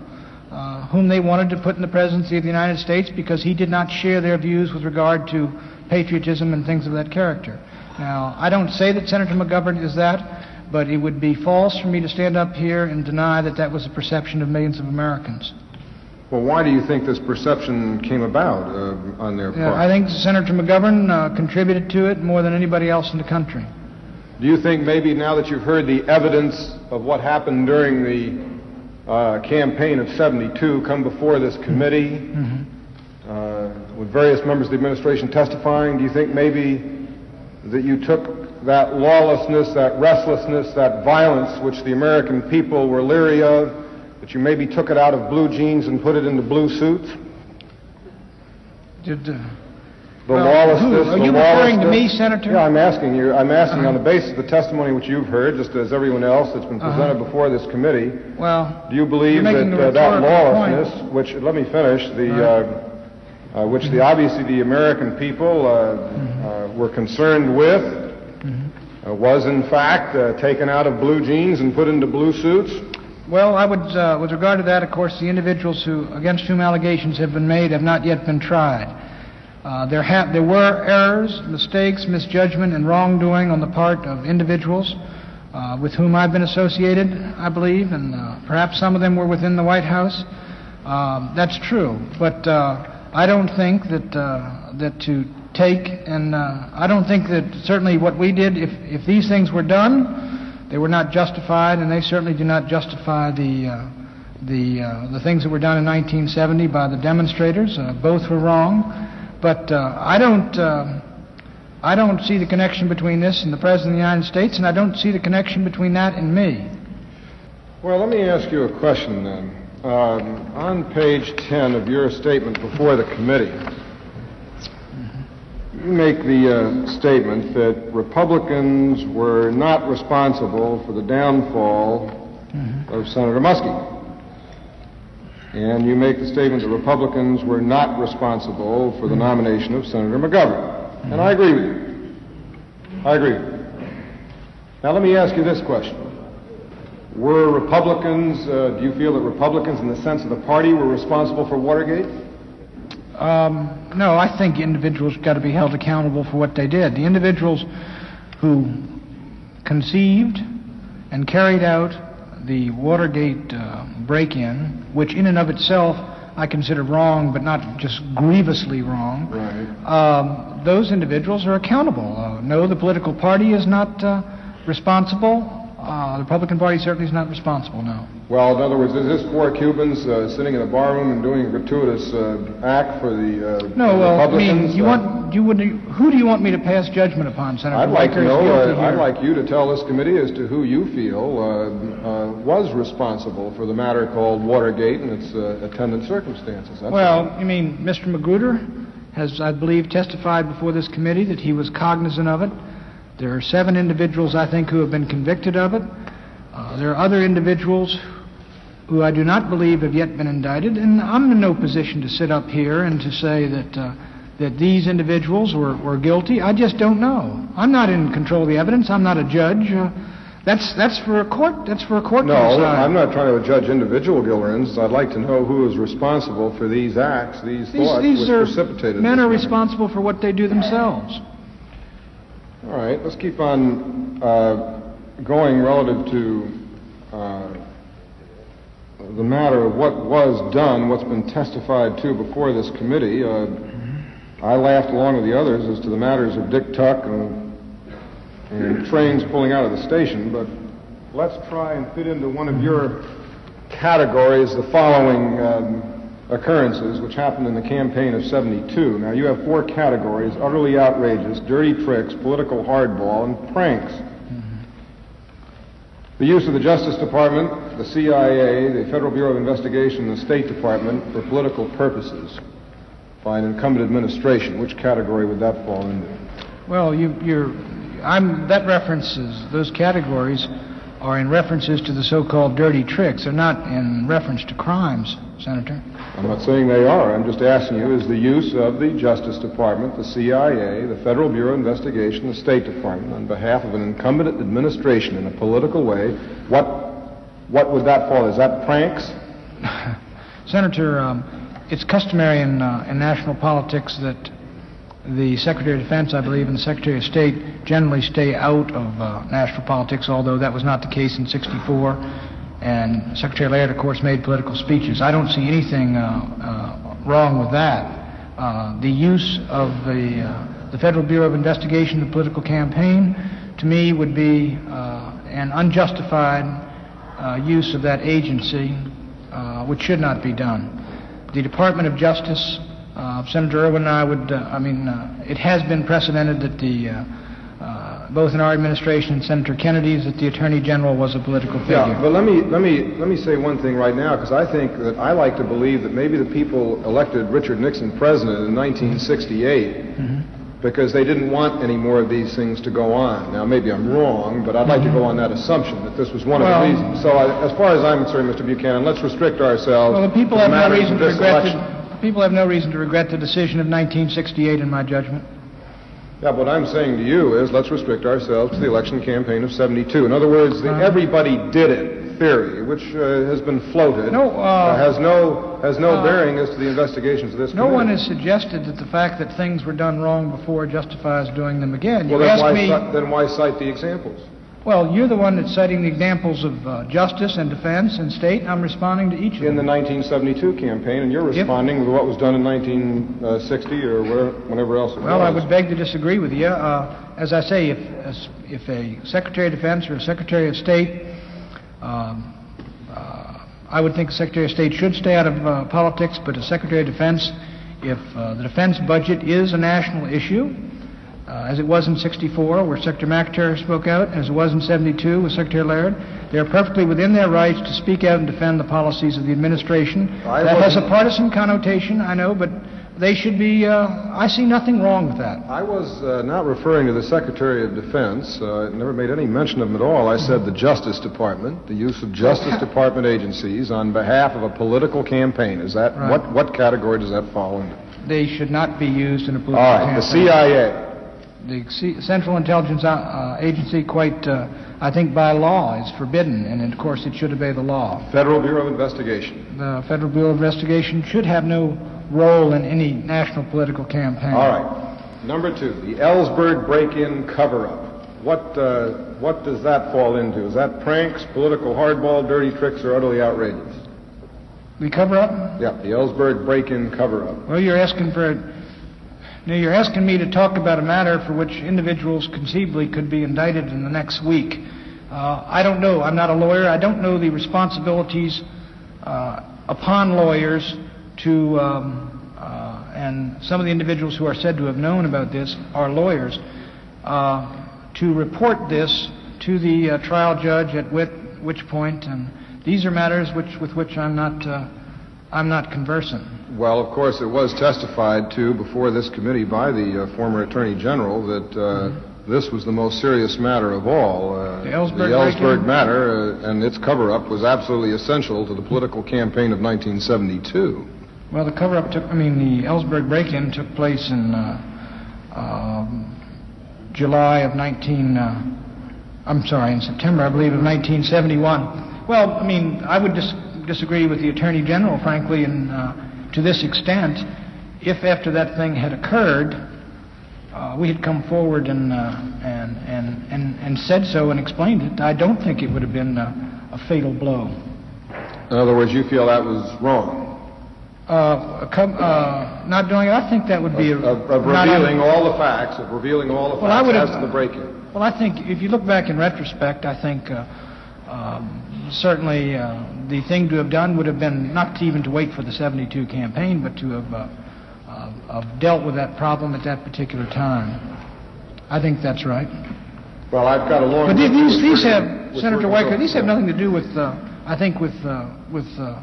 whom they wanted to put in the presidency of the United States because he did not share their views with regard to patriotism and things of that character. Now, I don't say that Senator McGovern is that, but it would be false for me to stand up here and deny that that was the perception of millions of Americans. Well, why do you think this perception came about uh, on their Yeah, part? I think Senator McGovern uh, contributed to it more than anybody else in the country. Do you think maybe now that you've heard the evidence of what happened during the uh, campaign of 72 come before this committee, uh, with various members of the administration testifying, do you think maybe that you took that lawlessness, that restlessness, that violence which the American people were leery of, that you maybe took it out of blue jeans and put it into blue suits? Did, uh, The Well, lawlessness, who? Are the you referring to me, Senator? Yeah, I'm asking you. I'm asking on the basis of the testimony which you've heard, just as everyone else that's been Uh-huh. presented before this committee. well, Do you believe that uh, that lawlessness, which let me finish, the uh, uh, which the obviously the American people uh, Mm-hmm. uh, were concerned with, uh, was in fact uh, taken out of blue jeans and put into blue suits? well, I would, uh, with regard to that, of course, the individuals who, against whom allegations have been made have not yet been tried. Uh, there, have, there were errors, mistakes, misjudgment, and wrongdoing on the part of individuals uh, with whom I've been associated, I believe, and uh, perhaps some of them were within the White House. Um, that's true, but uh, I don't think that uh, that to take and uh, I don't think that certainly what we did, if if these things were done, they were not justified, and they certainly do not justify the. Uh, the, uh, the things that were done in 1970 by the demonstrators, uh, both were wrong. But uh, I don't, uh, I don't see the connection between this and the President of the United States, and I don't see the connection between that and me. Well, let me ask you a question then. Um, on page 10 of your statement before the committee, you make the uh, statement that Republicans were not responsible for the downfall of Senator Muskie. And you make the statement that Republicans were not responsible for the nomination of Senator McGovern. And I agree with you. I agree. Now, let me ask you this question. Were Republicans, uh, do you feel that Republicans, in the sense of the party, were responsible for Watergate? Um, no, I think individuals got to be held accountable for what they did. The individuals who conceived and carried out the Watergate uh, break-in, which in and of itself I consider wrong, but not just grievously wrong. Right. Um, those individuals are accountable. Uh, no, the political party is not uh, responsible. Uh, the Republican Party certainly is not responsible. now. Well, in other words, is this four Cubans uh, sitting in a barroom and doing a gratuitous uh, act for the uh, No. Well, I Republicans? mean, you Uh, want you would who do you want me to pass judgment upon, Senator? I'd like to know, uh, I'd like you to tell this committee as to who you feel uh, uh, was responsible for the matter called Watergate and its uh, attendant circumstances. That's. Well, you mean Mr. Magruder has, I believe, testified before this committee that he was cognizant of it. There are seven individuals, I think, who have been convicted of it. Uh, there are other individuals who I do not believe have yet been indicted, and I'm in no position to sit up here and to say that uh, that these individuals were, were guilty. I just don't know. I'm not in control of the evidence. I'm not a judge. Uh, that's that's for a court. That's for a court No, decide. I'm not trying to judge individual Gilrens. I'd like to know who is responsible for these acts, these, These, thoughts these which are precipitated men are responsible for what they do themselves. All right, let's keep on uh, going relative to uh, the matter of what was done, what's been testified to before this committee. Uh, I laughed along with the others as to the matters of Dick Tuck and, and trains pulling out of the station, but let's try and fit into one of your categories the following um, occurrences which happened in the campaign of 72. Now, you have four categories utterly outrageous, dirty tricks, political hardball, and pranks. Mm-hmm. The use of the Justice Department, the CIA, the Federal Bureau of Investigation, and the State Department for political purposes by an incumbent administration. Which category would that fall into? Well, you, you're, I'm, that references, those categories are in references to the so-called dirty tricks. They're not in reference to crimes, Senator. I'm not saying they are. I'm just asking you, is the use of the Justice Department, the CIA, the Federal Bureau of Investigation, the State Department, on behalf of an incumbent administration in a political way, what, what would that fall? Is that pranks? *laughs* Senator, um, it's customary in, uh, in national politics that the Secretary of Defense, I believe, and the Secretary of State generally stay out of uh, national politics, although that was not the case in 64. And Secretary Laird, of course, made political speeches. I don't see anything uh, uh, wrong with that. Uh, the use of the, uh, the Federal Bureau of Investigation, in the political campaign, to me, would be uh, an unjustified use of that agency, which should not be done. The Department of Justice, uh, Senator Ervin and I would, uh, I mean, uh, it has been precedented that the, uh, uh, both in our administration and Senator Kennedy's, that the Attorney General was a political figure. Yeah, but let me, let me, let me say one thing right now, because I think that, I like to believe that maybe the people elected Richard Nixon president in 1968 because they didn't want any more of these things to go on. Now, maybe I'm wrong, but I'd like to go on that assumption, that this was one Well- of the reasons. So I- as far as I'm concerned, Mr. Buchanan, let's restrict ourselves Well, the people to have no reason to regret, election. People have no reason to regret the decision of 1968, in my judgment. Yeah, what I'm saying to you is, let's restrict ourselves to the election campaign of 72. In other words, the Uh-huh. everybody did it theory, which uh, has been floated, No, uh, has no, has no uh, bearing as to the investigations of this No committee. one has suggested that the fact that things were done wrong before justifies doing them again. Well, you then ask why, me, then why cite the examples? Well, you're the one that's citing the examples of uh, justice and defense and state. I'm responding to each of them. In the 1972 campaign, and you're responding with what was done in 1960 or whatever, whenever else it was. Well, I would beg to disagree with you. Uh, as I say, if, as- if a Secretary of Defense or a Secretary of State, um, uh, I would think the Secretary of State should stay out of uh, politics, but a Secretary of Defense, if uh, the defense budget is a national issue, uh, as it was in 64, where Secretary McNamara spoke out, as it was in 72 with Secretary Laird, they are perfectly within their rights to speak out and defend the policies of the administration. I that has a partisan connotation, I know, but they should be, uh, I see nothing wrong with that. I was uh, not referring to the Secretary of Defense. Uh, I never made any mention of him at all. I said the Justice Department, the use of Justice *laughs* Department agencies on behalf of a political campaign. Is that, Right. what, what category does that fall into? They should not be used in a political All right, the. CIA. The Central Intelligence uh, uh, Agency, quite, uh, I think by law, is forbidden, and of course it should obey the law. Federal Bureau of Investigation. The Federal Bureau of Investigation should have no role in any national political campaign. All right. Number two, the Ellsberg break-in cover-up. What, uh, what does that fall into? Is that pranks, political hardball, dirty tricks, or utterly outrageous? The cover-up? Yeah, the Ellsberg break-in cover-up. Well, you're asking for, now you're asking me to talk about a matter for which individuals conceivably could be indicted in the next week. Uh, I don't know. I'm not a lawyer. I don't know the responsibilities uh, upon lawyers to, um, uh, and some of the individuals who are said to have known about this are lawyers, uh, to report this to the uh, trial judge at which, which point, and these are matters which, with which I'm not, uh, I'm not conversant. Well, of course, it was testified to before this committee by the uh, former Attorney General that uh, this was the most serious matter of all. Uh, The Ellsberg the Ellsberg matter uh, and its cover-up was absolutely essential to the political campaign of 1972. Well, the cover-up took, I mean, the Ellsberg break-in took place in uh, um, July of 19, uh, I'm sorry, in September, I believe, of 1971. Well, I mean, I would dis- disagree with the Attorney General, frankly, and uh, to this extent, if after that thing had occurred, uh, we had come forward and, uh, and, and, and, and said so and explained it, I don't think it would have been uh, a fatal blow. In other words, you feel that was wrong. Uh, com- uh, not doing it, I think that would be a, Of, of revealing all the facts, of revealing all the Well, I facts would as have- to the break-in. Well, I think if you look back in retrospect, I think uh, um, certainly uh, the thing to have done would have been not even to wait for the 72 campaign, but to have, uh, uh, have dealt with that problem at that particular time. I think that's right. Well, I've got a long... But these, these, these have, Senator Weicker, these have nothing to do with, uh, I think, with, uh, with, uh,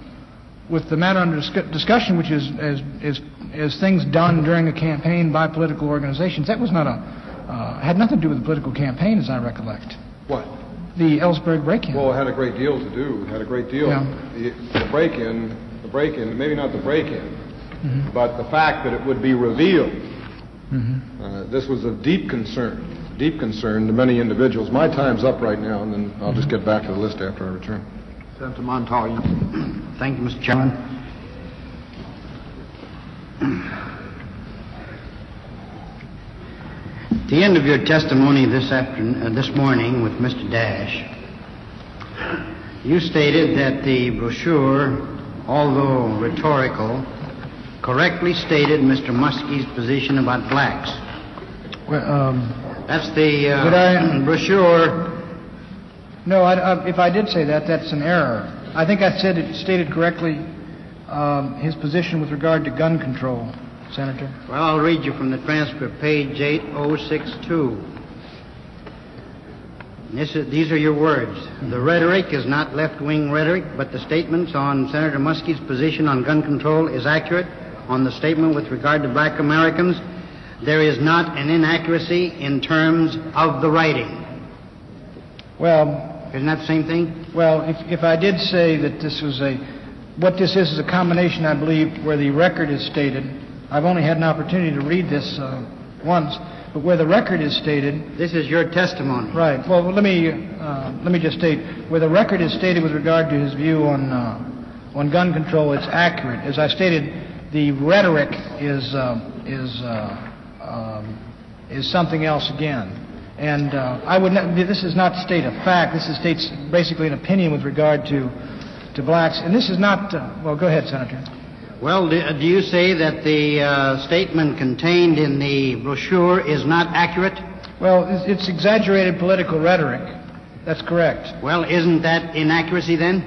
with the matter under discussion, which is, is, is, is things done during a campaign by political organizations. That was not a, uh, had nothing to do with the political campaign, as I recollect. What? The Ellsberg break-in. Well, it had a great deal to do. It had a great deal. Yeah. The, the break-in, the break-in, maybe not the break-in, Mm-hmm. but the fact that it would be revealed. Mhm. Uh, this was of deep concern, deep concern to many individuals. My time's up right now, and then I'll just get back to the list after I return. Senator Montoya, Thank you, Mr. Chairman. *clears throat* At the end of your testimony this afternoon, uh, this morning with Mr. Dash, you stated that the brochure, although rhetorical, correctly stated Mr. Muskie's position about blacks. Well, um, That's the uh, I- brochure. No, I, I, if I did say that, that's an error. I think I said it stated correctly um, his position with regard to gun control, Senator. Well, I'll read you from the transcript, page 8062. This is, these are your words. The rhetoric is not left-wing rhetoric, but the statements on Senator Muskie's position on gun control is accurate. On the statement with regard to black Americans, there is not an inaccuracy in terms of the writing. Well, Isn't that the same thing? well, if, if I did say that this was a, what this is is a combination, I believe, where the record is stated. I've only had an opportunity to read this uh, once, but where the record is stated, This is your testimony. Right. Well, let me uh, let me just state where the record is stated with regard to his view on uh, on gun control. It's accurate. As I stated, the rhetoric is uh, is uh, um, is something else again. And uh, I would not, this is not state a fact. This is states basically an opinion with regard to to blacks. And this is not. Uh, well, go ahead, Senator. Well, do, do you say that the uh, statement contained in the brochure is not accurate? Well, it's, it's exaggerated political rhetoric. That's correct. Well, isn't that inaccuracy then?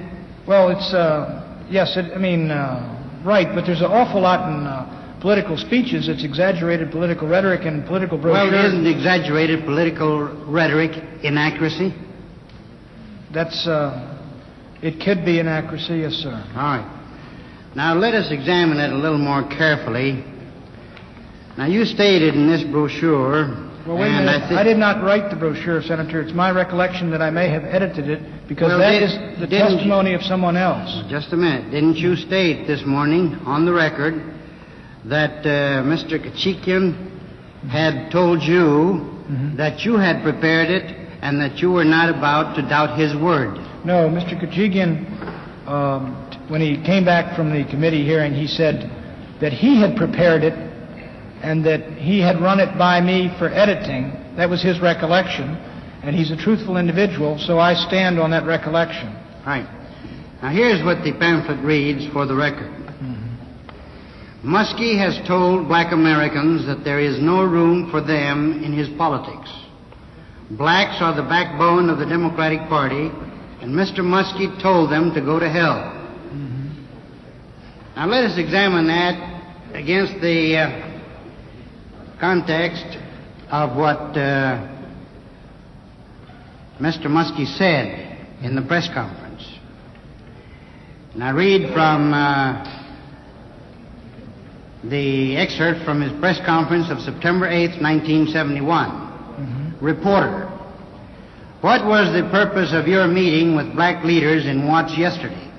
Well, it's, uh, yes, it, I mean, uh, right, but there's an awful lot in uh, political speeches. It's exaggerated political rhetoric and political brochures. Well, isn't exaggerated political rhetoric inaccuracy? That's, uh, it could be inaccuracy, yes, sir. All right. Now, let us examine it a little more carefully. Now, you stated in this brochure. Well, wait a minute. I, I, did not write the brochure, Senator. It's my recollection that I may have edited it because Well, that did- is the didn't you- testimony of someone else. Just a minute. Didn't you state this morning on the record that uh, Mr. Khachigian had told you Mm-hmm. that you had prepared it and that you were not about to doubt his word? No, Mr. Khachigian. um, when he came back from the committee hearing, he said that he had prepared it and that he had run it by me for editing. That was his recollection, and he's a truthful individual, so I stand on that recollection. Right. Now, here's what the pamphlet reads for the record. Muskie has told black Americans that there is no room for them in his politics. Blacks are the backbone of the Democratic Party, and Mr. Muskie told them to go to hell. Now, let us examine that against the uh, context of what uh, Mr. Muskie said in the press conference. And I read from uh, the excerpt from his press conference of September 8th, 1971. Reporter, what was the purpose of your meeting with black leaders in Watts yesterday?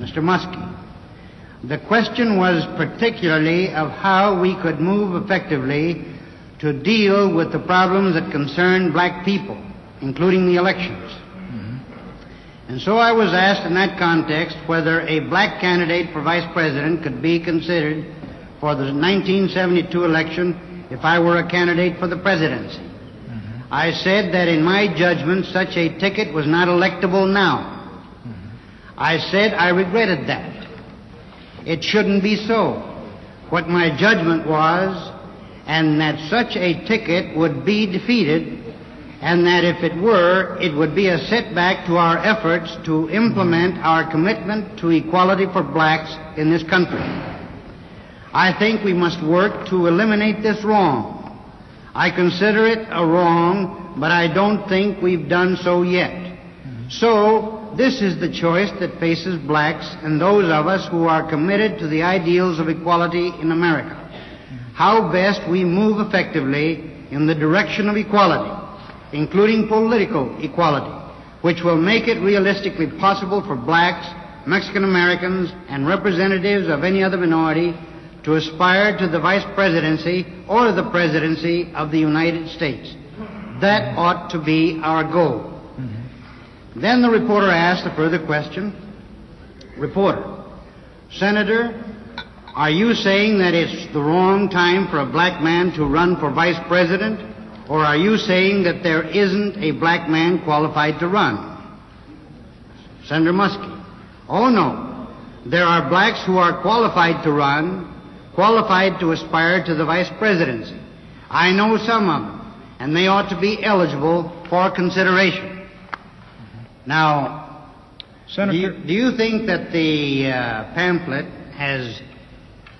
Mr. Muskie, the question was particularly of how we could move effectively to deal with the problems that concern black people, including the elections. Mm-hmm. And so I was asked in that context whether a black candidate for vice president could be considered for the 1972 election if I were a candidate for the presidency. Mm-hmm. I said that in my judgment such a ticket was not electable now. Mm-hmm. I said I regretted that. It shouldn't be so. What my judgment was, and that such a ticket would be defeated, and that if it were, it would be a setback to our efforts to implement our commitment to equality for blacks in this country. I think we must work to eliminate this wrong. I consider it a wrong, but I don't think we've done so yet. So, this is the choice that faces blacks and those of us who are committed to the ideals of equality in America. How best we move effectively in the direction of equality, including political equality, which will make it realistically possible for blacks, Mexican Americans, and representatives of any other minority to aspire to the vice presidency or the presidency of the United States. That ought to be our goal. Then the reporter asked a further question. Reporter, Senator, are you saying that it's the wrong time for a black man to run for vice president? Or are you saying that there isn't a black man qualified to run? Senator Muskie, oh no. There are blacks who are qualified to run, qualified to aspire to the vice presidency. I know some of them. and they ought to be eligible for consideration. Now, do Senator, you, do you think that the uh, pamphlet has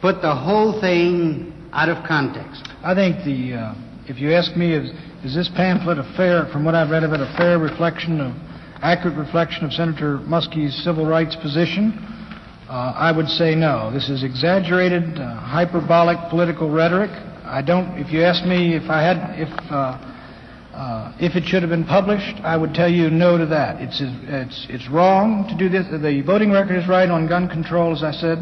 put the whole thing out of context? I think the, uh, if you ask me, is, is this pamphlet a fair, from what I've read of it, a fair reflection of, accurate reflection of Senator Muskie's civil rights position? Uh, I would say no. This is exaggerated, uh, hyperbolic political rhetoric. I don't, if you ask me if I had, if, uh, if it should have been published, I would tell you no to that. It's, it's, it's wrong to do this. The voting record is right on gun control, as I said.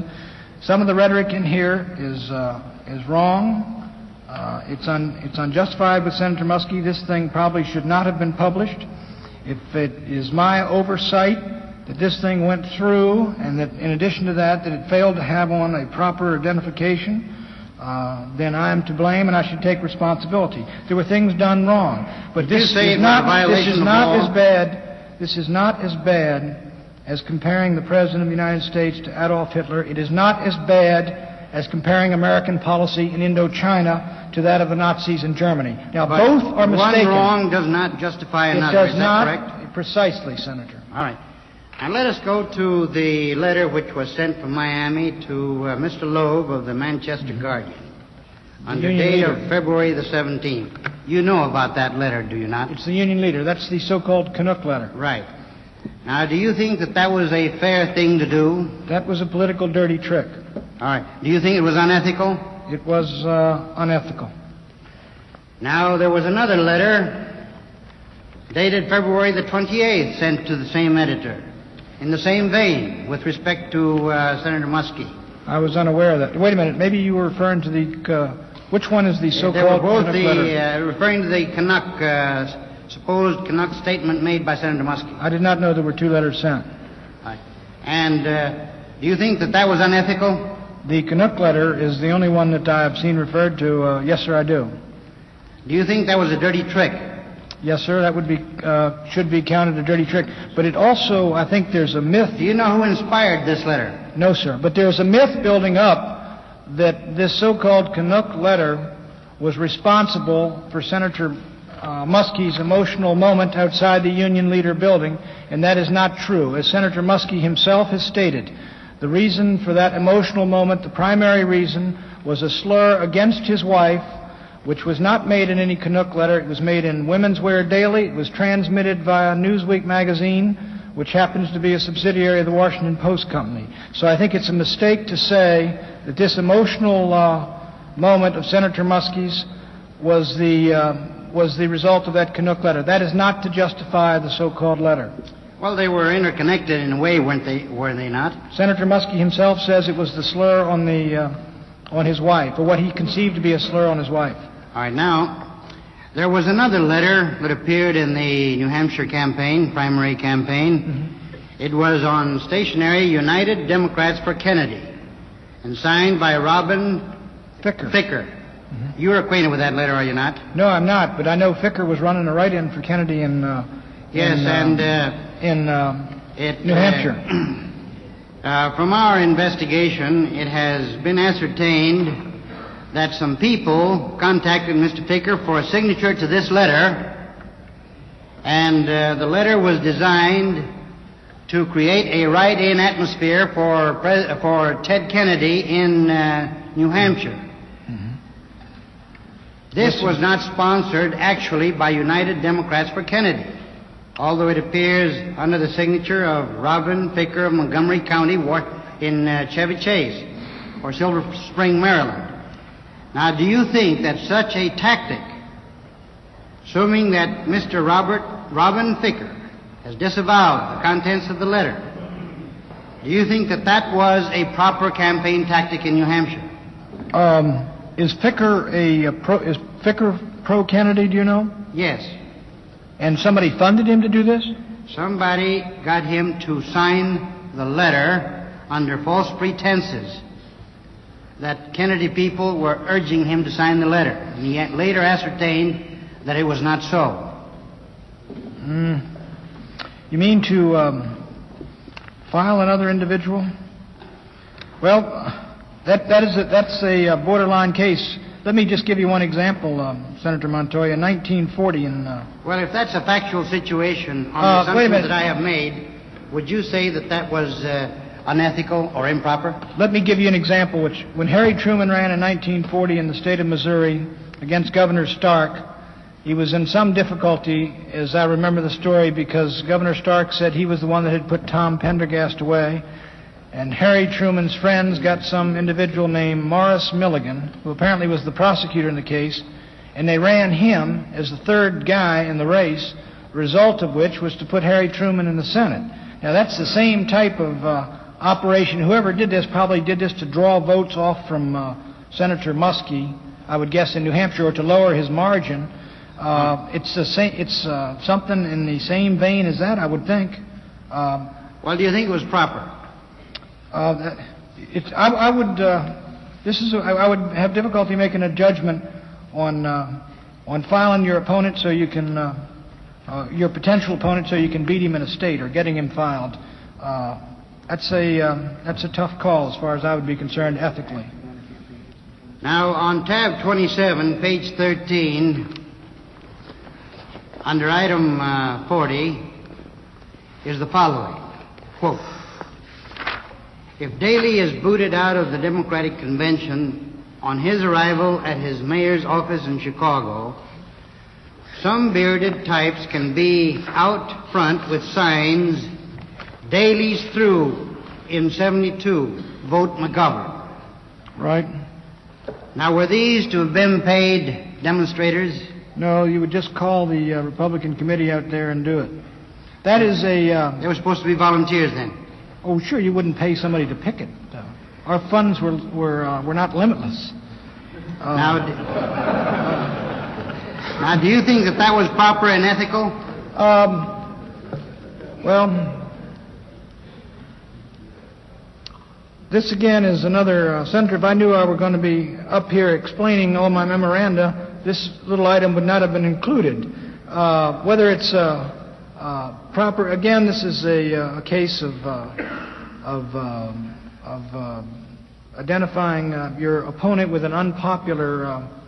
Some of the rhetoric in here is, uh, is wrong. Uh, it's, un, it's unjustified with Senator Muskie. This thing probably should not have been published. If it is my oversight that this thing went through, and that in addition to that, that it failed to have on a proper identification, uh, then I am to blame and I should take responsibility. There were things done wrong, but this is not this is not as bad. This is not as bad as comparing the President of the United States to Adolf Hitler. It is not as bad as comparing American policy in Indochina to that of the Nazis in Germany. Now, But both are mistaken. One wrong does not justify another. it does Is that not correct? precisely, Senator. All right. And let us go to the letter which was sent from Miami to uh, Mr. Loeb of the Manchester Guardian on the date leader. of February the 17th. You know about that letter, do you not? It's the Union leader. That's the so-called Canuck letter. Right. Now, do you think that that was a fair thing to do? That was a political dirty trick. All right. Do you think it was unethical? It was uh, unethical. Now, there was another letter dated February the 28th sent to the same editor in the same vein with respect to uh, Senator Muskie. I was unaware of that. Wait a minute. Maybe you were referring to the. Uh, which one is the They were so-called both the, uh, referring to the Canuck, uh, supposed Canuck statement made by Senator Muskie. I did not know there were two letters sent. Right. And uh, do you think that that was unethical? The Canuck letter is the only one that I have seen referred to. Uh, yes, sir, I do. Do you think that was a dirty trick? Yes, sir, that would be uh, should be counted a dirty trick. But it also, I think, there's a myth. Do you know who inspired this letter? No, sir. But there's a myth building up that this so-called Canuck letter was responsible for Senator uh, Muskie's emotional moment outside the Union Leader building, and that is not true. As Senator Muskie himself has stated, the reason for that emotional moment, the primary reason, was a slur against his wife, which was not made in any Canuck letter. It was made in Women's Wear Daily. It was transmitted via Newsweek magazine, which happens to be a subsidiary of the Washington Post Company. So I think it's a mistake to say that this emotional uh, moment of Senator Muskie's was the, uh, was the result of that Canuck letter. That is not to justify the so-called letter. Well, they were interconnected in a way, weren't they? Were they not? Senator Muskie himself says it was the slur on the uh, on his wife, or what he conceived to be a slur on his wife. All right, now, there was another letter that appeared in the New Hampshire campaign, primary campaign. It was on stationery United Democrats for Kennedy and signed by Robin Ficker. Ficker. You're acquainted with that letter, are you not? No, I'm not, but I know Ficker was running a write-in for Kennedy in uh, Yes, in, uh, and uh, in uh, it, New uh, Hampshire. *clears throat* Uh, from our investigation, it has been ascertained that some people contacted Mr. Ficker for a signature to this letter, and uh, the letter was designed to create a write-in atmosphere for Pres- for Ted Kennedy in uh, New Hampshire. This was not sponsored actually by United Democrats for Kennedy, although it appears under the signature of Robin Ficker of Montgomery County in uh, Chevy Chase or Silver Spring, Maryland. Now, do you think that such a tactic, assuming that Mr. Robert Robin Ficker has disavowed the contents of the letter, do you think that that was a proper campaign tactic in New Hampshire? Um, is Ficker a, uh pro? Is Ficker pro Kennedy? Do you know? Yes. And somebody funded him to do this? Somebody got him to sign the letter under false pretenses that Kennedy people were urging him to sign the letter. And he later ascertained that it was not so. Mm. You mean to um, file another individual? Well, that, that is a, that's a uh, borderline case, let me just give you one example, um, Senator Montoya. 1940 in... Uh, Well, if that's a factual situation on Uh, the wait assumptions that I have made, would you say that that was uh, unethical or improper? Let me give you an example. Which, when Harry Truman ran in 1940 in the state of Missouri against Governor Stark, he was in some difficulty, as I remember the story, because Governor Stark said he was the one that had put Tom Pendergast away. And Harry Truman's friends got some individual named Maurice Milligan, who apparently was the prosecutor in the case, and they ran him as the third guy in the race, result of which was to put Harry Truman in the Senate. Now, that's the same type of uh, operation. Whoever did this probably did this to draw votes off from uh, Senator Muskie, I would guess, in New Hampshire, or to lower his margin. Uh, it's the same, it's uh, something in the same vein as that, I would think. Um, Well, do you think it was proper? uh, that- it's, I, I would, uh, this is, a, I I would have difficulty making a judgment on, uh, on filing your opponent so you can, uh, uh, your potential opponent so you can beat him in a state or getting him filed. Uh, that's a, um, that's a tough call as far as I would be concerned ethically. Now, on tab 27, page 13, under item uh, 40, is the following quote If Daley is booted out of the Democratic Convention on his arrival at his mayor's office in Chicago, some bearded types can be out front with signs Daley's through in 72, vote McGovern. Right? Now, were these to have been paid demonstrators? No, you would just call the uh, Republican committee out there and do it. That is a. Uh, They were supposed to be volunteers then. oh, sure, you wouldn't pay somebody to picket. though. Our funds were were uh, were not limitless. Uh, Now, d- now, do you think that that was proper and ethical? Um, well, this again is another uh, senator. If I knew I were going to be up here explaining all my memoranda, this little item would not have been included. Uh, whether it's uh, uh, proper, again, this is a, uh, a case of uh, of um, of um identifying uh, your opponent with an unpopular uh,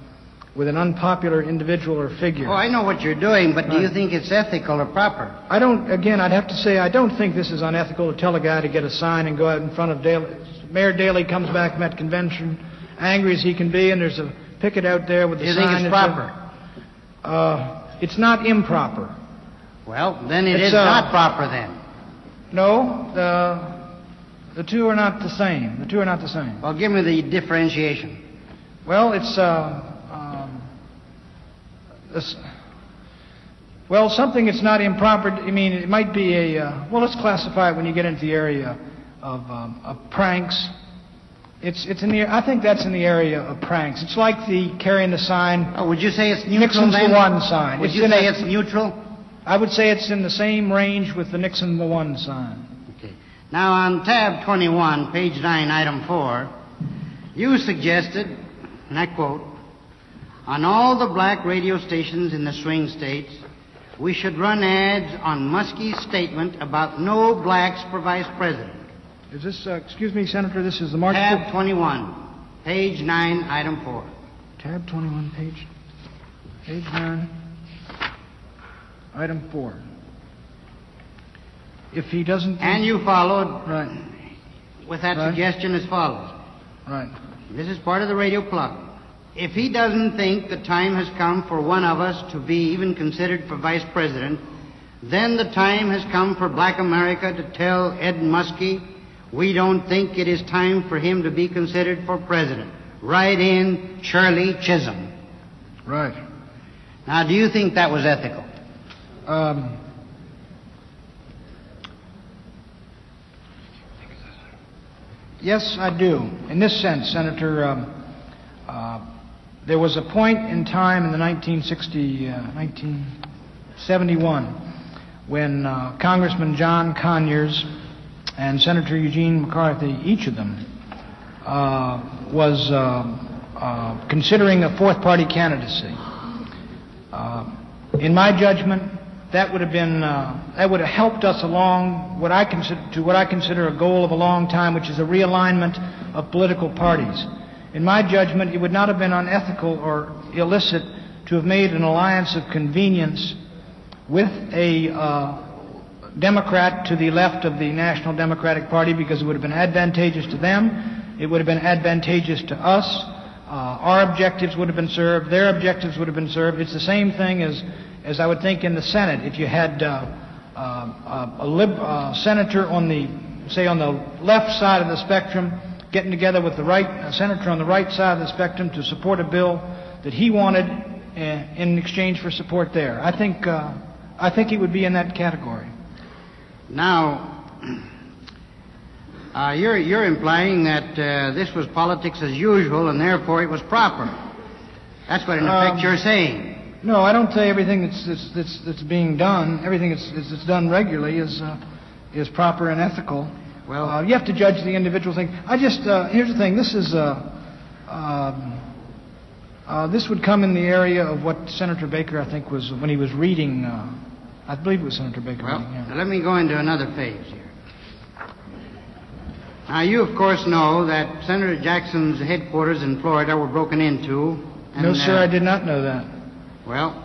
with an unpopular individual or figure. Oh, I know what you're doing, but do you think it's ethical or proper? I don't, again, I'd have to say, I don't think this is unethical to tell a guy to get a sign and go out in front of Daley. Mayor Daley comes back from that convention, angry as he can be, and there's a picket out there with the you sign. think it's proper? Uh, it's not improper. Well, then it It's, is uh, not proper then. No, the, the two are not the same. The two are not the same. Well, give me the differentiation. Well, it's, uh, um, this, well, something that's not improper, I mean, it might be a, uh, well, let's classify it when you get into the area of, um, of pranks. It's, it's in the, I think that's in the area of pranks. It's like the carrying the sign, Oh, would you say it's neutral Nixon's then? the one sign. Would It's you say a- it's neutral? I would say it's in the same range with the Nixon the one sign. Okay. Now, on tab 21, page 9, item 4, you suggested, and I quote, on all the black radio stations in the swing states, we should run ads on Muskie's statement about no blacks for vice president. Is this, uh, excuse me, Senator, this is the March... Tab 21, page 9, item 4. Tab 21, page, page 9, item 4. If he doesn't... And you followed Right, with that Right. suggestion as follows. right. This is part of the radio plug. If he doesn't think the time has come for one of us to be even considered for vice president, then the time has come for black America to tell Ed Muskie we don't think it is time for him to be considered for president. Write in Shirley Chisholm. Right. Now, do you think that was ethical? Um, yes, I do. In this sense, Senator, um, uh, there was a point in time in the 1960, uh, 1971 when uh, Congressman John Conyers and Senator Eugene McCarthy, each of them, uh, was uh, uh, considering a fourth party candidacy. Uh, in my judgment, that would have been uh, that would have helped us along what I consider to what I consider a goal of a long time, which is a realignment of political parties. In my judgment, it would not have been unethical or illicit to have made an alliance of convenience with a uh, Democrat to the left of the National Democratic Party because it would have been advantageous to them. It would have been advantageous to us. Uh, our objectives would have been served. Their objectives would have been served. It's the same thing as, as I would think in the Senate. If you had uh, uh, a lib, uh, senator on the, say, on the left side of the spectrum, getting together with the right senator on the right side of the spectrum to support a bill that he wanted uh, in exchange for support there. I think, I think it would be in that category. Now, *clears throat* uh, you're, you're implying that uh, this was politics as usual and therefore it was proper. That's what, in effect, Um, you're saying. No, I don't say everything that's, that's, that's, that's being done, everything that's, that's done regularly is, uh, is proper and ethical. Well, Uh, you have to judge the individual thing. I just, uh, here's the thing, this is, uh, um, uh, this would come in the area of what Senator Baker, I think, was, when he was reading, uh, I believe it was Senator Baker well, yeah. let me go into another phase here. Now, you, of course, know that Senator Jackson's headquarters in Florida were broken into. And, No, sir, uh, I did not know that. Well,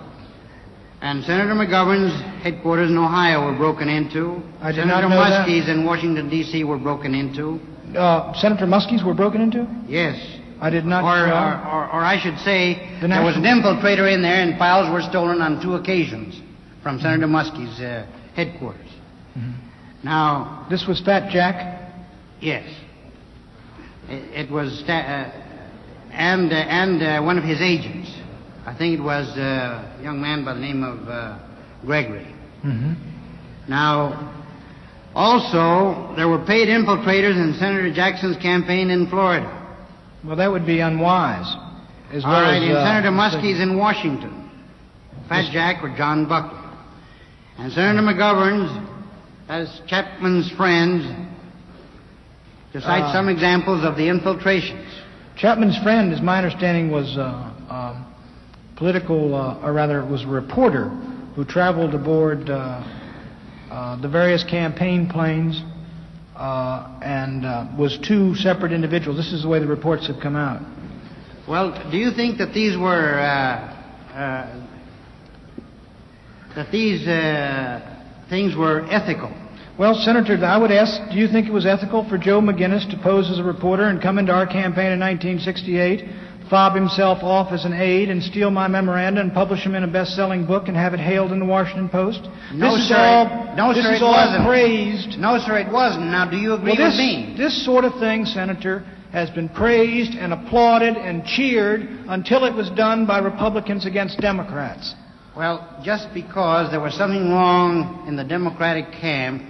and Senator McGovern's headquarters in Ohio were broken into. I did Senator not know that. Muskie's in Washington, D.C. were broken into. Uh, Senator Muskie's were broken into? Yes. I did not. Or, or, or, or I should say, The there was an infiltrator in there, and files were stolen on two occasions from Senator Muskie's uh, headquarters. Now, This was Fat Jack? yes, it, it was, uh, and uh, and uh, one of his agents. I think it was uh, a young man by the name of uh, Gregory. Mm-hmm. Now, also, there were paid infiltrators in Senator Jackson's campaign in Florida. Well, that would be unwise. As All well right, as, and Senator Muskie's in Washington. Fat Jack or John Buckley. And Senator McGovern's, as Chapman's friends, to cite Uh, some examples of the infiltrations. Chapman's friend, as my understanding, was uh, um, political, uh, or rather, was a reporter who traveled aboard uh, uh, the various campaign planes uh, and uh, was two separate individuals. This is the way the reports have come out. Well, do you think that these were, uh, uh, that these uh, things were ethical? Well, Senator, I would ask, do you think it was ethical for Joe McGinniss to pose as a reporter and come into our campaign in 1968, fob himself off as an aide, and steal my memoranda and publish them in a best-selling book and have it hailed in the Washington Post? No, this is sir. all, no, this sir, is it all wasn't. praised. No, sir, it wasn't. Now, do you agree Well, with me? this sort of thing, Senator, has been praised and applauded and cheered until it was done by Republicans against Democrats. Well, just because there was something wrong in the Democratic camp,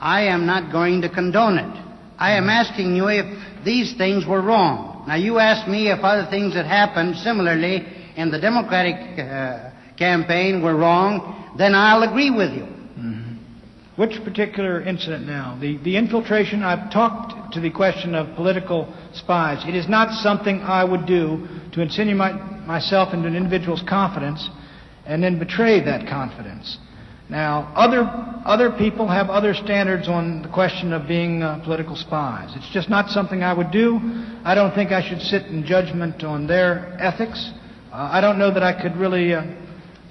I am not going to condone it. I am asking you if these things were wrong. Now, you asked me if other things that happened similarly in the Democratic uh, campaign were wrong, then I'll agree with you. Which particular incident now? The, the infiltration, I've talked to the question of political spies. It is not something I would do to insinuate my, myself into an individual's confidence and then betray that confidence. Now, other, other people have other standards on the question of being uh, political spies. It's just not something I would do. I don't think I should sit in judgment on their ethics. Uh, I don't know that I could really, uh,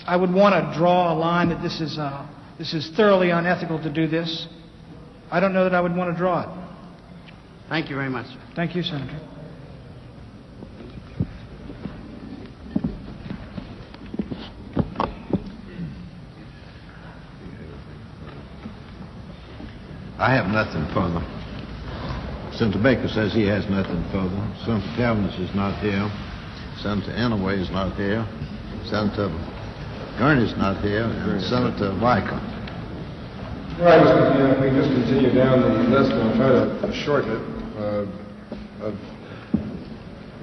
I would want to draw a line that this is, uh, this is thoroughly unethical to do this. I don't know that I would want to draw it. Thank you very much. Thank you, Senator. I have nothing further. Senator Baker says he has nothing further. Senator Calvinist is not here. Senator Inouye is not here. Senator Gurney is not here. And Senator Weicker. All right, Mr. Buchanan, if we can just continue down the list, and I'll try to shorten it, uh, of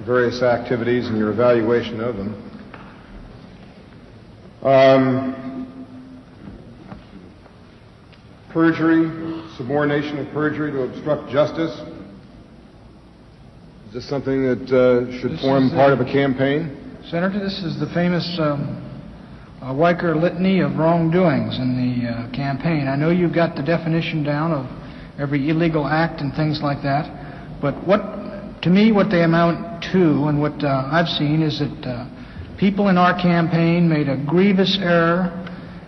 various activities and your evaluation of them. Um, perjury, subornation of perjury to obstruct justice. Is this something that uh, should This form is, part of a campaign? Senator, this is the famous um, uh, Weicker litany of wrongdoings in the uh, campaign. I know you've got the definition down of every illegal act and things like that, but what to me, what they amount to and what uh, I've seen is that uh, people in our campaign made a grievous error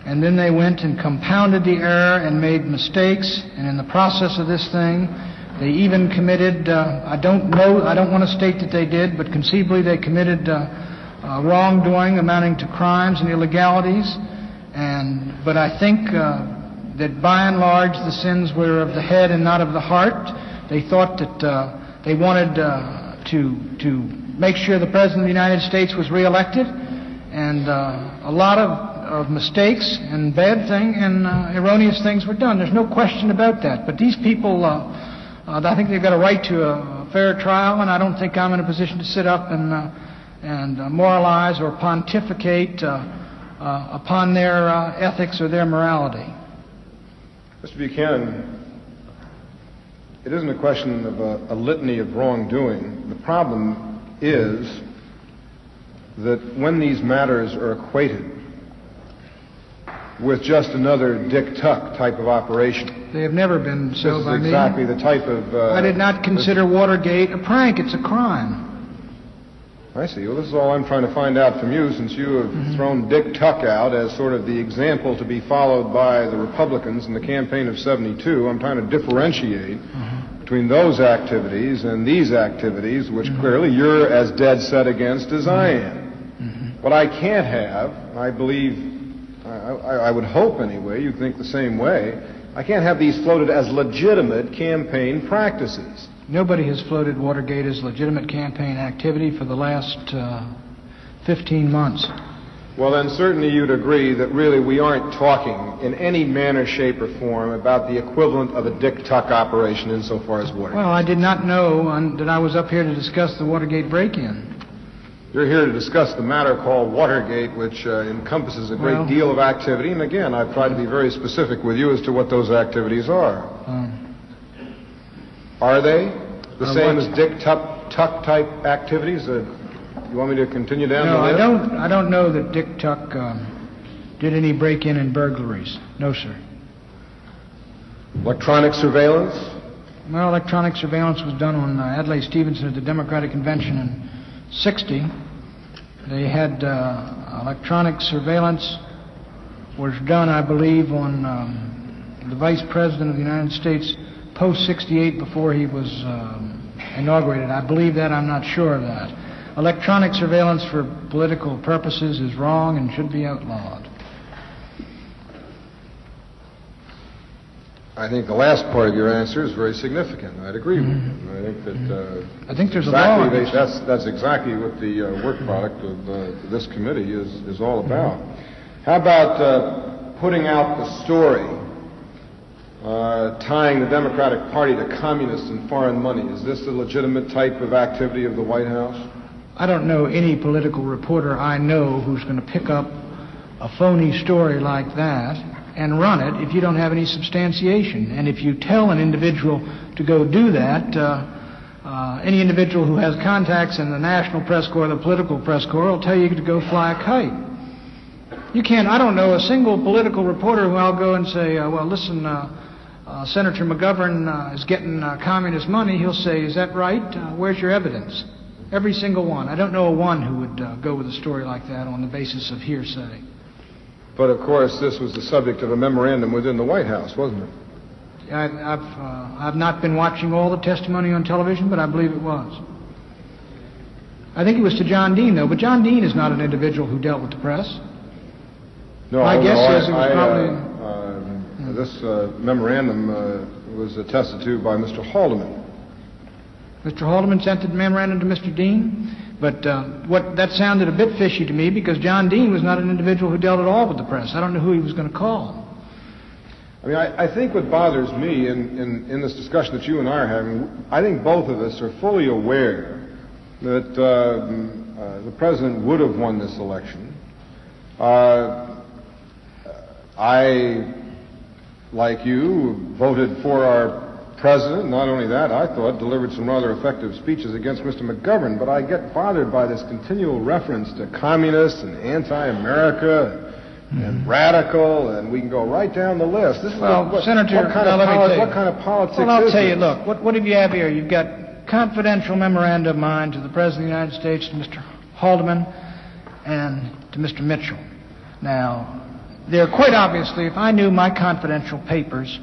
and then they went and compounded the error and made mistakes. And in the process of this thing, they even committed, uh, I don't know, I don't want to state that they did, but conceivably they committed uh, uh, wrongdoing amounting to crimes and illegalities. And, but I think uh, that by and large the sins were of the head and not of the heart. They thought that uh, they wanted uh, to, to make sure the President of the United States was reelected. And uh, a lot of of mistakes and bad thing and uh, erroneous things were done. There's no question about that. But these people, I think they've got a right to a fair trial, and I don't think I'm in a position to sit up and and uh, moralize or pontificate uh, uh, upon their uh, ethics or their morality. Mr. Buchanan, it isn't a question of a, a litany of wrongdoing. The problem is that when these matters are equated with just another Dick Tuck type of operation. They have never been so this by is me. exactly the type of. Uh, I did not consider Watergate a prank. It's a crime. I see. Well, this is all I'm trying to find out from you, since you have Mm-hmm. thrown Dick Tuck out as sort of the example to be followed by the Republicans in the campaign of '72. I'm trying to differentiate Mm-hmm. between those activities and these activities, which clearly you're as dead set against as I am. What I can't have, I believe, I, I, I would hope anyway, you think the same way. I can't have these floated as legitimate campaign practices. Nobody has floated Watergate as legitimate campaign activity for the last uh, 15 months. Well, then certainly you'd agree that really we aren't talking in any manner, shape, or form about the equivalent of a Dick Tuck operation insofar as Watergate. Well, I did not know um, that I was up here to discuss the Watergate break-in. You're here to discuss the matter called Watergate, which uh, encompasses a great Well- deal of activity. And again, I've tried to be very specific with you as to what those activities are. Um, Are they the Uh, same what- as Dick Tuck, Tuck type activities? Uh, you want me to continue down no, the I don't. I don't know that Dick Tuck um, did any break-in and burglaries. No, sir. Electronic surveillance? Well, electronic surveillance was done on uh, Adlai Stevenson at the Democratic Convention in '60. They had uh, electronic surveillance was done, I believe, on um, the Vice President of the United States post '68 before he was um, inaugurated. I believe that. I'm not sure of that. Electronic surveillance for political purposes is wrong and should be outlawed. I think the last part of your answer is very significant. I'd agree with you. I think that. Uh, I think there's a law exactly against that's that's exactly what the uh, work product of uh, this committee is is all about. How about uh, putting out the story uh, tying the Democratic Party to communists and foreign money? Is this a legitimate type of activity of the White House? I don't know any political reporter I know who's going to pick up a phony story like that and run it if you don't have any substantiation. And if you tell an individual to go do that, uh, uh, any individual who has contacts in the national press corps, the political press corps, will tell you to go fly a kite. You can't, I don't know a single political reporter who I'll go and say, uh, well, listen, uh, uh, Senator McGovern uh, is getting uh, communist money. He'll say, is that right? Uh, where's your evidence? Every single one. I don't know a one who would uh, go with a story like that on the basis of hearsay. But of course, this was the subject of a memorandum within the White House, wasn't it? I, I've, uh, I've not been watching all the testimony on television, but I believe it was. I think it was to John Dean, though, but John Dean is not an individual who dealt with the press. No, My no, guess I- is it was I, probably- This uh, memorandum uh, was attested to by Mr. Haldeman. Mr. Haldeman sent the memorandum to Mr. Dean, but uh, what that sounded a bit fishy to me because John Dean was not an individual who dealt at all with the press. I don't know who he was going to call. I mean, I, I think what bothers me in, in, in this discussion that you and I are having, I think both of us are fully aware that uh, uh, the president would have won this election. Uh, I, like you, voted for our president. Not only that, I thought delivered some rather effective speeches against Mr. McGovern. But I get bothered by this continual reference to communists and anti-America and mm-hmm. radical, and we can go right down the list. This is Well, what, what, Senator, what kind now of let me poli- tell you. what kind of politics Well, I'll is tell you. this? Look, what what have you have here? You've got confidential memoranda of mine to the President of the United States, to Mr. Haldeman, and to Mr. Mitchell. Now, there quite obviously, if I knew my confidential papers,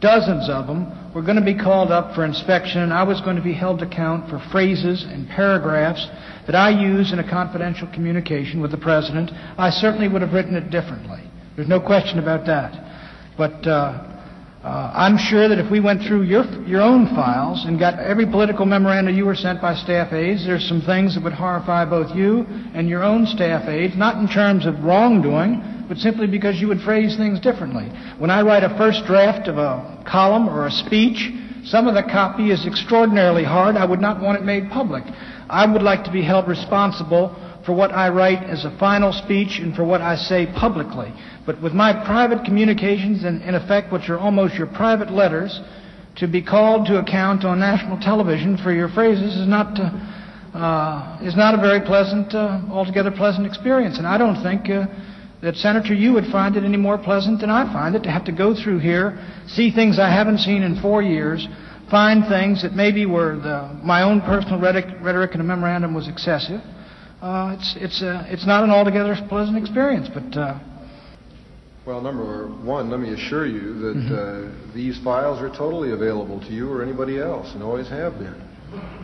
dozens of them, were going to be called up for inspection, and I was going to be held to account for phrases and paragraphs that I use in a confidential communication with the President, I certainly would have written it differently. There's no question about that. But uh, uh, I'm sure that if we went through your, your own files and got every political memoranda you were sent by staff aides, there's some things that would horrify both you and your own staff aides, not in terms of wrongdoing, but simply because you would phrase things differently. When I write a first draft of a column or a speech, some of the copy is extraordinarily hard. I would not want it made public. I would like to be held responsible for what I write as a final speech and for what I say publicly. But with my private communications, in, in effect, which are almost your private letters, to be called to account on national television for your phrases is not uh, uh, is not a very pleasant, uh, altogether pleasant experience. And I don't think uh, that Senator you would find it any more pleasant than I find it to have to go through here, see things I haven't seen in four years, find things that maybe were the, my own personal rhetoric, rhetoric in a memorandum was excessive. Uh, it's it's uh, it's not an altogether pleasant experience, but. Uh, well, number one, let me assure you that Mm-hmm. uh, these files are totally available to you or anybody else, and always have been.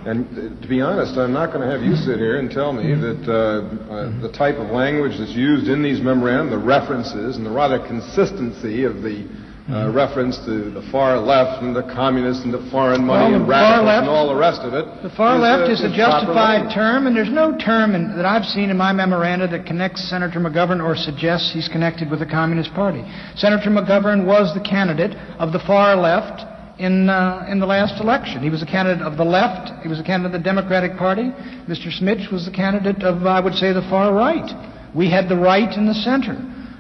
And uh, to be honest, I'm not going to have you sit here and tell me that uh, uh, the type of language that's used in these memorandum, the references, and the rather consistency of the uh, Mm-hmm. reference to the far left and the communists and the foreign money Well, and radicals left- and all the rest of it. The far is, left uh, is a justified term, and there's no term in, that I've seen in my memoranda that connects Senator McGovern or suggests he's connected with the Communist Party. Senator McGovern was the candidate of the far left in, uh, in the last election. He was a candidate of the left. He was a candidate of the Democratic Party. Mr. Schmitz was the candidate of, I would say, the far right. We had the right and the center.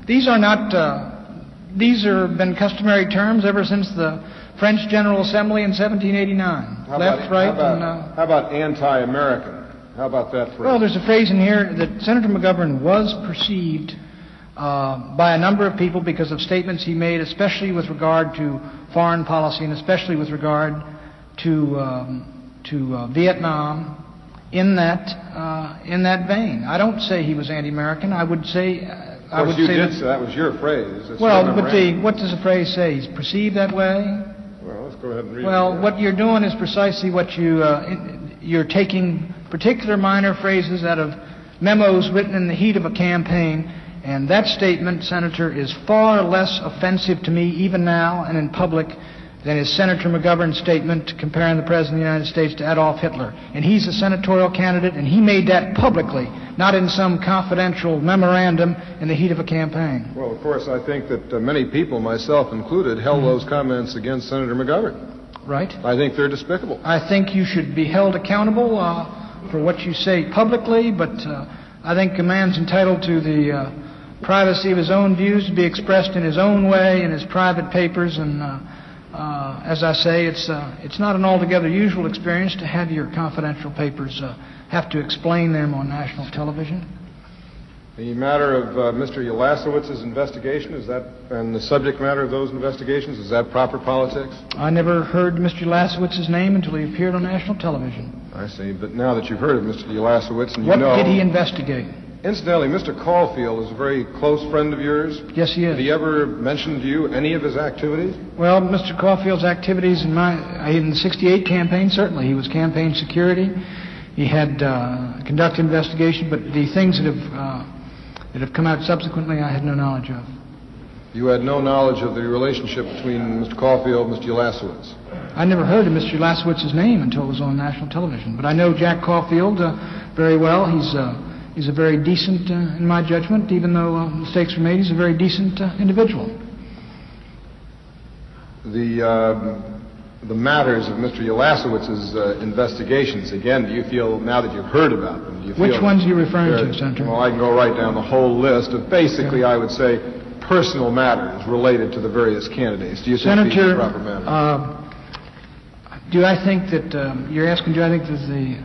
These are not. Uh, these have been customary terms ever since the French General Assembly in 1789. How Left, about, right, how about, and. Uh, how about anti-American? How about that phrase? well, there's a phrase in here that Senator McGovern was perceived uh, by a number of people because of statements he made, especially with regard to foreign policy and especially with regard to um, to uh, Vietnam. In that uh, in that vein, I don't say he was anti-American. I would say uh, I would you say did that, that was your phrase. It's well, but the what does the phrase say? He's perceived that way. Well, let's go ahead and read it. Well, what you're doing is precisely what you uh, in- you're taking particular minor phrases out of memos written in the heat of a campaign, and that statement, Senator, is far less offensive to me even now and in public than is Senator McGovern's statement comparing the President of the United States to Adolf Hitler. And he's a senatorial candidate, and he made that publicly, not in some confidential memorandum in the heat of a campaign. Well, of course, I think that uh, many people, myself included, held Mm-hmm. those comments against Senator McGovern. Right? I think they're despicable. I think you should be held accountable uh, for what you say publicly, but uh, I think a man's entitled to the uh, privacy of his own views to be expressed in his own way in his private papers. And uh, uh, as I say, it's uh, it's not an altogether usual experience to have your confidential papers uh, have to explain them on national television. The matter of uh, Mr. Ulasewicz's investigation, is that, and the subject matter of those investigations, is that proper politics? I never heard Mr. Lasowitz's name until he appeared on national television. I see, but now that you've heard of Mr. Ulasewicz and you know... What did he investigate? Incidentally, Mr. Caulfield is a very close friend of yours. Yes, he is. Did he ever mention to you any of his activities? Well, Mr. Caulfield's activities in my in the '68 campaign certainly he was campaign security. He had uh, conducted investigation, but the things that have uh, that have come out subsequently, I had no knowledge of. You had no knowledge of the relationship between Mr. Caulfield and Mr. Ulasewicz. I never heard of Mr. Lasowitz's name until it was on national television. But I know Jack Caulfield uh, very well. He's uh, he's a very decent, uh, in my judgment, even though uh, mistakes were made. He's a very decent uh, individual. The, um, the matters of Mr. Ulasewicz's uh, investigations, again, do you feel, now that you've heard about them, do you Which ones are you referring to, Senator? Well, I can go right down the whole list of basically, I would say, personal matters related to the various candidates. Do you think these Senator, are proper matters? uh, do I think that um, you're asking? Do I think that the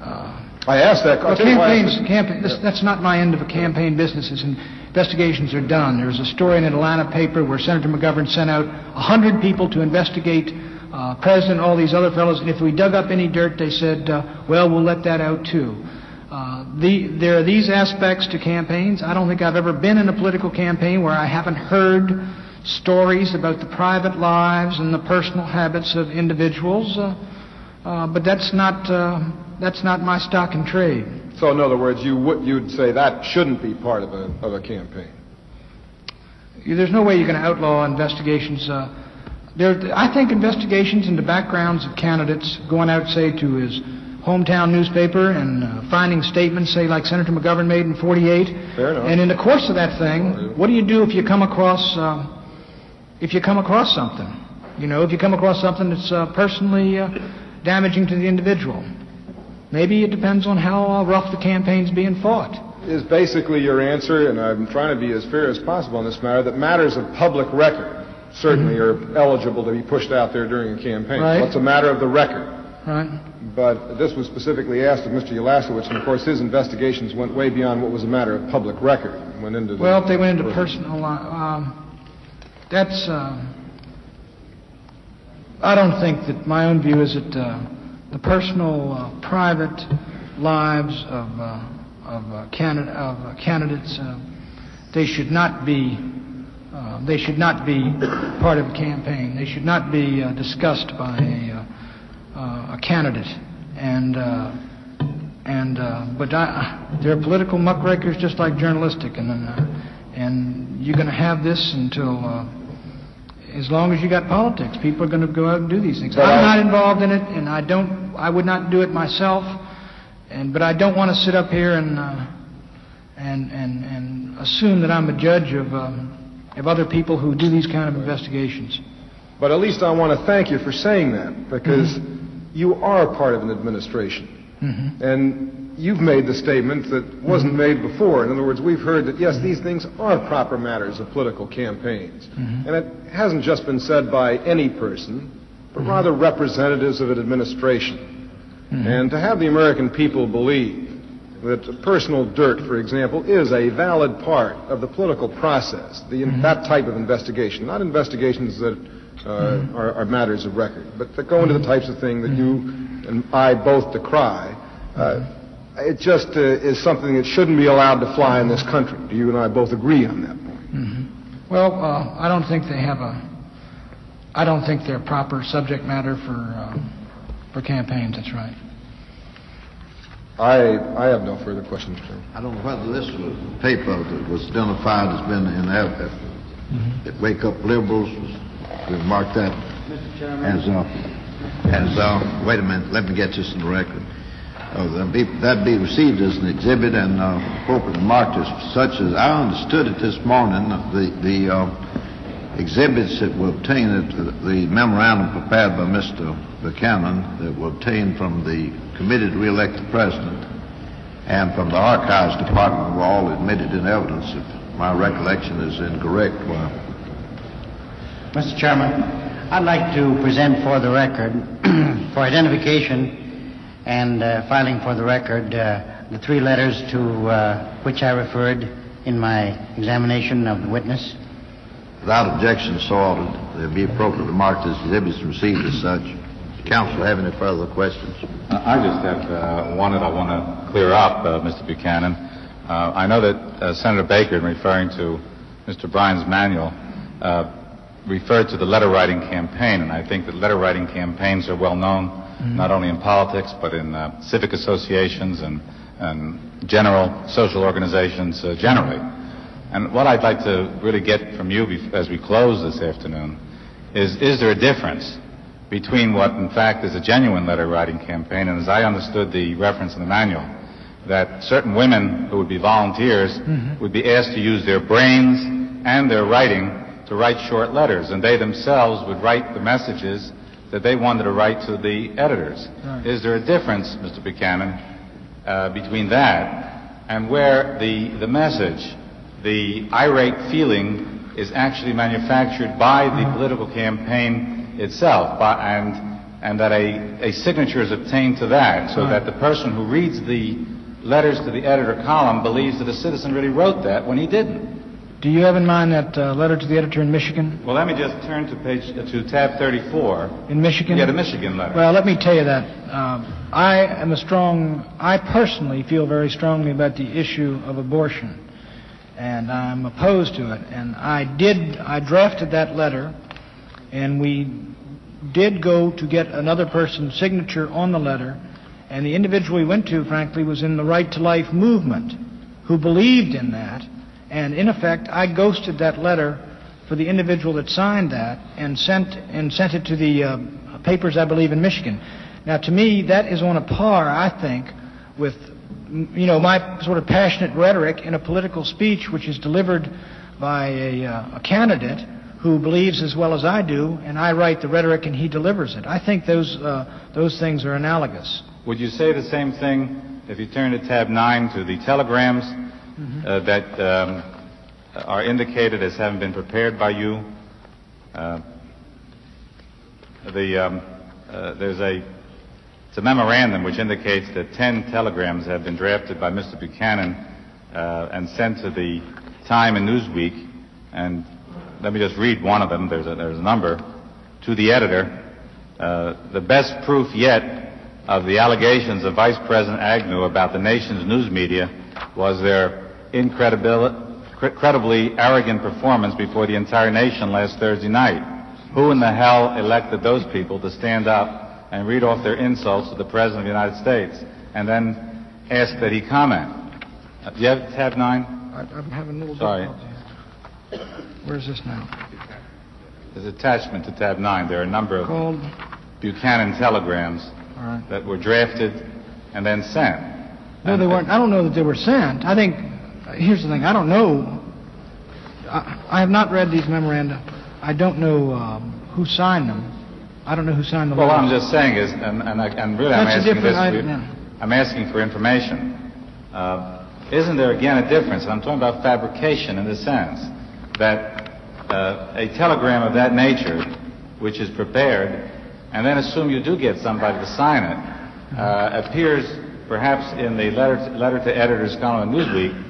uh, I asked that... I'll well, tell you why I campaigns, campaign, this, that's not my end of a campaign business. Is investigations are done. There was a story in an Atlanta paper where Senator McGovern sent out 100 people to investigate uh, uh, President, all these other fellows, and if we dug up any dirt, they said, uh, well, we'll let that out too. Uh, the, there are these aspects to campaigns. I don't think I've ever been in a political campaign where I haven't heard stories about the private lives and the personal habits of individuals. Uh, uh, but that's not uh, that's not my stock and trade. So, in other words, you would, you'd say that shouldn't be part of a, of a campaign. There's no way you're going to outlaw investigations. Uh, there, I think investigations into backgrounds of candidates, going out, say, to his hometown newspaper and uh, finding statements, say, like Senator McGovern made in '48. Fair enough. And in the course of that thing, what do you do if you come across uh, if you come across something? You know, if you come across something that's uh, personally uh, damaging to the individual. Maybe it depends on how uh, rough the campaign's being fought. Is basically your answer, and I'm trying to be as fair as possible on this matter, that matters of public record certainly are eligible to be pushed out there during a campaign. Right. What's a matter of the record? Right. But this was specifically asked of Mr. Ulasewicz, and of course his investigations went way beyond what was a matter of public record. Went into Well, if they went into personal, um, that's. Uh, I don't think that my own view is that uh, the personal, uh, private lives of uh, of, uh, candid- of uh, candidates uh, they should not be. Uh, they should not be part of a campaign. They should not be discussed by a, a candidate. And and but I, they're political muckrakers just like journalistic, and and you're going to have this until as long as you got politics. People are going to go out and do these things. But I'm I- not involved in it, and I don't. I would not do it myself. And but I don't want to sit up here and uh, and and and assume that I'm a judge of um, of other people who do these kind of investigations. But at least I want to thank you for saying that, because you are part of an administration. Mm-hmm. And you've made the statement that wasn't mm-hmm. made before. In other words, we've heard that, yes, these things are proper matters of political campaigns. Mm-hmm. And it hasn't just been said by any person, but mm-hmm. rather representatives of an administration. And to have the American people believe that personal dirt, for example, is a valid part of the political process, the, that type of investigation, not investigations that uh, are, are matters of record, but that go into the types of thing that you and I both decry. Uh, it just uh, is something that shouldn't be allowed to fly in this country. Do you and I both agree on that point? Well, uh, I don't think they have a. I don't think they're proper subject matter for uh, for campaigns. That's right. I, I have no further questions, Chairman. I don't know whether this was paper that was identified as being in there, that that Wake Up Liberals, we marked that as, uh, as, uh, wait a minute, let me get this in the record. Uh, that'd be, that'd be received as an exhibit and, uh, appropriately marked as such as, I understood it this morning, the, the, uh, exhibits that were obtained, at the the memorandum prepared by Mr. Buchanan that were obtained from the committee to re-elect the president and from the archives department were all admitted in evidence. If my recollection is incorrect, well, Mr. Chairman, I'd like to present for the record, *clears throat* for identification and uh, filing for the record, uh, the three letters to uh, which I referred in my examination of the witness. without objection, so ordered. They'll be appropriate to appropriately marked as exhibits received as such. Counsel have any further questions? I I just have uh, one that I want to clear up, uh, Mr. Buchanan. Uh, I know that uh, Senator Baker, in referring to Mr. Bryan's manual, uh, referred to the letter writing campaign, and I think that letter writing campaigns are well known, not only in politics, but in uh, civic associations and, and general social organizations uh, generally. And what I'd like to really get from you bef- as we close this afternoon is is there a difference between what, in fact, is a genuine letter writing campaign, and as I understood the reference in the manual, that certain women who would be volunteers would be asked to use their brains and their writing to write short letters, and they themselves would write the messages that they wanted to write to the editors. Right. Is there a difference, Mr. Buchanan, uh, between that and where the, the message, the irate feeling, is actually manufactured by the political campaign itself, by, and, and that a, a signature is obtained to that, so that the person who reads the letters to the editor column believes that a citizen really wrote that when he didn't. Do you have in mind that uh, letter to the editor in Michigan? Well, let me just turn to page to tab 34. In Michigan? Yeah, the Michigan letter. Well, let me tell you that um, I am a strong. I personally feel very strongly about the issue of abortion, and I'm opposed to it. And I did. I drafted that letter, and we did go to get another person's signature on the letter, and the individual we went to, frankly, was in the Right to Life movement, who believed in that. And in effect, I ghosted that letter for the individual that signed that and sent and sent it to the uh, papers, I believe, in Michigan. Now, to me, that is on a par, I think, with you know my sort of passionate rhetoric in a political speech, which is delivered by a, uh, a candidate who believes as well as I do, and I write the rhetoric and he delivers it. I think those uh, those things are analogous. Would you say the same thing if you turn to tab 9 to the telegrams uh, that um, are indicated as having been prepared by you? Uh, the, um, uh, there's a, it's a memorandum which indicates that 10 telegrams have been drafted by Mr. Buchanan uh, and sent to the Time and Newsweek. And let me just read one of them. There's a, there's a number. To the editor, uh, the best proof yet of the allegations of Vice President Agnew about the nation's news media was their incredibly arrogant performance before the entire nation last Thursday night. Who in the hell elected those people to stand up and read off their insults to the President of the United States and then ask that he comment? Uh, do you have tab 9? I, I'm having a little Sorry. Where's this now? There's attachment to tab 9. There are a number of Called. Buchanan telegrams right. that were drafted and then sent. No, they weren't. I don't know that they were sent. I think. Here's the thing. I don't know. I, I have not read these memoranda. I don't know um, who signed them. I don't know who signed the Well, what I'm just saying is, and, and, I, and really I'm That's a asking this, item, for- yeah. I'm asking for information. Uh, isn't there again a difference? And I'm talking about fabrication in the sense that uh, a telegram of that nature, which is prepared, and then assume you do get somebody to sign it, uh, appears perhaps in the letter to, letter to editors column in Newsweek,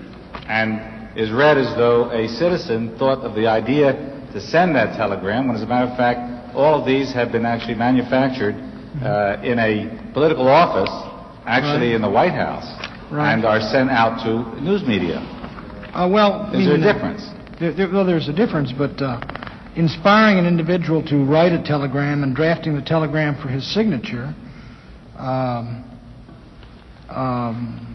and is read as though a citizen thought of the idea to send that telegram, when as a matter of fact, all of these have been actually manufactured uh, in a political office, actually Right. in the White House, Right. and are sent out to news media. Uh, well, Is there a uh, difference? There, there, well, there's a difference, but uh, inspiring an individual to write a telegram and drafting the telegram for his signature, um, um,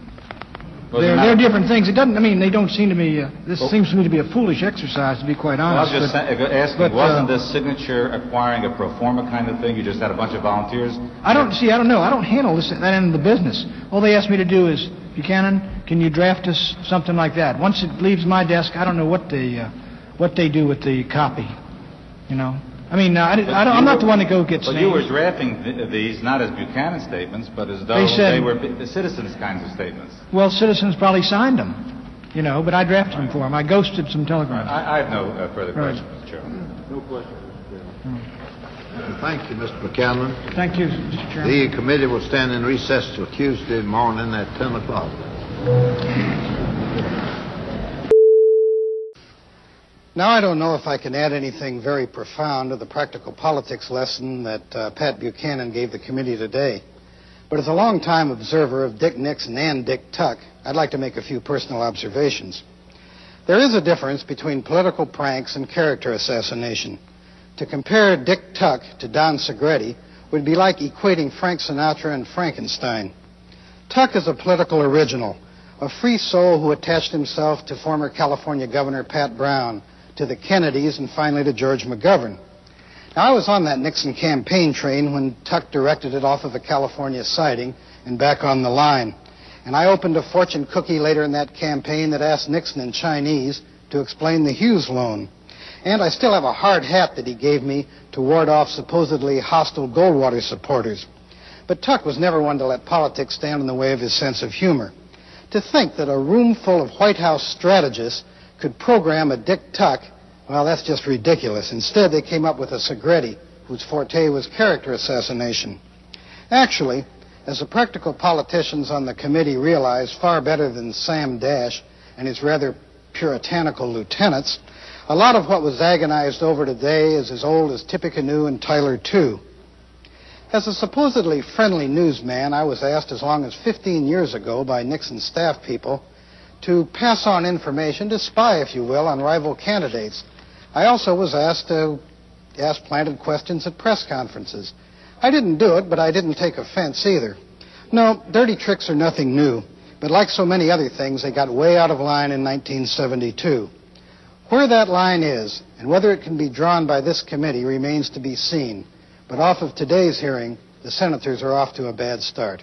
Well, they're, they're they're different things. It doesn't. I mean, they don't seem to me. Uh, this Well- seems to me to be a foolish exercise, to be quite Well, I was honest. just but- sa- asking, but, uh, wasn't this signature acquiring a pro forma kind of thing? You just had a bunch of volunteers? I don't see. I don't know. I don't handle this that end of the business. All they ask me to do is, Buchanan, can you draft us something like that? Once it leaves my desk, I don't know what they uh, what they do with the copy. You know. I mean, I, But I don't, you I'm not were- the one that go gets But names. you were drafting th- these not as Buchanan statements, but as though They said- they were bi- the citizens' kinds of statements. Well, citizens probably signed them. You know, but I drafted them for them. I ghosted some telegrams. I, I have no uh, further Right. questions, Mr. Chairman. No question. Thank you, Mr. Buchanan. Thank you, Mr. Chairman. The committee will stand in recess till Tuesday morning at 10 o'clock. Now, I don't know if I can add anything very profound to the practical politics lesson that uh, Pat Buchanan gave the committee today. But as a longtime observer of Dick Nixon and Dick Tuck, I'd like to make a few personal observations. There is a difference between political pranks and character assassination. To compare Dick Tuck to Don Segretti would be like equating Frank Sinatra and Frankenstein. Tuck is a political original, a free soul who attached himself to former California Governor Pat Brown, to the Kennedys, and finally to George McGovern. Now, I was on that Nixon campaign train when Tuck directed it off of a California siding and back on the line. And I opened a fortune cookie later in that campaign that asked Nixon in Chinese to explain the Hughes loan. And I still have a hard hat that he gave me to ward off supposedly hostile Goldwater supporters. But Tuck was never one to let politics stand in the way of his sense of humor. To think that a room full of White House strategists could program a Dick Tuck, well, that's just ridiculous. Instead, they came up with a Segretti, whose forte was character assassination. Actually, as the practical politicians on the committee realized far better than Sam Dash and his rather puritanical lieutenants, a lot of what was agonized over today is as old as Tippecanoe and Tyler, too. As a supposedly friendly newsman, I was asked as long as 15 years ago by Nixon staff people to pass on information, to spy, if you will, on rival candidates. I also was asked to ask planted questions at press conferences. I didn't do it, but I didn't take offense either. No, dirty tricks are nothing new, but like so many other things, they got way out of line in 1972. Where that line is, and whether it can be drawn by this committee, remains to be seen. But off of today's hearing, the senators are off to a bad start.